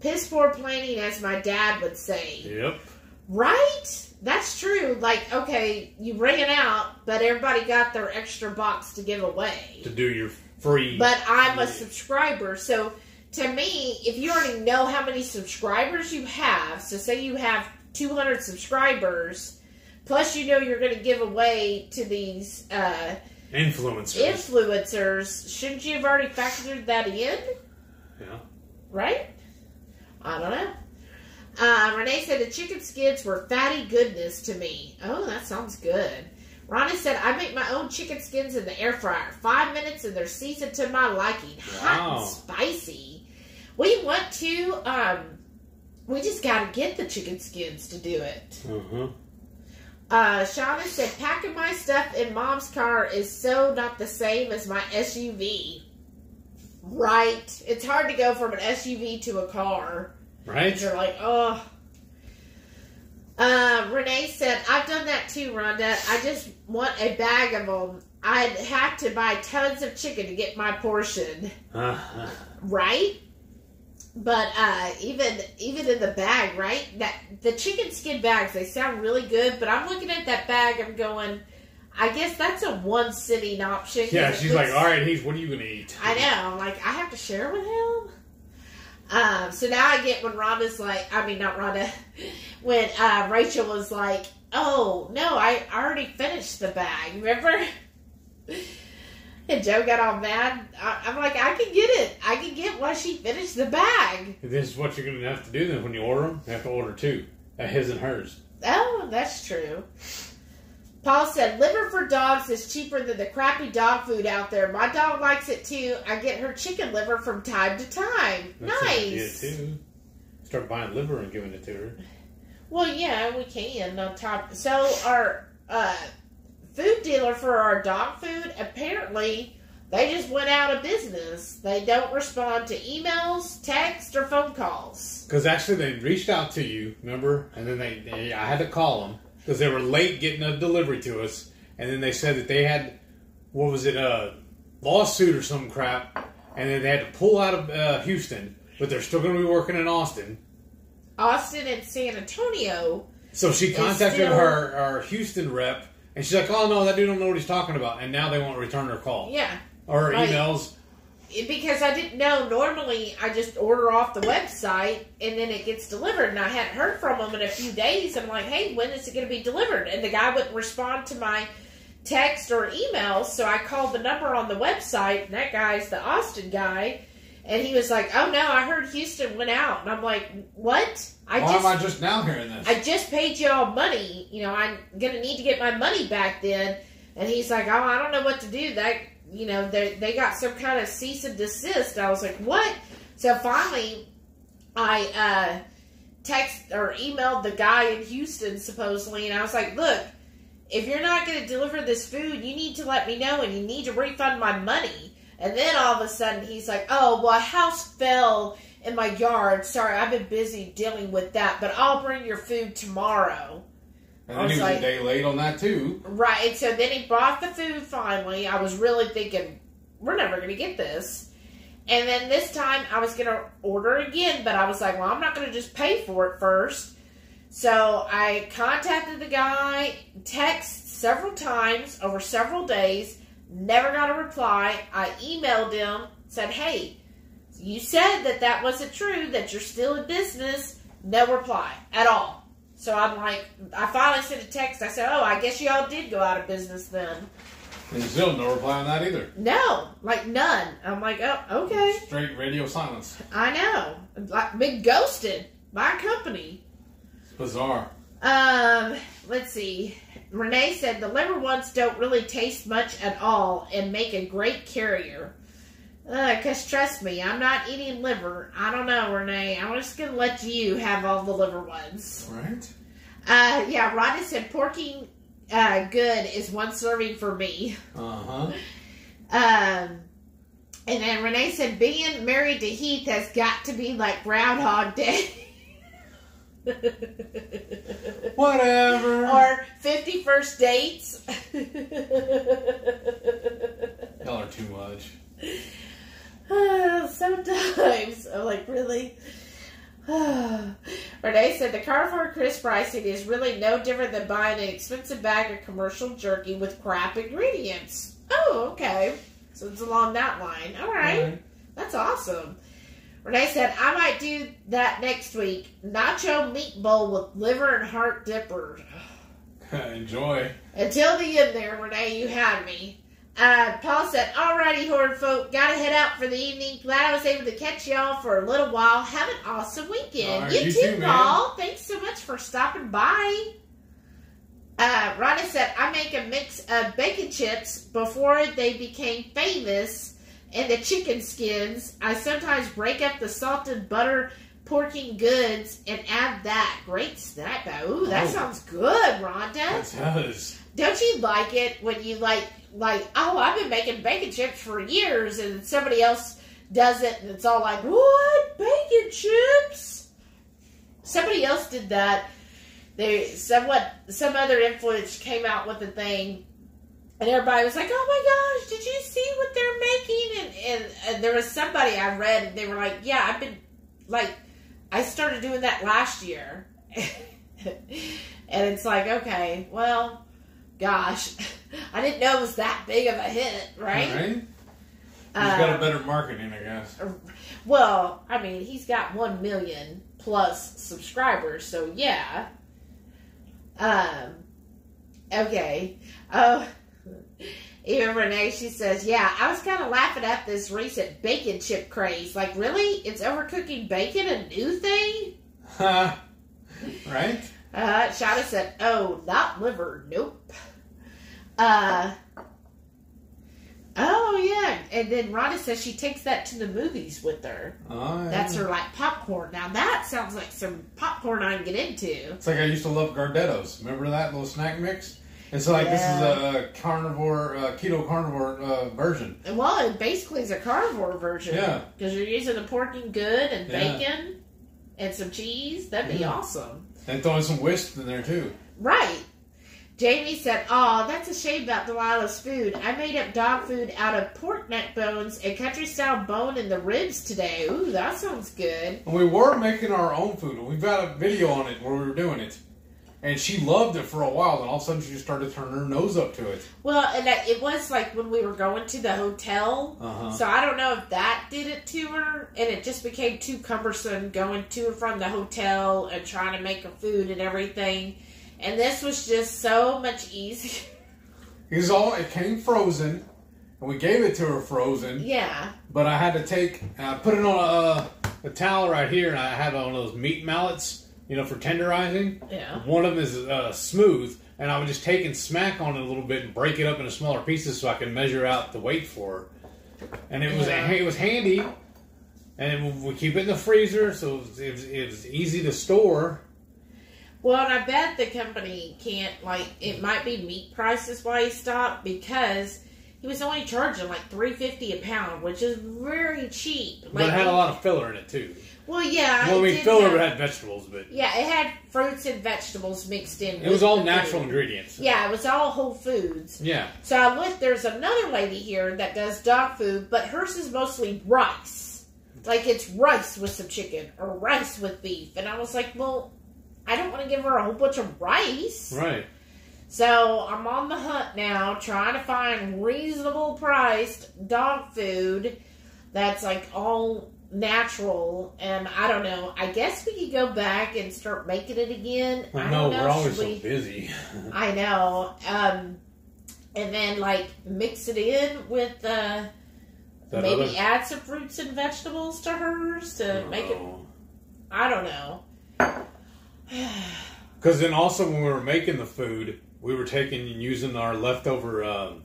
Speaker 1: Piss poor planning, as my dad would say.
Speaker 2: Yep.
Speaker 1: Right? That's true. Like, okay, you ran out, but everybody got their extra box to give away.
Speaker 2: To do your free.
Speaker 1: But I'm a subscriber, so to me, if you already know how many subscribers you have, so say you have 200 subscribers, plus you know you're going to give away to these uh,
Speaker 2: influencers.
Speaker 1: influencers, shouldn't you have already factored that in?
Speaker 2: yeah.
Speaker 1: Right? I don't know. Uh, Renee said the chicken skins were fatty goodness to me. Oh, that sounds good. Ronnie said, I make my own chicken skins in the air fryer. Five minutes and they're seasoned to my liking. Hot
Speaker 2: Wow.
Speaker 1: and spicy. We want to, um, we just got to get the chicken skins to do it.
Speaker 2: Uh-huh.
Speaker 1: Uh, Shauna said, packing my stuff in mom's car is so not the same as my SUV. Right. It's hard to go from an SUV to a car.
Speaker 2: Right?
Speaker 1: You're like, oh. Uh, Renee said, I've done that too, Rhonda. I just want a bag of them. I'd have to buy tons of chicken to get my portion.
Speaker 2: Uh-huh.
Speaker 1: Right? But uh, even even in the bag, right? That the chicken skin bags, they sound really good. But I'm looking at that bag, I'm going, I guess that's a one sitting option.
Speaker 2: Yeah, she's like, all right, he's what are you going to eat?
Speaker 1: I know. I'm like, I have to share with him. Um, so now I get when Rhonda's like, I mean, not Rhonda, when uh, Rachel was like, oh, no, I already finished the bag, remember? And Joe got all mad. I, I'm like, I can get it. I can get why she finished the bag.
Speaker 2: This is what you're going to have to do then when you order them. You have to order two. A his and hers.
Speaker 1: Oh, that's true. Paul said, liver for dogs is cheaper than the crappy dog food out there. My dog likes it too. I get her chicken liver from time to time.
Speaker 2: That's
Speaker 1: nice.
Speaker 2: too. Start buying liver and giving it to her.
Speaker 1: Well, yeah, we can on top. So our uh, food dealer for our dog food, apparently, they just went out of business. They don't respond to emails, text, or phone calls.
Speaker 2: Because actually, they reached out to you, remember? And then they, they I had to call them because they were late getting a delivery to us. And then they said that they had, what was it, a lawsuit or some crap. And then they had to pull out of uh, Houston, but they're still going to be working in Austin.
Speaker 1: Austin and San Antonio.
Speaker 2: So she contacted
Speaker 1: still-
Speaker 2: her our Houston rep, and she's like, "Oh no, that dude don't know what he's talking about." And now they won't return her call
Speaker 1: Yeah,
Speaker 2: or her
Speaker 1: Right.
Speaker 2: emails.
Speaker 1: because I didn't know. Normally, I just order off the website and then it gets delivered. And I hadn't heard from them in a few days. I'm like, hey, when is it going to be delivered? And the guy wouldn't respond to my text or email. So I called the number on the website, and that guy's the Austin guy. And he was like, oh no, I heard Houston went out. And I'm like, what? I
Speaker 3: Why
Speaker 1: just.
Speaker 3: am I just now hearing this?
Speaker 1: I just paid y'all money. You know, I'm gonna need to get my money back then. And he's like, oh, I don't know what to do. That you know, they they got some kind of cease and desist. I was like, what? So finally, I uh, text or emailed the guy in Houston supposedly, and I was like, look, if you're not going to deliver this food, you need to let me know, and you need to refund my money. And then all of a sudden, he's like, oh, well, a house fell in my yard. Sorry, I've been busy dealing with that, but I'll bring your food tomorrow.
Speaker 3: and
Speaker 1: I was
Speaker 3: he was
Speaker 1: like-
Speaker 3: a day late on that too.
Speaker 1: Right. So then he brought the food finally. I was really thinking, we're never going to get this. And then this time I was going to order again, but I was like, well, I'm not going to just pay for it first. So I contacted the guy, text several times over several days, never got a reply. I emailed him, said, hey, you said that that wasn't true, that you're still in business. No reply at all. So I'm like, I finally sent a text. I said, oh, I guess y'all did go out of business then.
Speaker 3: And still no reply on that either.
Speaker 1: No, like none. I'm like, oh, okay.
Speaker 3: Straight radio silence.
Speaker 1: I know. Like, been ghosted by a company.
Speaker 3: It's bizarre.
Speaker 1: Um, let's see. Renee said the liver ones don't really taste much at all and make a great carrier. Uh, cause trust me, I'm not eating liver. I don't know, Renee. I'm just gonna let you have all the liver ones.
Speaker 3: Right?
Speaker 1: Uh, yeah, Rhonda said Pork King uh, good is one serving for me.
Speaker 3: Uh huh.
Speaker 1: Um, and then Renee said being married to Heath has got to be like Groundhog Day.
Speaker 3: Whatever.
Speaker 1: or 51st dates.
Speaker 3: Y'all are too much.
Speaker 1: Uh, Sometimes. I'm like, really? Renee said the carnivore crisp pricing is really no different than buying an expensive bag of commercial jerky with crap ingredients. Oh, okay. So it's along that line. All right. That's awesome. Renee said, I might do that next week. Nacho meat bowl with liver and heart dipper.
Speaker 3: Enjoy.
Speaker 1: Until the end there, Renee, you had me. Uh, Paul said, Alrighty, Horde folk, gotta head out for the evening. Glad I was able to catch y'all for a little while. Have an awesome weekend.
Speaker 3: Right,
Speaker 1: you,
Speaker 3: you
Speaker 1: too,
Speaker 3: too.
Speaker 1: Paul. Thanks so much for stopping by. Uh, Ronnie said, I make a mix of bacon chips before they became famous and the chicken skins. I sometimes break up the salted butter Pork King goods and add that. Great snack. Ooh, that
Speaker 3: Oh.
Speaker 1: sounds good, Rhonda.
Speaker 3: It does.
Speaker 1: Don't you like it when you like like oh I've been making bacon chips for years and somebody else does it and it's all like what bacon chips? Somebody else did that. They somewhat some other influence came out with the thing and everybody was like, "Oh my gosh, did you see what they're making?" And, and, and there was somebody I read, and they were like, "Yeah, I've been like, I started doing that last year," and it's like, okay, well, gosh, I didn't know it was that big of a hit, right?
Speaker 3: Right?
Speaker 2: He's got a
Speaker 1: Um,
Speaker 2: better marketing, I guess.
Speaker 1: Well, I mean, he's got one million plus subscribers, so yeah. Um. Okay. Oh. Even Renee, she says, "Yeah, I was kind of laughing at this recent bacon chip craze. Like, really, it's overcooking bacon a new thing?" Huh.
Speaker 2: right?
Speaker 1: Uh, Shada said, "Oh, not liver. Nope." Uh. Oh yeah, and then Rhonda says she takes that to the movies with her.
Speaker 2: Oh, yeah.
Speaker 1: That's her like popcorn. Now that sounds like some popcorn I can get into.
Speaker 2: It's like I used to love Gardettos. Remember that little snack mix? It's like
Speaker 1: Yeah.
Speaker 2: this is a carnivore, uh, keto carnivore uh, version.
Speaker 1: Well, it basically is a carnivore version.
Speaker 2: Yeah.
Speaker 1: Because you're using the Pork King Good and
Speaker 2: Yeah.
Speaker 1: bacon and some cheese. That'd be
Speaker 2: Yeah.
Speaker 1: awesome.
Speaker 2: And throwing some wisp in there too.
Speaker 1: Right. Jamie said, "Oh, that's a shame about Delilah's food. I made up dog food out of pork neck bones and country style bone in the ribs today. Ooh, that sounds good.
Speaker 2: And we were making our own food. We've got a video on it where we were doing it. And she loved it for a while, and all of a sudden she just started turning her nose up to it.
Speaker 1: Well, and that, it was like when we were going to the hotel.
Speaker 2: Uh-huh.
Speaker 1: So I don't know if that did it to her, and it just became too cumbersome going to and from the hotel and trying to make her food and everything. And this was just so much easier.
Speaker 2: It's all it came frozen, and we gave it to her frozen.
Speaker 1: yeah,
Speaker 2: But I had to take, uh, put it on a, a towel right here, and I had one of those meat mallets, you know, for tenderizing.
Speaker 1: yeah.
Speaker 2: One of them is uh, smooth, and I would just take and smack on it a little bit and break it up into smaller pieces so I could measure out the weight for her. And it was
Speaker 1: Yeah.
Speaker 2: it was handy, and we keep it in the freezer, so it was, it was, it was easy to store.
Speaker 1: Well, and I bet the company can't like it might be meat prices why he stopped because he was only charging like three fifty a pound, which is very cheap.
Speaker 2: But it had a lot of filler in it too.
Speaker 1: Well, yeah.
Speaker 2: Well, I
Speaker 1: it
Speaker 2: mean, filler had vegetables, but
Speaker 1: Yeah, it had fruits and vegetables mixed in.
Speaker 2: it was all natural
Speaker 1: food.
Speaker 2: ingredients.
Speaker 1: Yeah, it was all whole foods.
Speaker 2: Yeah.
Speaker 1: So I looked. There's another lady here that does dog food, but hers is mostly rice. Like it's rice with some chicken or rice with beef, and I was like, well, I don't want to give her a whole bunch of rice.
Speaker 2: Right.
Speaker 1: So I'm on the hunt now, trying to find reasonable priced dog food that's like all natural. And I don't know. I guess we could go back and start making it again. I,
Speaker 2: I
Speaker 1: don't
Speaker 2: know
Speaker 1: know.
Speaker 2: we're always
Speaker 1: should
Speaker 2: so
Speaker 1: we-
Speaker 2: busy.
Speaker 1: I know. Um, and then like mix it in with uh, maybe
Speaker 2: other-
Speaker 1: add some fruits and vegetables to hers to make it.
Speaker 2: Oh.
Speaker 1: I don't know.
Speaker 2: Because then also when we were making the food, we were taking and using our leftover um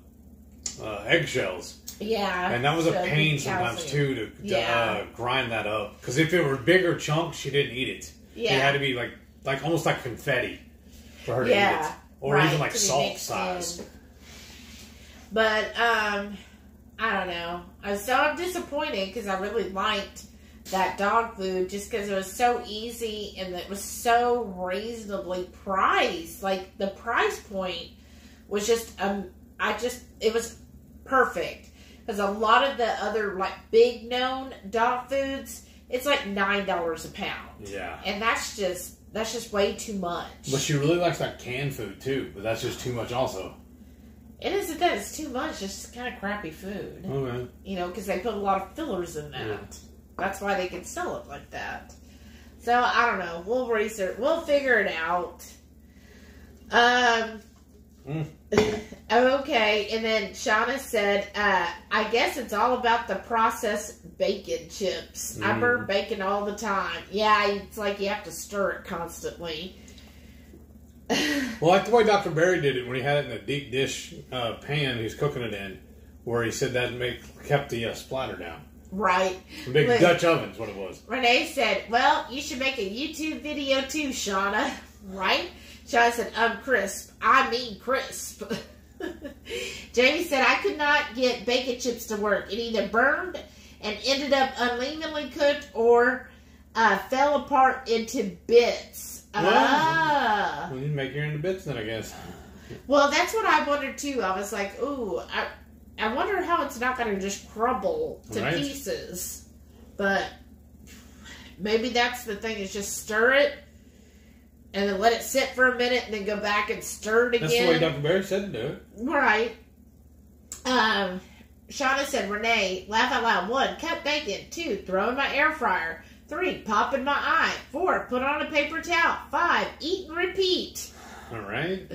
Speaker 2: uh, eggshells,
Speaker 1: Yeah,
Speaker 2: and that was a pain sometimes too to, to
Speaker 1: Yeah.
Speaker 2: uh, grind that up. Because if it were bigger chunks, she didn't eat it.
Speaker 1: Yeah.
Speaker 2: It had to be like like almost like confetti for her to eat it, or
Speaker 1: right,
Speaker 2: even like salt size.
Speaker 1: in. But um, I don't know. I'm so disappointed because I really liked that dog food just because it was so easy and it was so reasonably priced. Like the price point was just um, I just it was perfect because a lot of the other like big known dog foods it's like nine dollars a pound
Speaker 2: Yeah.
Speaker 1: and that's just that's just way too much.
Speaker 2: But she really likes that canned food too, but that's just too much also.
Speaker 1: It isn't that it's too much. It's just kind of crappy food,
Speaker 2: Okay.
Speaker 1: you know, because they put a lot of fillers in that.
Speaker 2: Yeah.
Speaker 1: That's why they can sell it like that. So I don't know. We'll research. We'll figure it out. Um.
Speaker 2: Mm.
Speaker 1: okay, and then Shauna said, uh, "I guess it's all about the processed bacon chips. I
Speaker 2: Mm.
Speaker 1: burn bacon all the time. Yeah, it's like you have to stir it constantly."
Speaker 2: Well, like the way Dr. Berry did it when he had it in a deep dish uh, pan he's cooking it in, where he said that make kept the uh, splatter down.
Speaker 1: right.
Speaker 2: The big
Speaker 1: Wait.
Speaker 2: Dutch oven's what it was.
Speaker 1: Renee said, Well, you should make a YouTube video too, Shauna. Right? Shauna said, I'm crisp. I mean crisp. Jamie said, I could not get bacon chips to work. It either burned and ended up unevenly cooked or uh, fell apart into bits.
Speaker 2: Well,
Speaker 1: ah.
Speaker 2: Well, you make your into bits then, I guess.
Speaker 1: Well, that's what I wondered too. I was like, ooh, I, I wonder how it's not going to just crumble to
Speaker 2: Right.
Speaker 1: pieces. But maybe that's the thing is just stir it and then let it sit for a minute and then go back and stir it again.
Speaker 2: That's the way. Dr. Berry said to do it.
Speaker 1: right. Um, Shauna said, Renee, laugh out loud. One, cut bacon. Two, throw in my air fryer. Three, pop in my eye. Four, put on a paper towel. Five, eat and repeat.
Speaker 2: All right.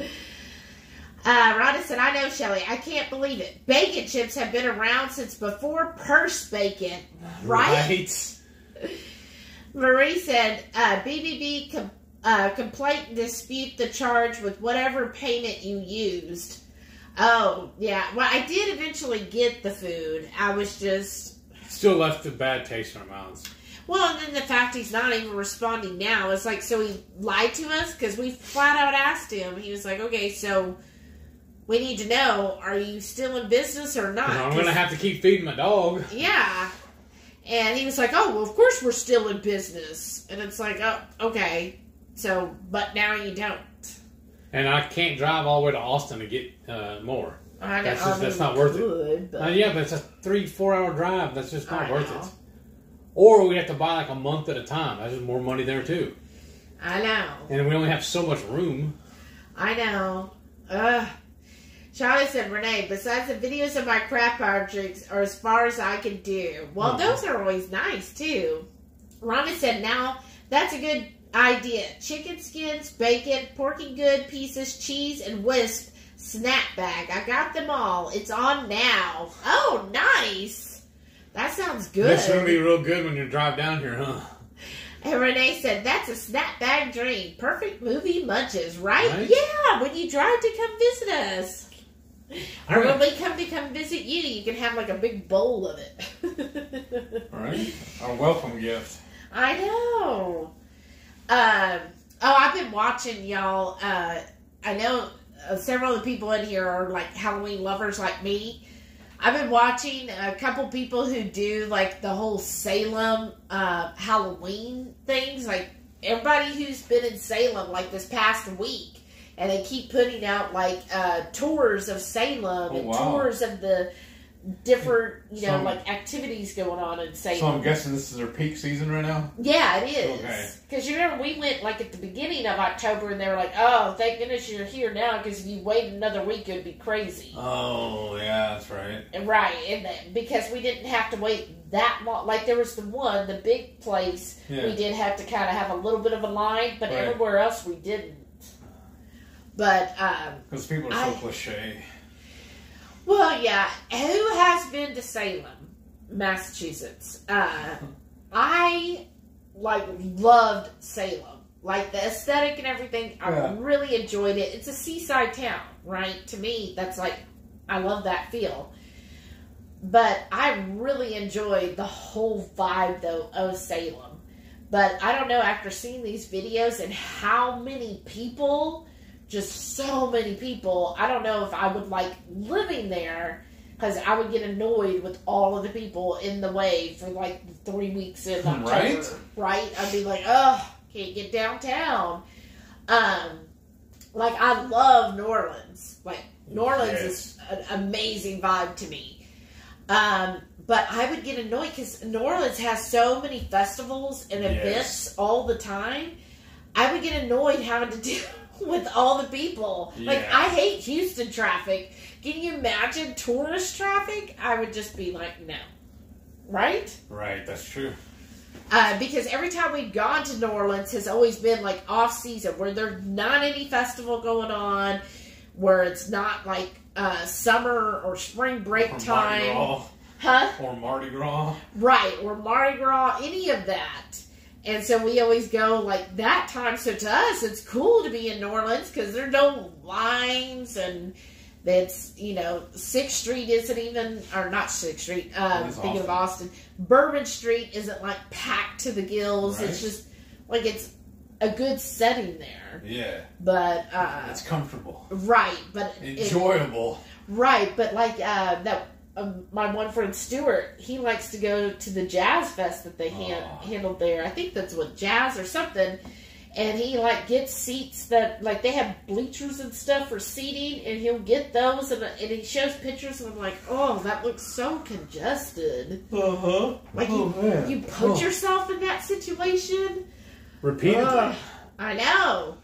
Speaker 1: Uh, Rhonda said, I know, Shelly. I can't believe it. Bacon chips have been around since before purse bacon. Right?
Speaker 2: Right.
Speaker 1: Marie said, uh, BBB uh, complaint and dispute the charge with whatever payment you used. Oh, yeah. Well, I did eventually get the food. I was just.
Speaker 2: Still left a bad taste in our mouths.
Speaker 1: Well, and then the fact he's not even responding now, it's like, so he lied to us? Because we flat out asked him. He was like, okay, so we need to know, are you still in business or not?
Speaker 2: I'm gonna have to keep feeding my dog.
Speaker 1: yeah. And he was like, oh, well, of course we're still in business. And it's like, oh, okay. So, but now you don't.
Speaker 2: And I can't drive all the way to Austin to get uh, more.
Speaker 1: I.
Speaker 2: That's just- that's not worth it.
Speaker 1: But
Speaker 2: Uh, yeah, but it's a three, four hour drive. That's just not
Speaker 1: I
Speaker 2: worth
Speaker 1: know.
Speaker 2: it. Or we have to buy like a month at a time. That's just more money there too.
Speaker 1: I know.
Speaker 2: And we only have so much room.
Speaker 1: I know. Ugh. Charlie said, Renee, besides the videos of my crap drinks are as far as I can do. Well,
Speaker 2: Aw.
Speaker 1: those are always nice, too. Rhonda said, now, that's a good idea. Chicken skins, bacon, Pork King Good pieces, cheese, and wisp snack bag. I got them all. It's on now. Oh, nice. That sounds good.
Speaker 2: That's gonna be real good when you drive down here, huh?
Speaker 1: And Renee said, that's a snap bag dream. Perfect movie munches, right?
Speaker 2: Right.
Speaker 1: Yeah, when you drive to come visit us. Or when we come to come visit you, you can have like a big bowl of it.
Speaker 3: All right. Our welcome gift.
Speaker 1: I know. Um, oh, I've been watching y'all. Uh, I know uh, several of the people in here are like Halloween lovers like me. I've been watching a couple people who do like the whole Salem uh, Halloween things. Like everybody who's been in Salem like this past week, and they keep putting out like uh, tours of Salem
Speaker 3: Oh,
Speaker 1: and
Speaker 3: wow.
Speaker 1: tours of the different, you know,
Speaker 3: So-
Speaker 1: like activities going on in Salem.
Speaker 3: So I'm guessing this is their peak season right now.
Speaker 1: Yeah, it is.
Speaker 3: Okay.
Speaker 1: Because you remember we went like at the beginning of October, and they were like, "Oh, thank goodness you're here now, because if you wait another week, it'd be crazy."
Speaker 3: Oh yeah, that's right.
Speaker 1: And right, and that, because we didn't have to wait that long. Like there was the one, the big place,
Speaker 3: Yeah.
Speaker 1: we did have to kind of have a little bit of a line, but
Speaker 3: Right.
Speaker 1: everywhere else we didn't. But um,
Speaker 3: Because people are so
Speaker 1: I-
Speaker 3: cliche.
Speaker 1: Well, yeah. Who has been to Salem, Massachusetts? Uh, I like loved Salem, like the aesthetic and everything. I
Speaker 3: Yeah.
Speaker 1: really enjoyed it. It's a seaside town, right? To me, that's like I love that feel. But I really enjoyed the whole vibe though of Salem. But I don't know after seeing these videos and how many people just so many people. I don't know if I would like living there because I would get annoyed with all of the people in the way for like three weeks in October.
Speaker 3: Right?
Speaker 1: Right? I'd be like, oh, can't get downtown. Um, like I love New Orleans. Like New Orleans is an amazing vibe to me. Um, but I would get annoyed because New Orleans has so many festivals and
Speaker 3: Yes.
Speaker 1: events all the time. I would get annoyed having to deal with all the people. Like I hate Houston traffic. Can you imagine tourist traffic? I would just be like, no. Right?
Speaker 3: Right, that's true.
Speaker 1: Uh, because every time we've gone to New Orleans has always been like off season where there's not any festival going on, where it's not like uh, summer or spring break
Speaker 3: Or Mardi
Speaker 1: time.
Speaker 3: Gras.
Speaker 1: Huh?
Speaker 3: Or Mardi Gras.
Speaker 1: Right, or Mardi Gras, any of that. And so we always go like that time. So to us, it's cool to be in New Orleans because there are no lines and that's, you know, 6th Street isn't even, or not 6th Street, um,
Speaker 3: That's
Speaker 1: thinking of Austin. Bourbon Street isn't like packed to the gills. It's just like it's a good setting there.
Speaker 3: Yeah.
Speaker 1: But, uh,
Speaker 3: It's comfortable.
Speaker 1: right, but it-
Speaker 3: Enjoyable.
Speaker 1: Right, but like uh, that, um, my one friend Stuart, he likes to go to the jazz fest that they hand, handled there. I think that's what jazz or something. And he like gets seats that like they have bleachers and stuff for seating, and he'll get those, and, and he shows pictures, and I'm like, oh, that looks so congested.
Speaker 3: Uh-huh.
Speaker 1: Like
Speaker 3: Oh,
Speaker 1: you,
Speaker 3: man.
Speaker 1: you put
Speaker 3: Oh.
Speaker 1: yourself in that situation.
Speaker 2: Repeatedly.
Speaker 1: Ugh, I know.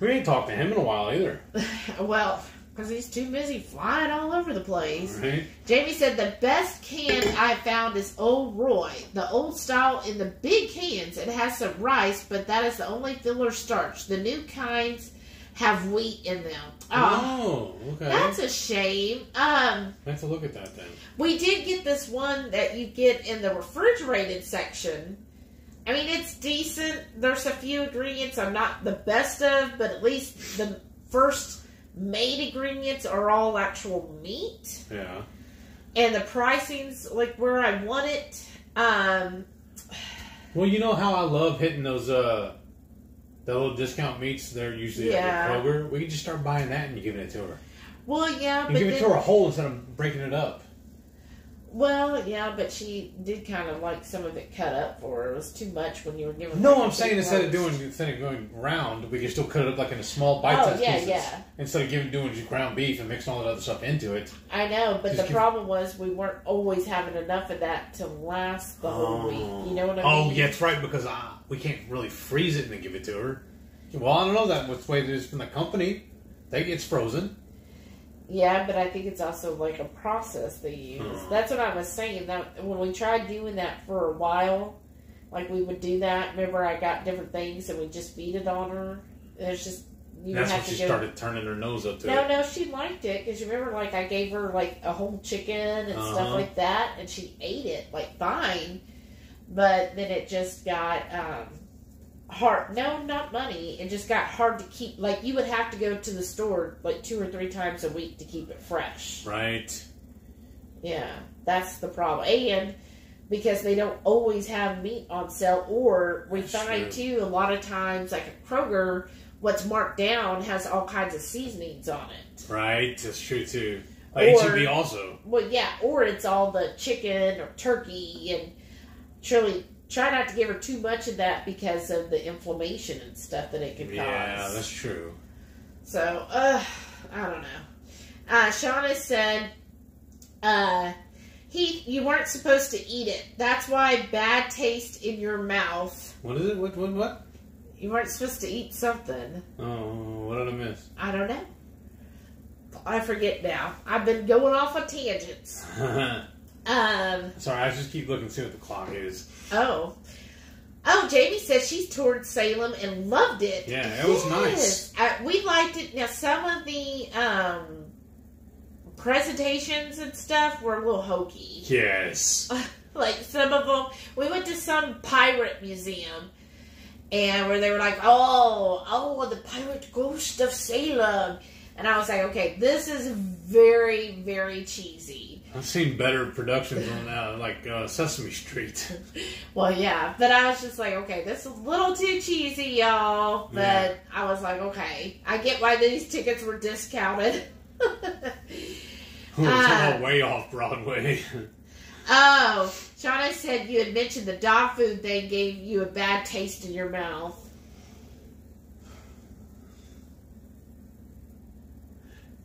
Speaker 2: We ain't talked to him in a while either.
Speaker 1: Well, because he's too busy flying all over the place.
Speaker 2: Right?
Speaker 1: Jamie said the best can I found is Old Roy, the old style in the big cans. It has some rice, but that is the only filler starch. The new kinds have wheat in them. Oh,
Speaker 2: Oh, okay.
Speaker 1: that's a shame. Um,
Speaker 2: I have to look at that then.
Speaker 1: we did get this one that you get in the refrigerated section. I mean, it's decent. There's a few ingredients I'm not the best of, but at least the first made ingredients are all actual meat
Speaker 2: Yeah.
Speaker 1: and the pricing's like where I want it. Um,
Speaker 2: Well, you know how I love hitting those uh the little discount meats. They're usually
Speaker 1: Yeah.
Speaker 2: at Kroger. We can just start buying that and giving it to her.
Speaker 1: well, yeah,
Speaker 2: You
Speaker 1: but
Speaker 2: give it to
Speaker 1: then,
Speaker 2: her whole instead of breaking it up.
Speaker 1: Well, yeah, but she did kind of like some of it cut up for her. It was too much when you were giving.
Speaker 2: No, I'm saying instead of doing instead of going round, we can still cut it up like in a small bite-sized
Speaker 1: Oh, yeah,
Speaker 2: pieces.
Speaker 1: yeah.
Speaker 2: Instead of giving doing just ground beef and mixing all that other stuff into it.
Speaker 1: I know, but the
Speaker 2: give-
Speaker 1: problem was we weren't always having enough of that to last the whole week. You know what I mean?
Speaker 2: oh, yeah, that's right. Because uh, we can't really freeze it and then give it to her. Well, I don't know that. What's the way it is from the company? They it's frozen.
Speaker 1: Yeah, but I think it's also like a process they use.
Speaker 2: Hmm.
Speaker 1: That's what I was saying. That when we tried doing that for a while, like we would do that. Remember, I got different things and we just feed it on her. There's just you
Speaker 2: that's
Speaker 1: have
Speaker 2: when she
Speaker 1: go.
Speaker 2: started turning her nose up to
Speaker 1: no,
Speaker 2: it.
Speaker 1: no, no, she liked it because you remember, like I gave her like a whole chicken and stuff
Speaker 2: Uh-huh.
Speaker 1: like that, and she ate it like fine. But then it just got um, hard. No, not money. It just got hard to keep. Like you would have to go to the store like two or three times a week to keep it fresh.
Speaker 2: Right.
Speaker 1: Yeah, that's the problem. And because they don't always have meat on sale, or we
Speaker 2: That's
Speaker 1: find too a lot of times, like a Kroger, what's marked down has all kinds of seasonings on it.
Speaker 2: Right. That's true too. Like
Speaker 1: Or-
Speaker 2: HEB also.
Speaker 1: Well, yeah, or it's all the chicken or turkey, and truly try not to give her too much of that because of the inflammation and stuff that it can
Speaker 2: Yeah,
Speaker 1: cause.
Speaker 2: Yeah, that's true.
Speaker 1: So, uh, I don't know. Uh, Shauna said, uh, he, you weren't supposed to eat it. That's why bad taste in your mouth.
Speaker 2: What is it? What? What? What?
Speaker 1: You weren't supposed to eat something.
Speaker 2: Oh, what did I miss?
Speaker 1: I don't know. I forget now. I've been going off on tangents. Um,
Speaker 2: Sorry, I just keep looking to see what the clock is.
Speaker 1: Oh. Oh, Jamie says she's toured Salem and loved it.
Speaker 2: Yeah, it was
Speaker 1: Yes. Uh, we liked it. Now, some of the um, presentations and stuff were a little hokey.
Speaker 2: Yes.
Speaker 1: Like some of them, we went to some pirate museum, and where they were like, "Oh, oh, the pirate ghost of Salem," and I was like, "Okay, this is very, very cheesy."
Speaker 2: I've seen better productions on that, like uh, Sesame Street.
Speaker 1: Well, yeah, but I was just like, "Okay, this is a little too cheesy, y'all." But
Speaker 2: Yeah.
Speaker 1: I was like, "Okay, I get why these tickets were discounted."
Speaker 2: All way off Broadway.
Speaker 1: oh, Shauna said you had mentioned the dog food thing gave you a bad taste in your mouth.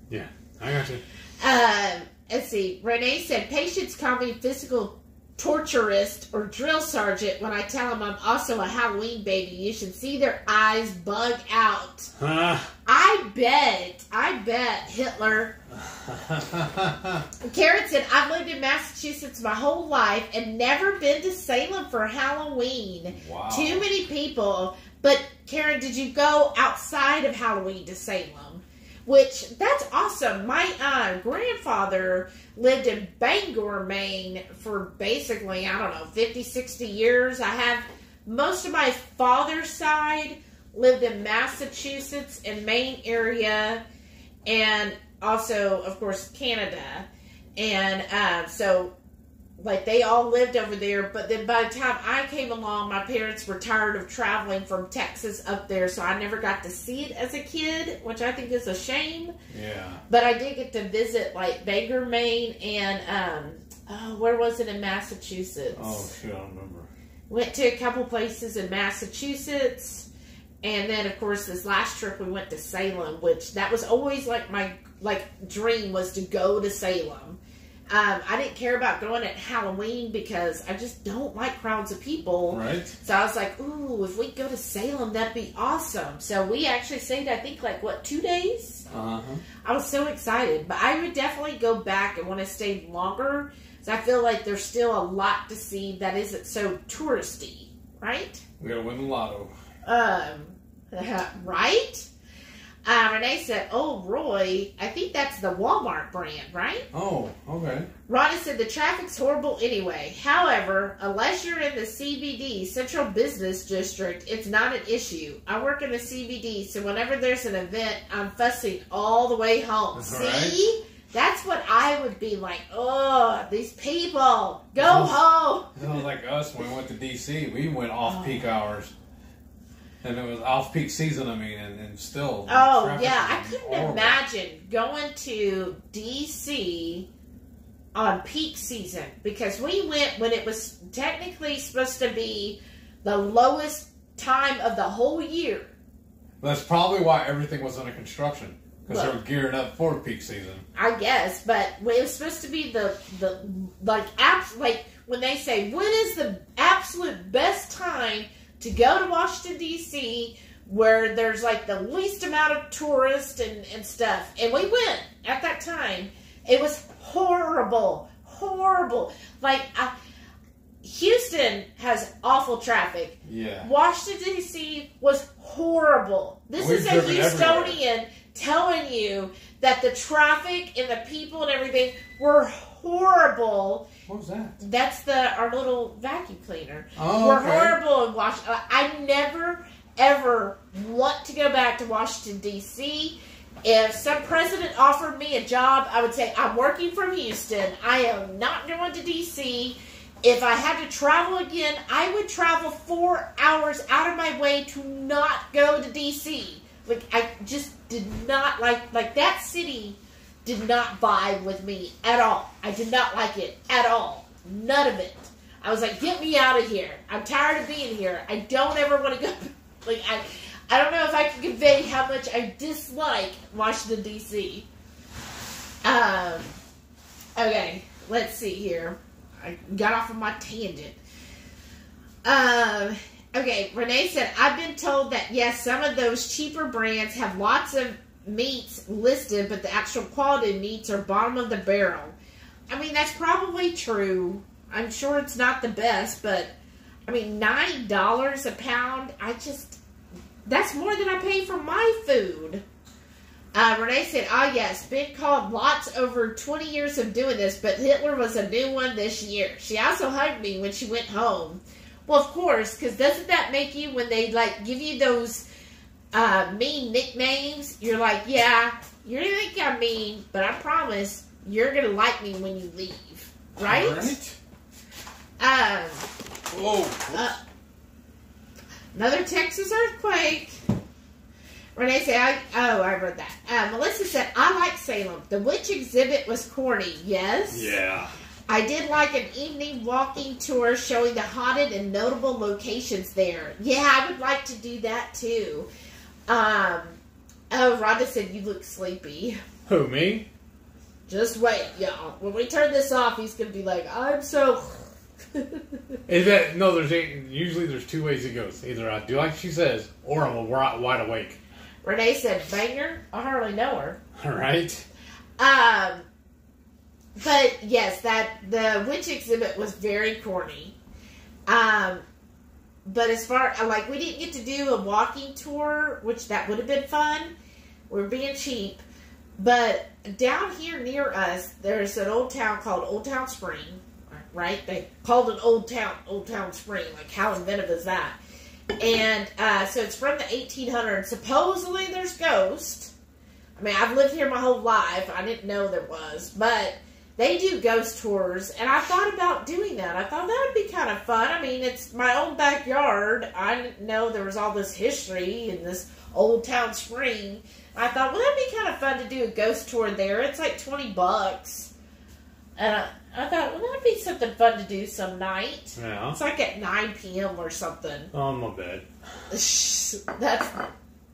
Speaker 2: yeah, I got you.
Speaker 1: Um, let's see. Renee said patients call me physical torturist or drill sergeant when I tell them I'm also a Halloween baby. You should see their eyes bug out.
Speaker 2: Huh?
Speaker 1: I bet. I bet Hitler. Karen said I've lived in Massachusetts my whole life and never been to Salem for Halloween.
Speaker 3: Wow.
Speaker 1: Too many people. But Karen, did you go outside of Halloween to Salem? Which that's awesome. My uh, grandfather lived in Bangor, Maine for basically, I don't know, 50, 60 years. I have most of my father's side lived in Massachusetts and Maine area and also, of course, Canada. And uh, so like they all lived over there but then by the time i came along my parents were tired of traveling from texas up there so i never got to see it as a kid which i think is a shame
Speaker 3: Yeah.
Speaker 1: but i did get to visit like bangor maine and um oh, where was it in massachusetts
Speaker 3: Oh shoot, I don't remember.
Speaker 1: went to a couple places in massachusetts and then of course this last trip we went to salem which that was always like my like dream was to go to salem Um, I didn't care about going at Halloween because I just don't like crowds of people.
Speaker 3: Right.
Speaker 1: So I was like, ooh, if we go to Salem, that'd be awesome. So we actually stayed, I think, like, what, two days?
Speaker 3: Uh huh.
Speaker 1: I was so excited. But I would definitely go back and want to stay longer. So I feel like there's still a lot to see that isn't so touristy, right?
Speaker 3: We gotta win the lotto.
Speaker 1: Um, right? Uh, Renee said, "Oh, Roy, I think that's the Walmart brand, right?"
Speaker 3: Oh, okay.
Speaker 1: Rhonda said the traffic's horrible anyway. However, unless you're in the CBD, Central Business District, it's not an issue. I work in the CBD, so whenever there's an event, I'm fussing all the way home.
Speaker 3: That's
Speaker 1: See? That's what I would be like. Oh, these people, go home.
Speaker 3: It was like us when we went to DC. We went off
Speaker 1: Oh.
Speaker 3: peak hours, and it was off peak season. I mean, and, and still.
Speaker 1: Oh yeah, I couldn't
Speaker 3: horrible.
Speaker 1: imagine going to DC on peak season because we went when it was technically supposed to be the lowest time of the whole year.
Speaker 3: That's probably why everything was under construction because they were gearing up for peak season.
Speaker 1: I guess, but it was supposed to be the the like abs like when they say when is the absolute best time to go to Washington D.C. where there's like the least amount of tourists and and stuff, and we went at that time. It was horrible, horrible. Like I, Houston has awful traffic.
Speaker 3: Yeah.
Speaker 1: Washington D.C. was horrible. This
Speaker 3: We've
Speaker 1: is a
Speaker 3: driven everywhere.
Speaker 1: Houstonian telling you that the traffic and the people and everything were horrible.
Speaker 3: What was that?
Speaker 1: That's the our little vacuum cleaner.
Speaker 3: Oh,
Speaker 1: We're
Speaker 3: okay.
Speaker 1: horrible in Washington. Uh, I never ever want to go back to Washington D.C. If some president offered me a job, I would say I'm working from Houston. I am not going to D.C. If I had to travel again, I would travel four hours out of my way to not go to D.C. Like I just did not like like that city did not vibe with me at all. I did not like it at all. None of it. I was like, get me out of here. I'm tired of being here. I don't ever want to go. Like I, I don't know if I can convey how much I dislike Washington D.C. Um. Okay, let's see here. I got off of my tangent. Um. Okay, Renee said, I've been told that yes, some of those cheaper brands have lots of meats listed, but the actual quality meats are bottom of the barrel. I mean, that's probably true. I'm sure it's not the best, but I mean, nine dollars a pound. I just that's more than I pay for my food. Uh, Renee said, "Ah, yes, been called lots over 20 years of doing this, but Hitler was a new one this year." She also hugged me when she went home. Well, of course, because doesn't that make you when they like give you those uh, mean nicknames? You're like, "Yeah, you think I'm mean, but I promise you're gonna like me when you leave." Right?
Speaker 3: Right?
Speaker 1: Um,
Speaker 3: Whoa.
Speaker 1: uh, another Texas earthquake. Renee said, I, oh, I read that. Uh, Melissa said, I like Salem. The witch exhibit was corny. Yes.
Speaker 2: Yeah.
Speaker 1: I did like an evening walking tour showing the haunted and notable locations there. Yeah, I would like to do that too. Um, oh, Rhonda said, you look sleepy.
Speaker 2: Who, me?
Speaker 1: Just wait, y'all. When we turn this off, he's going to be like, I'm so.
Speaker 2: Is that no? There's usually there's two ways it goes. Either I do like she says, or I'm a wide awake.
Speaker 1: Renee said, banger? I hardly know her.
Speaker 2: All right.
Speaker 1: Um, but yes, that the witch exhibit was very corny. Um, but as far like we didn't get to do a walking tour, which that would have been fun. We're being cheap, but down here near us, there's an old town called Old Town Spring. Right? They called it Old Town Old Town Spring. Like how inventive is that? And uh, so it's from the 1800s. Supposedly there's ghosts. I mean, I've lived here my whole life. I didn't know there was, but they do ghost tours, and I thought about doing that. I thought that would be kind of fun. I mean, it's my own backyard. I know there was all this history in this old town spring. I thought, well, that'd be kind of fun to do a ghost tour there. It's like twenty bucks, and I, I thought, well, that'd be something fun to do some night.
Speaker 2: Yeah.
Speaker 1: It's like at nine p.m. or something.
Speaker 2: On my bed.
Speaker 1: that's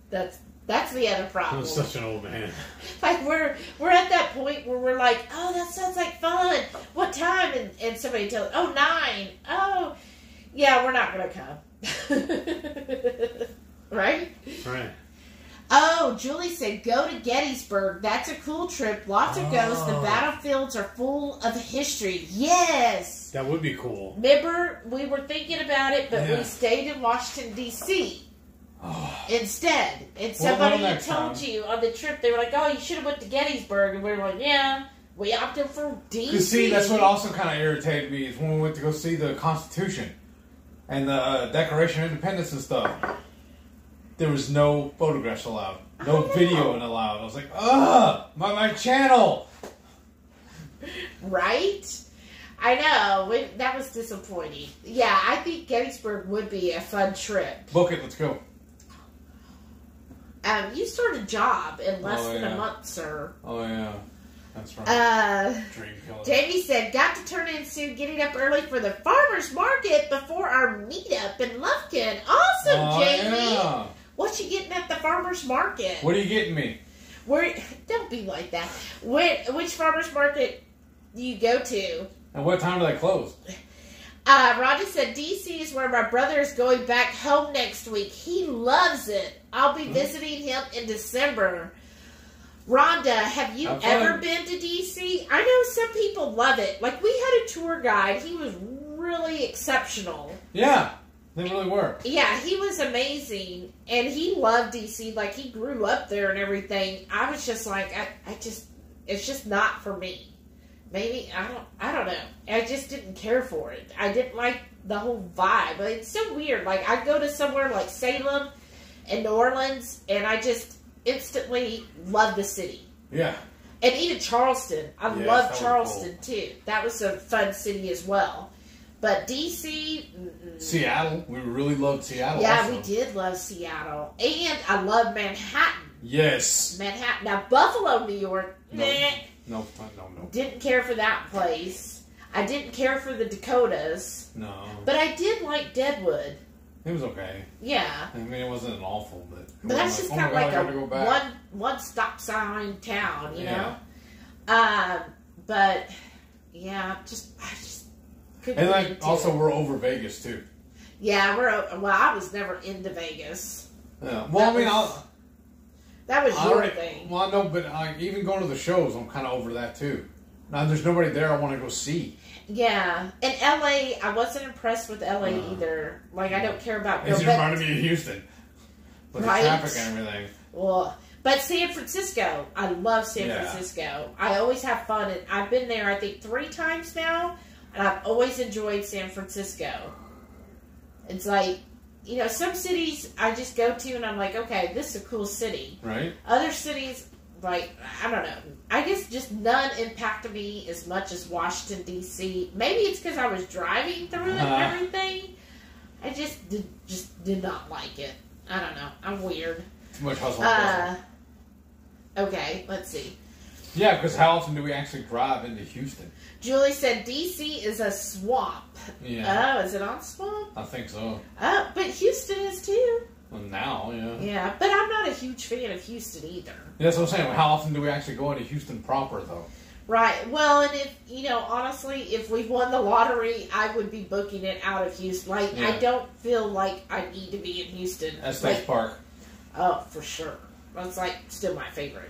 Speaker 1: that's That's the other
Speaker 5: I'm
Speaker 1: problem.
Speaker 5: such an old man.
Speaker 1: like we're we're at that point where we're like, oh, that sounds like fun. What time? And and somebody tells, oh, nine. Oh, yeah, we're not gonna come. right?
Speaker 5: Right.
Speaker 1: Oh, Julie said, go to Gettysburg. That's a cool trip. Lots of ghosts. The
Speaker 5: Oh.
Speaker 1: battlefields are full of history. Yes.
Speaker 5: That would be cool.
Speaker 1: Remember, we were thinking about it, but we stayed in Washington, D.C.
Speaker 2: Oh,
Speaker 1: instead. And somebody
Speaker 2: well,
Speaker 1: had told
Speaker 2: time.
Speaker 1: you on the trip, they were like, oh, you should have went to Gettysburg. And we were like, yeah, we opted for D.C.
Speaker 2: You see, that's what also kind of irritated me is when we went to go see the Constitution and the uh, Declaration of Independence and stuff. There was no photographs allowed, no video allowed. I was like, ugh, my my channel.
Speaker 1: Right? I know. That was disappointing. Yeah, I think Gettysburg would be a fun trip.
Speaker 2: Book it. Let's go.
Speaker 1: Um, you start a job in less
Speaker 2: Oh,
Speaker 1: than
Speaker 2: yeah.
Speaker 1: a month, sir.
Speaker 2: Oh yeah, that's right.
Speaker 1: Uh,
Speaker 2: Dream killer.
Speaker 1: Said, got to turn in soon, getting up early for the farmer's market before our meetup in Lufkin. Awesome,
Speaker 2: oh,
Speaker 1: Jamie.
Speaker 2: yeah.
Speaker 1: What you getting at the farmer's market?
Speaker 2: What are you getting me?
Speaker 1: Where? Don't be like that. Where, which farmer's market do you go to?
Speaker 2: And what time do they close?
Speaker 1: Uh, Rhonda said DC is where my brother is going back home next week. He loves it. I'll
Speaker 2: Hmm.
Speaker 1: be visiting him in December. Rhonda, have you
Speaker 2: Have fun.
Speaker 1: ever been to DC? I know some people love it. Like we had a tour guide. He was really exceptional.
Speaker 2: Yeah, they really were.
Speaker 1: Yeah, he was amazing, and he loved DC. Like he grew up there and everything. I was just like, I, I just, it's just not for me. Maybe I don't, I don't know. I just didn't care for it. I didn't like the whole vibe. It's so weird. Like I go to somewhere like Salem and New Orleans, and I just instantly love the city.
Speaker 2: Yeah.
Speaker 1: And even Charleston. I
Speaker 2: Yes,
Speaker 1: love Charleston too. That was a fun city as well. But DC.
Speaker 2: Seattle. We really loved Seattle.
Speaker 1: Yeah,
Speaker 2: also.
Speaker 1: we did love Seattle. And I love Manhattan.
Speaker 2: Yes.
Speaker 1: Manhattan. Now, Buffalo, New York,
Speaker 2: No.
Speaker 1: meh,
Speaker 2: No, no, no,
Speaker 1: didn't care for that place. I didn't care for the Dakotas.
Speaker 2: no.
Speaker 1: But I did like Deadwood.
Speaker 2: It was okay.
Speaker 1: Yeah.
Speaker 2: I mean, it wasn't an awful, but.
Speaker 1: But that's just
Speaker 2: oh
Speaker 1: kind of
Speaker 2: God,
Speaker 1: like
Speaker 2: I
Speaker 1: a one one stop sign town, you
Speaker 2: Yeah.
Speaker 1: know? Um, but, yeah, just, I just couldn't
Speaker 2: And like, also,
Speaker 1: it.
Speaker 2: we're over Vegas too.
Speaker 1: Yeah, we're, well, I was never into Vegas.
Speaker 2: Yeah. Well, I mean,
Speaker 1: was
Speaker 2: I'll,
Speaker 1: That was
Speaker 2: I
Speaker 1: your
Speaker 2: already-
Speaker 1: thing.
Speaker 2: Well, no, but like, even going to the shows, I'm kind of over that too. Now, there's nobody there I want to go see.
Speaker 1: Yeah, and LA, I wasn't impressed with LA
Speaker 2: Uh,
Speaker 1: either. Like, I don't care about.
Speaker 2: It
Speaker 1: but-
Speaker 2: reminded me of Houston. With
Speaker 1: Right.
Speaker 2: the traffic and everything.
Speaker 1: Well, but San Francisco, I love San
Speaker 2: Yeah.
Speaker 1: Francisco. I always have fun, and I've been there I think three times now, and I've always enjoyed San Francisco. It's like, you know, some cities I just go to and I'm like, okay, this is a cool city.
Speaker 2: Right?
Speaker 1: Other cities, like I don't know, I guess just none impacted me as much as Washington D.C. Maybe it's because I was driving through it and
Speaker 2: Uh-huh.
Speaker 1: everything. I just did, just did not like it. I don't know. I'm weird.
Speaker 2: Too much hustle.
Speaker 1: Uh, okay, let's see.
Speaker 2: yeah, because how often do we actually drive into Houston?
Speaker 1: Julie said DC is a swamp.
Speaker 2: Yeah,
Speaker 1: Oh, is it on swamp?
Speaker 2: I think so.
Speaker 1: Oh, but Houston is too.
Speaker 2: Well, now, yeah.
Speaker 1: Yeah, but I'm not a huge fan of Houston either.
Speaker 2: That's what I'm saying. How often do we actually go into Houston proper, though?
Speaker 1: Right. Well, and if you know, honestly, if we won the lottery, I would be booking it out of Houston. Like, I don't feel like I need to be in Houston.
Speaker 2: Estes
Speaker 1: Like,
Speaker 2: Park.
Speaker 1: oh, for sure. That's like still my favorite.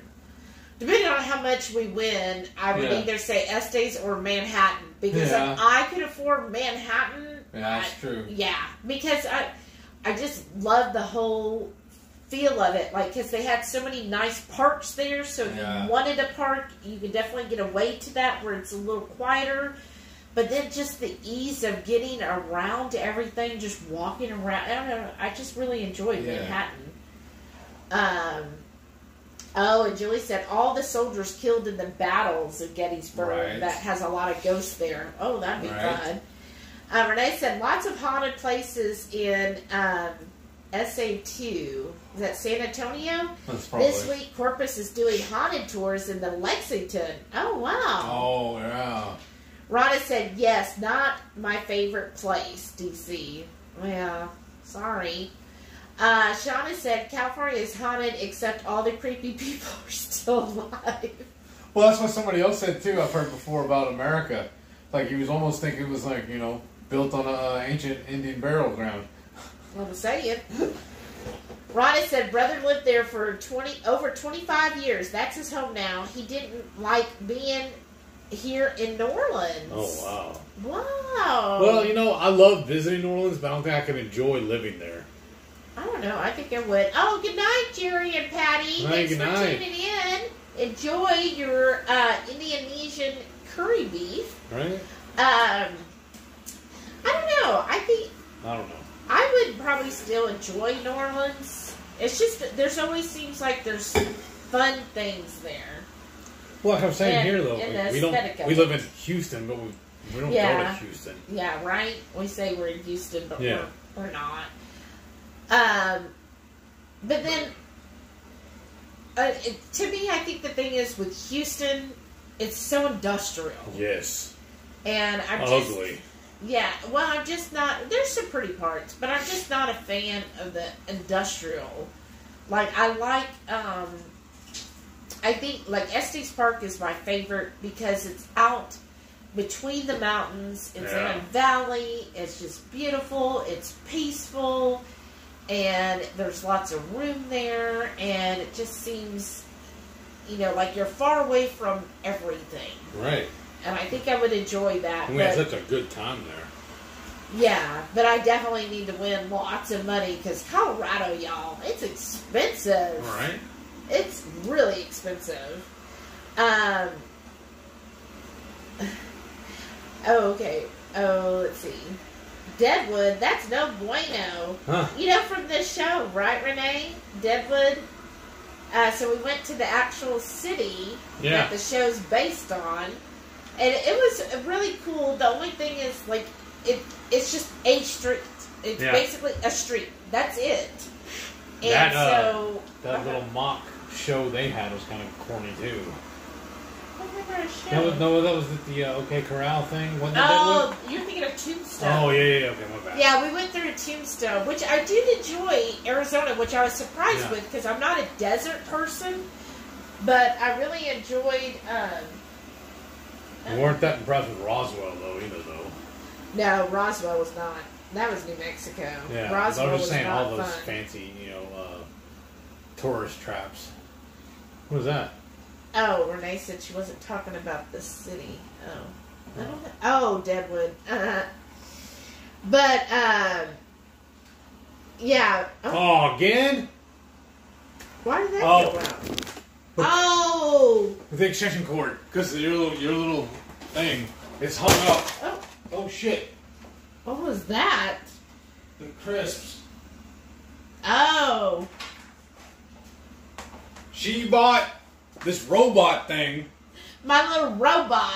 Speaker 1: Depending on how much we win, I would
Speaker 2: Yeah.
Speaker 1: either say Estes or Manhattan because
Speaker 2: Yeah.
Speaker 1: if I could afford Manhattan,
Speaker 2: Yeah, that's
Speaker 1: I-
Speaker 2: true.
Speaker 1: yeah, because I, I just love the whole feel of it. Like, because they had so many nice parks there. So if
Speaker 2: Yeah.
Speaker 1: you wanted a park, you could definitely get away to that where it's a little quieter. But then just the ease of getting around to everything, just walking around. I don't know. I just really enjoyed. Manhattan. Um. Oh, and Julie said all the soldiers killed in the battles of Gettysburg.
Speaker 2: Right.
Speaker 1: That has a lot of ghosts there. Oh, that'd be
Speaker 2: Right.
Speaker 1: fun. Uh, Renee said lots of haunted places in um, SA2. Is that San Antonio?
Speaker 2: Probably.
Speaker 1: This week, Corpus is doing haunted tours in the Lexington. Oh, wow.
Speaker 2: Oh, yeah.
Speaker 1: Rhonda said, yes, not my favorite place, DC. Yeah, sorry. Uh, Shauna said California is haunted except all the creepy people are still alive.
Speaker 3: Well, that's what somebody else said too. I've heard before about America. Like he was almost thinking it was like you know built on an uh, ancient Indian burial ground.
Speaker 1: I'm saying. Ronnie said brother lived there for twenty over twenty five years. That's his home now. He didn't like being here in New Orleans.
Speaker 2: Oh wow.
Speaker 1: Wow.
Speaker 2: Well, you know, I love visiting New Orleans, but I don't think I can enjoy living there.
Speaker 1: I don't know. I think I would. Oh, good night, Jerry and Patty. Thanks for
Speaker 2: night.
Speaker 1: tuning in. Enjoy your uh, Indonesian curry beef.
Speaker 2: Right?
Speaker 1: Um, I don't know. I think
Speaker 2: I don't know.
Speaker 1: I would probably still enjoy New Orleans. It's just there's always seems like there's fun things there.
Speaker 2: Well, like I'm saying
Speaker 1: And-
Speaker 2: here though, we, don't. We live in Houston, but we, we don't go to Houston.
Speaker 1: Yeah, right. We say we're in Houston, but
Speaker 2: Yeah.
Speaker 1: we're, we're not. Um, but then, uh, it, to me, I think the thing is with Houston, it's so industrial,
Speaker 2: Yes.
Speaker 1: and I'm just
Speaker 2: Ugly.
Speaker 1: yeah. Well, I'm just not. There's some pretty parts, but I'm just not a fan of the industrial. Like I like. um I think like Estes Park is my favorite because it's out between the mountains. It's
Speaker 2: Yeah.
Speaker 1: in a valley. It's just beautiful. It's peaceful, and there's lots of room there. And it just seems, you know, like you're far away from everything.
Speaker 2: Right.
Speaker 1: And I think I would enjoy that.
Speaker 2: And we had such a good time there.
Speaker 1: yeah, but I definitely need to win lots of money because Colorado, y'all, it's expensive.
Speaker 2: Right.
Speaker 1: It's really expensive. Um. Oh, okay. Oh, let's see. Deadwood, that's no bueno.
Speaker 2: Huh.
Speaker 1: You know from this show, right, Renee? Deadwood. Uh, so we went to the actual city
Speaker 2: Yeah.
Speaker 1: that the show's based on, and it was really cool. The only thing is, like, it it's just a street. It's
Speaker 2: Yeah.
Speaker 1: basically a street. That's it. And
Speaker 2: That, uh,
Speaker 1: so
Speaker 2: That little mock show they had was kind of corny too.
Speaker 1: A show.
Speaker 2: No, that was the uh, OK Corral thing. It
Speaker 1: Oh, you're thinking of Tombstone.
Speaker 2: Oh yeah, yeah, yeah. Okay, my bad.
Speaker 1: Yeah, we went through a Tombstone, which I did enjoy Arizona, which I was surprised
Speaker 2: Yeah.
Speaker 1: with because I'm not a desert person, but I really enjoyed. Um,
Speaker 2: We weren't that impressed with Roswell though, either though.
Speaker 1: no, Roswell was not. That was New Mexico.
Speaker 2: Yeah,
Speaker 1: Roswell
Speaker 2: I was
Speaker 1: was
Speaker 2: just saying all those
Speaker 1: fun.
Speaker 2: fancy, you know, uh, tourist traps. What was that?
Speaker 1: Oh, Renee said she wasn't talking about the city. Oh, I don't know. Oh, Deadwood. Uh, but um, yeah. Oh,
Speaker 2: Oh, again?
Speaker 1: why did that
Speaker 2: oh.
Speaker 1: go out? Oh,
Speaker 2: the extension cord, because your little your little thing is hung up.
Speaker 1: oh,
Speaker 2: Oh shit!
Speaker 1: what was that?
Speaker 2: The crisps.
Speaker 1: Oh,
Speaker 2: She bought this robot thing
Speaker 1: my little robot.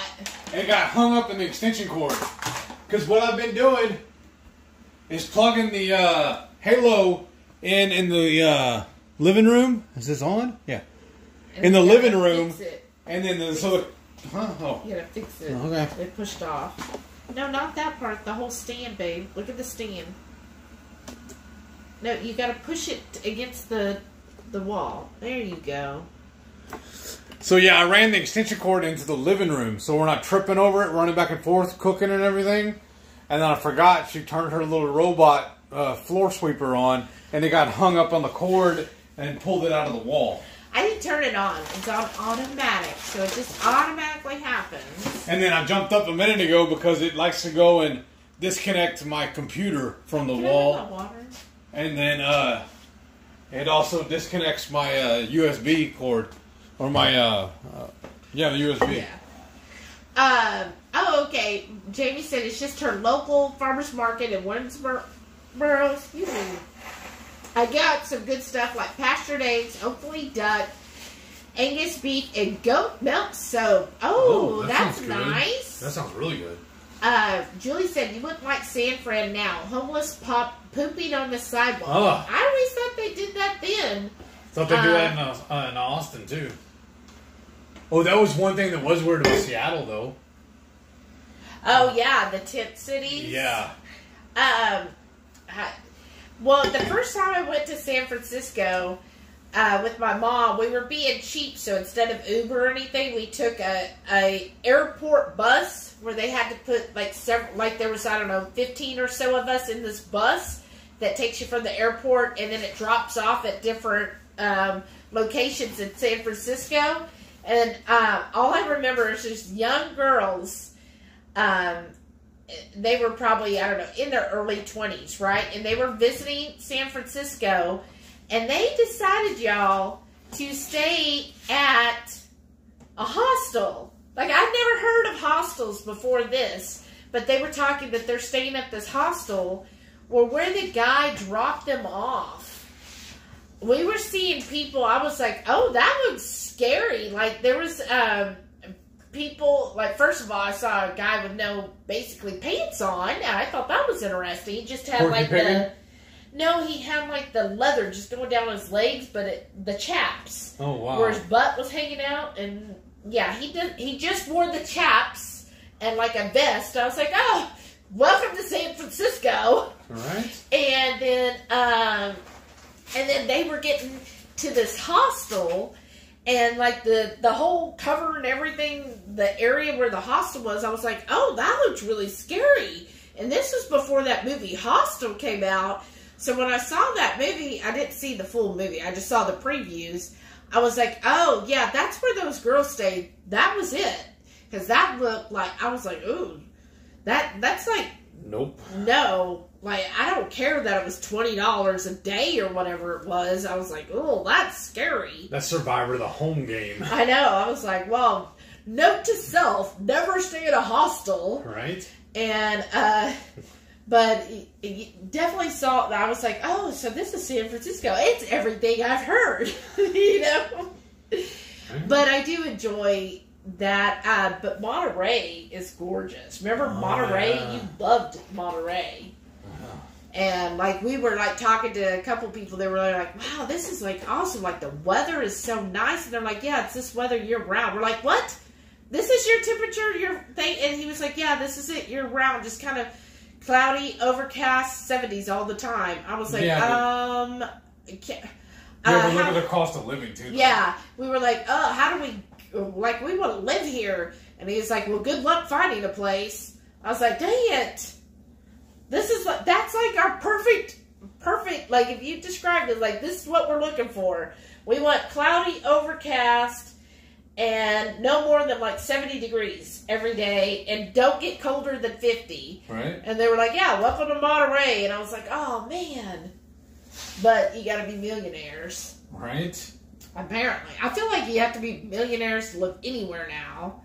Speaker 2: it got hung up in the extension cord. Because what I've been doing is plugging the uh, Halo in in the uh, living room. Is this on? Yeah.
Speaker 1: And
Speaker 2: In the living room.
Speaker 1: It.
Speaker 2: And then the, so the huh? Oh.
Speaker 1: You gotta fix it.
Speaker 2: Okay.
Speaker 1: They pushed off. No, not that part. The whole stand, babe. Look at the stand. No, you gotta push it against the the wall. There you go.
Speaker 2: So yeah, I ran the extension cord into the living room, so we're not tripping over it, running back and forth, cooking and everything. And then I forgot she turned her little robot uh, floor sweeper on, and it got hung up on the cord and pulled it out of the wall.
Speaker 1: I didn't turn it on. It's on automatic, so it just automatically happens.
Speaker 2: And then I jumped up a minute ago because it likes to go and disconnect my computer from the
Speaker 1: Can
Speaker 2: wall, and then uh, it also disconnects my uh, USB cord or my uh, uh, yeah the USB.
Speaker 1: Yeah. Um. Oh, okay. Jamie said it's just her local farmers market in Winnsboro. Excuse me. I got some good stuff like pastured eggs, hopefully duck, Angus beef, and goat milk soap. Oh, that's
Speaker 2: sounds good.
Speaker 1: nice.
Speaker 2: That sounds really good.
Speaker 1: Uh, Julie said you look like San Fran now. Homeless pop pooping on the sidewalk.
Speaker 2: Ugh.
Speaker 1: I always thought they did that then.
Speaker 2: Thought they do
Speaker 1: Uh,
Speaker 2: that in, uh, uh, in Austin too. Oh, that was one thing that was weird about Seattle, though.
Speaker 1: Oh yeah, the tent cities.
Speaker 2: Yeah,
Speaker 1: Um, I, Well, the first time I went to San Francisco uh, with my mom, we were being cheap, so instead of Uber or anything, we took a, a airport bus where they had to put like several, like there was I don't know, fifteen or so of us in this bus that takes you from the airport and then it drops off at different um, locations in San Francisco. And uh, all I remember is just young girls. Um, they were probably I don't know in their early twenties, right? And they were visiting San Francisco, and they decided, y'all, to stay at a hostel. Like I'd never heard of hostels before this, but they were talking that they're staying at this hostel, where where the guy dropped them off. We were seeing people. I was like, oh, that looks scary. Like there was. Um, people like first of all I saw a guy with no basically pants on and I thought that was interesting. He just had
Speaker 3: Porky
Speaker 1: like
Speaker 3: Piggy?
Speaker 1: the no, he had like the leather just going down his legs, but it, the chaps
Speaker 3: Oh wow.
Speaker 1: where his butt was hanging out, and yeah, he did. He just wore the chaps and like a vest. I was like, oh, welcome to San Francisco.
Speaker 3: All right.
Speaker 1: And then, um, and then they were getting to this hostel, and like the the whole cover and everything, the area where the hostel was. I was like, oh, that looks really scary. And this was before that movie Hostel came out. So when I saw that movie, I didn't see the full movie. I just saw the previews. I was like, oh yeah, that's where those girls stayed. That was it. Because that looked like I was like, ooh, that that's like
Speaker 3: Nope.
Speaker 1: no, like I don't care that it was twenty dollars a day or whatever it was. I was like, oh, that's scary.
Speaker 2: That's Survivor, the home game.
Speaker 1: I know. I was like, well, note to self: never stay at a hostel.
Speaker 2: Right?
Speaker 1: And uh, but definitely saw. That I was like, oh, so this is San Francisco. It's everything I've heard, you know. But I do enjoy that. Uh, but Monterey is gorgeous. Remember
Speaker 3: Oh,
Speaker 1: Monterey? You loved Monterey. And like we were like talking to a couple people, they were like, "Wow, this is like awesome! Like the weather is so nice." And they're like, "Yeah, it's this weather year round." We're like, "What? This is your temperature, your thing?" And he was like, "Yeah, this is it year round, just kind of cloudy, overcast, seventies all the time." I was like,
Speaker 3: Yeah,
Speaker 1: "Um,
Speaker 3: ever
Speaker 1: uh,
Speaker 3: look
Speaker 1: how-
Speaker 3: at the cost of living too? though?
Speaker 1: yeah, we were like, oh, how do we, like, we want to live here. And he was like, well, good luck finding a place. I was like, dang it. This is, like, that's like our perfect, perfect, like, if you described it, like, this is what we're looking for. We want cloudy, overcast, and no more than like 70 degrees every day, and don't get colder than 50.
Speaker 3: Right.
Speaker 1: And they were like, yeah, welcome to Monterey. And I was like, oh, man. But you got to be millionaires.
Speaker 3: Right.
Speaker 1: Apparently, I feel like you have to be millionaires to live anywhere now.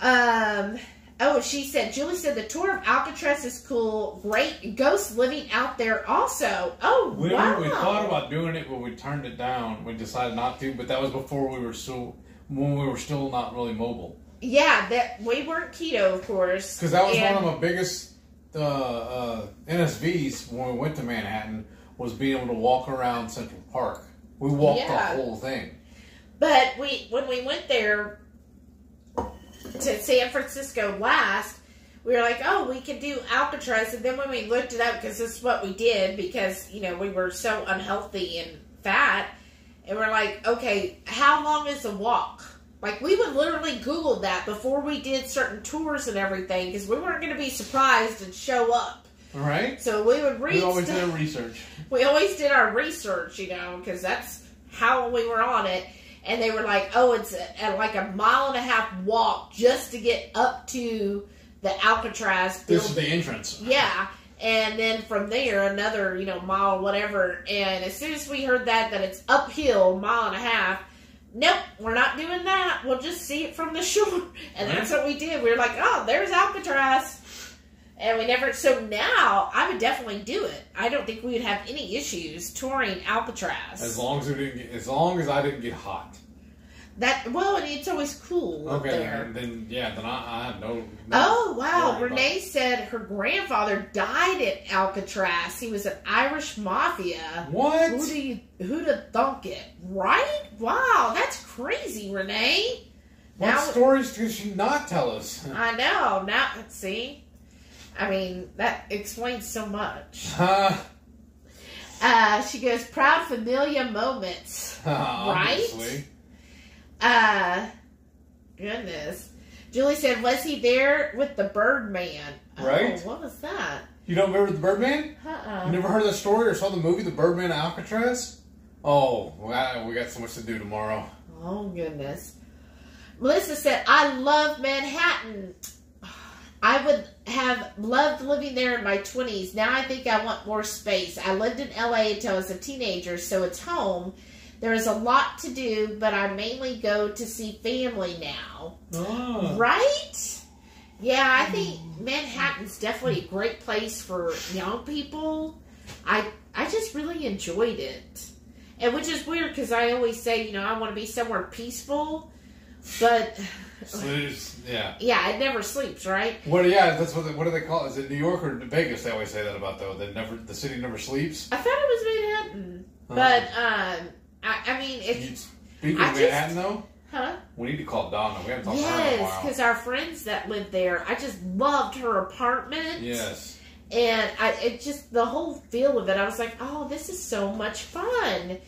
Speaker 1: Um. Oh, she said. Julie said the tour of Alcatraz is cool. Great ghosts living out there also. Oh
Speaker 3: We,
Speaker 1: wow!
Speaker 3: we thought about doing it, but we turned it down. We decided not to. But that was before we were so when we were still not really mobile.
Speaker 1: yeah, that we weren't keto, of course.
Speaker 3: Because that was
Speaker 1: and-
Speaker 3: one of my biggest uh, uh, NSVs when we went to Manhattan was being able to walk around Central Park. We walked
Speaker 1: Yeah.
Speaker 3: the whole thing.
Speaker 1: But we when we went there to San Francisco last, we were like, oh, we could do Alcatraz. And then when we looked it up, because this is what we did, because you know we were so unhealthy and fat, and we're like, okay, how long is the walk? Like we would literally Google that before we did certain tours and everything, because we weren't going to be surprised and show up.
Speaker 3: All right.
Speaker 1: So we would read.
Speaker 3: We always
Speaker 1: stuff
Speaker 3: did our research.
Speaker 1: we always did our research, you know, because that's how we were on it. And they were like, oh, it's a, a, like a mile and a half walk just to get up to the Alcatraz
Speaker 3: This is the entrance.
Speaker 1: Yeah. And then from there, another, you know, mile, whatever. And as soon as we heard that, that it's uphill, mile and a half, nope, we're not doing that. We'll just see it from the shore. And that's what we did. We were like, oh, there's Alcatraz. And we never, so now I would definitely do it. I don't think we would have any issues touring Alcatraz.
Speaker 3: As long as we didn't get, as long as I didn't get hot.
Speaker 1: that, well, and it's always cool
Speaker 3: Okay,
Speaker 1: there.
Speaker 3: then, yeah, then I, I have no. no
Speaker 1: Oh wow! Renee said her grandfather died at Alcatraz. He was an Irish mafia.
Speaker 3: What?
Speaker 1: Who do you who'd have thunk it? Right? Wow, that's crazy, Renee.
Speaker 3: What
Speaker 1: Now
Speaker 3: stories does she not tell us?
Speaker 1: I know. Now let's see, I mean that explains so much.
Speaker 3: Uh,
Speaker 1: Uh, she goes, proud familia moments.
Speaker 3: Obviously.
Speaker 1: Uh, goodness. Julie said, was he there with the Birdman?
Speaker 3: Right.
Speaker 1: Oh, what was that?
Speaker 3: You don't remember the Birdman?
Speaker 1: Uh-uh.
Speaker 3: You never heard the story or saw the movie The Birdman Alcatraz? Oh, wow, we got so much to do tomorrow.
Speaker 1: Oh, goodness. Melissa said, I love Manhattan. I would have loved living there in my 20s. Now I think I want more space. I lived in LA until I was a teenager, so it's home. There is a lot to do, but I mainly go to see family now.
Speaker 3: Oh.
Speaker 1: Right? Yeah, I think Manhattan's definitely a great place for young people. I I just really enjoyed it. And which is weird because I always say, you know, I want to be somewhere peaceful, but
Speaker 3: yeah.
Speaker 1: yeah, it never sleeps, right?
Speaker 3: What? Yeah, that's what. They, what do they call? it? Is it New York or Vegas? They always say that about though. That never the city never sleeps.
Speaker 1: I thought it was Manhattan, but um, I, I mean,
Speaker 3: You-
Speaker 1: it's
Speaker 3: Speaking
Speaker 1: I
Speaker 3: of
Speaker 1: just-
Speaker 3: Manhattan, though,
Speaker 1: huh?
Speaker 3: we need to call Donna. We haven't talked to her in a
Speaker 1: Yes,
Speaker 3: while.
Speaker 1: because our friends that lived there, I just loved her apartment.
Speaker 3: Yes.
Speaker 1: and I it just the whole feel of it. I was like, oh, this is so much fun.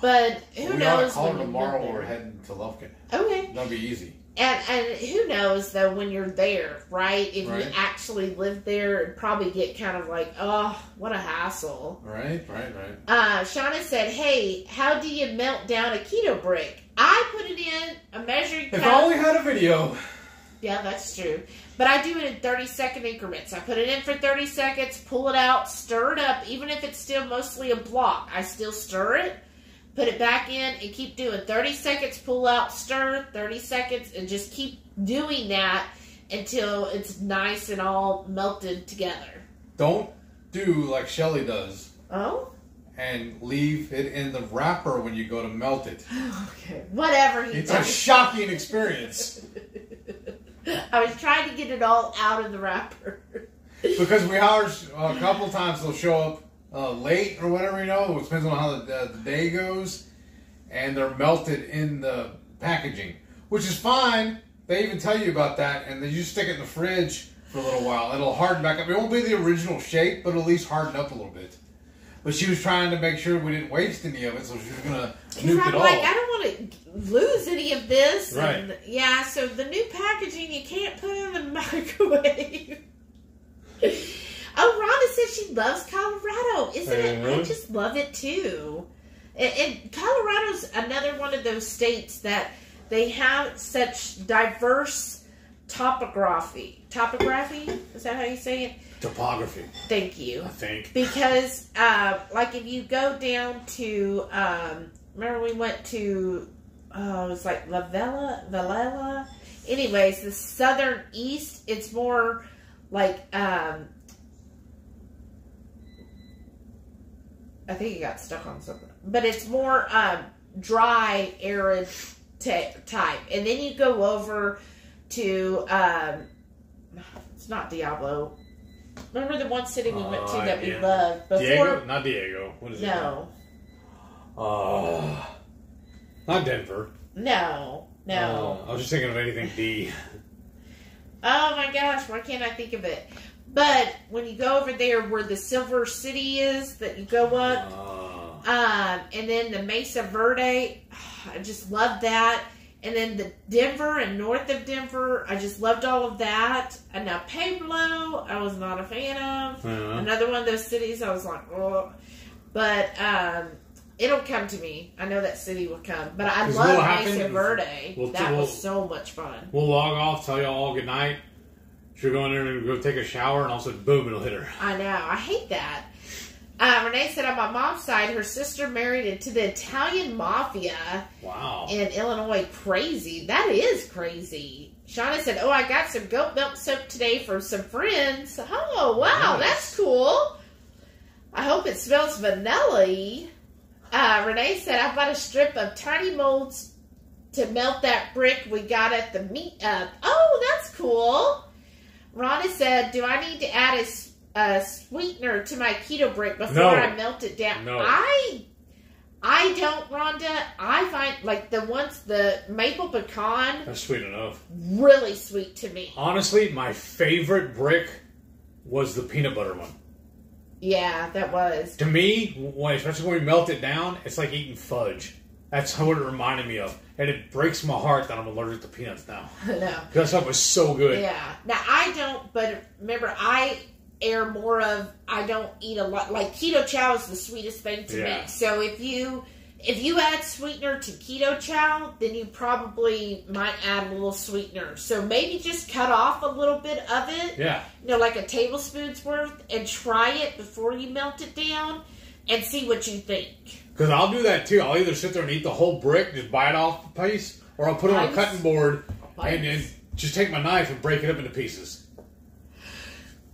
Speaker 1: But who
Speaker 3: we ought to
Speaker 1: knows
Speaker 3: call
Speaker 1: when
Speaker 3: her tomorrow we're heading to Lufkin.
Speaker 1: Okay,
Speaker 3: That'll be easy.
Speaker 1: And and who knows though when you're there, right? If
Speaker 3: Right.
Speaker 1: you actually live there, it'd probably get kind of like, oh, what a hassle.
Speaker 3: Right, right, right.
Speaker 1: Uh, Shauna said, "Hey, how do you melt down a keto brick? I put it in a measuring
Speaker 3: If
Speaker 1: cup.
Speaker 3: I only had a video.
Speaker 1: Yeah, that's true. But I do it in 30 second increments. I put it in for 30 seconds, pull it out, stir it up, even if it's still mostly a block. I still stir it, put it back in, and keep doing 30 seconds, pull out, stir, 30 seconds, and just keep doing that until it's nice and all melted together.
Speaker 3: Don't do like Shelly does
Speaker 1: Oh?
Speaker 3: and leave it in the wrapper when you go to melt it.
Speaker 1: Okay. Whatever he
Speaker 3: It's a shocking experience
Speaker 1: I was trying to get it all out of the wrapper.
Speaker 3: because we ours a couple times they'll show up uh, late or whatever you know. It depends on how the, uh, the day goes, and they're melted in the packaging, which is fine. They even tell you about that, and then you stick it in the fridge for a little while. It'll harden back up. It won't be the original shape, but it'll at least harden up a little bit. But she was trying to make sure we didn't waste any of it, so she was gonna nuke
Speaker 1: I'm
Speaker 3: it all.
Speaker 1: like, I don't want to lose any of this.
Speaker 3: Right.
Speaker 1: And yeah, so the new packaging you can't put in the microwave. Oh, Rhonda said she loves Colorado. Isn't it? I
Speaker 3: Mhm.
Speaker 1: just love it too. And, Colorado's another one of those states that they have such diverse topography. Topography? Is that how you say it?
Speaker 2: Topography,
Speaker 1: Thank you
Speaker 2: I think.
Speaker 1: because uh, like if you go down to um, remember we went to oh it was like La Vella Valella anyways the southern east it's more like um, I think he got stuck on something but it's more um, dry arid ta type and then you go over to um, it's not Diablo remember the one city we went to
Speaker 2: Uh,
Speaker 1: that we
Speaker 2: yeah.
Speaker 1: loved before
Speaker 2: Diego, not Diego. What is it?
Speaker 1: no
Speaker 2: Uh, not Denver.
Speaker 1: no no
Speaker 2: Uh, I was just thinking of anything D.
Speaker 1: Oh my gosh, why can't I think of it? But when you go over there where the Silver City is, that you go up,
Speaker 2: Uh,
Speaker 1: um, and then the Mesa Verde, I just love that. And then the Denver and north of Denver, I just loved all of that. And now Pueblo, I was not a fan of.
Speaker 2: uh,
Speaker 1: Another one of those cities, I was like, oh. But um, it'll come to me. I know that city will come. But I love Mesa Verde.
Speaker 2: we'll-
Speaker 1: that
Speaker 2: we'll-
Speaker 1: was so much fun.
Speaker 2: we'll log off, tell y'all all good night. She'll go in there and go take a shower, and also boom, it'll hit her.
Speaker 1: I know. I hate that. Uh, Renee said on my mom's side, her sister married into the Italian mafia
Speaker 2: Wow.
Speaker 1: in Illinois. Crazy. That is crazy. Shauna said, "Oh, I got some goat milk soap today from some friends. Oh, wow,
Speaker 2: Nice.
Speaker 1: that's cool. I hope it smells vanilla." Uh, Renee said, "I bought a strip of tiny molds to melt that brick we got at the meetup. Oh, that's cool." Rhonda said, "Do I need to add a, a sweetener to my keto brick before
Speaker 2: No.
Speaker 1: I melt it down?"
Speaker 2: No.
Speaker 1: I I don't, Rhonda. I find like the ones the maple pecan
Speaker 2: That's sweet enough.
Speaker 1: really sweet to me.
Speaker 2: Honestly, my favorite brick was the peanut butter one.
Speaker 1: Yeah, that was.
Speaker 2: To me, especially when we melt it down, it's like eating fudge. That's what it reminded me of, and it breaks my heart that I'm allergic to peanuts now.
Speaker 1: no.
Speaker 2: Because that stuff was so good.
Speaker 1: Yeah. Now I don't, but remember, I air more of. I don't eat a lot. Like keto chow is the sweetest thing to
Speaker 2: Yeah.
Speaker 1: me. So if you if you add sweetener to keto chow, then you probably might add a little sweetener. So maybe just cut off a little bit of it.
Speaker 2: Yeah.
Speaker 1: you know, like a tablespoon's worth, and try it before you melt it down, and see what you think.
Speaker 2: Because I'll do that too. I'll either sit there and eat the whole brick, just bite off the piece, or I'll put it on a cutting board
Speaker 1: Piece?
Speaker 2: and just take my knife and break it up into pieces.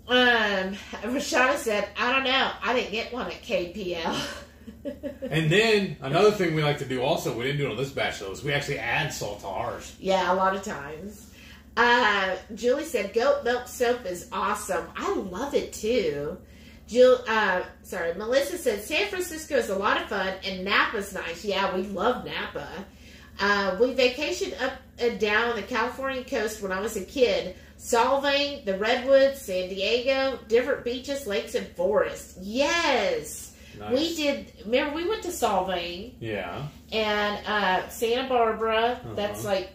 Speaker 1: Um, Rashada said, I don't know. I didn't get one at KPL.
Speaker 2: And then another thing we like to do also, we didn't do it on this batch though, is we actually add salt to ours.
Speaker 1: yeah, a lot of times. Uh, Julie said, goat milk soap is awesome. I love it too. Jill, uh, sorry, Melissa said San Francisco is a lot of fun and Napa's nice. Yeah, we love Napa. Uh, we vacationed up and down the California coast when I was a kid. Solvang, the Redwoods, San Diego, different beaches, lakes, and forests. Yes.
Speaker 2: Nice.
Speaker 1: We did, remember, we went to Solvang
Speaker 2: Yeah.
Speaker 1: and uh, Santa Barbara. That's like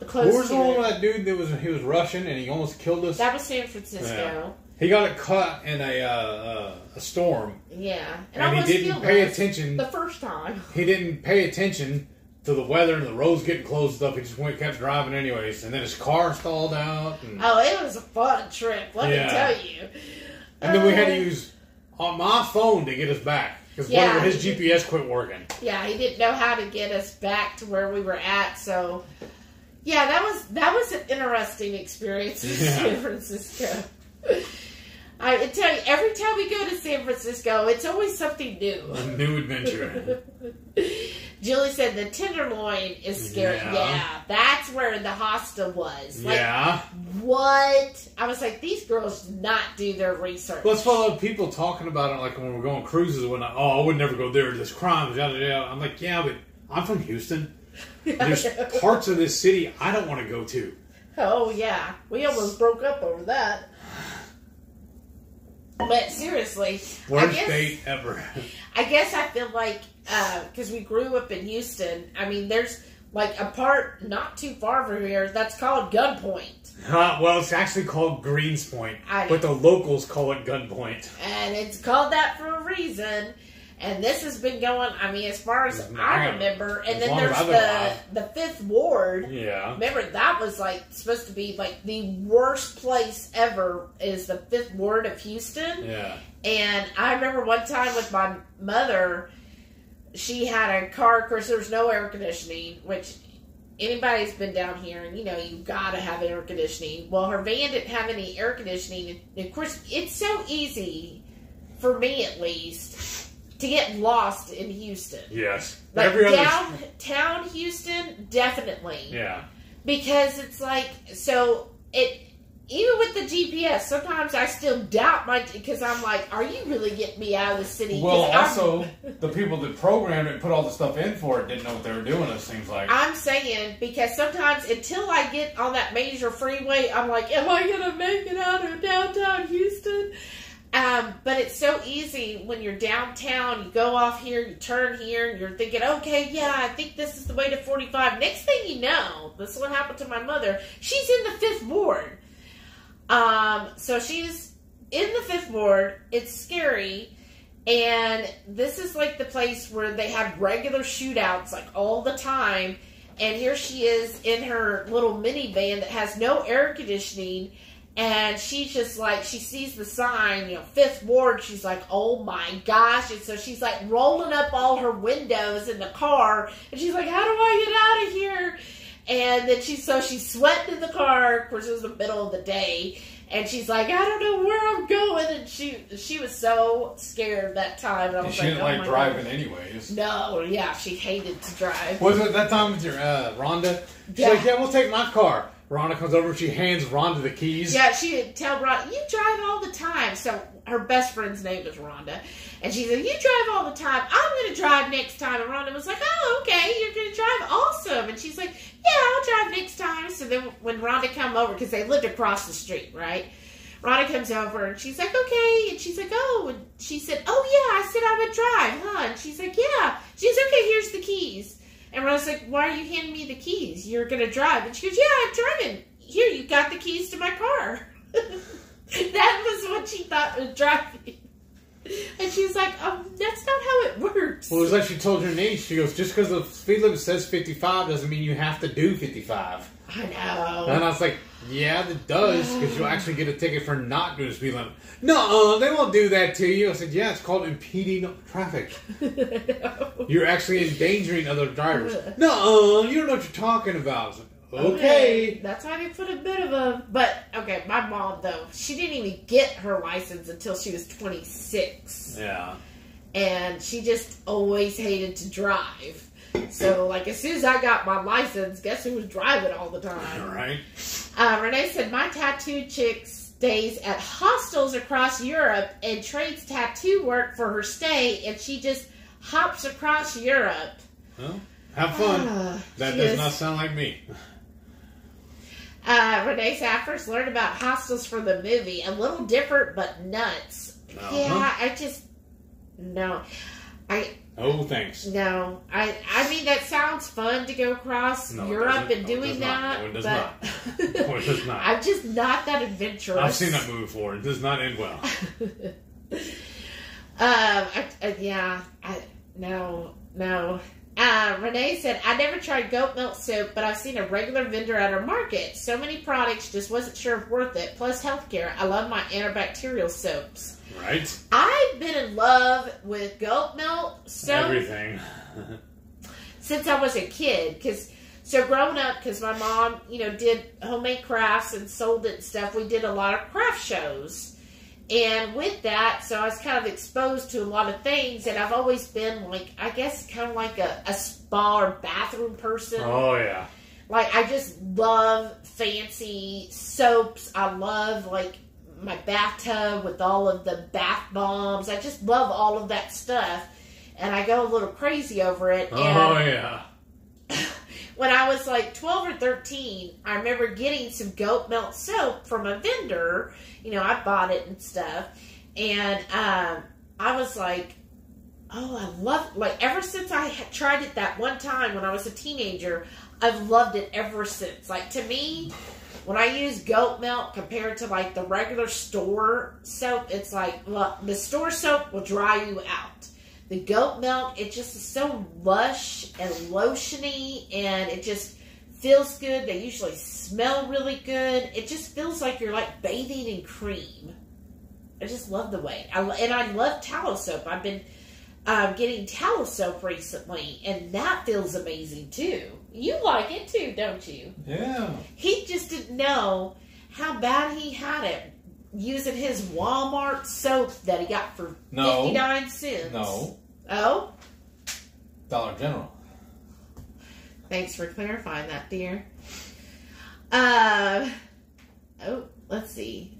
Speaker 1: the
Speaker 2: What
Speaker 1: close
Speaker 2: was
Speaker 1: to
Speaker 2: the one that dude that was he was Russian and he almost killed us?
Speaker 1: That was San Francisco.
Speaker 2: He got it caught in a uh, uh, a storm,
Speaker 1: Yeah,
Speaker 2: and,
Speaker 1: almost
Speaker 2: he didn't pay attention.
Speaker 1: the first time.
Speaker 2: he didn't pay attention to the weather and the roads getting closed up. He just went kept driving anyways, and then his car stalled out, and,
Speaker 1: Oh, it was a fun trip. Let
Speaker 2: Yeah.
Speaker 1: me tell you.
Speaker 2: and then we had
Speaker 1: Uh,
Speaker 2: to use on my phone to get us back because
Speaker 1: Yeah.
Speaker 2: his GPS quit working.
Speaker 1: Yeah, he didn't know how to get us back to where we were at. So, yeah, that was that was an interesting experience in
Speaker 2: Yeah.
Speaker 1: San Francisco. I tell you, every time we go to San Francisco, it's always something new.
Speaker 2: A new adventure.
Speaker 1: Julie said the tenderloin is scary.
Speaker 2: Yeah.
Speaker 1: Yeah, that's where the hostel was. Like,
Speaker 2: yeah.
Speaker 1: what? I was like, these girls did not do their research.
Speaker 2: Well, it's full of people talking about it, like when we're going cruises. When I, oh, I would never go there. There's crimes. Yada yada. I'm like, yeah, but I'm from Houston. There's parts of this city I don't want to go to.
Speaker 1: Oh yeah, we almost broke up over that. But seriously, I
Speaker 2: Worst
Speaker 1: guess
Speaker 2: date ever.
Speaker 1: I guess I feel like because we grew up in Houston. I mean, there's like a part not too far from here that's called Gunpoint,
Speaker 2: Uh, well, it's actually called Greenspoint,
Speaker 1: I-
Speaker 2: but the locals call it Gunpoint.
Speaker 1: and it's called that for a reason. And this has been going. I mean, as far as I remember, and then there's the the Fifth Ward.
Speaker 2: Yeah.
Speaker 1: Remember that was like supposed to be like the worst place ever. Is the Fifth Ward of Houston?
Speaker 2: Yeah.
Speaker 1: And I remember one time with my mother, she had a car. Of course, there was no air conditioning, which anybody's been down here, and you know, you've gotta have air conditioning. Well, her van didn't have any air conditioning. And of course, it's so easy, for me at least, to get lost in Houston.
Speaker 2: Yes.
Speaker 1: Like
Speaker 2: Every other.
Speaker 1: downtown Houston, definitely
Speaker 2: Yeah.
Speaker 1: because it's like so it even with the GPS sometimes I still doubt my because I'm like are you really getting me out of the city?
Speaker 3: Well, also, the people that programmed it and put all the stuff in for it didn't know what they were doing, it seems like.
Speaker 1: I'm saying because sometimes until I get on that major freeway I'm like am I gonna make it out of downtown Houston um, but it's so easy when you're downtown you go off here you turn here and you're thinking okay yeah I think this is the way to 45 next thing you know this is what happened to my mother she's in the fifth ward Um, so she's in the fifth ward. It's scary. And this is like the place where they have regular shootouts like all the time. And here she is in her little minivan that has no air conditioning. And she's just like, she sees the sign, you know, fifth ward. She's like, oh my gosh. And so she's like rolling up all her windows in the car. And she's like, how do I get out of here? And then she, so she's sweating in the car. Of course, it was the middle of the day. And she's like, I don't know where I'm going. And she, she was so scared that time. And I was
Speaker 3: she
Speaker 1: like,
Speaker 3: didn't
Speaker 1: oh
Speaker 3: like driving
Speaker 1: God.
Speaker 3: anyways.
Speaker 1: No, yeah, she hated to drive.
Speaker 2: Was it that time with your uh, Rhonda? She's
Speaker 1: Yeah.
Speaker 2: like, yeah, we'll take my car. Rhonda comes over, she hands Rhonda the keys.
Speaker 1: Yeah, she would tell Rhonda, you drive all the time. So her best friend's name is Rhonda. And she said, you drive all the time. I'm going to drive next time. And Rhonda was like, oh, okay, you're going to drive. Awesome. And she's like, yeah, I'll drive next time. So then when Rhonda come over, because they lived across the street, right? Rhonda comes over and she's like, okay. And she's like, oh. And she said, oh, yeah, I said I would drive, huh? And she's like, yeah. She's okay, here's the keys. And I was like, why are you handing me the keys? You're going to drive. And she goes, yeah, I'm driving. Here, you got the keys to my car. that was what she thought was driving. And she's like, um, that's not how it works.
Speaker 4: Well, it was like she told her niece. She goes, just because the speed limit says 55 doesn't mean you have to do 55.
Speaker 1: I know.
Speaker 4: And I was like, yeah, it does, because you'll actually get a ticket for not doing speed limit. No, they won't do that to you. I said, yeah, it's called impeding traffic. You're actually endangering other drivers. No, you don't know what you're talking about. Like, okay.
Speaker 1: That's why they put a bit of a. But okay, my mom though, she didn't even get her license until she was 26,
Speaker 4: Yeah.
Speaker 1: and she just always hated to drive. So like as soon as I got my license, guess who was driving all the time?
Speaker 4: All right.
Speaker 1: Uh, Renee said my tattoo chick stays at hostels across Europe and trades tattoo work for her stay, and she just hops across Europe.
Speaker 4: Well, have fun.
Speaker 1: Ah,
Speaker 4: that does
Speaker 1: is-
Speaker 4: not sound like me.
Speaker 1: Uh, Renee said, I first learned about hostels for the movie. A little different, but nuts.
Speaker 4: Uh-huh.
Speaker 1: Yeah, I just no, I
Speaker 4: Oh, thanks.
Speaker 1: no, I I mean that sounds fun to go across
Speaker 4: No,
Speaker 1: Europe and
Speaker 4: No,
Speaker 1: doing
Speaker 4: not.
Speaker 1: that,
Speaker 4: No, it does
Speaker 1: but
Speaker 4: No, it does not.
Speaker 1: I'm just not that adventurous.
Speaker 4: I've seen that movie before. It does not end well.
Speaker 1: Um, I, uh, yeah, I, no, no. Uh, Renee said, I never tried goat milk soap, but I've seen a regular vendor at our market. So many products, just wasn't sure if worth it. Plus healthcare. I love my antibacterial soaps.
Speaker 4: Right?
Speaker 1: I've been in love with goat milk soap
Speaker 4: Everything.
Speaker 1: since I was a kid. Because so growing up, because my mom, you know, did homemade crafts and sold it and stuff. We did a lot of craft shows, and with that, so I was kind of exposed to a lot of things. And I've always been like, I guess, kind of like a, a spa or bathroom person.
Speaker 4: Oh, yeah.
Speaker 1: Like I just love fancy soaps. I love like my bathtub with all of the bath bombs. I just love all of that stuff. And I go a little crazy over it.
Speaker 4: Oh,
Speaker 1: and
Speaker 4: yeah.
Speaker 1: when I was like 12 or 13, I remember getting some goat milk soap from a vendor. You know, I bought it and stuff. And um, I was like, oh, I love Like, ever since I had tried it that one time when I was a teenager, I've loved it ever since. Like, to me, when I use goat milk compared to like the regular store soap, it's like, the store soap will dry you out. The goat milk, it just is so lush and lotiony, and it just feels good. They usually smell really good. It just feels like you're like bathing in cream. I just love the way. I, and I love tallow soap. I've been um, getting tallow soap recently, and that feels amazing too. You like it too, don't you?
Speaker 3: Yeah.
Speaker 1: He just didn't know how bad he had it using his Walmart soap that he got for
Speaker 3: No.
Speaker 1: 59 cents.
Speaker 3: No.
Speaker 1: Oh,
Speaker 3: Dollar General.
Speaker 1: thanks for clarifying that, dear. Uh, oh, let's see.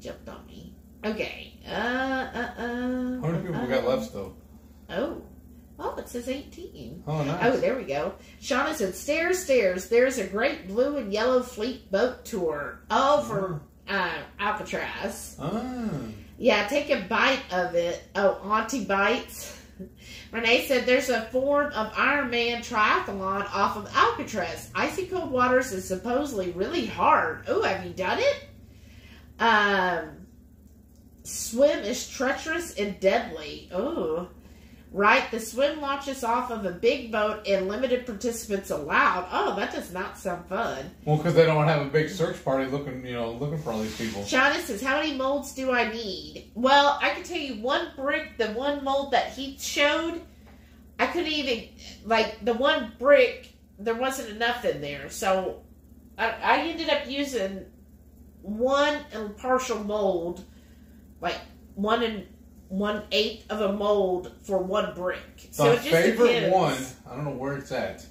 Speaker 1: Jumped on me. Okay. Uh, uh, uh.
Speaker 3: How many people we got left still?
Speaker 1: Oh. Oh, it says 18.
Speaker 3: Oh, nice.
Speaker 1: Oh, there we go. Shauna said, stairs, stairs. There's a great blue and yellow fleet boat tour. Oh, for uh, Alcatraz.
Speaker 3: Ah.
Speaker 1: Yeah, take a bite of it. Oh, Auntie Bites. Renee said there's a form of Ironman triathlon off of Alcatraz. Icy cold waters is supposedly really hard. Oh, have you done it? Um, swim is treacherous and deadly. Oh, right. The swim launches off of a big boat and limited participants allowed. Oh, that does not sound fun.
Speaker 3: Well, because they don't have a big search party looking, you know, looking for all these people.
Speaker 1: Shauna says, How many molds do I need? Well, I can tell you one brick, the one mold that he showed, I couldn't even, like, the one brick, there wasn't enough in there. So I, I ended up using one and partial mold, like one and one eighth of a mold for one brick. So
Speaker 3: My favorite
Speaker 1: depends.
Speaker 3: one, I don't know where it's at,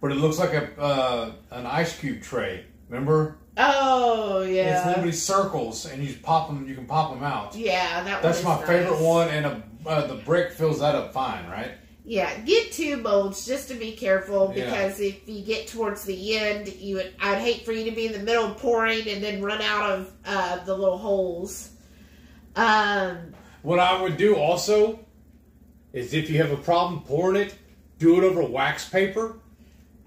Speaker 3: but it looks like a uh, an ice cube tray. Remember?
Speaker 1: Oh, yeah.
Speaker 3: It's
Speaker 1: yeah.
Speaker 3: literally circles, and you just pop them. You can pop them out.
Speaker 1: Yeah, that
Speaker 3: That's my favorite one, and a, uh, the brick fills that up fine, right?
Speaker 1: Yeah, get two molds just to be careful
Speaker 6: Yeah.
Speaker 1: because if you get towards the end, you would, I'd hate for you to be in the middle pouring and then run out of uh, the little holes. Um,
Speaker 2: What I would do also is if you have a problem pouring it, do it over wax paper.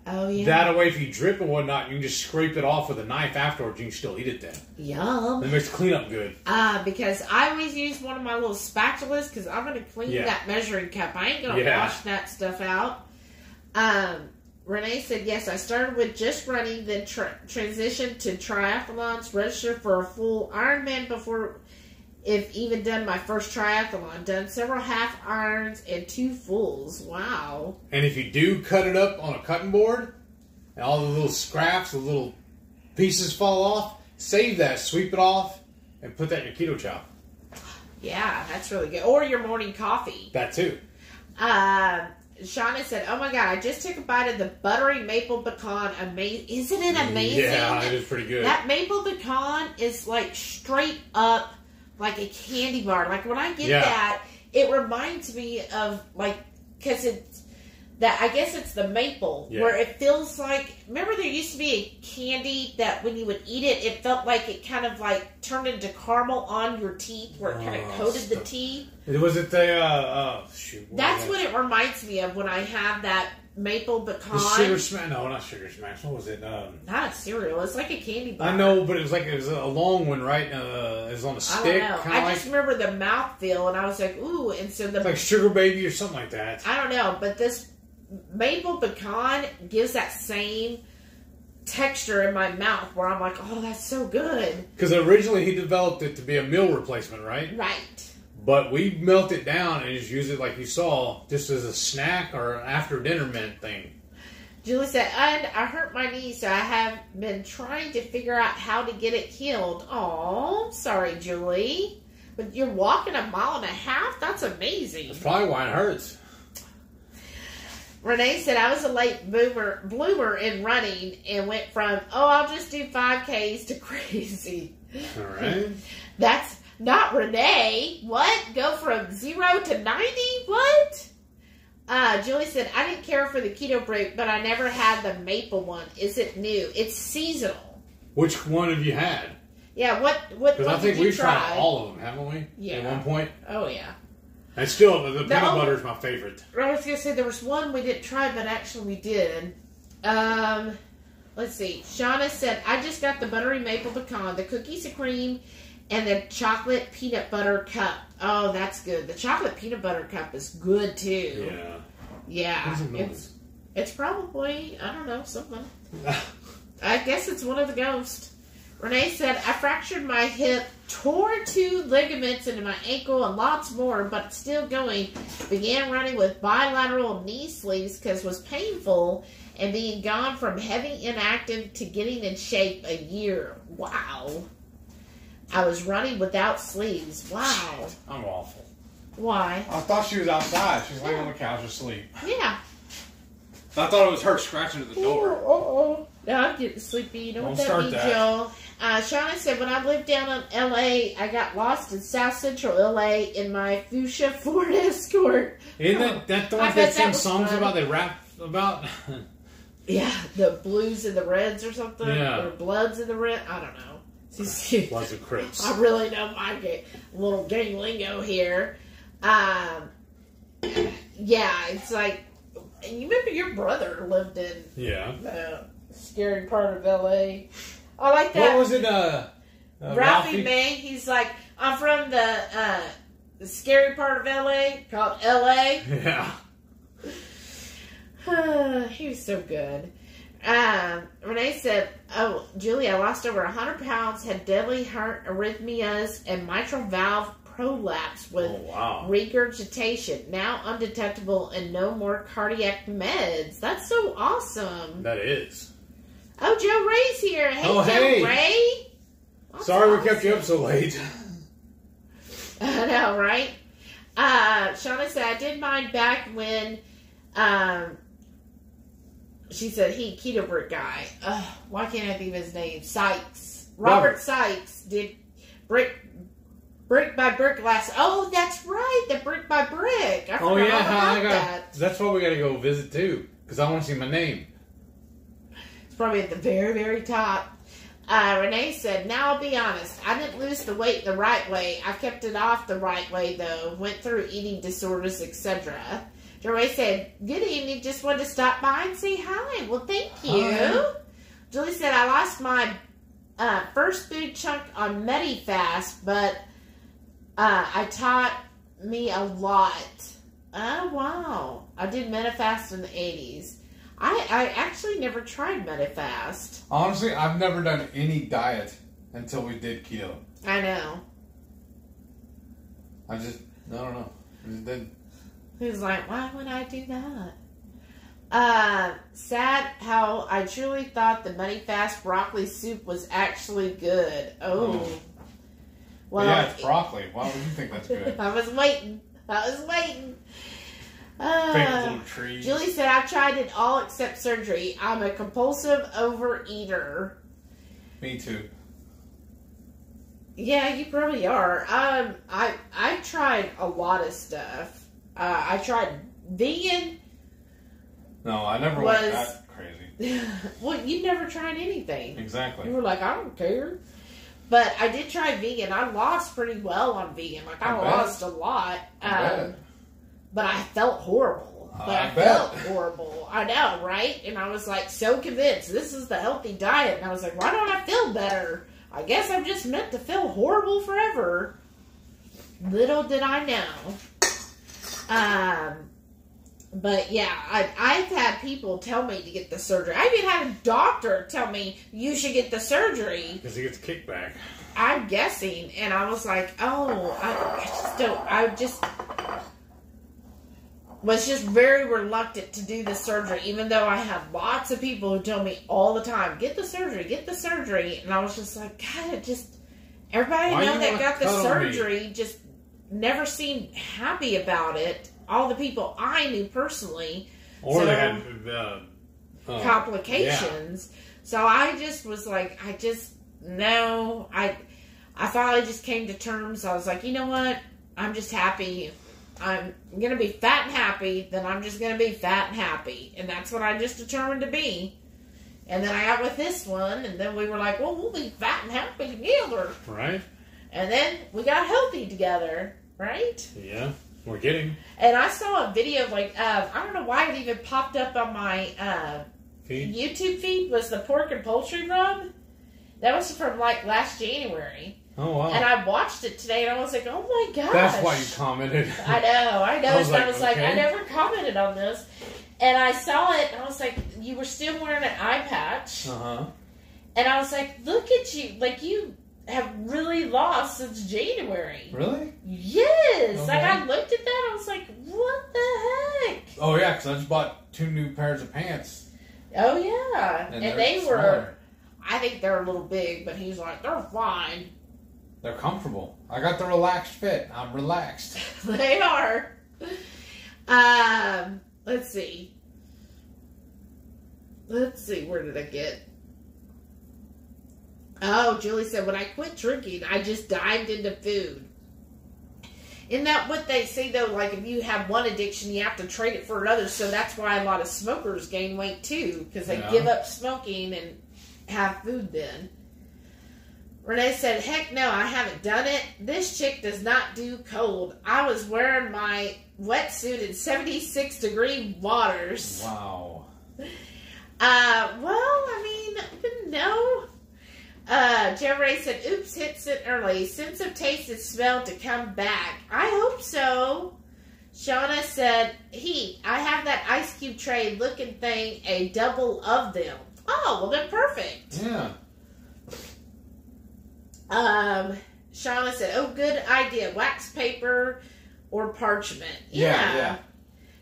Speaker 1: oh yeah,
Speaker 2: That way, if you drip and whatnot, you can just scrape it off with a knife afterwards. You can still eat it then.
Speaker 1: yum.
Speaker 2: That makes cleanup good.
Speaker 1: Uh, because I always use one of my little spatulas because I'm going to clean
Speaker 2: Yeah.
Speaker 1: that measuring cup. I ain't going to
Speaker 2: Yeah.
Speaker 1: wash that stuff out. Um, Renee said, yes, I started with just running, then tra- transitioned to triathlons, registered for a full Ironman before, if even done my first triathlon. Done several half irons and two fulls. Wow.
Speaker 2: And if you do cut it up on a cutting board, and all the little scraps, the little pieces fall off, save that, sweep it off, and put that in your Keto Chow.
Speaker 1: Yeah, that's really good. Or your morning coffee.
Speaker 2: That too.
Speaker 1: Uh, Shauna said, "Oh my god, I just took a bite of the buttery maple pecan. Amazing! Isn't it amazing?
Speaker 2: Yeah, it is pretty good.
Speaker 1: That maple pecan is like straight up like a candy bar. Like when I get
Speaker 2: Yeah.
Speaker 1: that, it reminds me of like because it's that I guess it's the maple
Speaker 2: Yeah.
Speaker 1: where it feels like. Remember, there used to be a candy that when you would eat it, it felt like it kind of like turned into caramel on your teeth, where it kind of
Speaker 2: Oh,
Speaker 1: coated the
Speaker 2: stuff.
Speaker 1: teeth.
Speaker 2: Was it the uh, uh shoot? what
Speaker 1: That's what it reminds me of when I have that maple pecan.
Speaker 2: sugar smash. No, not sugar smash. What was it? Um,
Speaker 1: Not cereal. It's like a candy bar.
Speaker 2: I know, but it was like it was a long one, right? Uh, it was on a
Speaker 1: I
Speaker 2: stick,
Speaker 1: don't know. I
Speaker 2: like
Speaker 1: just remember the mouthfeel, and I was like, ooh. And so the
Speaker 2: like sugar baby or something like that.
Speaker 1: I don't know, but this maple pecan gives that same texture in my mouth where I'm like, oh, that's so good.
Speaker 2: Because originally he developed it to be a meal replacement, right?
Speaker 1: Right.
Speaker 2: But we melt it down and just use it like you saw, just as a snack or after dinner mint thing.
Speaker 1: Julie said, and I hurt my knee, so I have been trying to figure out how to get it healed. Oh, sorry, Julie. But you're walking a mile and a half? That's amazing.
Speaker 2: That's probably why it hurts.
Speaker 1: Renee said I was a late boomer bloomer in running and went from oh I'll just do five Ks to crazy.
Speaker 2: All right.
Speaker 1: That's not Renee. What? Go from zero to ninety? What? Uh, Julie said I didn't care for the keto brick, but I never had the maple one. Is it new? It's seasonal.
Speaker 2: Which one have you had?
Speaker 1: Yeah. What? What?
Speaker 2: Because I think we've
Speaker 1: try?
Speaker 2: tried all of them, haven't we?
Speaker 1: Yeah.
Speaker 2: At one point.
Speaker 1: Oh yeah.
Speaker 2: And still, the, the peanut butter is my favorite. Right.
Speaker 1: I was gonna say there was one we didn't try, but actually we did. Um, let's see. Shauna said I just got the buttery maple pecan, the cookies and cream, and the chocolate peanut butter cup. Oh, that's good. The chocolate peanut butter cup is good too.
Speaker 2: Yeah.
Speaker 1: Yeah,
Speaker 2: What is it
Speaker 1: it's it's probably I don't know something. I guess it's one of the ghosts. Renee said, I fractured my hip, tore two ligaments into my ankle, and lots more, but still going. Began running with bilateral knee sleeves because was painful, and being gone from heavy inactive to getting in shape a year. Wow. I was running without sleeves. Wow.
Speaker 2: I'm awful.
Speaker 1: Why?
Speaker 6: I thought she was outside. She's laying on the couch asleep.
Speaker 1: Yeah.
Speaker 6: I thought it was her scratching at the door.
Speaker 1: Oh, Now I'm getting sleepy. You know
Speaker 6: Don't
Speaker 1: what that
Speaker 6: start
Speaker 1: means,
Speaker 6: that.
Speaker 1: y'all? Uh, Shauna said, when I lived down in L.A., I got lost in South Central L.A. in my fuchsia Ford Escort.
Speaker 2: Isn't that, that the
Speaker 1: I
Speaker 2: one
Speaker 1: bet
Speaker 2: that sing songs
Speaker 1: fun.
Speaker 2: about they rap about?
Speaker 1: Yeah, the blues and the reds or something.
Speaker 2: Yeah.
Speaker 1: Or bloods and the red. I don't know. She's-
Speaker 2: Was it Crips?
Speaker 1: I really know my ga- little gang lingo here. Um, yeah, it's like, and you remember your brother lived in
Speaker 2: Yeah.
Speaker 1: the scary part of L.A. I like that.
Speaker 2: What was it? Uh, uh,
Speaker 1: Ralphie May, he's like, I'm from the uh, the scary part of LA called LA.
Speaker 2: Yeah.
Speaker 1: he was so good. Um, Renee said, "Oh, Julie, I lost over 100 pounds, had deadly heart arrhythmias, and mitral valve prolapse with
Speaker 2: Oh wow.
Speaker 1: regurgitation. Now undetectable and no more cardiac meds. That's so awesome.
Speaker 2: That is.
Speaker 1: Oh, Joe Ray's here. Hey,
Speaker 2: Oh,
Speaker 1: Joe
Speaker 2: hey.
Speaker 1: Ray. That's
Speaker 2: Sorry we kept you up so late.
Speaker 1: I know, right? Uh, Shauna said, I did mine back when, um, she said, he, keto brick guy. Why can't I think of his name? Sikes. Robert,
Speaker 2: Robert.
Speaker 1: Sikes did brick, brick by brick last. Oh, that's right. The brick by brick. I
Speaker 2: Oh, yeah, I got-
Speaker 1: that.
Speaker 4: That's why we gotta go visit too, because I want to see my name.
Speaker 1: It's probably at the very, very top. Uh, Renee said, Now I'll be honest. I didn't lose the weight the right way. I kept it off the right way, though. Went through eating disorders, etc. Joey said, Good evening. Just wanted to stop by and say hi. Well, thank you.
Speaker 3: Hi.
Speaker 1: Julie said, I lost my uh, first food chunk on Medifast, but uh, I taught me a lot. Oh, wow. I did Medifast in the 80s. I, I actually never tried Medifast.
Speaker 3: Honestly, I've never done any diet until we did keto.
Speaker 1: I know.
Speaker 3: I just, I don't know. I just did.
Speaker 1: Who's like, why would I do that? Uh, sad how I truly thought the Medifast broccoli soup was actually good. Oh.
Speaker 3: Oh.
Speaker 1: Well,
Speaker 3: yeah, it's broccoli. Why would you think that's good?
Speaker 1: I was waiting. I was waiting. Uh. Julie said, I've tried it all except surgery. I'm a compulsive overeater.
Speaker 3: Me too.
Speaker 1: Yeah, you probably are. Um, I I tried a lot of stuff. Uh, I tried vegan.
Speaker 3: No, I never
Speaker 1: Was-
Speaker 3: went that crazy.
Speaker 1: well, you never tried anything.
Speaker 3: Exactly.
Speaker 1: You were like, I don't care. But I did try vegan. I lost pretty well on vegan. Like I,
Speaker 3: I
Speaker 1: lost a lot. Um, but I felt horrible. But
Speaker 3: I
Speaker 1: I, felt horrible. I know, right? And I was like so convinced this is the healthy diet. And I was like, why don't I feel better? I guess I'm just meant to feel horrible forever. Little did I know. Um, but yeah, I, I've had people tell me to get the surgery. I even had a doctor tell me you should get the surgery.
Speaker 4: Because he gets kickback.
Speaker 1: I'm guessing, and I was like, oh, I, I just don't. I just was just very reluctant to do the surgery, even though I have lots of people who tell me all the time, get the surgery, get the surgery, and I was just like, God, it just everybody I know that got the surgery just never seemed happy about it. All the people I knew personally
Speaker 4: Or
Speaker 1: So-
Speaker 4: they had uh, uh,
Speaker 1: complications. So I just was like, I just no, I I finally just came to terms. I was like, you know what? I'm just happy. I'm gonna be fat and happy. Then I'm just gonna be fat and happy, and that's what I just determined to be. And then I got with this one, and then we were like, well, we'll be fat and happy together.
Speaker 4: Right?
Speaker 1: And then we got healthy together, right?
Speaker 4: Yeah. We're getting.
Speaker 1: And I saw a video of like, uh, I don't know why it even popped up on my uh,
Speaker 4: Feed.
Speaker 1: YouTube feed was the pork and poultry rub. That was from like last January,
Speaker 4: Oh, wow.
Speaker 1: and I watched it today, and I was like, "Oh my gosh!"
Speaker 4: That's why you commented.
Speaker 1: I know. I noticed. I was, like,
Speaker 4: like,
Speaker 1: I never commented on this, and I saw it, and I was like, "You were still wearing an eye patch,"
Speaker 4: Uh huh.
Speaker 1: and I was like, "Look at you! Like you have really lost since January."
Speaker 3: Really?
Speaker 1: Yes. Like I looked at that, I was like, "What the heck?"
Speaker 3: Oh yeah, because I just bought two new pairs of pants,
Speaker 1: Oh yeah,
Speaker 3: and,
Speaker 1: and, they were. I think they're a little big, but he's like, they're fine.
Speaker 3: They're comfortable. I got the relaxed fit. I'm relaxed.
Speaker 1: they are. Um, let's see. Let's see, where did I get? Oh, Julie said, when I quit drinking, I just dived into food. Isn't that what they say though? Like if you have one addiction, you have to trade it for another. So that's why a lot of smokers gain weight too, because they
Speaker 3: Yeah.
Speaker 1: give up smoking and have food then. Renee said, Heck no, I haven't done it. This chick does not do cold. I was wearing my wetsuit in 76 degree waters.
Speaker 3: Wow.
Speaker 1: Uh, well, I mean, no. Uh, Joe Ray said, oops, hits it early. Sense of taste and smell to come back. I hope so. Shauna said, Heath, I have that ice cube tray looking thing, a double of them. Oh, well, they're perfect.
Speaker 3: Yeah.
Speaker 1: Um, Shauna said, "Oh, good idea. Wax paper or parchment."
Speaker 3: Yeah, yeah.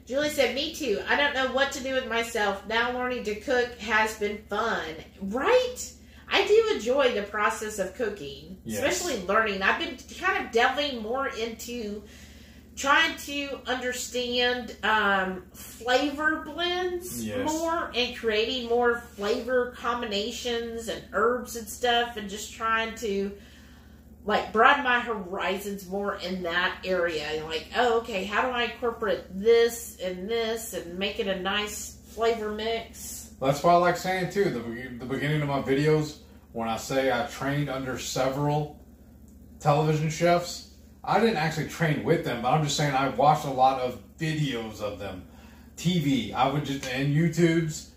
Speaker 1: Julie said, "Me too. I don't know what to do with myself. Now learning to cook has been fun. Right? I do enjoy the process of cooking,
Speaker 3: Yes.
Speaker 1: especially learning. I've been kind of delving more into." Trying to understand um, flavor blends
Speaker 3: Yes.
Speaker 1: more and creating more flavor combinations and herbs and stuff, and just trying to like broaden my horizons more in that area. And Like, oh, okay, how do I incorporate this and this and make it a nice flavor mix?
Speaker 2: That's why I like saying too. The, the beginning of my videos, when I say I trained under several television chefs, I didn't actually train with them, but I'm just saying I watched a lot of videos of them, TV. I would just and YouTubes.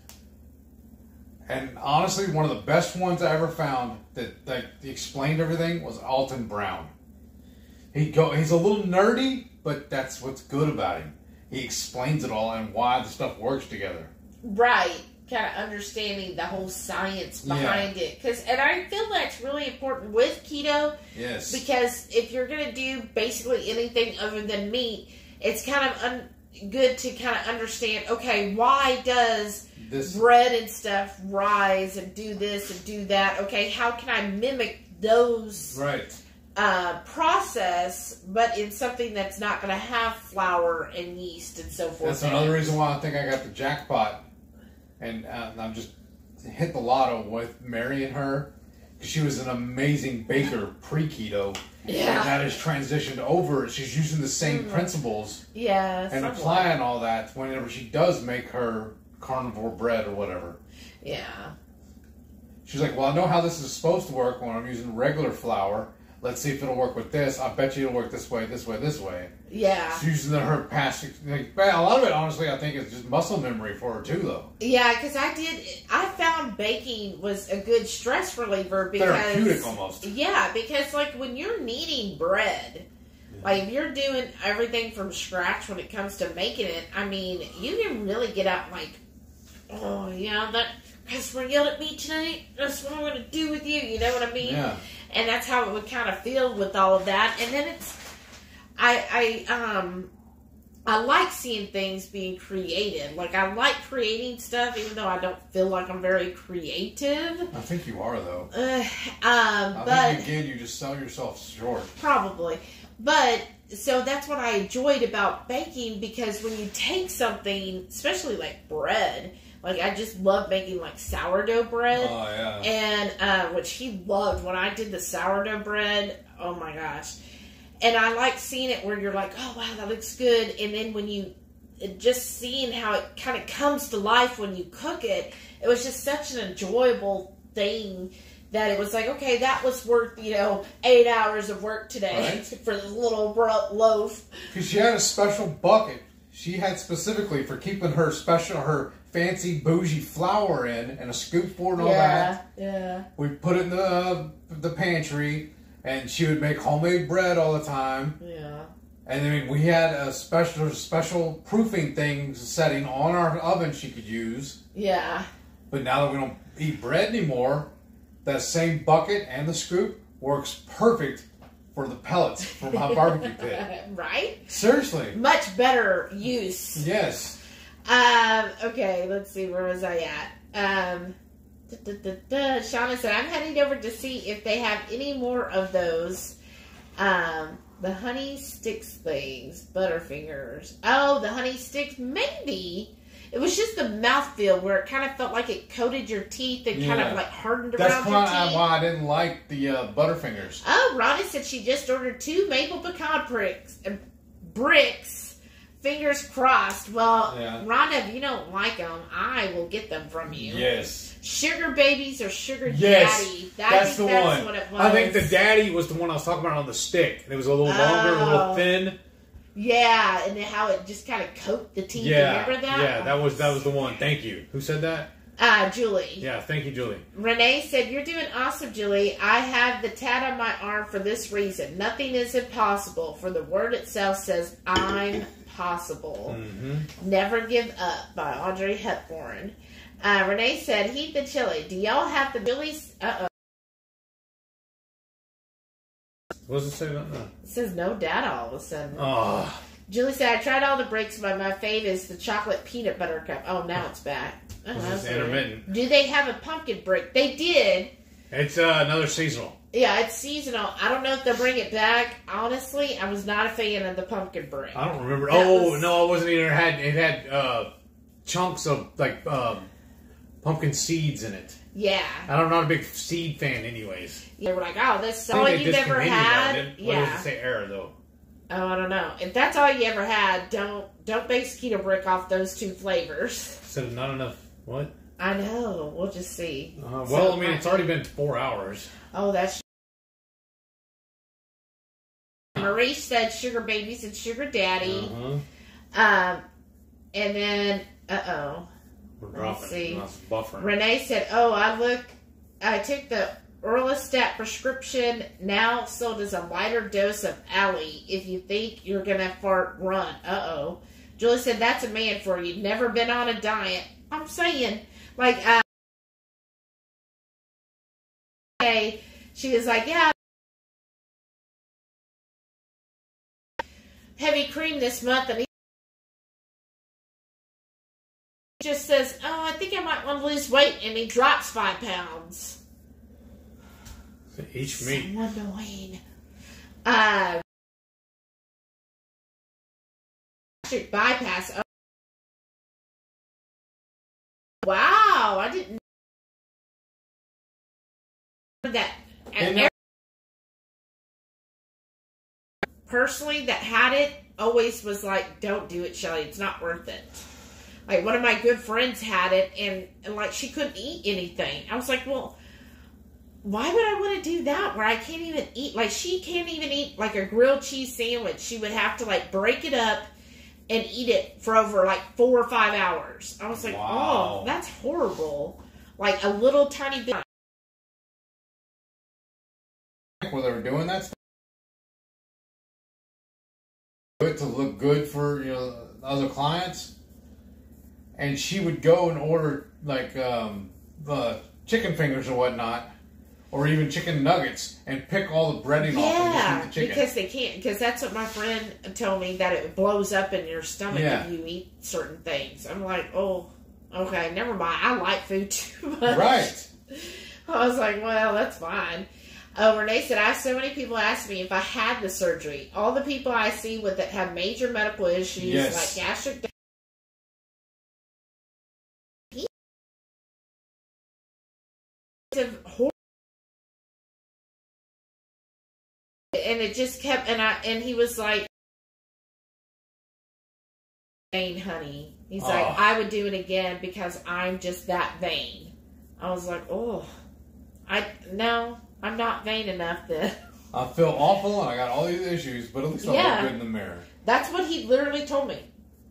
Speaker 2: And honestly, one of the best ones I ever found that that explained everything was Alton Brown. He go he's a little nerdy, but that's what's good about him. He explains it all and why the stuff works together.
Speaker 1: Right. Kind of understanding the whole science
Speaker 2: Yeah.
Speaker 1: behind it. Cause, and I feel that's really important with keto
Speaker 2: Yes.
Speaker 1: because if you're going to do basically anything other than meat, it's kind of un- good to kind of understand okay, why does
Speaker 2: this
Speaker 1: bread and stuff rise and do this and do that? Okay, how can I mimic those
Speaker 2: right.
Speaker 1: uh, process, but in something that's not going to have flour and yeast and so forth?
Speaker 2: That's another reason why I think I got the jackpot, and uh, I'm just hit the lotto with marrying her. She was an amazing baker pre keto,
Speaker 1: Yeah.
Speaker 2: and that has transitioned over. She's using the same
Speaker 1: Mm.
Speaker 2: principles
Speaker 1: Yeah,
Speaker 2: and applying all that whenever she does make her carnivore bread or whatever.
Speaker 1: Yeah.
Speaker 2: She's like, "Well, I know how this is supposed to work when I'm using regular flour. Let's see if it'll work with this. I bet you it'll work this way, this way, this way."
Speaker 1: Yeah.
Speaker 2: She's using her past. Like, a lot of it, honestly, I think is just muscle memory for her too, though.
Speaker 1: Yeah, because I did. I found baking was a good stress reliever because
Speaker 2: Therapeutic almost.
Speaker 1: Yeah, because like when you're kneading bread, like if you're doing everything from scratch when it comes to making it, I mean, you can really get out like, oh yeah, that customer yelled at me tonight. That's what I'm gonna do with you. You know what I mean?
Speaker 2: Yeah.
Speaker 1: And that's how it would kind of feel with all of that. And then it's, I, I, um, I like seeing things being created. Like I like creating stuff, even though I don't feel like I'm very creative.
Speaker 2: I think you are though.
Speaker 1: Uh, um,
Speaker 2: I
Speaker 1: but
Speaker 2: think again, you just sell yourself short.
Speaker 1: probably, but so that's what I enjoyed about baking because when you take something, especially like bread, like I just love making like sourdough bread.
Speaker 2: Oh yeah.
Speaker 1: and uh, which he loved when I did the sourdough bread. Oh my gosh! And I like seeing it where you're like, oh wow, that looks good. And then when you just seeing how it kind of comes to life when you cook it, it was just such an enjoyable thing that it was like, okay, that was worth you know eight hours of work today
Speaker 2: Right.
Speaker 1: for this little bro- loaf.
Speaker 2: Because she had a special bucket. She had specifically for keeping her special, her fancy bougie flour in, and a scoop for and all that.
Speaker 1: yeah, yeah,
Speaker 2: We put it in the the pantry, and she would make homemade bread all the time.
Speaker 1: yeah.
Speaker 2: And I mean, we had a special special proofing thing setting on our oven she could use.
Speaker 1: Yeah,
Speaker 2: But now that we don't eat bread anymore, that same bucket and the scoop works perfect for the pellets for my barbecue pit.
Speaker 1: right?
Speaker 2: Seriously.
Speaker 1: Much better use.
Speaker 2: Yes.
Speaker 1: Um, okay, let's see, where was I at? Um, da, da, da, da. Shauna said, I'm heading over to see if they have any more of those. Um, the honey sticks things, Butterfingers. Oh, the honey sticks, maybe. It was just the mouthfeel where it kind of felt like it coated your teeth and kind of like hardened
Speaker 2: That's
Speaker 1: around your
Speaker 2: I,
Speaker 1: teeth.
Speaker 2: why I didn't like the uh, Butterfingers.
Speaker 1: Oh, Ronnie said she just ordered two maple pecan bricks. Uh, bricks. Fingers crossed. Well,
Speaker 2: Yeah.
Speaker 1: Rhonda, if you don't like them, I will get them from you.
Speaker 2: Yes.
Speaker 1: Sugar babies or sugar
Speaker 7: Yes,
Speaker 1: daddy. I
Speaker 7: That's the
Speaker 1: that's
Speaker 7: one.
Speaker 1: what it was.
Speaker 7: I think the daddy was the one I was talking about on the stick. It was a little longer, a
Speaker 1: Oh.
Speaker 7: little thin.
Speaker 1: Yeah, and then how it just kind of coat the teeth.
Speaker 7: Yeah,
Speaker 1: Remember that?
Speaker 7: yeah, that was that was the one. Thank you. Who said that?
Speaker 1: Uh, Julie.
Speaker 7: Yeah, thank you, Julie.
Speaker 1: Renee said, You're doing awesome, Julie. I have the tat on my arm for this reason. Nothing is impossible, for the word itself says, I'm possible.
Speaker 7: Mm-hmm.
Speaker 1: Never Give Up by Audrey Hepburn. Uh, Renee said, Heat the chili. Do y'all have the Julie's? Uh oh.
Speaker 7: What does it say about that?
Speaker 1: It says no data all of a sudden.
Speaker 7: Oh,
Speaker 1: Julie said, I tried all the breaks, but my fave is the chocolate peanut butter cup. Oh, now it's back. Oh,
Speaker 7: this
Speaker 1: that's
Speaker 7: intermittent.
Speaker 1: Do they have a pumpkin brick? They did.
Speaker 7: It's uh, another seasonal.
Speaker 1: Yeah, it's seasonal. I don't know if they'll bring it back. Honestly, I was not a fan of the pumpkin brick.
Speaker 7: I don't remember.
Speaker 1: That
Speaker 7: oh
Speaker 1: was-
Speaker 7: no, it wasn't either. It had it had uh, chunks of like um,
Speaker 8: pumpkin seeds in it.
Speaker 1: Yeah.
Speaker 8: I'm not a big seed fan, anyways.
Speaker 1: They were like, oh, that's all you've ever had.
Speaker 8: What
Speaker 1: yeah.
Speaker 8: does it say error though?
Speaker 1: Oh, I don't know. If that's all you ever had, don't don't base keto brick off those two flavors.
Speaker 8: So not enough. What?
Speaker 1: I know. We'll just see.
Speaker 8: Uh, well,
Speaker 1: So,
Speaker 8: I mean, it's already been four hours.
Speaker 1: Oh, that's. Marie said sugar babies and sugar daddy.
Speaker 8: Uh-huh.
Speaker 1: Um, and then, uh oh.
Speaker 8: We're
Speaker 1: Let's
Speaker 8: dropping.
Speaker 1: see.
Speaker 8: Buffering.
Speaker 1: Renee said, "Oh, I look. I took the Orlistat prescription. Now sold as a lighter dose of alli. If you think you're gonna fart, run. Uh oh." Julie said, "That's a man for you. Never been on a diet. I'm saying, like, uh, okay." She was like, "Yeah." Heavy cream this month, and he just says, "Oh, I think I might want to lose weight," and he drops five pounds.
Speaker 8: Each
Speaker 1: So
Speaker 8: meat.
Speaker 1: annoying. Uh, bypass. Oh. Wow, I didn't know that.
Speaker 2: And
Speaker 1: And personally, that had it always was like, "Don't do it, Shelly. It's not worth it." Like one of my good friends had it, and, and like she couldn't eat anything. I was like, "Well." why would I want to do that where I can't even eat? Like, she can't even eat like a grilled cheese sandwich. She would have to like break it up and eat it for over like four or five hours. I was like, oh,
Speaker 2: Wow.
Speaker 1: oh, that's horrible. Like a little tiny bit.
Speaker 2: Where they were doing that stuff. Good to look good for you know other clients, and she would go and order like um, the chicken fingers or whatnot, or even chicken nuggets, and pick all the breading off and
Speaker 1: Yeah,
Speaker 2: eat the chicken.
Speaker 1: because they can't. Because that's what my friend told me that it blows up in your stomach
Speaker 2: Yeah.
Speaker 1: if you eat certain things. I'm like, oh, okay, never mind. I like food too much.
Speaker 2: right.
Speaker 1: I was like, well, that's fine. Uh, Renee said, I have so many people ask me if I had the surgery. All the people I see with that have major medical issues
Speaker 2: Yes.
Speaker 1: like gastric. And it just kept, and I, and he was like, vain, honey. He's
Speaker 2: Oh.
Speaker 1: like, I would do it again because I'm just that vain. I was like, oh, I no, I'm not vain enough to.
Speaker 2: I feel awful and I got all these issues, but at least I
Speaker 1: Yeah.
Speaker 2: look good in the mirror.
Speaker 1: That's what he literally told me.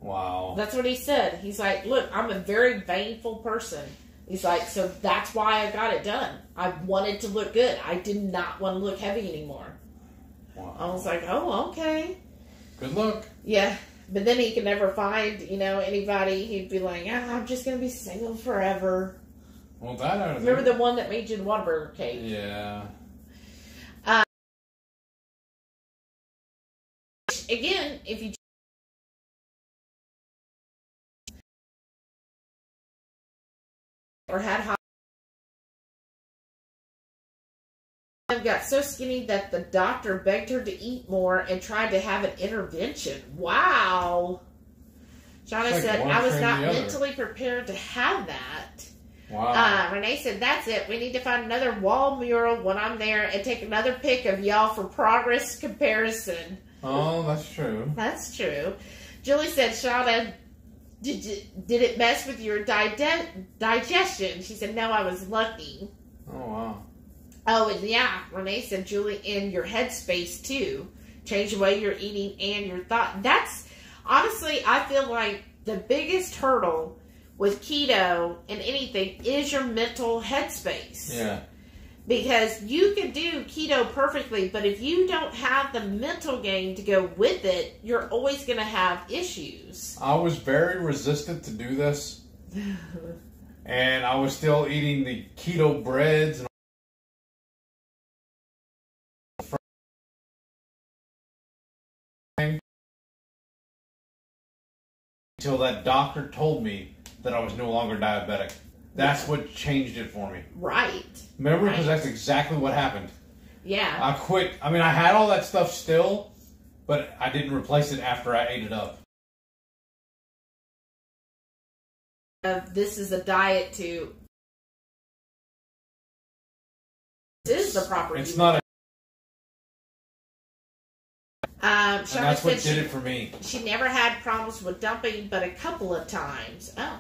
Speaker 2: Wow.
Speaker 1: That's what he said. He's like, look, I'm a very vainful person. He's like, so that's why I got it done. I wanted to look good. I did not want to look heavy anymore.
Speaker 2: wow.
Speaker 1: I was like, oh, okay.
Speaker 2: Good luck.
Speaker 1: Yeah. But then he could never find, you know, anybody. He'd be like, ah, I'm just going to be single forever.
Speaker 2: Well, that I
Speaker 1: Remember the one that made you the Whataburger cake?
Speaker 2: Yeah.
Speaker 1: Uh, again, if you or had hot got so skinny that the doctor begged her to eat more and tried to have an intervention. Wow. Shauna
Speaker 2: like
Speaker 1: said, I was not mentally prepared to have that.
Speaker 2: Wow.
Speaker 1: Uh, Renee said, That's it. We need to find another wall mural when I'm there and take another pic of y'all for progress comparison.
Speaker 2: oh, that's true.
Speaker 1: That's true. Julie said, Shauna, did, you, did it mess with your dige- digestion? She said, No, I was lucky.
Speaker 2: Oh, wow.
Speaker 1: Oh, and yeah, Renee said, Julie, in your headspace too. Change the way you're eating and your thought. That's honestly, I feel like the biggest hurdle with keto and anything is your mental headspace.
Speaker 2: Yeah.
Speaker 1: Because you can do keto perfectly, but if you don't have the mental game to go with it, you're always going to have issues.
Speaker 2: I was very resistant to do this, and I was still eating the keto breads and until that doctor told me that I was no longer diabetic. That's what changed it for me.
Speaker 1: Right.
Speaker 2: Remember? Because
Speaker 1: right.
Speaker 2: that's exactly what happened.
Speaker 1: Yeah.
Speaker 2: I quit. I mean, I had all that stuff still, but I didn't replace it after I ate it up.
Speaker 1: Uh, this is a diet to. This is the proper.
Speaker 3: It's not a.
Speaker 1: Um,
Speaker 3: and that's what did
Speaker 1: she,
Speaker 3: it for me.
Speaker 1: she never had problems with dumping, but a couple of times. Oh.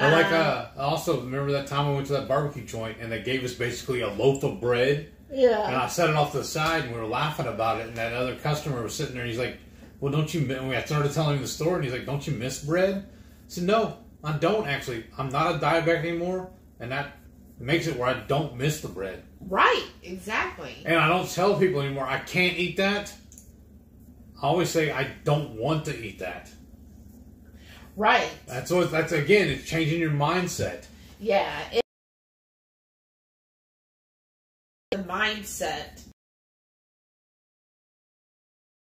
Speaker 2: Or like,
Speaker 1: Um,
Speaker 2: uh, I also remember that time I went to that barbecue joint and they gave us basically a loaf of bread,
Speaker 1: Yeah. and.
Speaker 2: I set it off to the side and we were laughing about it. And that other customer was sitting there. and He's like, "Well, don't you?" And I started telling him the story, and he's like, "Don't you miss bread?" I said, "No, I don't actually. I'm not a diabetic anymore, and that makes it where I don't miss the bread.
Speaker 1: Right. Exactly.
Speaker 2: And I don't tell people anymore I can't eat that. I always say I don't want to eat that.
Speaker 1: Right.
Speaker 2: That's what. That's again, it's changing your mindset.
Speaker 1: Yeah. It, the mindset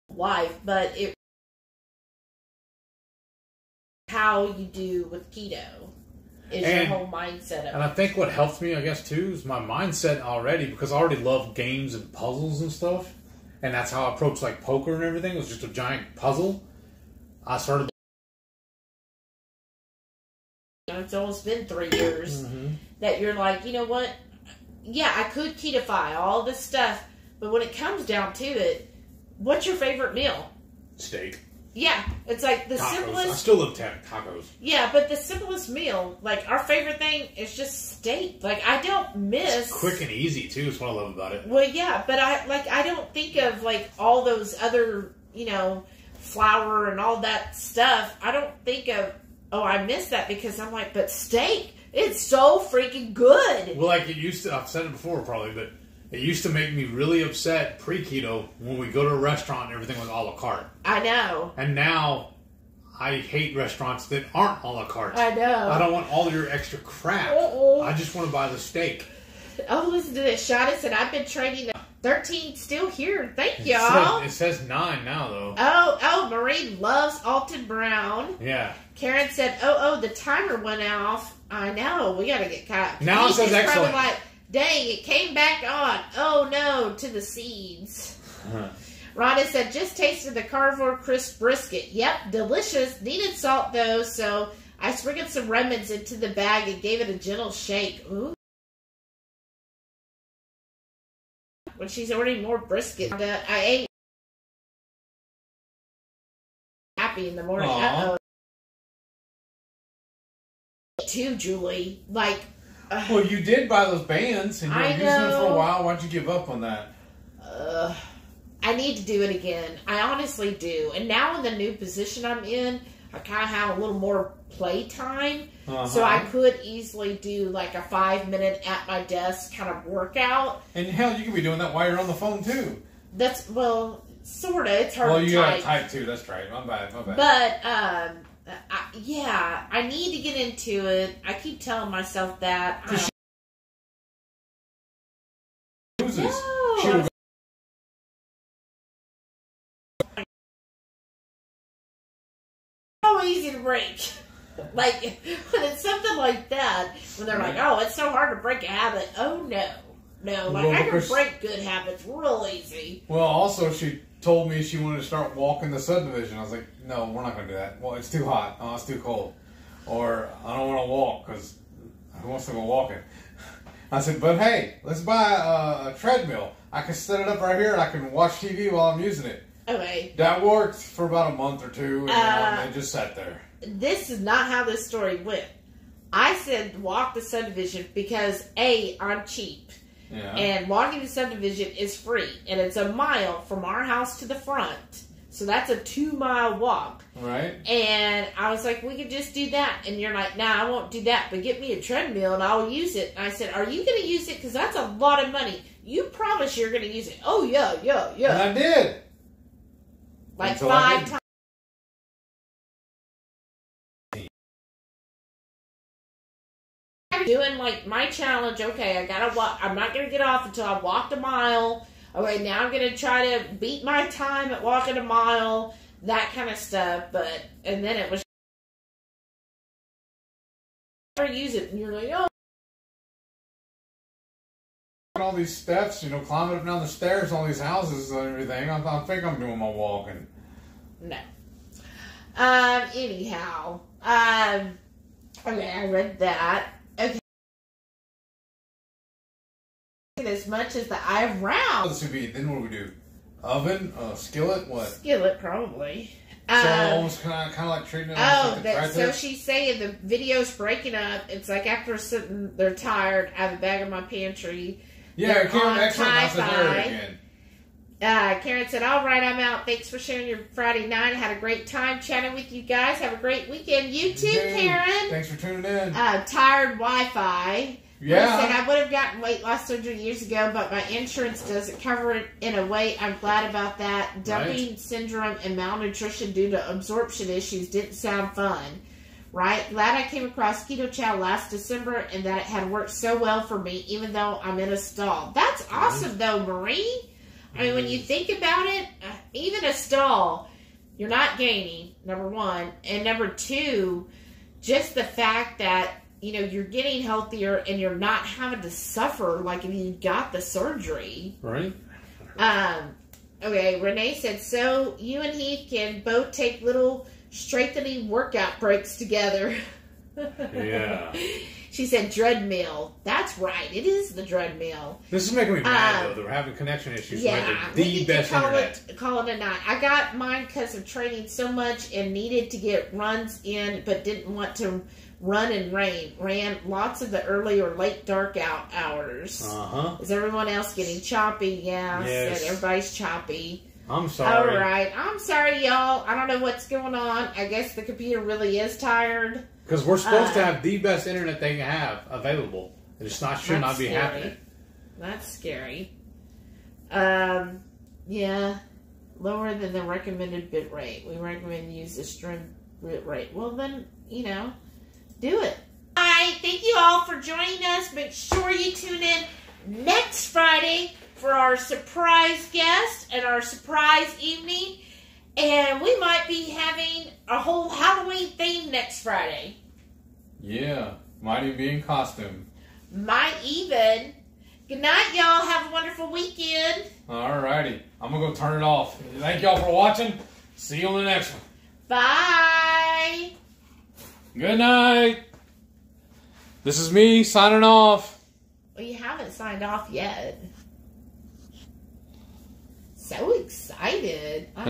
Speaker 1: life, but it how you do with keto is your whole mindset
Speaker 2: And I think what helped me, I guess, too, is my mindset already because I already love games and puzzles and stuff. And that's how I approached like poker and everything. It was just a giant puzzle. I started.
Speaker 1: It's almost been three years
Speaker 2: Mhm.
Speaker 1: that you're like, you know what? Yeah, I could ketify all this stuff, but when it comes down to it, what's your favorite meal?
Speaker 2: Steak.
Speaker 1: Yeah, it's like the
Speaker 2: Tacos. I still love ta- tacos.
Speaker 1: Yeah, but the simplest meal, like our favorite thing, is just steak. Like I don't miss
Speaker 2: It's quick and easy, too, is what I love about it.
Speaker 1: Well, yeah, but I like I don't think of like all those other you know flour and all that stuff. I don't think of oh I miss that because I'm like, but steak, it's so freaking good.
Speaker 2: Well, like it used to, I've said it before probably, but it used to make me really upset pre keto when we go to a restaurant and everything was a la carte.
Speaker 1: I know,
Speaker 2: And now I hate restaurants that aren't a la carte.
Speaker 1: I know.
Speaker 2: I don't want all your extra crap.
Speaker 1: Uh-oh.
Speaker 2: I just want to buy the steak.
Speaker 1: Oh, listen to this. Shada said I've been training. The 13 still here. Thank
Speaker 2: It
Speaker 1: y'all.
Speaker 2: says, it says nine now, though.
Speaker 1: Oh, oh, Marie loves Alton Brown.
Speaker 2: Yeah.
Speaker 1: Karen said, "Oh, oh, the timer went off. I know. We got to get caught."
Speaker 2: Now it says excellent.
Speaker 1: like, "Dang, it came back on. Oh no, to the seeds." Rhonda said, "Just tasted the carnivore crisp brisket. Yep, delicious. Needed salt though, so I sprinkled some remnants into the bag and gave it a gentle shake. Ooh." When she's ordering more brisket, Rhonda, I ate happy in the morning.
Speaker 3: Aw.
Speaker 1: Uh oh. Too, Julie. Like,
Speaker 3: Well, you did buy those bands, and you were
Speaker 1: I
Speaker 3: using them for a while. Why'd you give up on that?
Speaker 1: uh, I need to do it again. I honestly do. And now in the new position I'm in, I kind of have a little more playtime.
Speaker 3: Uh-huh.
Speaker 1: So I could easily do like a five minute at my desk kind of workout.
Speaker 3: And hell, you could be doing that while you're on the phone too.
Speaker 1: That's, well, sort of. It's hard
Speaker 3: Well,
Speaker 1: to
Speaker 3: you got
Speaker 1: type.
Speaker 3: type too. That's right. My bad. My bad.
Speaker 1: But um, I, yeah, I need to get into it. I keep telling myself that.
Speaker 3: Loses.
Speaker 1: know.
Speaker 3: She would
Speaker 1: so easy to break. Like when it's something like that, when they're like, "Oh, it's so hard to break a habit." Oh no, no! Like
Speaker 3: Well,
Speaker 1: I can break good habits real easy.
Speaker 3: Well, also she told me she wanted to start walking the subdivision. I was like, no, we're not going to do that. Well, it's too hot. Oh, it's too cold. Or I don't want to walk because who wants to go walking? I said, but hey, let's buy a, a treadmill. I can set it up right here and I can watch TV while I'm using it.
Speaker 1: Okay,
Speaker 3: That worked for about a month or two, and
Speaker 1: Uh,
Speaker 3: it just sat there.
Speaker 1: this is not how this story went. I said walk the subdivision because a I'm cheap.
Speaker 3: Yeah.
Speaker 1: And walking the subdivision is free, and it's a mile from our house to the front. So that's a two mile walk.
Speaker 3: right?
Speaker 1: And I was like, we could just do that. And you're like, nah, I won't do that, but get me a treadmill and I'll use it. And I said, are you going to use it? Because that's a lot of money. You promise you're going to use it. Oh, yeah, yeah,
Speaker 3: And
Speaker 1: yeah.
Speaker 3: I did.
Speaker 1: Like
Speaker 3: until
Speaker 1: five times. Doing like my challenge. Okay, I gotta walk. I'm not gonna get off until I walked a mile. Okay, now I'm gonna try to beat my time at walking a mile, that kind of stuff. But and then it was never use it, and you're like, oh,
Speaker 3: all these steps, you know, climbing up and down the stairs, all these houses and everything. I, I think I'm doing my walking.
Speaker 1: no. Um. Anyhow, um. Okay, I read that. Cooking as much as the eye round.
Speaker 3: The sous vide. Then what do we do? Oven, uh, skillet, what?
Speaker 1: Skillet, probably.
Speaker 3: So
Speaker 1: Um,
Speaker 3: almost kind of, kind of like treating it
Speaker 1: Oh,
Speaker 3: like
Speaker 1: that, so she's saying the video's breaking up. It's like after sitting, they're tired. I have a bag in my pantry.
Speaker 3: Yeah, Karen, excellent. Said again.
Speaker 1: Uh, Karen said, "All right, I'm out. Thanks for sharing your Friday night. I had a great time chatting with you guys. Have a great weekend. You too, Karen.
Speaker 3: Thanks for tuning in.
Speaker 1: Uh, tired Wi-Fi.
Speaker 3: Yeah.
Speaker 1: Listen, I would have gotten weight loss surgery years ago, but my insurance doesn't cover it in a way. I'm glad about that. Dumping syndrome and malnutrition due to absorption issues didn't sound fun. Right? Glad I came across Keto Chow last December and that it had worked so well for me, even though I'm in a stall. That's awesome, though, Marie. I mean, when you think about it, uh, even a stall, you're not gaining, number one. And number two, just the fact that you know you're getting healthier and you're not having to suffer like if you got the surgery
Speaker 4: Right?
Speaker 1: um okay renee said so you and he can both take little strengthening workout breaks together
Speaker 4: Yeah.
Speaker 1: she said "Dreadmill." that's right it is the dreadmill
Speaker 4: This is making me mad
Speaker 1: Um,
Speaker 4: though. They're having connection issues.
Speaker 1: yeah, we
Speaker 4: the
Speaker 1: need
Speaker 4: best
Speaker 1: to call
Speaker 4: internet.
Speaker 1: it call it a night. I got mine because of training so much and needed to get runs in, but didn't want to run and rain. Ran lots of the early or late dark out hours.
Speaker 4: Uh huh.
Speaker 1: Is everyone else getting choppy? Yeah,
Speaker 4: Yes.
Speaker 1: said everybody's choppy.
Speaker 4: I'm sorry.
Speaker 1: All right, I'm sorry, y'all. I don't know what's going on. I guess the computer really is tired.
Speaker 4: Because we're supposed
Speaker 1: Uh,
Speaker 4: to have the best internet they can have available. And it's not should not be
Speaker 1: scary.
Speaker 4: happening.
Speaker 1: That's scary. Um, yeah, lower than the recommended bit rate. We recommend use the stream bit rate. Well, then you know, do it. All right, thank you all for joining us. Make sure you tune in next Friday for our surprise guest and our surprise evening. And we might be having a whole Halloween theme next Friday.
Speaker 3: Yeah. Might even be in costume.
Speaker 1: Might even. Good night, y'all. Have a wonderful weekend.
Speaker 3: Alrighty. I'm gonna go turn it off. Thank y'all for watching. See you on the next one.
Speaker 1: Bye.
Speaker 3: Good night. This is me signing off.
Speaker 1: Well, you haven't signed off yet. So excited.